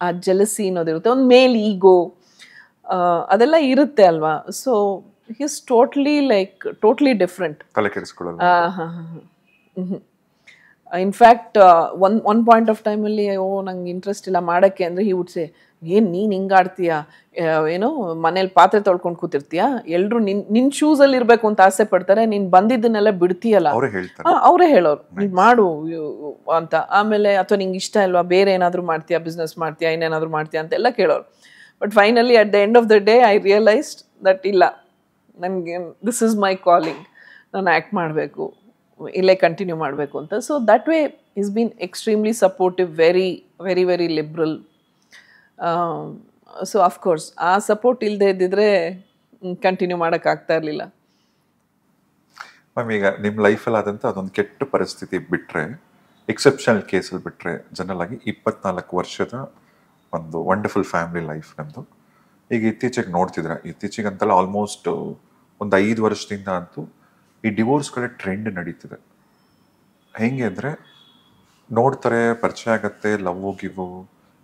ಆ ಜಲಸಿ ಅನ್ನೋದಿರುತ್ತೆ. ಒಂದು ಮೇಲ್ ಈಗೋ ಅದೆಲ್ಲ ಇರುತ್ತೆ ಅಲ್ವಾ? So his totally like totally different in fact one one point of ಟೈಮಲ್ಲಿ ಓ ನಂಗೆ ಇಂಟ್ರೆಸ್ಟ್ ಇಲ್ಲ ಮಾಡೋಕ್ಕೆ ಅಂದರೆ ಹಿ ವುಡ್ ಸೇ ಏನು ನೀನು ಹಿಂಗಾಡ್ತೀಯ ಏನು ಮನೇಲಿ ಪಾತ್ರೆ ತೊಳ್ಕೊಂಡು ಕೂತಿರ್ತೀಯಾ? ಎಲ್ಲರೂ ನಿನ್ ನಿನ್ನ ಶೂಸಲ್ಲಿ ಇರಬೇಕು ಅಂತ ಆಸೆ ಪಡ್ತಾರೆ ನೀನು ಬಂದಿದ್ದನ್ನೆಲ್ಲ ಬಿಡ್ತೀಯಲ್ಲ? ಅವರೇ ಹೇಳೋರು. ನೀನು ಮಾಡು ಅಂತ. ಆಮೇಲೆ ಅಥವಾ ನಿಂಗೆ ಇಷ್ಟ ಇಲ್ವಾ? ಬೇರೆ ಏನಾದರೂ ಮಾಡ್ತೀಯಾ? ಬಿಸ್ನೆಸ್ ಮಾಡ್ತೀಯಾ? ಇನ್ನೇನಾದರೂ ಮಾಡ್ತೀಯಾ? ಅಂತೆಲ್ಲ ಕೇಳೋರು. But finally at the end of the day I realised that ಇಲ್ಲ. ನನಗೆ ದಿಸ್ ಇಸ್ ಮೈ ಕಾಲಿಂಗ್ ನಾನು ಆ್ಯಕ್ಟ್ ಮಾಡಬೇಕು. ಇಲ್ಲೇ ಕಂಟಿನ್ಯೂ ಮಾಡಬೇಕು ಅಂತ. So that way is been extremely supportive very very very liberal so of course ಆ support ಇಲ್ಲದೆ ಇದ್ದಿದ್ರೆ ಕಂಟಿನ್ಯೂ ಮಾಡೋಕ್ಕಾಗ್ತಾ ಇರಲಿಲ್ಲ. ಮ್ಯಾಮ್ ಈಗ ನಿಮ್ಮ ಲೈಫಲ್ಲಿ ಆದಂಥ ಅದೊಂದು ಕೆಟ್ಟ ಪರಿಸ್ಥಿತಿ ಬಿಟ್ಟರೆ ಎಕ್ಸೆಪ್ಷನಲ್ ಕೇಸಲ್ಲಿ ಬಿಟ್ಟರೆ ಜನರಲ್ ಆಗಿ ಇಪ್ಪತ್ನಾಲ್ಕು ವರ್ಷದ ಒಂದು ವಂಡರ್ಫುಲ್ ಫ್ಯಾಮಿಲಿ ಲೈಫ್ ನಮ್ಮದು ಈಗ ಇತ್ತೀಚೆಗೆ ನೋಡ್ತಿದ್ರೆ ಇತ್ತೀಚೆಗೆ ಅಂತೆಲ್ಲ ಆಲ್ಮೋಸ್ಟ್ ಒಂದು ಐದು ವರ್ಷದಿಂದ ಅಂತೂ ಈ ಡಿವೋರ್ಸ್ ಕಡೆ ಟ್ರೆಂಡ್ ನಡೀತಿದೆ. ಹೆಂಗೆ ಅಂದರೆ ನೋಡ್ತಾರೆ, ಪರಿಚಯ ಆಗತ್ತೆ, ಲವ್, ಗಿವು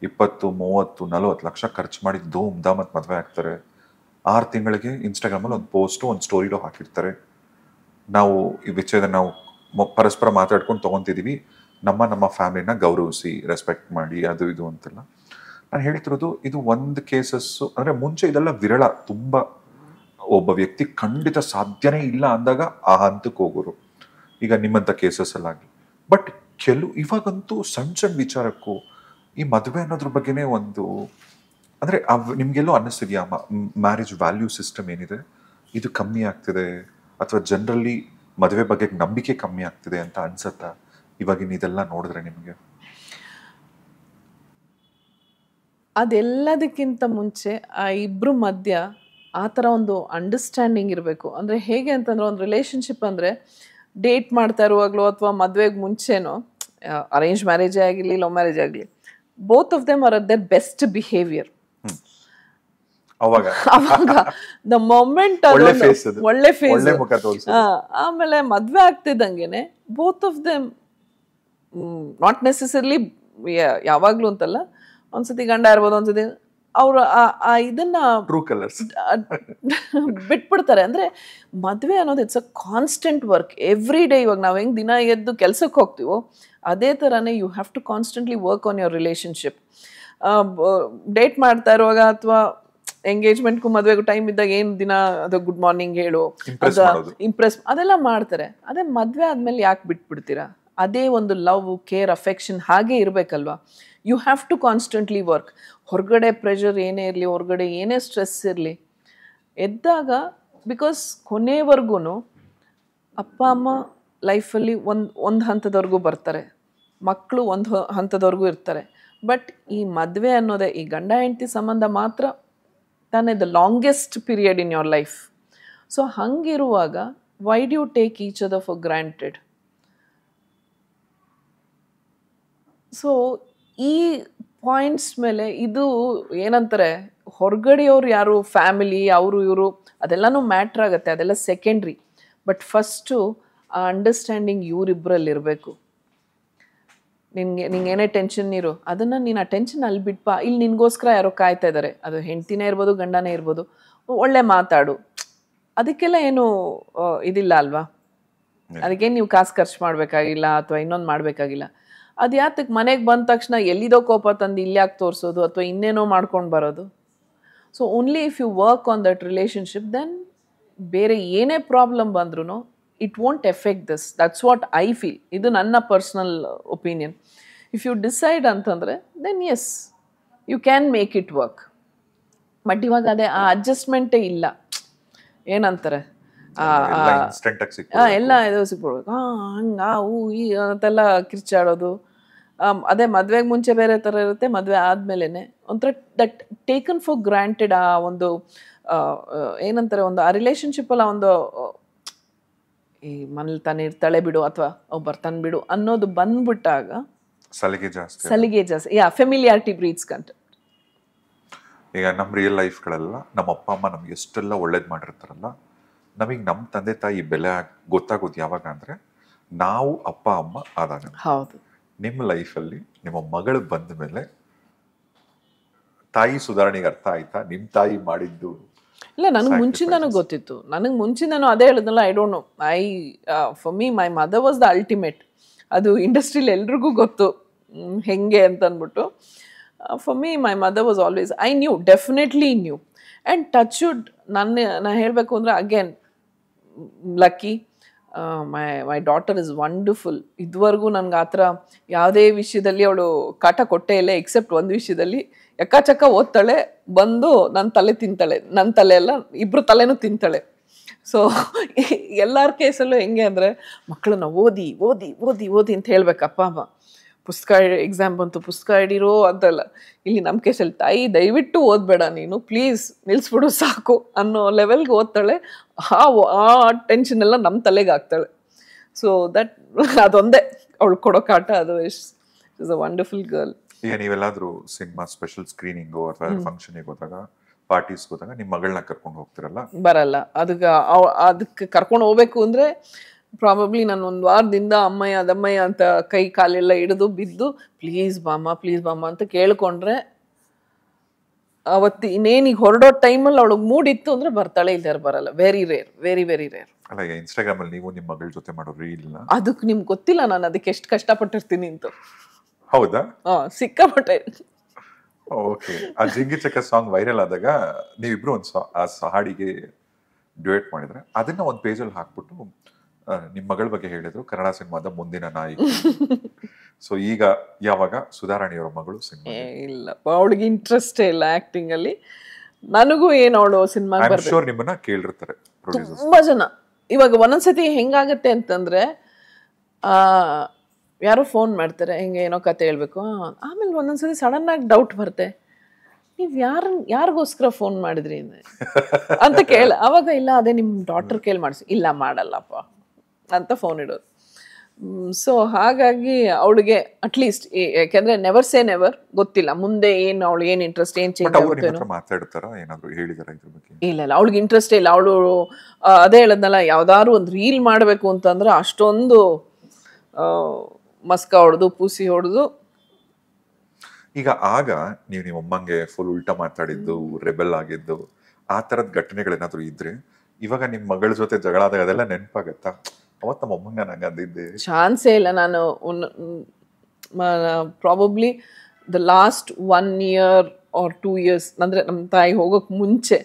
ಇಪ್ಪತ್ತು, ಮೂವತ್ತು, ನಲವತ್ತು ಲಕ್ಷ ಖರ್ಚು ಮಾಡಿ ಧೂಮ್ ಧಾಮತ್ ಮದುವೆ ಆಗ್ತಾರೆ. ಆರು ತಿಂಗಳಿಗೆ ಇನ್ಸ್ಟಾಗ್ರಾಮಲ್ಲಿ ಒಂದು ಪೋಸ್ಟು ಒಂದು ಸ್ಟೋರಿಡೋ ಹಾಕಿರ್ತಾರೆ. ನಾವು ಈ ವಿಷಯದ ನಾವು ಪರಸ್ಪರ ಮಾತಾಡ್ಕೊಂಡು ತೊಗೊತಿದ್ದೀವಿ ನಮ್ಮ ನಮ್ಮ ಫ್ಯಾಮಿಲಿನ ಗೌರವಿಸಿ ರೆಸ್ಪೆಕ್ಟ್ ಮಾಡಿ, ಅದು ಇದು ಅಂತೆಲ್ಲ. ನಾನು ಹೇಳ್ತಿರೋದು, ಇದು ಒಂದು ಕೇಸಸ್ಸು ಅಂದರೆ ಮುಂಚೆ ಇದೆಲ್ಲ ವಿರಳ. ತುಂಬ ಒಬ್ಬ ವ್ಯಕ್ತಿ ಖಂಡಿತ ಸಾಧ್ಯನೇ ಇಲ್ಲ ಅಂದಾಗ ಆ ಹಂತಕ್ಕೆ ಹೋಗೋರು. ಈಗ ನಿಮ್ಮಂಥ ಕೇಸಸ್ ಅಲ್ಲಾಗಲಿ ಬಟ್ ಕೆಲವು, ಇವಾಗಂತೂ ಸಣ್ಣ ಸಣ್ಣ ವಿಚಾರಕ್ಕೂ ಈ ಮದುವೆ ಅನ್ನೋದ್ರ ಬಗ್ಗೆನೇ ಒಂದು, ಅಂದರೆ ಅವ್, ನಿಮಗೆಲ್ಲೋ ಅನ್ನಿಸ್ತಿದ್ಯಾ? ಮ್ಯಾರೇಜ್ ವ್ಯಾಲ್ಯೂ ಸಿಸ್ಟಮ್ ಏನಿದೆ? ಇದು ಕಮ್ಮಿ ಆಗ್ತಿದೆ? ಅಥವಾ ಜನರಲ್ಲಿ ಮದುವೆ ಬಗ್ಗೆ ನಂಬಿಕೆ ಕಮ್ಮಿ ಆಗ್ತಿದೆ ಅಂತ ಅನ್ಸತ್ತಾ? ಇವಾಗಿನ ಇದೆಲ್ಲ ನೋಡಿದ್ರೆ ನಿಮಗೆ. ಅದೆಲ್ಲದಕ್ಕಿಂತ ಮುಂಚೆ ಆ ಇಬ್ಬರು ಮಧ್ಯ ಆ ಥರ ಒಂದು ಅಂಡರ್ಸ್ಟ್ಯಾಂಡಿಂಗ್ ಇರಬೇಕು. ಅಂದರೆ ಹೇಗೆ ಅಂತಂದ್ರೆ ಒಂದು ರಿಲೇಷನ್ಶಿಪ್ ಅಂದರೆ ಡೇಟ್ ಮಾಡ್ತಾ ಇರುವಾಗಲೂ ಅಥವಾ ಮದುವೆಗೆ ಮುಂಚೆನೋ ಅರೇಂಜ್ ಮ್ಯಾರೇಜೇ ಆಗಿರಲಿ ಲವ್ ಮ್ಯಾರೇಜ್ ಆಗಲಿ both of them are at their best behaviour ಅವಾಗ. [LAUGHS] ಅವಾಗ. ದ ಮೊಮೆಂಟ್ ಒಳ್ಳೆ ಫೇಸ್. ಆಮೇಲೆ ಮದ್ವೆ ಆಗ್ತಿದ್ದಂಗೆನೆ both of them not necessarily ಯಾವಾಗ್ಲೂ ಅಂತಲ್ಲ ಒಂದ್ಸತಿ ಗಂಡ ಇರ್ಬೋದು ಒಂದ್ಸತಿ ಅವ್ರ ಆ- ಇದನ್ನ ಬಿಟ್ಬಿಡ್ತಾರೆ. ಅಂದ್ರೆ ಮದ್ವೆ ಅನ್ನೋದು it's a constant work every day ಇವಾಗ ನಾವು ಹೆಂಗ್ ದಿನ ಎದ್ದು ಕೆಲ್ಸಕ್ಕೆ ಹೋಗ್ತೀವೋ ಅದೇ ಥರನೇ you have to constantly work on your relationship date ಮಾಡ್ತಾ ಇರುವಾಗ ಅಥವಾ ಎಂಗೇಜ್ಮೆಂಟ್ಗೂ ಮದುವೆಗೂ ಟೈಮ್ ಇದ್ದಾಗ ಏನು ದಿನ ಅದು ಗುಡ್ ಮಾರ್ನಿಂಗ್ ಹೇಳು ಅದು ಇಂಪ್ರೆಸ್ ಅದೆಲ್ಲ ಮಾಡ್ತಾರೆ. ಅದೇ ಮದುವೆ ಆದಮೇಲೆ ಯಾಕೆ ಬಿಟ್ಬಿಡ್ತೀರಾ? ಅದೇ ಒಂದು ಲವ್ ಕೇರ್ ಅಫೆಕ್ಷನ್ ಹಾಗೆ ಇರಬೇಕಲ್ವಾ? You have to constantly work ಹೊರಗಡೆ ಪ್ರೆಷರ್ ಏನೇ ಇರಲಿ ಹೊರಗಡೆ ಏನೇ ಸ್ಟ್ರೆಸ್ ಇರಲಿ ಎದ್ದಾಗ ಬಿಕಾಸ್ ಕೊನೆವರೆಗೂ ಅಪ್ಪ ಅಮ್ಮ ಲೈಫಲ್ಲಿ ಒಂದು ಒಂದು ಹಂತದವರೆಗೂ ಬರ್ತಾರೆ. ಮಕ್ಕಳು ಒಂದು ಹಂತದವರೆಗೂ ಇರ್ತಾರೆ. ಬಟ್ ಈ ಮದುವೆ ಅನ್ನೋದೇ, ಈ ಗಂಡ ಹೆಂಡತಿ ಸಂಬಂಧ ಮಾತ್ರ ತಾನೇ the longest period in your life so ಹಂಗಿರುವಾಗ why do you take each other for granted so ಈ ಪಾಯಿಂಟ್ಸ್ ಮೇಲೆ ಇದು ಏನಂತಾರೆ, ಹೊರಗಡೆಯವ್ರು ಯಾರು ಫ್ಯಾಮಿಲಿ ಅವರು, ಇವರು ಅದೆಲ್ಲನೂ ಮ್ಯಾಟ್ರ್ ಆಗುತ್ತೆ, ಅದೆಲ್ಲ ಸೆಕೆಂಡ್ರಿ ಬಟ್ ಫಸ್ಟು ಆ ಅಂಡರ್ಸ್ಟ್ಯಾಂಡಿಂಗ್ ಇವರಿಬ್ಬರಲ್ಲಿ ಇರಬೇಕು ನಿನ್ಗೆ ನಿಂಗೆ ಏನೇ ಟೆನ್ಷನ್ ಇರು ಅದನ್ನು ನೀನು ಆ ಟೆನ್ಷನ್ ಅಲ್ಲಿ ಬಿಟ್ಪ. ಇಲ್ಲಿ ನಿನಗೋಸ್ಕರ ಯಾರೋ ಕಾಯ್ತಾ ಇದ್ದಾರೆ ಅದು ಹೆಂಡ್ತಿನೇ ಇರ್ಬೋದು ಗಂಡನೇ ಇರ್ಬೋದು. ಒಳ್ಳೆ ಮಾತಾಡು. ಅದಕ್ಕೆಲ್ಲ ಏನು ಇದಿಲ್ಲ ಅಲ್ವಾ? ಅದಕ್ಕೇನು ನೀವು ಕಾಸು ಖರ್ಚು ಮಾಡಬೇಕಾಗಿಲ್ಲ ಅಥವಾ ಇನ್ನೊಂದು ಮಾಡಬೇಕಾಗಿಲ್ಲ. ಅದು ಯಾತಕ್ಕೆ ಮನೆಗೆ ಬಂದ ತಕ್ಷಣ ಎಲ್ಲಿದೋ ಕೋಪ ತಂದು ಇಲ್ಲಿ ಯಾಕೆ ತೋರಿಸೋದು ಅಥವಾ ಇನ್ನೇನೋ ಮಾಡ್ಕೊಂಡು ಬರೋದು? So only if you work on that relationship then ಬೇರೆ ಏನೇ ಪ್ರಾಬ್ಲಮ್ ಬಂದ್ರೂ it won't affect this that's what I feel ಇದು ನನ್ನ personal opinion if you decide ಅಂತಂದರೆ then yes you can make it work but ಇವಾಗ ಅದೇ ಆ ಅಡ್ಜಸ್ಟ್ಮೆಂಟೇ ಇಲ್ಲ. ಏನಂತಾರೆ? ಎಲ್ಲ ಇದು ಸಿಕ್ಬಿಡ್ಬೇಕು. ಹಾಂ ಹಂಗ ಹೂ ಈ ಅಂತೆಲ್ಲ ಕಿರ್ಚಾಡೋದು. ಅದೇ ಮದುವೆಗೆ ಮುಂಚೆ ಬೇರೆ ಥರ ಇರುತ್ತೆ ಮದುವೆ ಆದ್ಮೇಲೆ ಒಂಥರ ದಟ್ ಟೇಕನ್ ಫಾರ್ ಗ್ರಾಂಟೆಡ್ ಆ ಒಂದು ಏನಂತಾರೆ ಒಂದು ಆ ರಿಲೇಷನ್ಶಿಪ್ಪಲ್ಲ ಒಂದು ಈ ಮನೇಲಿ ತಾನೇ ಇರ್ತಾಳೆ ಬಿಡು ಅಥವಾ ಅವ್ ಬರ್ತಾನೆ ಬಿಡು ಅನ್ನೋದು ಬಂದ್ಬಿಟ್ಟಾಗ ಸಲಿಗೆ ಜಾಸ್ತಿ ಸಲಿಗೆ ಜಾಸ್ತಿ ಯಾ ಫೆಮಿಲಿಯಾರಿಟಿ ಬ್ರೀಡ್ಸ್ ಕಂಟ ಈಗ ನಮ್ಮ ರಿಯಲ್ ಲೈಫ್ಗಳೆಲ್ಲ ನಮ್ಮ ಅಪ್ಪ ಅಮ್ಮ ನಮ್ಗೆ ಎಷ್ಟೆಲ್ಲ ಒಳ್ಳೇದು ಮಾಡಿರ್ತಾರಲ್ಲ ನಮಗೆ ನಮ್ಮ ತಂದೆ ತಾಯಿ ಬೆಲೆ ಗೊತ್ತಾಗೋದು ಯಾವಾಗ ಅಂದರೆ ನಾವು ಅಪ್ಪ ಅಮ್ಮ ಆದಾಗ. ಹೌದು. ನಿಮ್ಮ ಲೈಫಲ್ಲಿ ನಿಮ್ಮ ಮಗಳು ಬಂದ ಮೇಲೆ ತಾಯಿ ಸುಧಾರಣೆಗೆ ಅರ್ಥ ಆಯ್ತಾ? ನಿಮ್ಮ ತಾಯಿ ಮಾಡಿದ್ದು ಇಲ್ಲ ನನಗೆ ಮುಂಚಿಂದನೂ ಗೊತ್ತಿತ್ತು. ನನಗೆ ಮುಂಚಿಂದನೂ ಅದೇ ಹೇಳಿದ್ನಲ್ಲ I don't know I for me my mother was the ultimate ಅದು ಇಂಡಸ್ಟ್ರೀಲಿ ಎಲ್ರಿಗೂ ಗೊತ್ತು. ಹೆಂಗೆ ಅಂತ ಅಂದ್ಬಿಟ್ಟು for me my mother was always I knew definitely knew and touch wood ನನ್ನ ನಾನು ಹೇಳಬೇಕು ಅಂದರೆ again lucky my my daughter is wonderful ಇದುವರೆಗೂ ನನಗೆ ಆ ಥರ ಯಾವುದೇ ವಿಷಯದಲ್ಲಿ ಅವಳು ಕಾಟ ಕೊಟ್ಟೇ ಇಲ್ಲ ಎಕ್ಸೆಪ್ಟ್ ಒಂದು ವಿಷಯದಲ್ಲಿ. ಎಕ್ಕಾಚಕ್ಕ ಓದ್ತಾಳೆ, ಬಂದು ನನ್ನ ತಲೆ ತಿಂತಾಳೆ. ನನ್ನ ತಲೆ ಎಲ್ಲ ಇಬ್ರು ತಲೆನೂ ತಿಂತಾಳೆ. ಸೊ ಎಲ್ಲರ ಕೇಸಲ್ಲೂ ಹೆಂಗೆ ಅಂದರೆ ಮಕ್ಕಳನ್ನ ಓದಿ ಓದಿ ಓದಿ ಓದಿ ಅಂತ ಹೇಳ್ಬೇಕಪ್ಪ ಅಮ್ಮ. ಪುಸ್ತಕ ಎಕ್ಸಾಮ್ ಬಂತು, ಪುಸ್ತಕ ಹಿಡೀರೋ ಅಂತಲ್ಲ. ಇಲ್ಲಿ ನಮ್ಮ ಕೇಸಲ್ಲಿ ತಾಯಿ, ದಯವಿಟ್ಟು ಓದಬೇಡ ನೀನು ಪ್ಲೀಸ್ ನಿಲ್ಲಿಸ್ಬಿಡು ಸಾಕು ಅನ್ನೋ ಲೆವೆಲ್ಗೆ ಓದ್ತಾಳೆ. ಆ ಆ ಟೆನ್ಷನ್ ಎಲ್ಲ ನಮ್ಮ ತಲೆಗೆ ಹಾಕ್ತಾಳೆ ಸೊ ದಟ್ ಅದೊಂದೇ. ಅವಳು ಕೊಡೋ ಕಾಟ ಅದು is is a wonderful girl ಈಗ ನೀವೆಲ್ಲಾದ್ರೂ ಸಿನಿಮಾ ಸ್ಪೆಷಲ್ ಸ್ಕ್ರೀನಿಂಗು ಅಥವಾ ಫಂಕ್ಷನ್ ಹೋದಾಗ ಪಾರ್ಟೀಸ್ ಹೋದಾಗ ನಿಮ್ಮ ಮಗಳನ್ನ ಕರ್ಕೊಂಡು ಹೋಗ್ತಿರಲ್ಲ? ಬರಲ್ಲ. ಅದಕ್ಕೆ ಅದಕ್ಕೆ ಕರ್ಕೊಂಡು ಹೋಗ್ಬೇಕು ಅಂದ್ರೆ ಪ್ರಾಬಬ್ಲಿ ನಾನು ಒಂದು ವಾರದಿಂದ ಅಮ್ಮಯ್ಯ ಅದಮ್ಮಯ್ಯ ಅಂತ ಕೈ ಕಾಲೆಲ್ಲ ಹಿಡಿದು ಬಿದ್ದು ಪ್ಲೀಸ್ ಬಾಮ್ಮ ಪ್ಲೀಸ್ ಬಾಮ್ಮ ಅಂತ ಕೇಳ್ಕೊಂಡ್ರೆ ಅವತ್ತು ಇನ್ನೇನಿಗೆ ಹೊರಡೋ ಟೈಮಲ್ಲಿ ಅವಳಿಗೆ ಮೂಡಿತ್ತು ಅಂದರೆ ಬರ್ತಾಳೆ ಇಲ್ದಾರ ಬರಲ್ಲ. Very rare very very rare ಅಲ್ಲ ಇನ್ಸ್ಟಾಗ್ರಾಮಲ್ಲಿ ನೀವು ನಿಮ್ಮ ಮಗಳ ಜೊತೆ ಮಾಡೋ ರೀಲ್ನ ಅದಕ್ಕೆ ನಿಮ್ಗೆ ಗೊತ್ತಿಲ್ಲ ನಾನು ಅದಕ್ಕೆ ಎಷ್ಟು ಕಷ್ಟಪಟ್ಟಿರ್ತೀನಿ ಅಂತ. ಹೌದಾ? ಸಿಕ್ಕಾಪಟ್ಟೆ. ಓಕೆ ಆ ಜಿಂಗಿ ಚಕ್ಕ ಸಾಂಗ್ ವೈರಲ್ ಆದಾಗ ನೀವಿಬ್ರು ಒಂದು ಆ ಹಾಡಿಗೆ ಡ್ಯೂಯೇಟ್ ಮಾಡಿದ್ರೆ ಅದನ್ನ ಒಂದು ಪೇಜಲ್ಲಿ ಹಾಕ್ಬಿಟ್ಟು ನಿಮ್ಮ ನಿಮ್ ಮಗಳ ಬಗ್ಗೆ ಹೇಳಿದ್ರು ಕನ್ನಡ ಸಿನಿಮಾದ ಮುಂದಿನ ನಾಯಿ. [LAUGHS] ಸೊ ಈಗ ಯಾವಾಗ ಸುಧಾರಾಣಿಯವರ ಮಗಳು ಸಿನಿಮಾ ಇಲ್ಲ. ಅವಳಿಗೆ ಇಂಟ್ರೆಸ್ಟೇ ಇಲ್ಲ ಅಲ್ಲಿ. ನನಗೂ ಏನು ಅವಳು ಸಿನಿಮಾ ಶೋರ್ ನಿಮ್ಮನ್ನ ಕೇಳಿರ್ತಾರೆ ತುಂಬಾ ತುಂಬ ಜನ. ಇವಾಗ ಒಂದೊಂದ್ಸತಿ ಹೆಂಗಾಗತ್ತೆ ಅಂತಂದ್ರೆ ಆ, ಯಾರೋ ಫೋನ್ ಮಾಡ್ತಾರೆ ಹಿಂಗೆ ಏನೋ ಕತೆ ಹೇಳಬೇಕು. ಆಮೇಲೆ ಒಂದೊಂದ್ಸತಿ ಸಡನ್ ಆಗಿ ಡೌಟ್ ಬರುತ್ತೆ. ನೀವು ಯಾರ ಯಾರಿಗೋಸ್ಕರ ಫೋನ್ ಮಾಡಿದ್ರಿ? ಅಂತ ಕೇಳ ಅವಾಗ ಇಲ್ಲ ಅದೇ ನಿಮ್ಮ ಡಾಕ್ಟರ್ ಕೇಳಿ ಮಾಡಿಸಿ. ಇಲ್ಲ ಮಾಡಲ್ಲಪ್ಪ. ಅಂತ ಫೋನ್ ಇಡೋದು. ಸೊ ಹಾಗಾಗಿ ಅವಳಿಗೆ ಅಟ್ಲೀಸ್ಟ್ ಯಾಕೆಂದ್ರೆ ನೆವರ್ ಸೇ ನೆವರ್ ಗೊತ್ತಿಲ್ಲ. ಮುಂದೆ ಏನು ಅವಳು ಏನು ಇಂಟ್ರೆಸ್ಟ್ ಏನು ಚೇಂಜ್ ಇಲ್ಲ ಇಲ್ಲ. ಅವಳಿಗೆ ಇಂಟ್ರೆಸ್ಟ್ ಇಲ್ಲ. ಅವಳು ಅದೇ ಹೇಳದ್ನಲ್ಲ ಯಾವ್ದಾದ್ರು ಒಂದು ರೀಲ್ ಮಾಡಬೇಕು ಅಂತಂದ್ರೆ ಅಷ್ಟೊಂದು ಮಸ್ಕ ಹೊಡೆದು ಪೂಸಿ ಹೊಡೆದು. ಈಗ ಆಗ ನೀವು ನಿಮ್ಮ ಅಮ್ಮಂಗೆ ಫುಲ್ ಉಲ್ಟಾ ಮಾತಾಡಿದ್ದು ರೆಬೆಲ್ ಆಗಿದ್ದು ಆ ತರದ ಘಟನೆಗಳೇನಾದರೂ ಇದ್ರೆ ಇವಾಗ ನಿಮ್ಮ ಮಗಳ ಜೊತೆ ಜಗಳ ಆದಾಗ ಅದೆಲ್ಲ ನೆನಪಾಗತ್ತಾ? ಅವತ್ತು ನಮ್ಮ ಅಮ್ಮಂಗ ನಂಗೆ ಅಂದಿದ್ದೆ. ಚಾನ್ಸೇ ಇಲ್ಲ ನಾನು probably the last one year or two years ಅಂದರೆ ನಮ್ಮ ತಾಯಿ ಹೋಗೋಕ್ಕೆ ಮುಂಚೆ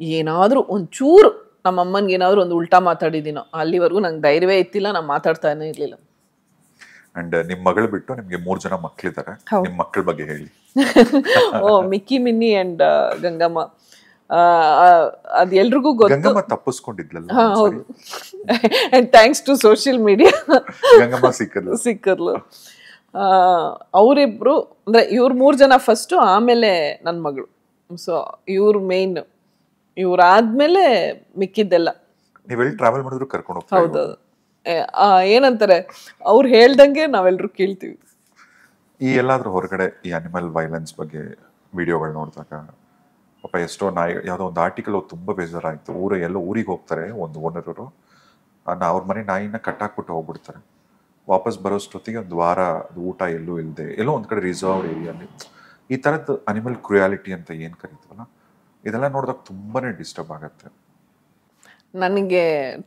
ಏನಾದರೂ ಒಂಚೂರು ನಮ್ಮ ಅಮ್ಮನಿಗೆ ಏನಾದರೂ ಒಂದು ಉಲ್ಟಾ ಮಾತಾಡಿದ್ದೀನೋ ಅಲ್ಲಿವರೆಗೂ ನಂಗೆ ಧೈರ್ಯವೇ ಇತ್ತಿಲ್ಲ ನಾನು ಮಾತಾಡ್ತಾನೆ ಇರಲಿಲ್ಲ. ಅಂಡ್ ನಿಮ್ ಮಗಳು ಬಿಟ್ಟು ನಿಮ್ಗೆ ಮೂರ್ ಜನ ಮಕ್ಕಳಿದ್ದಾರೆ ನಿಮ್ ಮಕ್ಕಳ ಬಗ್ಗೆ ಹೇಳಿ. [LAUGHS] ಓ ಮಿಕ್ಕಿ ಮಿನ್ನಿ ಅಂಡ್ ಗಂಗಮ್ಮ. ಅದು ಎಲ್ರಿಗೂ ಗೊತ್ತು. ಗಂಗಮ್ಮ ತಪ್ಪಿಸ್ಕೊಂಡಿದ್ಲಲ್ಲ ಹೌದು. And thanks to social media Gangamma ಸಿಕ್ಕರ್ಲು ಸಿಕ್ಕರ್ಲು ಅವರಿಬ್ರು ಅಂದ್ರೆ ಇವ್ರ ಮೂರು ಜನ ಫಸ್ಟು ಆಮೇಲೆ ನನ್ನ ಮಗಳು. ಸೊ ಇವ್ರು ಮೇನ್ ಇವ್ರಾದ್ಮೇಲೆ ಮಿಕ್ಕಿದ್ದೆಲ್ಲ. ನೀವೆಲ್ಲಿ ಟ್ರಾವೆಲ್ ಮಾಡಿದ್ರು ಕರ್ಕೊಂಡು ಹೋಗ್ತಾ ಹೌದು ಏ, ಆ, ಏನಂತಾರೆ? ಅವ್ರು ಹೇಳ್ದಂಗೆ ನಾವೆಲ್ಲರೂ ಕೇಳ್ತೀವಿ. ಈ ಎಲ್ಲಾದ್ರೂ ಹೊರಗಡೆ ಈ ಅನಿಮಲ್ ವೈಲೆನ್ಸ್ ಬಗ್ಗೆ ವಿಡಿಯೋಗಳು ನೋಡಿದಾಗ, ಪಾಪ ಎಷ್ಟೋ ನಾಯಿ, ಯಾವುದೋ ಒಂದು ಆರ್ಟಿಕಲ್ ತುಂಬ ಬೇಜಾರಾಯಿತು. ಊರ, ಎಲ್ಲೋ ಊರಿಗೆ ಹೋಗ್ತಾರೆ ಒಂದು ಓನರರು ಅವ್ರ. ಮನೆ ನಾಯಿನ ಕಟ್ಟಾಕ್ಬಿಟ್ಟು ಹೋಗ್ಬಿಡ್ತಾರೆ. ವಾಪಸ್ ಬರೋಷ್ಟೊತ್ತಿಗೆ ಒಂದು ವಾರ ಊಟ ಎಲ್ಲೂ ಇಲ್ಲದೆ ಎಲ್ಲೋ ಒಂದು ಕಡೆ ರಿಸರ್ವ್ ಏರಿಯಲ್ಲಿ ಈ ಥರದ್ದು ಅನಿಮಲ್ ಕ್ರುಯಾಲಿಟಿ ಅಂತ ಏನು ಕರಿತೀವಲ್ಲ, ಇದೆಲ್ಲ ನೋಡಿದಾಗ ತುಂಬಾ ಡಿಸ್ಟರ್ಬ್ ಆಗುತ್ತೆ. ನನಗೆ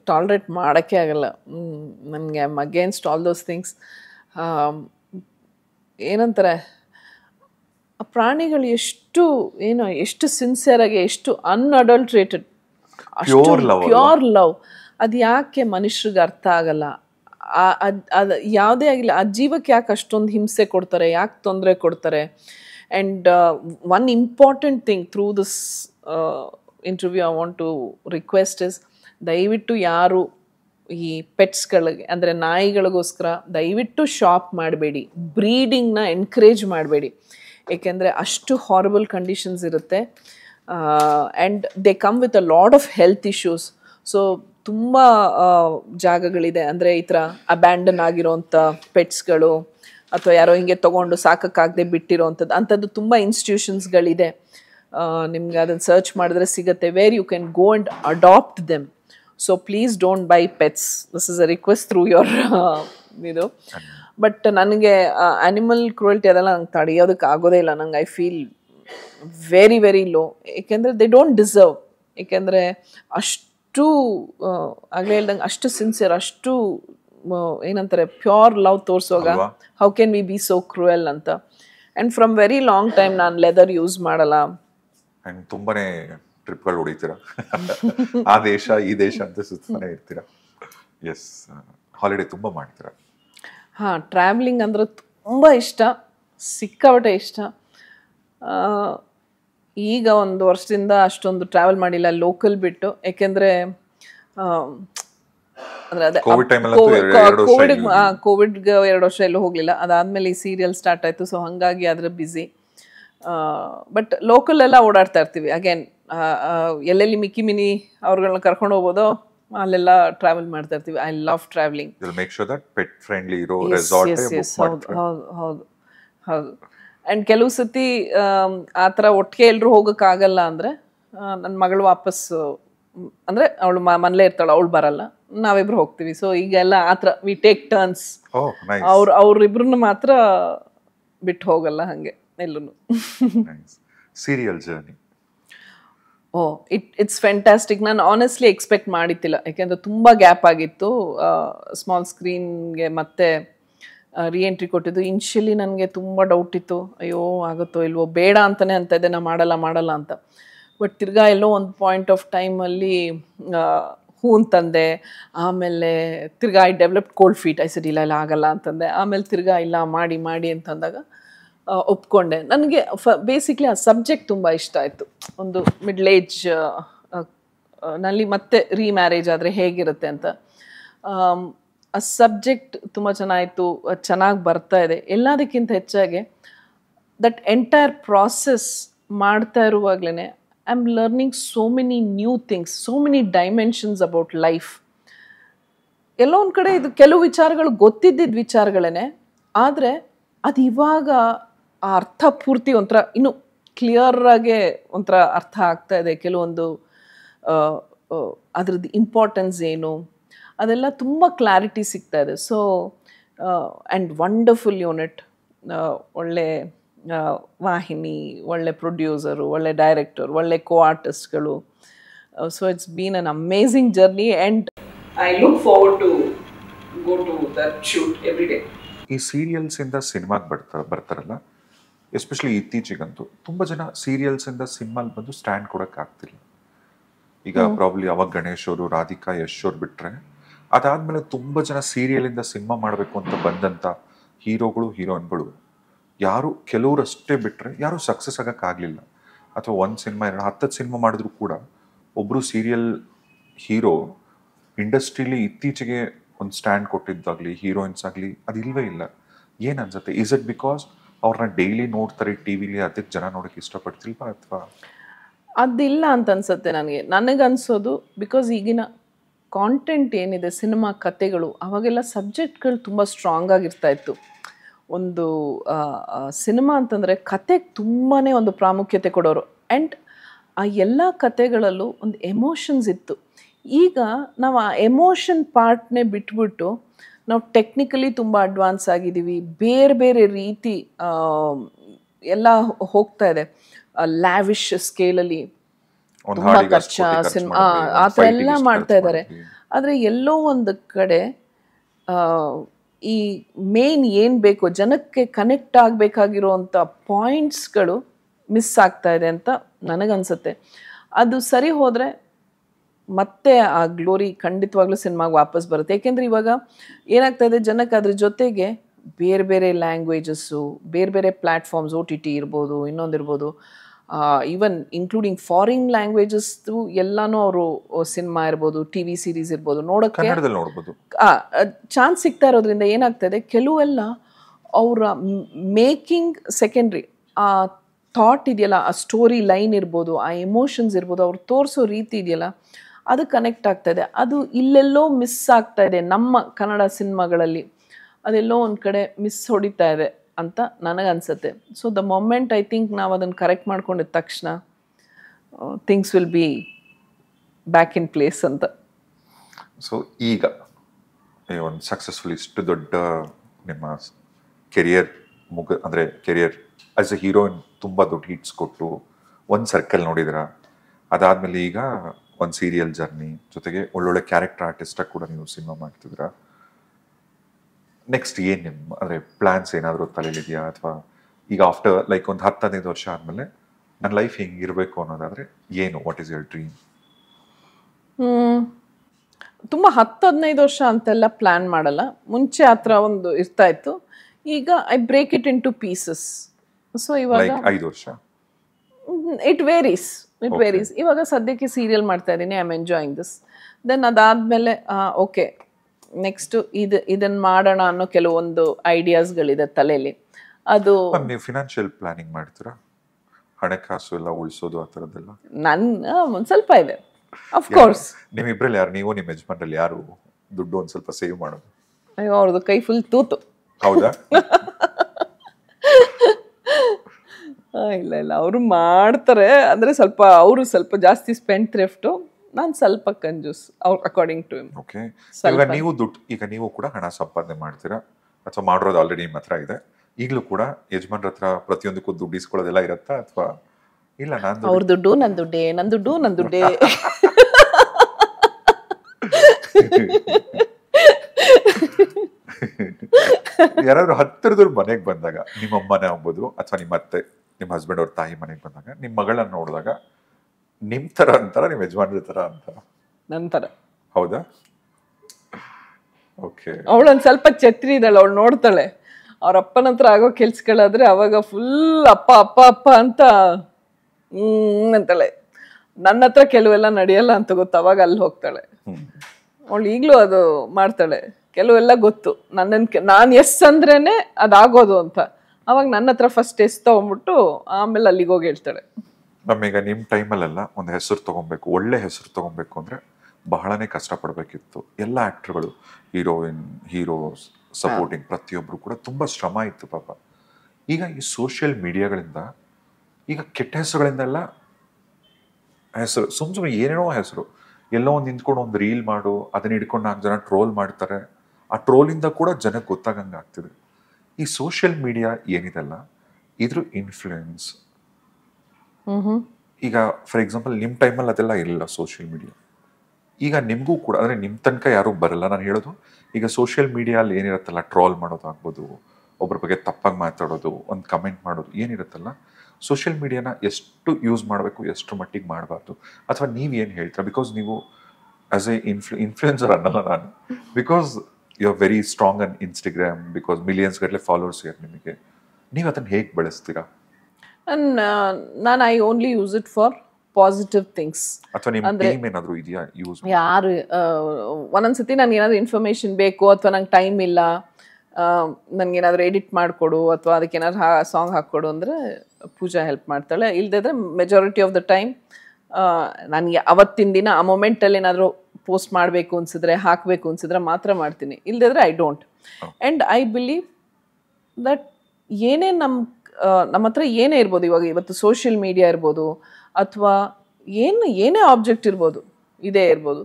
ಟಾಲ್ರೇಟ್ ಮಾಡೋಕ್ಕೆ ಆಗಲ್ಲ. ನನಗೆ I'm against all those things ಏನಂತಾರೆ? ಆ ಪ್ರಾಣಿಗಳು ಎಷ್ಟು ಏನು ಎಷ್ಟು ಸಿನ್ಸಿಯರ್ ಆಗಿ ಎಷ್ಟು ಅನ್ಅಡಲ್ಟ್ರೇಟೆಡ್ ಅಷ್ಟು ಪ್ಯೂರ್ ಲವ್ ಅದು ಯಾಕೆ ಮನುಷ್ಯರಿಗೆ ಅರ್ಥ ಆಗಲ್ಲ? ಅದು ಯಾವುದೇ ಆಗಿಲ್ಲ. ಆ ಜೀವಕ್ಕೆ ಯಾಕೆ ಅಷ್ಟೊಂದು ಹಿಂಸೆ ಕೊಡ್ತಾರೆ? ಯಾಕೆ ತೊಂದರೆ ಕೊಡ್ತಾರೆ? And one important thing through this interview I want to request is ದಯವಿಟ್ಟು ಯಾರು ಈ ಪೆಟ್ಸ್ಗಳಿಗೆ ಅಂದರೆ ನಾಯಿಗಳಿಗೋಸ್ಕರ ದಯವಿಟ್ಟು ಶಾಪ್ ಮಾಡಬೇಡಿ. ಬ್ರೀಡಿಂಗ್ನ ಎನ್ಕರೇಜ್ ಮಾಡಬೇಡಿ. ಏಕೆಂದರೆ ಅಷ್ಟು ಹಾರಬಲ್ ಕಂಡೀಷನ್ಸ್ ಇರುತ್ತೆ. And they come with a lot of health issues so ತುಂಬ ಜಾಗಗಳಿದೆ. ಅಂದರೆ ಈ ಥರ ಅಬ್ಯಾಂಡನ್ ಆಗಿರೋವಂಥ ಪೆಟ್ಸ್ಗಳು ಅಥವಾ ಯಾರೋ ಹಿಂಗೆ ತೊಗೊಂಡು ಸಾಕಕ್ಕಾಗದೆ ಬಿಟ್ಟಿರೋವಂಥದ್ದು ಅಂಥದ್ದು ತುಂಬ ಇನ್ಸ್ಟಿಟ್ಯೂಷನ್ಸ್ಗಳಿದೆ ನಿಮ್ಗೆ ಅದನ್ನು ಸರ್ಚ್ ಮಾಡಿದ್ರೆ ಸಿಗುತ್ತೆ. Where you can go and adopt them so please don't buy pets this is a request through your ಇದು ಬಟ್ ನನಗೆ ಆ್ಯನಿಮಲ್ ಕ್ರೂಯಲ್ಟಿ ಅದೆಲ್ಲ ನಂಗೆ ತಡೆಯೋದಕ್ಕೆ ಆಗೋದೇ ಇಲ್ಲ ನಂಗೆ I feel very very low ಏಕೆಂದರೆ ದೇ ಡೋಂಟ್ ಡಿಸರ್ವ್ ಏಕೆಂದರೆ ಅಷ್ಟು ಆಗಲೇ ಹೇಳ್ದಂಗೆ ಅಷ್ಟು ಸಿನ್ಸಿಯರ್ ಅಷ್ಟು ಏನಂತಾರೆ pure love ತೋರಿಸುವಾಗ how can we be so cruel ಅಂತ and from very long time ನಾನು ಲೆದರ್ ಯೂಸ್ ಮಾಡಲ್ಲ ತುಂಬಾನೇ ಟ್ರಿಪ್ಗಳು ಹೊಡಿತೀರಾ ಆ ದೇಶ ಈ ದೇಶ ಅಂತ ಸುತ್ತಾನೆ ಇರ್ತೀರಾ? ಎಸ್ ಹಾಲಿಡೇ ತುಂಬಾ ಮಾಡ್ತೀರಾ? ಹಾ ಟ್ರಾವೆಲಿಂಗ್ ಅಂದ್ರೆ ತುಂಬ ಇಷ್ಟ ಸಿಕ್ಕಾಪಟ್ಟೆ ಇಷ್ಟ. ಈಗ ಒಂದು ವರ್ಷದಿಂದ ಅಷ್ಟೊಂದು ಟ್ರಾವೆಲ್ ಮಾಡಿಲ್ಲ ಲೋಕಲ್ ಬಿಟ್ಟು. ಯಾಕೆಂದರೆ ಅಂದ್ರೆ ಅದೇ ಕೋವಿಡ್. ಕೋವಿಡ್ಗೆ ಎರಡು ವರ್ಷ ಎಲ್ಲೂ ಹೋಗ್ಲಿಲ್ಲ. ಅದಾದ್ಮೇಲೆ ಈ ಸೀರಿಯಲ್ ಸ್ಟಾರ್ಟ್ ಆಯ್ತು ಸೊ ಹಾಗಾಗಿ ಅದ್ರ ಬ್ಯುಸಿ ಬಟ್ ಲೋಕಲ್ ಎಲ್ಲ ಓಡಾಡ್ತಾ ಇರ್ತೀವಿ. ಅಗೇನ್ ಎಲ್ಲೆಲ್ಲಿ ಮಿಕ್ಕಿ ಮಿನಿ ಅವ್ರಗಳನ್ನ ಕರ್ಕೊಂಡು ಹೋಗ್ಬೋದೋ ಅಲ್ಲೆಲ್ಲ ಟ್ರಾವೆಲ್ ಮಾಡ್ತಾ ಇರ್ತೀವಿ. I love travelling will make sure that pet friendly ಇರೋ ರೆಸಾರ್ಟ್ ಹೌದು ಹೌದು ಹೌದು ಹೌದು. ಆ್ಯಂಡ್ ಕೆಲವು ಸತಿ ಆ ಥರ ಒಟ್ಟಿಗೆ ಎಲ್ಲರೂ ಹೋಗೋಕ್ಕಾಗಲ್ಲ ಅಂದರೆ ನನ್ನ ಮಗಳು ವಾಪಸ್ ಅಂದರೆ ಅವಳು ಮನೇಲೇ ಇರ್ತಾಳೆ ಅವಳು ಬರಲ್ಲ. ನಾವಿಬ್ರು ಹೋಗ್ತೀವಿ. ಸೊ ಈಗೆಲ್ಲ ಆ ಥರ ವಿ ಟೇಕ್ ಟರ್ನ್ಸ್ ಅವ್ರು ಅವ್ರಿಬ್ರನ್ನ ಮಾತ್ರ ಬಿಟ್ಟು ಹೋಗಲ್ಲ ಹಾಗೆ ಎಲ್ಲೂ serial journey oh it it's fantastic ನಾನು ಆನೆಸ್ಟ್ಲಿ ಎಕ್ಸ್ಪೆಕ್ಟ್ ಮಾಡಿತ್ತಿಲ್ಲ ಯಾಕೆಂದರೆ ತುಂಬ ಗ್ಯಾಪ್ ಆಗಿತ್ತು. ಸ್ಮಾಲ್ ಸ್ಕ್ರೀನ್ಗೆ ಮತ್ತೆ ರಿಎಂಟ್ರಿ ಕೊಟ್ಟಿದ್ದು. ಇನ್ಷಿಯಲಿ ನನಗೆ ತುಂಬ ಡೌಟ್ ಇತ್ತು. ಅಯ್ಯೋ, ಆಗುತ್ತೋ ಇಲ್ವೋ? ಬೇಡ ಅಂತಲೇ ಅಂತ ಇದೆ. ನಾ ಮಾಡಲ್ಲ ಮಾಡಲ್ಲ ಅಂತ. ಬಟ್ ತಿರ್ಗಾ ಎಲ್ಲೋ ಒಂದು ಪಾಯಿಂಟ್ ಆಫ್ ಟೈಮಲ್ಲಿ ಹೂ ಅಂತಂದೆ. ಆಮೇಲೆ ತಿರ್ಗಾ I developed cold feet I ಸರಿ ಇಲ್ಲ ಇಲ್ಲ, ಆಗಲ್ಲ ಅಂತಂದೆ. ಆಮೇಲೆ ತಿರ್ಗಾ, ಇಲ್ಲ, ಮಾಡಿ ಮಾಡಿ ಅಂತಂದಾಗ ಒಪ್ಕೊಂಡೆ. ನನಗೆ ಫ ಬೇಸಿಕ್ಲಿ ಆ ಸಬ್ಜೆಕ್ಟ್ ತುಂಬ ಇಷ್ಟ ಆಯಿತು. ಒಂದು ಮಿಡ್ಲ್ ಏಜ್ನಲ್ಲಿ ಮತ್ತೆ ರೀಮ್ಯಾರೇಜ್ ಆದರೆ ಹೇಗಿರುತ್ತೆ ಅಂತ. ಆ ಸಬ್ಜೆಕ್ಟ್ ತುಂಬ ಚೆನ್ನಾಗಿತ್ತು ಚೆನ್ನಾಗಿ ಬರ್ತಾ ಇದೆ. ಎಲ್ಲದಕ್ಕಿಂತ ಹೆಚ್ಚಾಗಿ ದಟ್ ಎಂಟೈರ್ ಪ್ರಾಸೆಸ್ ಮಾಡ್ತಾ ಇರುವಾಗಲೇ I am learning so many new things so many dimensions about life ಎಲ್ಲೊಂದು ಕಡೆ ಇದು ಕೆಲವು ವಿಚಾರಗಳು ಗೊತ್ತಿದ್ದಿದ್ದ ವಿಚಾರಗಳೇ ಆದರೆ ಅದು ಇವಾಗ ಆ ಅರ್ಥ ಪೂರ್ತಿ ಒಂಥರ ಇನ್ನು ಕ್ಲಿಯರಾಗೆ ಒಂಥರ ಅರ್ಥ ಆಗ್ತಾ ಇದೆ. ಕೆಲವೊಂದು ಅದ್ರದ್ದು ಇಂಪಾರ್ಟೆನ್ಸ್ ಏನು, ಅದೆಲ್ಲ ತುಂಬ ಕ್ಲಾರಿಟಿ ಸಿಗ್ತಾ ಇದೆ. ಸೊ ಆ್ಯಂಡ್ ವಂಡರ್ಫುಲ್ ಯೂನಿಟ್ ಒಳ್ಳೆ ವಾಹಿನಿ, ಒಳ್ಳೆ ಪ್ರೊಡ್ಯೂಸರು ಒಳ್ಳೆ ಡೈರೆಕ್ಟರ್ ಒಳ್ಳೆ ಕೋ ಆರ್ಟಿಸ್ಟ್ಗಳು so it's been an amazing journey and I look forward to go to that shoot every day ಈ ಸೀರಿಯಲ್ಸಿಂದ ಸಿನಿಮಾಗೆ ಬರ್ತಾ, ಬರ್ತಾರಲ್ಲ? ಎಸ್ಪೆಷಲಿ ಇತ್ತೀಚೆಗಂತೂ ತುಂಬ ಜನ ಸೀರಿಯಲ್ಸ್ ಇಂದ ಸಿನಿಮಾಲ್ ಬಂದು ಸ್ಟ್ಯಾಂಡ್ ಕೊಡಕ್ ಆಗ್ತಿಲ್ಲ ಈಗ ಪ್ರಾಬ್ಲಿ ಅವಾಗ ಗಣೇಶ್ ಅವರು ರಾಧಿಕಾ ಯಶ್ ಅವ್ರು ಬಿಟ್ರೆ ಅದಾದ್ಮೇಲೆ ತುಂಬಾ ಜನ ಸೀರಿಯಲ್ ಇಂದ ಸಿನಿಮಾ ಮಾಡಬೇಕು ಅಂತ ಬಂದಂತ ಹೀರೋಗಳು ಹೀರೋಯಿನ್ಗಳು ಯಾರು ಕೆಲವರು ಅಷ್ಟೇ ಬಿಟ್ಟರೆ ಯಾರು ಸಕ್ಸಸ್ ಆಗಕ್ ಆಗ್ಲಿಲ್ಲ. ಅಥವಾ ಒಂದು ಸಿನಿಮಾ ಎರಡು ಹತ್ತತ್ತು ಸಿನಿಮಾ ಮಾಡಿದ್ರು ಕೂಡ ಒಬ್ಬರು ಸೀರಿಯಲ್ ಹೀರೋ ಇಂಡಸ್ಟ್ರಿಲಿ ಇತ್ತೀಚೆಗೆ ಒಂದು ಸ್ಟ್ಯಾಂಡ್ ಕೊಟ್ಟಿದ್ದಾಗಲಿ ಹೀರೋಯಿನ್ಸ್ ಆಗಲಿ ಅದಿಲ್ವೇ ಇಲ್ಲ. ಏನ್ ಅನ್ಸುತ್ತೆ? ಇಸ್ ಇಟ್ ಬಿಕಾಸ್ ಅವ್ರನ್ನ ಡೈಲಿ ನೋಡ್ತಾರೆ ಟಿವಿಲಿ ಅದಕ್ಕೆ ಜನ ನೋಡಕ್ಕೆ ಇಷ್ಟಪಡ್ತಿಲ್ವಾ ಅಥವಾ? ಅದಿಲ್ಲ ಅಂತ ಅನ್ಸುತ್ತೆ ನನಗೆ. ನನಗನ್ಸೋದು ಬಿಕಾಸ್ ಈಗಿನ ಕಾಂಟೆಂಟ್ ಏನಿದೆ ಸಿನಿಮಾ ಕತೆಗಳು, ಅವಾಗೆಲ್ಲ ಸಬ್ಜೆಕ್ಟ್ಗಳು ತುಂಬ ಸ್ಟ್ರಾಂಗ್ ಆಗಿರ್ತಾ ಇತ್ತು. ಒಂದು ಸಿನಿಮಾ ಅಂತಂದರೆ ಕತೆಗೆ ತುಂಬಾ ಒಂದು ಪ್ರಾಮುಖ್ಯತೆ ಕೊಡೋರು. ಆ್ಯಂಡ್ ಆ ಎಲ್ಲ ಕತೆಗಳಲ್ಲೂ ಒಂದು ಎಮೋಷನ್ಸ್ ಇತ್ತು. ಈಗ ನಾವು ಆ ಎಮೋಷನ್ ಪಾರ್ಟ್ನೇ ಬಿಟ್ಬಿಟ್ಟು ನಾವು ಟೆಕ್ನಿಕಲಿ ತುಂಬ ಅಡ್ವಾನ್ಸ್ ಆಗಿದ್ದೀವಿ. ಬೇರೆ ಬೇರೆ ರೀತಿ ಎಲ್ಲ ಹೋಗ್ತಾ ಇದೆ. ಲ್ಯಾವಿಶ್ ಸ್ಕೇಲಲ್ಲಿ ತುಂಬ ಖರ್ಚ ಸಿನಿಮಾ ಆ ಥರ ಎಲ್ಲ ಮಾಡ್ತಾ ಇದ್ದಾರೆ. ಆದರೆ ಎಲ್ಲೋ ಒಂದು ಕಡೆ ಆ, ಈ ಮೇನ್ ಏನು ಬೇಕು ಜನಕ್ಕೆ ಕನೆಕ್ಟ್ ಆಗಬೇಕಾಗಿರೋವಂಥ ಪಾಯಿಂಟ್ಸ್ಗಳು ಮಿಸ್ ಆಗ್ತಾ ಇದೆ ಅಂತ ನನಗನ್ಸುತ್ತೆ. ಅದು ಸರಿ ಹೋದರೆ ಮತ್ತೆ ಆ ಗ್ಲೋರಿ ಖಂಡಿತವಾಗ್ಲೂ ಸಿನಿಮಾಗೆ ವಾಪಸ್ ಬರುತ್ತೆ. ಏಕೆಂದರೆ ಇವಾಗ ಏನಾಗ್ತಾ ಇದೆ ಜನಕ್ಕೆ ಅದ್ರ ಜೊತೆಗೆ ಬೇರೆ ಬೇರೆ ಲ್ಯಾಂಗ್ವೇಜಸ್ಸು ಬೇರೆ ಬೇರೆ ಪ್ಲಾಟ್ಫಾರ್ಮ್ಸ್ ಒ ಟಿ ಟಿ ಇರ್ಬೋದು ಇನ್ನೊಂದಿರ್ಬೋದು ಈವನ್ ಇನ್ಕ್ಲೂಡಿಂಗ್ ಫಾರಿನ್ ಲ್ಯಾಂಗ್ವೇಜಸ್ದು ಎಲ್ಲನೂ ಅವರು ಸಿನಿಮಾ ಇರ್ಬೋದು ಟಿ ವಿ ಸೀರೀಸ್ ಇರ್ಬೋದು ನೋಡೋಕ್ಕೆ ನೋಡ್ಬೋದು. ಚಾನ್ಸ್ ಸಿಗ್ತಾ ಇರೋದ್ರಿಂದ ಏನಾಗ್ತಾ ಇದೆ ಕೆಲವೆಲ್ಲ ಅವರ ಮೇಕಿಂಗ್ ಸೆಕೆಂಡ್ರಿ ಆ ಥಾಟ್ ಇದೆಯಲ್ಲ ಆ ಸ್ಟೋರಿ ಲೈನ್ ಇರ್ಬೋದು ಆ ಎಮೋಷನ್ಸ್ ಇರ್ಬೋದು ಅವ್ರು ತೋರಿಸೋ ರೀತಿ ಇದೆಯಲ್ಲ ಅದು ಕನೆಕ್ಟ್ ಆಗ್ತಾ ಇದೆ. ಅದು ಇಲ್ಲೆಲ್ಲೋ ಮಿಸ್ ಆಗ್ತಾ ಇದೆ ನಮ್ಮ ಕನ್ನಡ ಸಿನಿಮಾಗಳಲ್ಲಿ. ಅದೆಲ್ಲೋ ಒಂದು ಕಡೆ ಮಿಸ್ ಹೊಡಿತಾ ಇದೆ ಅಂತ ನನಗನ್ಸುತ್ತೆ so the moment I think ನಾವು ಅದನ್ನು ಕರೆಕ್ಟ್ ಮಾಡ್ಕೊಂಡಿದ ತಕ್ಷಣ things will be back in place ಅಂತ. ಸೊ ಈಗ ಒಂದು ಸಕ್ಸಸ್ಫುಲ್ ಇಷ್ಟು ದೊಡ್ಡ, ನಿಮ್ಮ ಕೆರಿಯರ್ ಮುಗ, ಅಂದರೆ ಕೆರಿಯರ್ ಆಸ್ ಎ ಹೀರೋಯಿನ್ ತುಂಬ ದೊಡ್ಡ ಹಿಟ್ಸ್ ಕೊಟ್ಟು ಒಂದು ಸರ್ಕಲ್ ನೋಡಿದ್ರ? ಅದಾದಮೇಲೆ ಈಗ ಒಂದು ಸೀರಿಯಲ್ ಜರ್ನಿ ಜೊತೆಗೆ ಒಳ್ಳೊಳ್ಳೆ ಕ್ಯಾರೆಕ್ಟರ್ ಆರ್ಟಿಸ್ಟಾಗಿ ಕೂಡ ನೀವು ಸಿನಿಮಾ ಮಾಡ್ತಿದ್ರ ನೆಕ್ಸ್ಟ್ ಏನು ನಿಮ್ಮ ಅಂದರೆ ಪ್ಲ್ಯಾನ್ಸ್ ಏನಾದರೂ ತಲೆಯಲ್ಲಿದೆಯಾ ಅಥವಾ ಈಗ ಆಫ್ಟರ್ ಲೈಕ್ ಒಂದು ಹತ್ತು ಹದಿನೈದು ವರ್ಷ ಆದಮೇಲೆ ನನ್ನ ಲೈಫ್ ಹಿಂಗಿರಬೇಕು ಅನ್ನೋದಾದರೆ ಏನು? What is your dream. ತುಂಬ ಹತ್ತು ಹದಿನೈದು ವರ್ಷ ಅಂತೆಲ್ಲ ಪ್ಲ್ಯಾನ್ ಮಾಡಲ್ಲ. ಮುಂಚೆ ಆ ಥರ ಒಂದು ಇರ್ತಾ ಇತ್ತು. ಈಗ I break it in two pieces so ಇವಾಗ ಐದು ವರ್ಷ? ಇಟ್ ವೇರೀಸ್ ಇಟ್ ವೇರೀಸ್ ಇವಾಗ ಸದ್ಯಕ್ಕೆ ಸೀರಿಯಲ್ ಮಾಡ್ತಾ ಇದ್ದೀನಿ. I am enjoying this then ಅದಾದಮೇಲೆ ಓಕೆ ನೆಕ್ಸ್ಟು ಇದು ಇದನ್ನು ಮಾಡೋಣ ಅನ್ನೋ ಕೆಲವೊಂದು ಐಡಿಯಾಸ್ಗಳಿದೆ ತಲೆಯಲ್ಲಿ ಅದು ನೀವು ಫಿನಾನ್ಷಿಯಲ್ ಪ್ಲಾನಿಂಗ್ ಮಾಡ್ತೀರಾ? ಹಣಕಾಸು ಎಲ್ಲ ಉಳಿಸೋದು ಆ ಥರದ್ದೆಲ್ಲ? ನನ್ನ ಒಂದು ಸ್ವಲ್ಪ ಇದೆ. ಅಫ್ಕೋರ್ಸ್ ನಿಮ್ಮಿಬ್ಬರಲ್ಲಿ ಯಾರು? ನೀವು ನಿಮ್ಮ ಯಜಮಾನ್ರಲ್ಲಿ ಯಾರು ದುಡ್ಡು ಒಂದು ಸ್ವಲ್ಪ ಸೇವ್ ಮಾಡೋದು? ಅಯ್ಯೋ ಅವ್ರದ್ದು ಕೈ ಫುಲ್ ತೂತು. ಹೌದಾ [LAUGHS] ಆ, ಇಲ್ಲ ಇಲ್ಲ. ಅವರು ಮಾಡ್ತಾರೆ ಅಂದರೆ ಸ್ವಲ್ಪ ಅವರು ಸ್ವಲ್ಪ ಜಾಸ್ತಿ ಸ್ಪೆಂಡ್ ಥ್ರಿಫ್ಟು ನಾನು ಸ್ವಲ್ಪ ಕಂಜೂಸ್ ಅವ್ರ ಅಕಾರ್ಡಿಂಗ್ ಟು ಓಕೆ ಈಗ ನೀವು ದುಡ್ಡು ಈಗ ನೀವು ಕೂಡ ಹಣ ಸಂಪಾದನೆ ಮಾಡ್ತೀರಾ? ಅಥವಾ ಮಾಡಿರೋದು ಆಲ್ರೆಡಿ ನಿಮ್ಮ ಹತ್ರ ಇದೆ. ಈಗಲೂ ಕೂಡ ಯಜಮಾನ್ರ ಹತ್ರ ಪ್ರತಿಯೊಂದಕ್ಕೂ ದುಡ್ಡು ಇಸ್ಕೊಳ್ಳೋದೆಲ್ಲ ಇರುತ್ತಾ? ಅಥವಾ ಇಲ್ಲ ನಾನು ಅವ್ರ ದುಡ್ಡು ನನ್ನ ದುಡ್ಡೇ ನನ್ನ ದುಡ್ಡು ನನ್ನ ದುಡ್ಡೇ. [LAUGHS] ಯಾರಾದ್ರೂ ಹತ್ತಿರದವ್ರು ಮನೆಗೆ ಬಂದಾಗ ನಿಮ್ಮ ಅಮ್ಮನೇ ಆಗ್ಬೋದು ಅಥವಾ ನಿಮ್ಮ ಅತ್ತೆ ನಿಮ್ಮ ಹಸ್ಬೆಂಡ್ ಅವ್ರ ತಾಯಿ ಮನೆಗೆ ಬಂದಾಗ ನಿಮ್ಮ ಮಗಳನ್ನ ನೋಡಿದಾಗ ನಿಮ್ಮ ತರ ಅಂತಾರ ನಿಮ್ಮ ಯಜಮಾನ್ರ ತರ ಅಂತಾರ? ನಂತರ. ಹೌದಾ? ಓಕೆ ಅವಳೊಂದು ಸ್ವಲ್ಪ ಛತ್ರಿ ಇದ್ದಾಳೆ ಅವಳು ನೋಡ್ತಾಳೆ. ಅವ್ರ ಅಪ್ಪನ ಹತ್ರ ಆಗೋ ಕೆಲ್ಸಗಳಾದ್ರೆ ಅವಾಗ ಫುಲ್ ಅಪ್ಪ ಅಪ್ಪ ಅಪ್ಪ ಅಂತ ಹ್ಮ್ ಅಂತಾಳೆ. ನನ್ನ ಹತ್ರ ಕೆಲವೆಲ್ಲ ನಡೆಯಲ್ಲ ಅಂತ ಗೊತ್ತು ಅವಾಗ ಅಲ್ಲಿ ಹೋಗ್ತಾಳೆ. ಅವಳು ಈಗಲೂ ಅದು ಮಾಡ್ತಾಳೆ. ಕೆಲವೆಲ್ಲ ಗೊತ್ತು. ನನ್ನನ್ನು ನಾನು ಎಸ್ ಅಂದ್ರೇನೆ ಅದಾಗೋದು ಅಂತ. ಅವಾಗ ನನ್ನ ಹತ್ರ ಫಸ್ಟ್ ಟೆಸ್ಟ್ ತಗೊಂಬಿಟ್ಟು ಆಮೇಲೆ ಅಲ್ಲಿಗೆ ಹೋಗಿ ಹೇಳ್ತಾಳೆ. ನಮ್ಮೀಗ ನಿಮ್ಮ ಟೈಮಲ್ಲೆಲ್ಲ ಒಂದು ಹೆಸರು ತಗೊಬೇಕು, ಒಳ್ಳೆ ಹೆಸರು ತಗೊಬೇಕು ಅಂದರೆ ಬಹಳನೇ ಕಷ್ಟಪಡಬೇಕಿತ್ತು. ಎಲ್ಲ ಆಕ್ಟರ್ಗಳು ಹೀರೋಯಿನ್ ಹೀರೋಸ್ ಸಪೋರ್ಟಿಂಗ್ ಪ್ರತಿಯೊಬ್ಬರು ಕೂಡ ತುಂಬ ಶ್ರಮ ಇತ್ತು ಪಾಪ. ಈಗ ಈ ಸೋಷಿಯಲ್ ಮೀಡಿಯಾಗಳಿಂದ ಈಗ ಕೆಟ್ಟ ಹೆಸರುಗಳಿಂದೆಲ್ಲ ಹೆಸರು, ಸುಮ್ ಸುಮ್ಮನೆ ಏನೇನೋ ಹೆಸರು, ಎಲ್ಲೋ ಒಂದು ನಿಂತ್ಕೊಂಡು ಒಂದು ರೀಲ್ ಮಾಡು, ಅದನ್ನ ಹಿಡ್ಕೊಂಡು ನಾಲ್ಕು ಜನ ಟ್ರೋಲ್ ಮಾಡ್ತಾರೆ. ಆ ಟ್ರೋಲಿಂದ ಕೂಡ ಜನಕ್ಕೆ ಗೊತ್ತಾಗಂಗೆ ಆಗ್ತಿದೆ ಈ ಸೋಷಿಯಲ್ ಮೀಡಿಯಾ ಏನಿದೆಲ್ಲ? ಇದ್ರ ಇನ್ಫ್ಲೂಯೆನ್ಸ್ ಈಗ ಫಾರ್ ಎಕ್ಸಾಂಪಲ್ ನಿಮ್ಮ ಟೈಮಲ್ಲಿ ಅದೆಲ್ಲ ಇರಲಿಲ್ಲ ಸೋಷಿಯಲ್ ಮೀಡಿಯಾ ಈಗ ನಿಮಗೂ ಕೂಡ ಅಂದರೆ ನಿಮ್ಮ ತನಕ ಯಾರೂ ಬರಲ್ಲ ನಾನು ಹೇಳೋದು. ಈಗ ಸೋಷಿಯಲ್ ಮೀಡಿಯಲ್ಲಿ ಏನಿರುತ್ತಲ್ಲ ಟ್ರೋಲ್ ಮಾಡೋದಾಗ್ಬೋದು ಒಬ್ಬರ ಬಗ್ಗೆ ತಪ್ಪಾಗಿ ಮಾತಾಡೋದು ಒಂದು ಕಮೆಂಟ್ ಮಾಡೋದು ಏನಿರುತ್ತಲ್ಲ? ಸೋಷಿಯಲ್ ಮೀಡಿಯಾನ ಎಷ್ಟು ಯೂಸ್ ಮಾಡಬೇಕು ಎಷ್ಟು ಮಟ್ಟಿಗೆ ಮಾಡಬಾರ್ದು? ಅಥವಾ ನೀವು ಏನು ಹೇಳ್ತೀರಾ? ಬಿಕಾಸ್ ನೀವು ಆಸ್ ಎ ಇನ್ಫ್ಲು ಇನ್ಫ್ಲೂಯೆನ್ಸರ್ ಅನ್ನಲ್ಲ ನಾನು. Because you are very strong on Instagram because millions ಗಟ್ಟಲೆ ಫಾಲೋವರ್ಸ್ ಇರ್ ನಿಮಗೆ. ನೀವು ಅದನ್ನು ಹೇಗೆ ಬಳಸ್ತೀರಾ? ನನ್ನ ನಾನು I only use it for positive things ಏನಾದರೂ ಇದೆಯಾ ಯೂಸ್ ಯಾರು ಒಂದೊಂದ್ಸತಿ ನನಗೆ ಏನಾದರೂ ಇನ್ಫಾರ್ಮೇಶನ್ ಬೇಕು ಅಥವಾ ನಂಗೆ ಟೈಮ್ ಇಲ್ಲ ನನಗೇನಾದರೂ ಎಡಿಟ್ ಮಾಡಿಕೊಡು ಅಥವಾ ಅದಕ್ಕೆ ಏನಾದ್ರು ಹಾ ಸಾಂಗ್ ಹಾಕ್ಕೊಡು ಅಂದರೆ ಪೂಜಾ ಹೆಲ್ಪ್ ಮಾಡ್ತಾಳೆ. ಇಲ್ಲದಿದ್ರೆ ಮೆಜಾರಿಟಿ ಆಫ್ ದ ಟೈಮ್ ನನಗೆ ಅವತ್ತಿನ ದಿನ ಆ ಮೊಮೆಂಟಲ್ಲಿ ಏನಾದರೂ ಪೋಸ್ಟ್ ಮಾಡಬೇಕು ಅನ್ಸಿದ್ರೆ ಹಾಕಬೇಕು ಅನ್ಸಿದ್ರೆ ಮಾತ್ರ ಮಾಡ್ತೀನಿ. ಇಲ್ಲದಿದ್ರೆ I don't and I believe that ಏನೇ ನಮ್ಮ ನಮ್ಮ ಹತ್ರ ಏನೇ ಇರ್ಬೋದು ಇವಾಗ ಇವತ್ತು ಸೋಷಿಯಲ್ ಮೀಡಿಯಾ ಇರ್ಬೋದು ಅಥವಾ ಏನು ಏನೇ ಆಬ್ಜೆಕ್ಟ್ ಇರ್ಬೋದು ಇದೇ ಇರ್ಬೋದು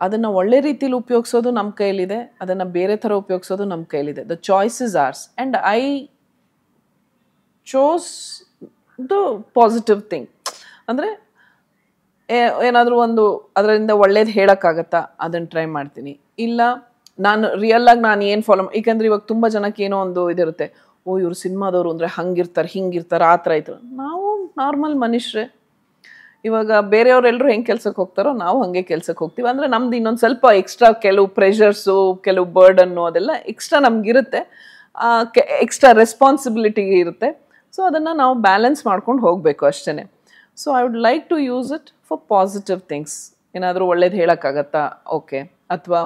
ಅದನ್ನು ಒಳ್ಳೆ ರೀತಿಲಿ ಉಪಯೋಗಿಸೋದು ನಮ್ಮ ಕೈಲಿದೆ ಅದನ್ನು ಬೇರೆ ಥರ ಉಪಯೋಗಿಸೋದು ನಮ್ಮ ಕೈಲಿದೆ the choice is ours and I chose the positive thing ಅಂದರೆ ಏನಾದರೂ ಒಂದು ಅದರಿಂದ ಒಳ್ಳೇದು ಹೇಳೋಕ್ಕಾಗತ್ತಾ? ಅದನ್ನು ಟ್ರೈ ಮಾಡ್ತೀನಿ. ಇಲ್ಲ, ನಾನು ರಿಯಲ್ಲಾಗಿ ನಾನು ಏನು ಫಾಲೋ ಏಕೆಂದ್ರೆ ಇವಾಗ ತುಂಬ ಜನಕ್ಕೆ ಏನೋ ಒಂದು ಇದಿರುತ್ತೆ. ಓ, ಇವ್ರು ಸಿನಿಮಾದವರು ಅಂದರೆ ಹಂಗಿರ್ತಾರೆ, ಹಿಂಗಿರ್ತಾರೆ, ಆ ಥರ ಇದ್ರು ನಾವು ನಾರ್ಮಲ್ ಮನುಷ್ಯರೇ. ಇವಾಗ ಬೇರೆಯವರೆಲ್ಲರೂ ಹೆಂಗೆ ಕೆಲ್ಸಕ್ಕೆ ಹೋಗ್ತಾರೋ ನಾವು ಹಾಗೆ ಕೆಲ್ಸಕ್ಕೆ ಹೋಗ್ತೀವಿ. ಅಂದರೆ ನಮ್ದು ಇನ್ನೊಂದು ಸ್ವಲ್ಪ ಎಕ್ಸ್ಟ್ರಾ ಕೆಲವು ಪ್ರೆಷರ್ಸು ಕೆಲವು ಬರ್ಡನ್ನು ಅದೆಲ್ಲ ಎಕ್ಸ್ಟ್ರಾ ನಮಗಿರುತ್ತೆ. ಎಕ್ಸ್ಟ್ರಾ ರೆಸ್ಪಾನ್ಸಿಬಿಲಿಟಿ ಇರುತ್ತೆ. ಸೊ ಅದನ್ನು ನಾವು ಬ್ಯಾಲೆನ್ಸ್ ಮಾಡ್ಕೊಂಡು ಹೋಗಬೇಕು ಅಷ್ಟೇ so I would like to use it for positive things ಏನಾದರೂ ಒಳ್ಳೇದು ಹೇಳೋಕ್ಕಾಗತ್ತಾ? ಓಕೆ ಅಥವಾ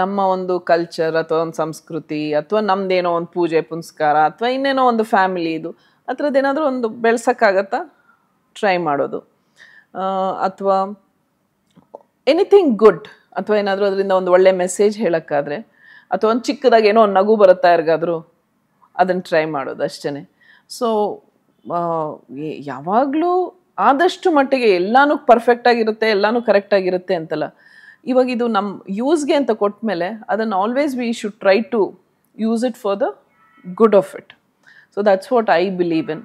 ನಮ್ಮ ಒಂದು ಕಲ್ಚರ್ ಅಥವಾ ಒಂದು ಸಂಸ್ಕೃತಿ ಅಥವಾ ನಮ್ಮದೇನೋ ಒಂದು ಪೂಜೆ, ಪುನಸ್ಕಾರ ಅಥವಾ ಇನ್ನೇನೋ ಒಂದು ಫ್ಯಾಮಿಲಿ ಇದು ಆ ಒಂದು ಬೆಳ್ಸೋಕ್ಕಾಗತ್ತಾ? ಟ್ರೈ ಮಾಡೋದು. ಅಥವಾ ಎನಿಥಿಂಗ್ ಗುಡ್ ಅಥವಾ ಏನಾದರೂ ಅದರಿಂದ ಒಂದು ಒಳ್ಳೆ ಮೆಸೇಜ್ ಹೇಳೋಕ್ಕಾದ್ರೆ ಅಥವಾ ಒಂದು ಚಿಕ್ಕದಾಗಿ ಏನೋ ಒಂದು ನಗು ಬರುತ್ತಾ ಯಾರಿಗಾದರೂ, ಅದನ್ನು ಟ್ರೈ ಮಾಡೋದು ಅಷ್ಟೇ ಸೊ ಯಾವಾಗಲೂ ಆದಷ್ಟು ಮಟ್ಟಿಗೆ ಎಲ್ಲಾನು ಪರ್ಫೆಕ್ಟ್ ಆಗಿರುತ್ತೆ, ಎಲ್ಲಾನು ಕರೆಕ್ಟ್ ಆಗಿರುತ್ತೆ ಅಂತಲ್ಲ. ಇವಾಗ ಇದು ನಮ್ಮ ಯೂಸ್ಗೆ ಅಂತ ಕೊಟ್ಟ ಮೇಲೆ ಅದನ್ನು always we should try to use it for the good of it so that's what I believe in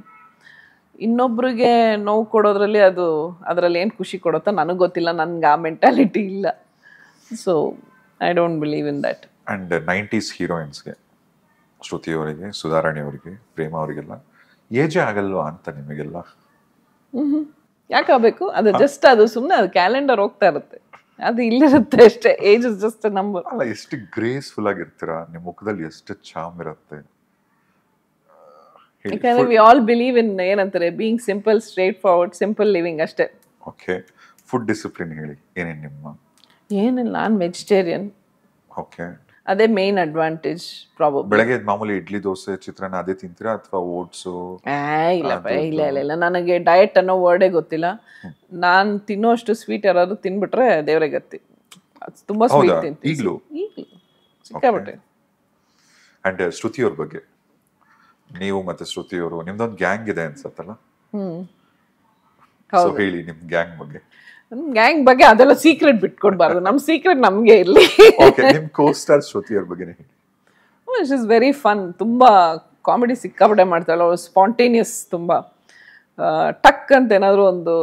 ಇನ್ನೊಬ್ರಿಗೆ ನೋವು ಕೊಡೋದ್ರಲ್ಲಿ ಅದು ಅದರಲ್ಲಿ ಏನು ಖುಷಿ ಕೊಡುತ್ತೋ ನನಗೆ ಗೊತ್ತಿಲ್ಲ, ನನಗೆ ಆ ಮೆಂಟಾಲಿಟಿ ಇಲ್ಲ. So I don't believe in that and nineties ಹೀರೋಯಿನ್ಸ್ಗೆ ಶ್ರುತಿಯವರಿಗೆ ಸುಧಾರಾಣಿಯವರಿಗೆ ಪ್ರೇಮ ಅವರಿಗೆಲ್ಲ, ಏಜೇ ಆಗಲ್ವಾ ಅಂತ ನಿಮಗೆಲ್ಲ? ಹ್ಞೂ ಯಾಕಾಗಬೇಕು ಅದು ಜಸ್ಟ್ ಅದು ಸುಮ್ಮನೆ ಅದು ಕ್ಯಾಲೆಂಡರ್ ಹೋಗ್ತಾ ಇರುತ್ತೆ. ಅದು ಇಲ್ಲಿರುತ್ತೆ ಅಷ್ಟೇ. ಏಜ್ ಇಸ್ ಜಸ್ಟ್ ನಂಬರ್ ಅಲ್ಲ ಎಷ್ಟು ಗ್ರೇಸ್ಫುಲ್ ಆಗಿರ್ತೀರಾ? ನಿಮ್ಮ ಮುಖದಲ್ಲಿ ಎಷ್ಟು ಚಾಮ್ ಇರುತ್ತೆ? ಯಾಕಂದ್ರೆ ವಿ ಆಲ್ ಬಿಲೀವ್ ಇನ್ ಏನಂತಾರೆ? Being simple straightforward simple living ಅಷ್ಟೇ. ಓಕೆ ಫುಡ್ ಡಿಸಿಪ್ಲಿನ್ ಹೇಳಿ. ಏನೇನು ನಿಮ್ಮ? ಏನಿಲ್ಲ ನಾನು ವೆಜಿಟೇರಿಯನ್ ಓಕೆ ಅದೇ ಮೇನ್ ಅಡ್ವಾಂಟೇಜ್ ಪ್ರಾಬ್ಲಮ್ ಬೆಳಗ್ಗೆ ಮಾಮೂಲಿ ಇಡ್ಲಿ ದೋಸೆ ಚಿತ್ರಾನ್ನ ಅದೇ ತಿಂತೀರಾ ಅಥವಾ ಓಟ್ಸು? ಇಲ್ಲಪ್ಪ ಇಲ್ಲ ಇಲ್ಲ ಇಲ್ಲ ನನಗೆ ಡಯಟ್ ಅನ್ನೋ ವರ್ಡೇ ಗೊತ್ತಿಲ್ಲ. ನಾನು ತಿನ್ನೋಷ್ಟು ಸ್ವೀಟ್ ಯಾರಾದ್ರೂ ತಿನ್ಬಿಟ್ರೆ ದೇವ್ರೆ ಗತಿ. ಅದು ತುಂಬಾ ಸ್ವೀಟ್? ತಿಂತೀನಿ ಈಗ್ಲೂ? ಸಿಕ್ಕಾಬಿಟ್ಟೆ ಅಂಡ್ ಶ್ರುತಿ ಅವ್ರ ಬಗ್ಗೆ. ನೀವು ಮತ್ತೆ ಶ್ರುತಿ ಅವರು ನಿಮ್ದೊಂದು ಗ್ಯಾಂಗ್ ಇದೆ ಅನ್ಸತ್ತಲ್ಲ? ಹ್ಮ್. ಹೇಳಿ ನಿಮ್ ಗ್ಯಾಂಗ್ ಬಗ್ಗೆ. ಗ್ಯಾಂಗ್ ಬಗ್ಗೆ ಅದೆಲ್ಲ ಸೀಕ್ರೆಟ್ ಬಿಟ್ಕೊಡ್ಬಾರ್ದು. ನಮ್ಮ ಸೀಕ್ರೆಟ್ ನಮಗೆ ಇರಲಿ. ಓಕೆ ಕೋ ಕೋಸ್ಟಾರ್ ಶ್ರುತಿ ಅವ್ರ ಬಗ್ಗೆ ಇಟ್ ಇಸ್ ವೆರಿ ಫನ್ ತುಂಬಾ ಕಾಮಿಡಿ ಸಿಕ್ಕಾಪಟ್ಟೆ ಮಾಡ್ತಾಳೆ. ಅವಳು ಸ್ಪಾಂಟೇನಿಯಸ್ ತುಂಬಾ. ಟಕ್ ಅಂತ ಏನಾದರೂ ಒಂದು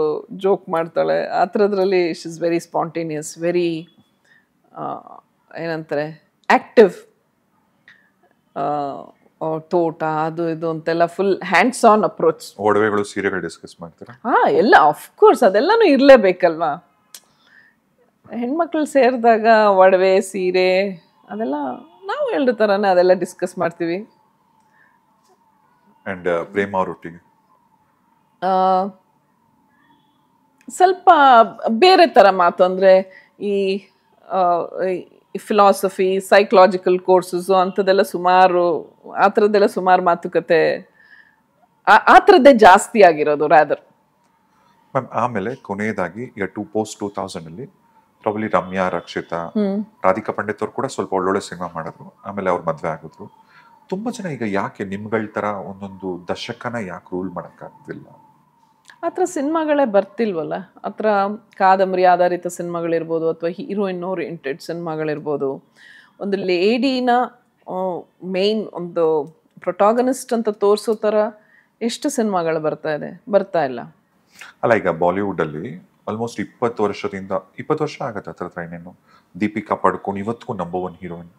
ಜೋಕ್ ಮಾಡ್ತಾಳೆ. ಆ ಥರದ್ರಲ್ಲಿ it is very spontaneous very ಏನಂತಾರೆ ಆ್ಯಕ್ಟಿವ್ ತೋಟ ಅದು ಇದು ಅಂತೆಲ್ಲ ಫುಲ್ ಹ್ಯಾಂಡ್ಸ್ ಆನ್ ಅಪ್ರೋಚ್ ಒಡವೆಗಳು ಸೀರೆಗಳು ಡಿಸ್ಕಸ್ ಮಾಡ್ತಾರೆ? ಹಾ ಎಲ್ಲ ಆಫ್ ಕೋರ್ಸ್ ಅದೆಲ್ಲನೂ ಇರಲೇಬೇಕಲ್ವಾ? ಹೆಣ್ಮಕ್ಳು ಸೇರಿದಾಗ ಒಡವೆ ಸೀರೆ ಅದೆಲ್ಲ ನಾವು ಹೇಳಿದ ಥರನೇ ಅದೆಲ್ಲ ಡಿಸ್ಕಸ್ ಮಾಡ್ತೀವಿ. ಅಂಡ್ ಪ್ರೇಮ ಅವರೊಟ್ಟಿಗೆ? ಸ್ವಲ್ಪ ಬೇರೆ ಥರ ಮಾತು ಅಂದರೆ ಈ ಫಿಲಾಸಫಿ ಸೈಕಲಾಜಿಕಲ್ ಕೋರ್ಸಸ್ಸು ಅಂಥದ್ದೆಲ್ಲ ಸುಮಾರು ಆ ಥರದ್ದೆಲ್ಲ ಸುಮಾರು ಮಾತುಕತೆ ಆ- ಆ ಥರದ್ದೇ ಜಾಸ್ತಿ ಆಗಿರೋದು ರಾದರ್ ಮ್ಯಾಮ್ ಆಮೇಲೆ ಕೊನೆಯದಾಗಿ ಈಗ ಟೂ ಪೋಸ್ಟ್ ಟೂ ತೌಸಂಡ್ ಅಲ್ಲಿ ಪ್ರಾಬಲಿ ರಮ್ಯಾ ರಕ್ಷಿತಾ ರಾಧಿಕಾ ಪಂಡಿತ್ ಅವ್ರು ಕೂಡ ಸ್ವಲ್ಪ ಒಳ್ಳೊಳ್ಳೆ ಸಿನಿಮಾ ಮಾಡಿದ್ರು. ಆಮೇಲೆ ಅವ್ರು ಮದುವೆ ಆಗಿದ್ರು. ತುಂಬಾ ಜನ ಈಗ ಯಾಕೆ ನಿಮ್ಗಳ ತರ ಒಂದೊಂದು ದಶಕನ ಯಾಕೆ ರೂಲ್ ಮಾಡಕ್ಕಾಗ್ತಿಲ್ಲ ಆ ಥರ ಸಿನಿಮಾಗಳೇ ಬರ್ತಿಲ್ವಲ್ಲ? ಆ ಥರ ಕಾದಂಬರಿ ಆಧಾರಿತ ಸಿನಿಮಾಗಳಿರ್ಬೋದು ಅಥವಾ ಹೀರೋಯಿನ್ ಓರಿಯೆಂಟೆಡ್ ಸಿನಿಮಾಗಳಿರ್ಬೋದು. ಒಂದು ಲೇಡಿನ ಮೇನ್ ಒಂದು ಪ್ರೊಟಾಗನಿಸ್ಟ್ ಅಂತ ತೋರಿಸೋ ಥರ ಎಷ್ಟು ಸಿನಿಮಾಗಳು ಬರ್ತಾ ಇದೆ? ಬರ್ತಾ ಇಲ್ಲ. ಅಲ್ಲ ಈಗ ಬಾಲಿವುಡ್ ಅಲ್ಲಿ ಆಲ್ಮೋಸ್ಟ್ ಇಪ್ಪತ್ತು ವರ್ಷದಿಂದ ಇಪ್ಪತ್ತು ವರ್ಷ ಆಗತ್ತೆ ಹತ್ರ ಹತ್ರ ಇನ್ನೇನು? ದೀಪಿಕಾ ಪಡ್ಕೊಂಡು ಇವತ್ತಿಗೂ ನಂಬರ್ ಒನ್ ಹೀರೋಯಿನ್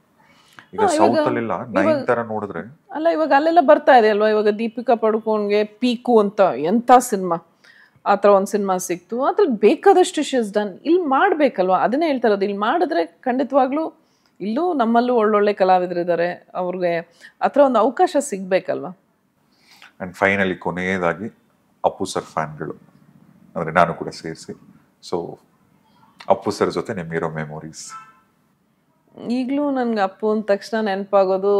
ಈಗ ಸೌತ್ ಅಲ್ಲೆಲ್ಲ ನೈನ್ ತರ ನೋಡಿದ್ರೆ ಅಲ್ಲ ಇವಾಗ ಅಲ್ಲೆಲ್ಲ ಬರ್ತಾ ಇದೆ ಅಲ್ವಾ? ಇವಾಗ ದೀಪಿಕಾ ಪಡುಕೋನ್ಗೆ ಪೀಕು ಅಂತ ಎಂಥ ಸಿನಿಮಾ? ಆ ಥರ ಒಂದು ಸಿನಿಮಾ ಸಿಕ್ತು. ಅದ್ರಲ್ಲಿ ಬೇಕಾದಷ್ಟು ಶಿಸ್ ಡನ್ ಇಲ್ಲಿ ಮಾಡಬೇಕಲ್ವಾ? ಅದನ್ನೇ ಹೇಳ್ತಾ ಇರೋದು. ಇಲ್ಲಿ ಮಾಡಿದ್ರೆ ಖಂಡಿತವಾಗ್ಲೂ ಇಲ್ಲೂ ನಮ್ಮಲ್ಲೂ ಒಳ್ಳೊಳ್ಳೆ ಕಲಾವಿದರಿದ್ದಾರೆ. ಅವ್ರಿಗೆ ಆ ಥರ ಒಂದು ಅವಕಾಶ ಸಿಗಬೇಕಲ್ವ? ಆ್ಯಂಡ್ ಫೈನಲಿ ಕೊನೆಯದಾಗಿ ಅಪ್ಪು ಸರ್ ಫ್ಯಾನ್ಗಳು ಅಂದರೆ ನಾನು ಕೂಡ ಸೇರಿಸಿ. ಸೊ ಅಪ್ಪು ಸರ್ ಜೊತೆ ಮೇರೋ ಮೆಮೊರೀಸ್ ಈಗಲೂ ನನಗೆ ಅಪ್ಪು ಅಂದ ತಕ್ಷಣ ನೆನಪಾಗೋದು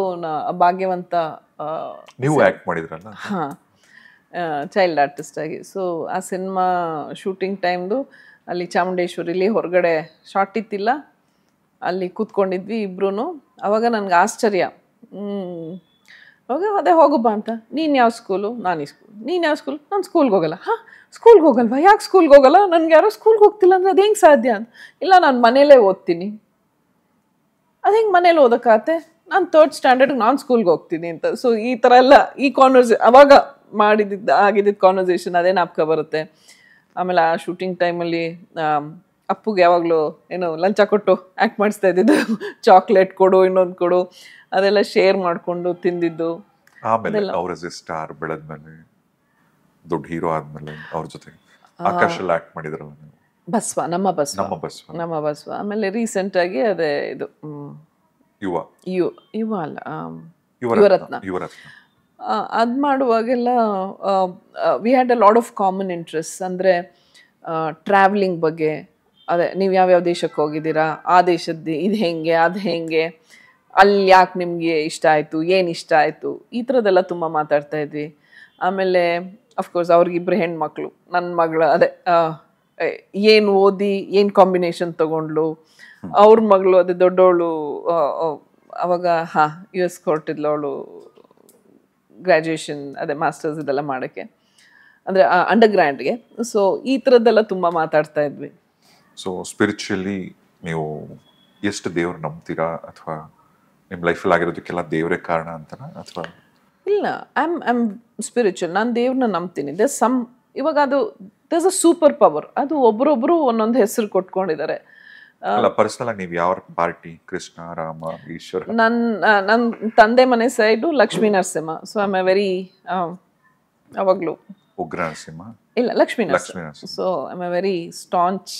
ಭಾಗ್ಯವಂತ ನೀವು ಆ್ಯಕ್ಟ್ ಮಾಡಿದ್ರಲ್ಲ? ಹಾಂ. ಚೈಲ್ಡ್ ಆರ್ಟಿಸ್ಟ್ ಆಗಿ. ಸೊ ಆ ಸಿನಿಮಾ ಶೂಟಿಂಗ್ ಟೈಮ್ದು ಅಲ್ಲಿ ಚಾಮುಂಡೇಶ್ವರಿಲಿ ಹೊರಗಡೆ ಶಾರ್ಟ್ ಇತ್ತಿಲ್ಲ. ಅಲ್ಲಿ ಕೂತ್ಕೊಂಡಿದ್ವಿ ಇಬ್ರು ಅವಾಗ ನನಗೆ ಆಶ್ಚರ್ಯ. ಅವಾಗ ಅದೇ ಹೋಗಬ್ಬ ಅಂತ. ನೀನು ಯಾವ ಸ್ಕೂಲು ನಾನು ಈ ಸ್ಕೂಲ್ ನೀನು ಯಾವ ಸ್ಕೂಲ್ ನಾನು ಸ್ಕೂಲ್ಗೆ ಹೋಗಲ್ಲ. ಹಾಂ ಸ್ಕೂಲ್ಗೆ ಹೋಗಲ್ವ? ಯಾಕೆ ಸ್ಕೂಲ್ಗೆ ಹೋಗಲ್ಲ? ನನಗೆ ಯಾರೋ ಸ್ಕೂಲ್ಗೆ ಹೋಗ್ತಿಲ್ಲ ಅಂದರೆ ಅದು ಹೆಂಗೆ ಸಾಧ್ಯ ಅಂತ. ಇಲ್ಲ, ನಾನು ಮನೇಲೇ ಓದ್ತೀನಿ. ಅದು ಹೆಂಗೆ ಮನೇಲಿ ಓದೋಕ್ಕಾಗತ್ತೆ? ನಾನು ತರ್ಡ್ ಸ್ಟ್ಯಾಂಡರ್ಡ್ಗೆ ನಾನು ಸ್ಕೂಲ್ಗೆ ಹೋಗ್ತೀನಿ ಅಂತ. ಸೊ ಈ ಥರ ಎಲ್ಲ ಈ ಕಾನ್ವರ್ಸ್ ಅವಾಗ ಮಾಡಿದ್ದು ಆಗಿದ್ದ ಕಾನ್ವರ್ಸೇಷನ್ ಅದೇ ನಾಪ್ಕ ಬರುತ್ತೆ. ಆಮೇಲೆ ಆ ಶೂಟಿಂಗ್ ಟೈಮಲ್ಲಿ ಅಪ್ಪುಗೆ ಯಾವಾಗಲೂ ಏನು ಲಂಚ ಕೊಟ್ಟು ಆ್ಯಕ್ಟ್ ಮಾಡಿಸ್ತಾ ಇದ್ದಿದ್ದು. [LAUGHS] ಚಾಕ್ಲೇಟ್ ಕೊಡು ಇನ್ನೊಂದು ಕೊಡು. ಅದೆಲ್ಲ ಶೇರ್ ಮಾಡಿಕೊಂಡು ತಿಂದಿದ್ದು. ಆಮೇಲೆ ಅವ್ರ ಸ್ಟಾರ್ ಬೆಳೆದ್ಮೇಲೆ ದೊಡ್ಡ ಹೀರೋ ಆದ್ಮೇಲೆ ಅವ್ರ ಜೊತೆ ಆಕಾಶಲ್ಲಿ ಆಕ್ಟ್ ಮಾಡಿದ್ರಲ್ಲ ಬಸ್ವ ನಮ್ಮ ಬಸ್ವ. ನಮ್ಮ ಬಸ್ವ. ನಮ್ಮ ಬಸ್ವ. ಆಮೇಲೆ ರೀಸೆಂಟಾಗಿ ಅದೇ ಇದು ಯುವ. ಯು ಇವ ಅಲ್ಲ ಯುವರತ್ನ. ಯುವರತ್ನ. ಅದು ಮಾಡುವಾಗೆಲ್ಲ we had a lot of common interest ಅಂದರೆ ಟ್ರಾವೆಲಿಂಗ್ ಬಗ್ಗೆ, ಅದೇ, ನೀವು ಯಾವ್ಯಾವ ದೇಶಕ್ಕೆ ಹೋಗಿದ್ದೀರಾ, ಆ ದೇಶದ್ದು ಇದು ಹೆಂಗೆ, ಅದು ಹೆಂಗೆ ಅಲ್ಲಿ ಯಾಕೆ ನಿಮಗೆ ಇಷ್ಟ ಆಯಿತು, ಏನು ಇಷ್ಟ ಆಯಿತು, ಈ ಥರದ್ದೆಲ್ಲ ತುಂಬ ಮಾತಾಡ್ತಾ ಇದ್ವಿ. ಆಮೇಲೆ ಅಫ್ಕೋರ್ಸ್ ಅವ್ರಿಗಿಬ್ಬರು ಹೆಣ್ಮಕ್ಳು ನನ್ನ ಮಗಳು, ಅದೇ ಏನು ಓದಿ, ಏನು ಕಾಂಬಿನೇಷನ್ ತೊಗೊಂಡ್ಳು, ಅವ್ರ ಮಗಳು ಅದೇ ದೊಡ್ಡವಳು ಅವಾಗ, ಹಾಂ ಯು ಎಸ್ ಕೊಟ್ಟಿದ್ಲು ಅವಳು ಗ್ರ್ಯಾಜುಯೇಷನ್ ಅದೇ ಮಾಸ್ಟರ್ಸ್ ಇದೆಲ್ಲ ಮಾಡೋಕ್ಕೆ. ಅಂದರೆ ಅಂಡರ್ ಗ್ರ್ಯಾಂಡ್ಗೆ ಸೊ ಈ ಥರದ್ದೆಲ್ಲ ತುಂಬ ಮಾತಾಡ್ತಾ ಇದ್ವಿ. ಸೊ ಸ್ಪಿರಿಚುಲಿ ನೀವು ಎಷ್ಟು ದೇವ್ರು ನಂಬ್ತೀರಾ? ಅಥವಾ ನಿಮ್ಮ ಲೈಫಲ್ಲಿ ಆಗಿರೋದಕ್ಕೆಲ್ಲ ದೇವರೇ ಕಾರಣ ಅಂತನಾ? ಅಥವಾ ಇಲ್ಲ I am I am spiritual ನಾನು ದೇವ್ರನ್ನ ನಂಬ್ತೀನಿ. ದ ಸಮ್ ಇವಾಗ ಅದು ದೇಸ್ ಅ ಸೂಪರ್ ಪವರ್ ಅದು ಒಬ್ಬರೊಬ್ಬರು ಒಂದೊಂದು ಹೆಸರು ಕೊಟ್ಕೊಂಡಿದ್ದಾರೆ. ಅಲ್ಲ ಪರ್ಸನಲ್ ಆಗಿ ನೀವು ಯಾವ ಪಾರ್ಟಿ? ಕೃಷ್ಣ ರಾಮ ಈಶ್ವರ? ನನ್ನ ನನ್ನ ತಂದೆ ಮನೆ side Lakshmi Narasimha. So I'm a very ಅವಾಗಲೂ. Ugra Narasimha? ಇಲ್ಲ Lakshmi Lakshmi Narasimha. So I'm a very staunch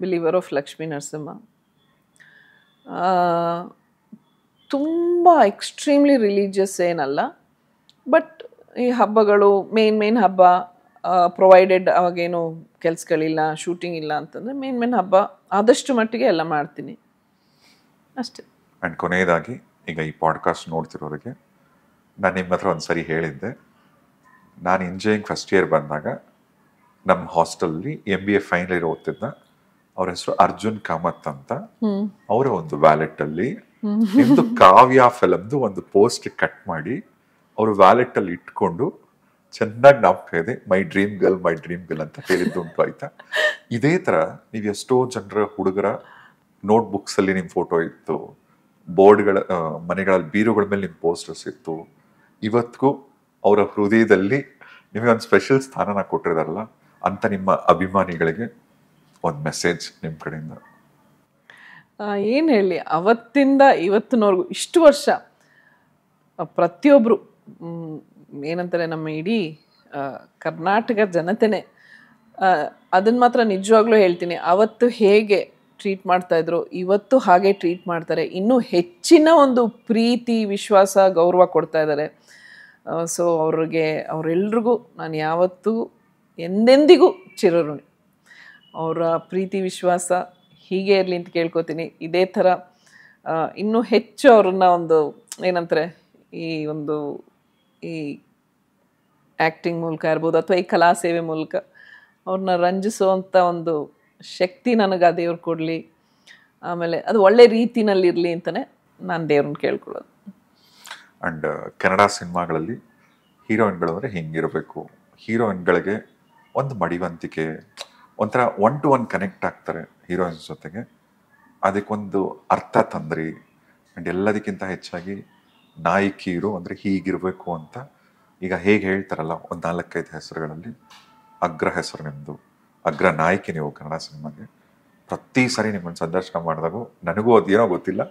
believer of Lakshmi Narasimha. ತುಂಬ ಎಕ್ಸ್ಟ್ರೀಮ್ಲಿ ರಿಲೀಜಿಯಸ್ ಏನಲ್ಲ ಬಟ್ ಈ ಹಬ್ಬಗಳು ಮೇನ್ ಮೇನ್ ಹಬ್ಬ ಪ್ರೊವೈಡೆಡ್ ಅವಾಗೇನು ಕೆಲಸಗಳಿಲ್ಲ ಶೂಟಿಂಗ್ ಇಲ್ಲ ಅಂತಂದರೆ ಮೇನ್ ಮೇನ್ ಹಬ್ಬ ಆದಷ್ಟು ಮಟ್ಟಿಗೆ ಎಲ್ಲ ಮಾಡ್ತೀನಿ. ಅಷ್ಟೇ. ಆ್ಯಂಡ್ ಕೊನೆಯದಾಗಿ ಈಗ ಈ ಪಾಡ್ಕಾಸ್ಟ್ ನೋಡ್ತಿರೋರಿಗೆ ನಾನು ನಿಮ್ಮ ಹತ್ರ ಒಂದು ಸರಿ ಹೇಳಿದ್ದೆ. ನಾನು ಇಂಜಿನಿಯರಿಂಗ್ ಫಸ್ಟ್ ಇಯರ್ ಬಂದಾಗ ನಮ್ಮ ಹಾಸ್ಟೆಲಲ್ಲಿ M B A final year ಓದ್ತಿದ್ದ. ಅವ್ರ ಹೆಸರು ಅರ್ಜುನ್ ಕಾಮತ್ ಅಂತ. ಅವರ ಒಂದು ವ್ಯಾಲೆಟ್ ಅಲ್ಲಿ ನಿಮ್ದು ಕಾವ್ಯ ಫಿಲಮ್ದು ಒಂದು ಪೋಸ್ಟ್ ಕಟ್ ಮಾಡಿ ಅವರು ವ್ಯಾಲೆಟ್ ಅಲ್ಲಿ ಇಟ್ಕೊಂಡು ಚೆನ್ನಾಗಿ ಜ್ಞಾಪಕ ಇದೆ my dream girl my dream girl ಅಂತ ಹೇಳಿದ್ದುಂಟು ಆಯ್ತಾ? ಇದೇ ತರ ನೀವು ಎಷ್ಟೋ ಜನರ ಹುಡುಗರ ನೋಟ್ ಬುಕ್ಸ್ ಅಲ್ಲಿ ನಿಮ್ ಫೋಟೋ ಇತ್ತು, ಬೋರ್ಡ್ಗಳ ಮನೆಗಳಲ್ಲಿ ಬೀರುಗಳ ಮೇಲೆ ನಿಮ್ಮ ಪೋಸ್ಟರ್ಸ್ ಇತ್ತು. ಇವತ್ತಿಗೂ ಅವರ ಹೃದಯದಲ್ಲಿ ನಿಮಗೆ ಒಂದು ಸ್ಪೆಷಲ್ ಸ್ಥಾನನ ಕೊಟ್ಟಿದಾರಲ್ಲ, ಅಂತ ನಿಮ್ಮ ಅಭಿಮಾನಿಗಳಿಗೆ ಒಂದು ಮೆಸೇಜ್ ನಿಮ್ಮ ಕಡೆಯಿಂದ. ಏನು ಹೇಳಿ ಅವತ್ತಿಂದ ಇವತ್ತಿನವರೆಗೂ ಇಷ್ಟು ವರ್ಷ ಪ್ರತಿಯೊಬ್ಬರು ಏನಂತಾರೆ ನಮ್ಮ ಇಡೀ ಕರ್ನಾಟಕ ಜನತೆನೇ. ಅದನ್ನ ಮಾತ್ರ ನಿಜವಾಗ್ಲೂ ಹೇಳ್ತೀನಿ. ಅವತ್ತು ಹೇಗೆ ಟ್ರೀಟ್ ಮಾಡ್ತಾ ಇದ್ರು, ಇವತ್ತು ಹಾಗೆ ಟ್ರೀಟ್ ಮಾಡ್ತಾರೆ. ಇನ್ನೂ ಹೆಚ್ಚಿನ ಒಂದು ಪ್ರೀತಿ, ವಿಶ್ವಾಸ, ಗೌರವ ಕೊಡ್ತಾ ಇದ್ದಾರೆ ಸೊ ಅವ್ರಿಗೆ, ಅವರೆಲ್ರಿಗೂ ನಾನು ಯಾವತ್ತೂ ಎಂದೆಂದಿಗೂ ಚಿರಋಣಿ. ಅವರ ಪ್ರೀತಿ, ವಿಶ್ವಾಸ ಹೀಗೆ ಇರಲಿ ಅಂತ ಕೇಳ್ಕೊತೀನಿ. ಇದೇ ಥರ ಇನ್ನೂ ಹೆಚ್ಚು ಅವ್ರನ್ನ ಒಂದು ಏನಂತಾರೆ, ಈ ಒಂದು ಈ ಆ್ಯಕ್ಟಿಂಗ್ ಮೂಲಕ ಇರ್ಬೋದು ಅಥವಾ ಈ ಕಲಾ ಸೇವೆ ಮೂಲಕ ಅವ್ರನ್ನ ರಂಜಿಸುವಂಥ ಒಂದು ಶಕ್ತಿ ನನಗೆ ಆ ದೇವ್ರು ಕೊಡಲಿ. ಆಮೇಲೆ ಅದು ಒಳ್ಳೆ ರೀತಿನಲ್ಲಿರಲಿ ಅಂತಲೇ ನಾನು ದೇವ್ರನ್ನ ಕೇಳ್ಕೊಳ್ಳೋದು. ಆ್ಯಂಡ್ ಕನ್ನಡ ಸಿನಿಮಾಗಳಲ್ಲಿ ಹೀರೋಯಿನ್ಗಳು ಅಂದರೆ ಹಿಂಗಿರಬೇಕು? ಹೀರೋಯಿನ್ಗಳಿಗೆ ಒಂದು ಮಡಿವಂತಿಕೆ, ಒಂಥರ ಒನ್ ಟು ಒನ್ ಕನೆಕ್ಟ್ ಆಗ್ತಾರೆ ಹೀರೋಯಿನ್ಸ್ ಜೊತೆಗೆ. ಅದಕ್ಕೊಂದು ಅರ್ಥ ತಂದ್ರಿ. ಆ್ಯಂಡ್ ಎಲ್ಲದಕ್ಕಿಂತ ಹೆಚ್ಚಾಗಿ ನಾಯಕಿಯರು ಅಂದರೆ ಹೀಗಿರಬೇಕು ಅಂತ ಈಗ ಹೇಗೆ ಹೇಳ್ತಾರಲ್ಲ ಒಂದು ನಾಲ್ಕೈದು ಹೆಸರುಗಳಲ್ಲಿ ಅಗ್ರ ಹೆಸರು ನಿಮ್ಮದು ಅಗ್ರ ನಾಯಕಿ ನೀವು ಕನ್ನಡ ಸಿನಿಮಾಗೆ. ಪ್ರತಿ ಸಾರಿ ನಿಮ್ಮನ್ನು ಸಂದರ್ಶನ ಮಾಡಿದಾಗ ನನಗೂ ಅದೇನೋ ಗೊತ್ತಿಲ್ಲ.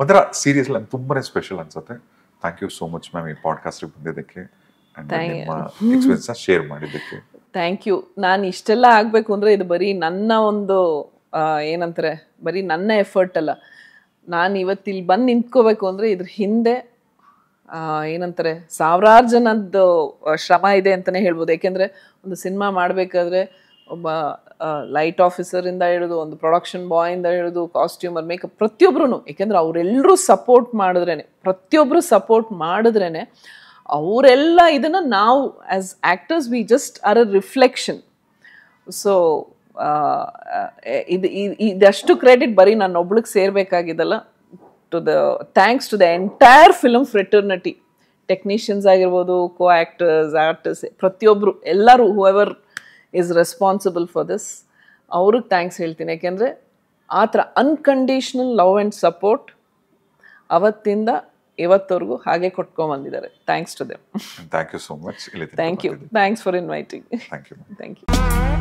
ಒಂಥರ ಸೀರಿಯಸ್ ನಂಗೆ ತುಂಬಾನೇ ಸ್ಪೆಷಲ್ ಅನ್ಸುತ್ತೆ. Thank you so much ma'am ಈ ಪಾಡ್ಕಾಸ್ಟಿಗೆ ಬಂದಿದ್ದಕ್ಕೆ ಎಕ್ಸ್ಪೀರಿಯನ್ಸ್ನ ಶೇರ್ ಮಾಡಿದ್ದಕ್ಕೆ. ಥ್ಯಾಂಕ್ ಯು ನಾನು ಇಷ್ಟೆಲ್ಲ ಆಗಬೇಕು ಅಂದರೆ ಇದು ಬರೀ ನನ್ನ ಒಂದು ಏನಂತಾರೆ ಬರೀ ನನ್ನ ಎಫರ್ಟ್ ಅಲ್ಲ. ನಾನು ಇವತ್ತಿಲ್ಲಿ ಬಂದು ನಿಂತ್ಕೋಬೇಕು ಅಂದರೆ ಇದ್ರ ಹಿಂದೆ ಏನಂತಾರೆ ಸಾವಿರಾರು ಜನದ್ದು ಶ್ರಮ ಇದೆ ಅಂತಲೇ ಹೇಳ್ಬೋದು. ಏಕೆಂದರೆ ಒಂದು ಸಿನಿಮಾ ಮಾಡಬೇಕಾದ್ರೆ ಒಬ್ಬ ಲೈಟ್ ಆಫೀಸರಿಂದ ಹಿಡಿದು, ಒಂದು ಪ್ರೊಡಕ್ಷನ್ ಬಾಯಿಂದ ಹಿಡಿದು, ಕಾಸ್ಟ್ಯೂಮರ್, ಮೇಕಪ್ ಪ್ರತಿಯೊಬ್ಬರೂ ಏಕೆಂದರೆ ಅವರೆಲ್ಲರೂ ಸಪೋರ್ಟ್ ಮಾಡಿದ್ರೇ ಪ್ರತಿಯೊಬ್ಬರು ಸಪೋರ್ಟ್ ಮಾಡಿದ್ರೇ ಅವರೆಲ್ಲ ಇದನ್ನು ನಾವು as actors we just are a reflection so ಇದು ಇದ್- ಇದಷ್ಟು ಕ್ರೆಡಿಟ್ ಬರೀ ನಾನು ಒಬ್ಳಿಗೆ ಸೇರ್ಬೇಕಾಗಿದ್ದಲ್ಲ to the thanks to the entire film fraternity technicians ಆಗಿರ್ಬೋದು ಕೋ ಆ್ಯಕ್ಟರ್ಸ್ ಆರ್ಟಿಸ್ಟ್ ಪ್ರತಿಯೊಬ್ಬರು ಎಲ್ಲರೂ whoever is responsible for this ಅವ್ರಿಗೆ ಥ್ಯಾಂಕ್ಸ್ ಹೇಳ್ತೀನಿ. ಯಾಕೆಂದರೆ ಆ ಥರ ಅನ್ಕಂಡೀಷ್ನಲ್ ಲವ್ ಆ್ಯಂಡ್ ಸಪೋರ್ಟ್ ಅವತ್ತಿಂದ ಇವತ್ತವರೆಗೂ ಹಾಗೆ ಕೊಟ್ಕೊಂಡ್ಬಂದಿದ್ದಾರೆ thanks to them thank you so much thank you thanks for inviting thank you thank you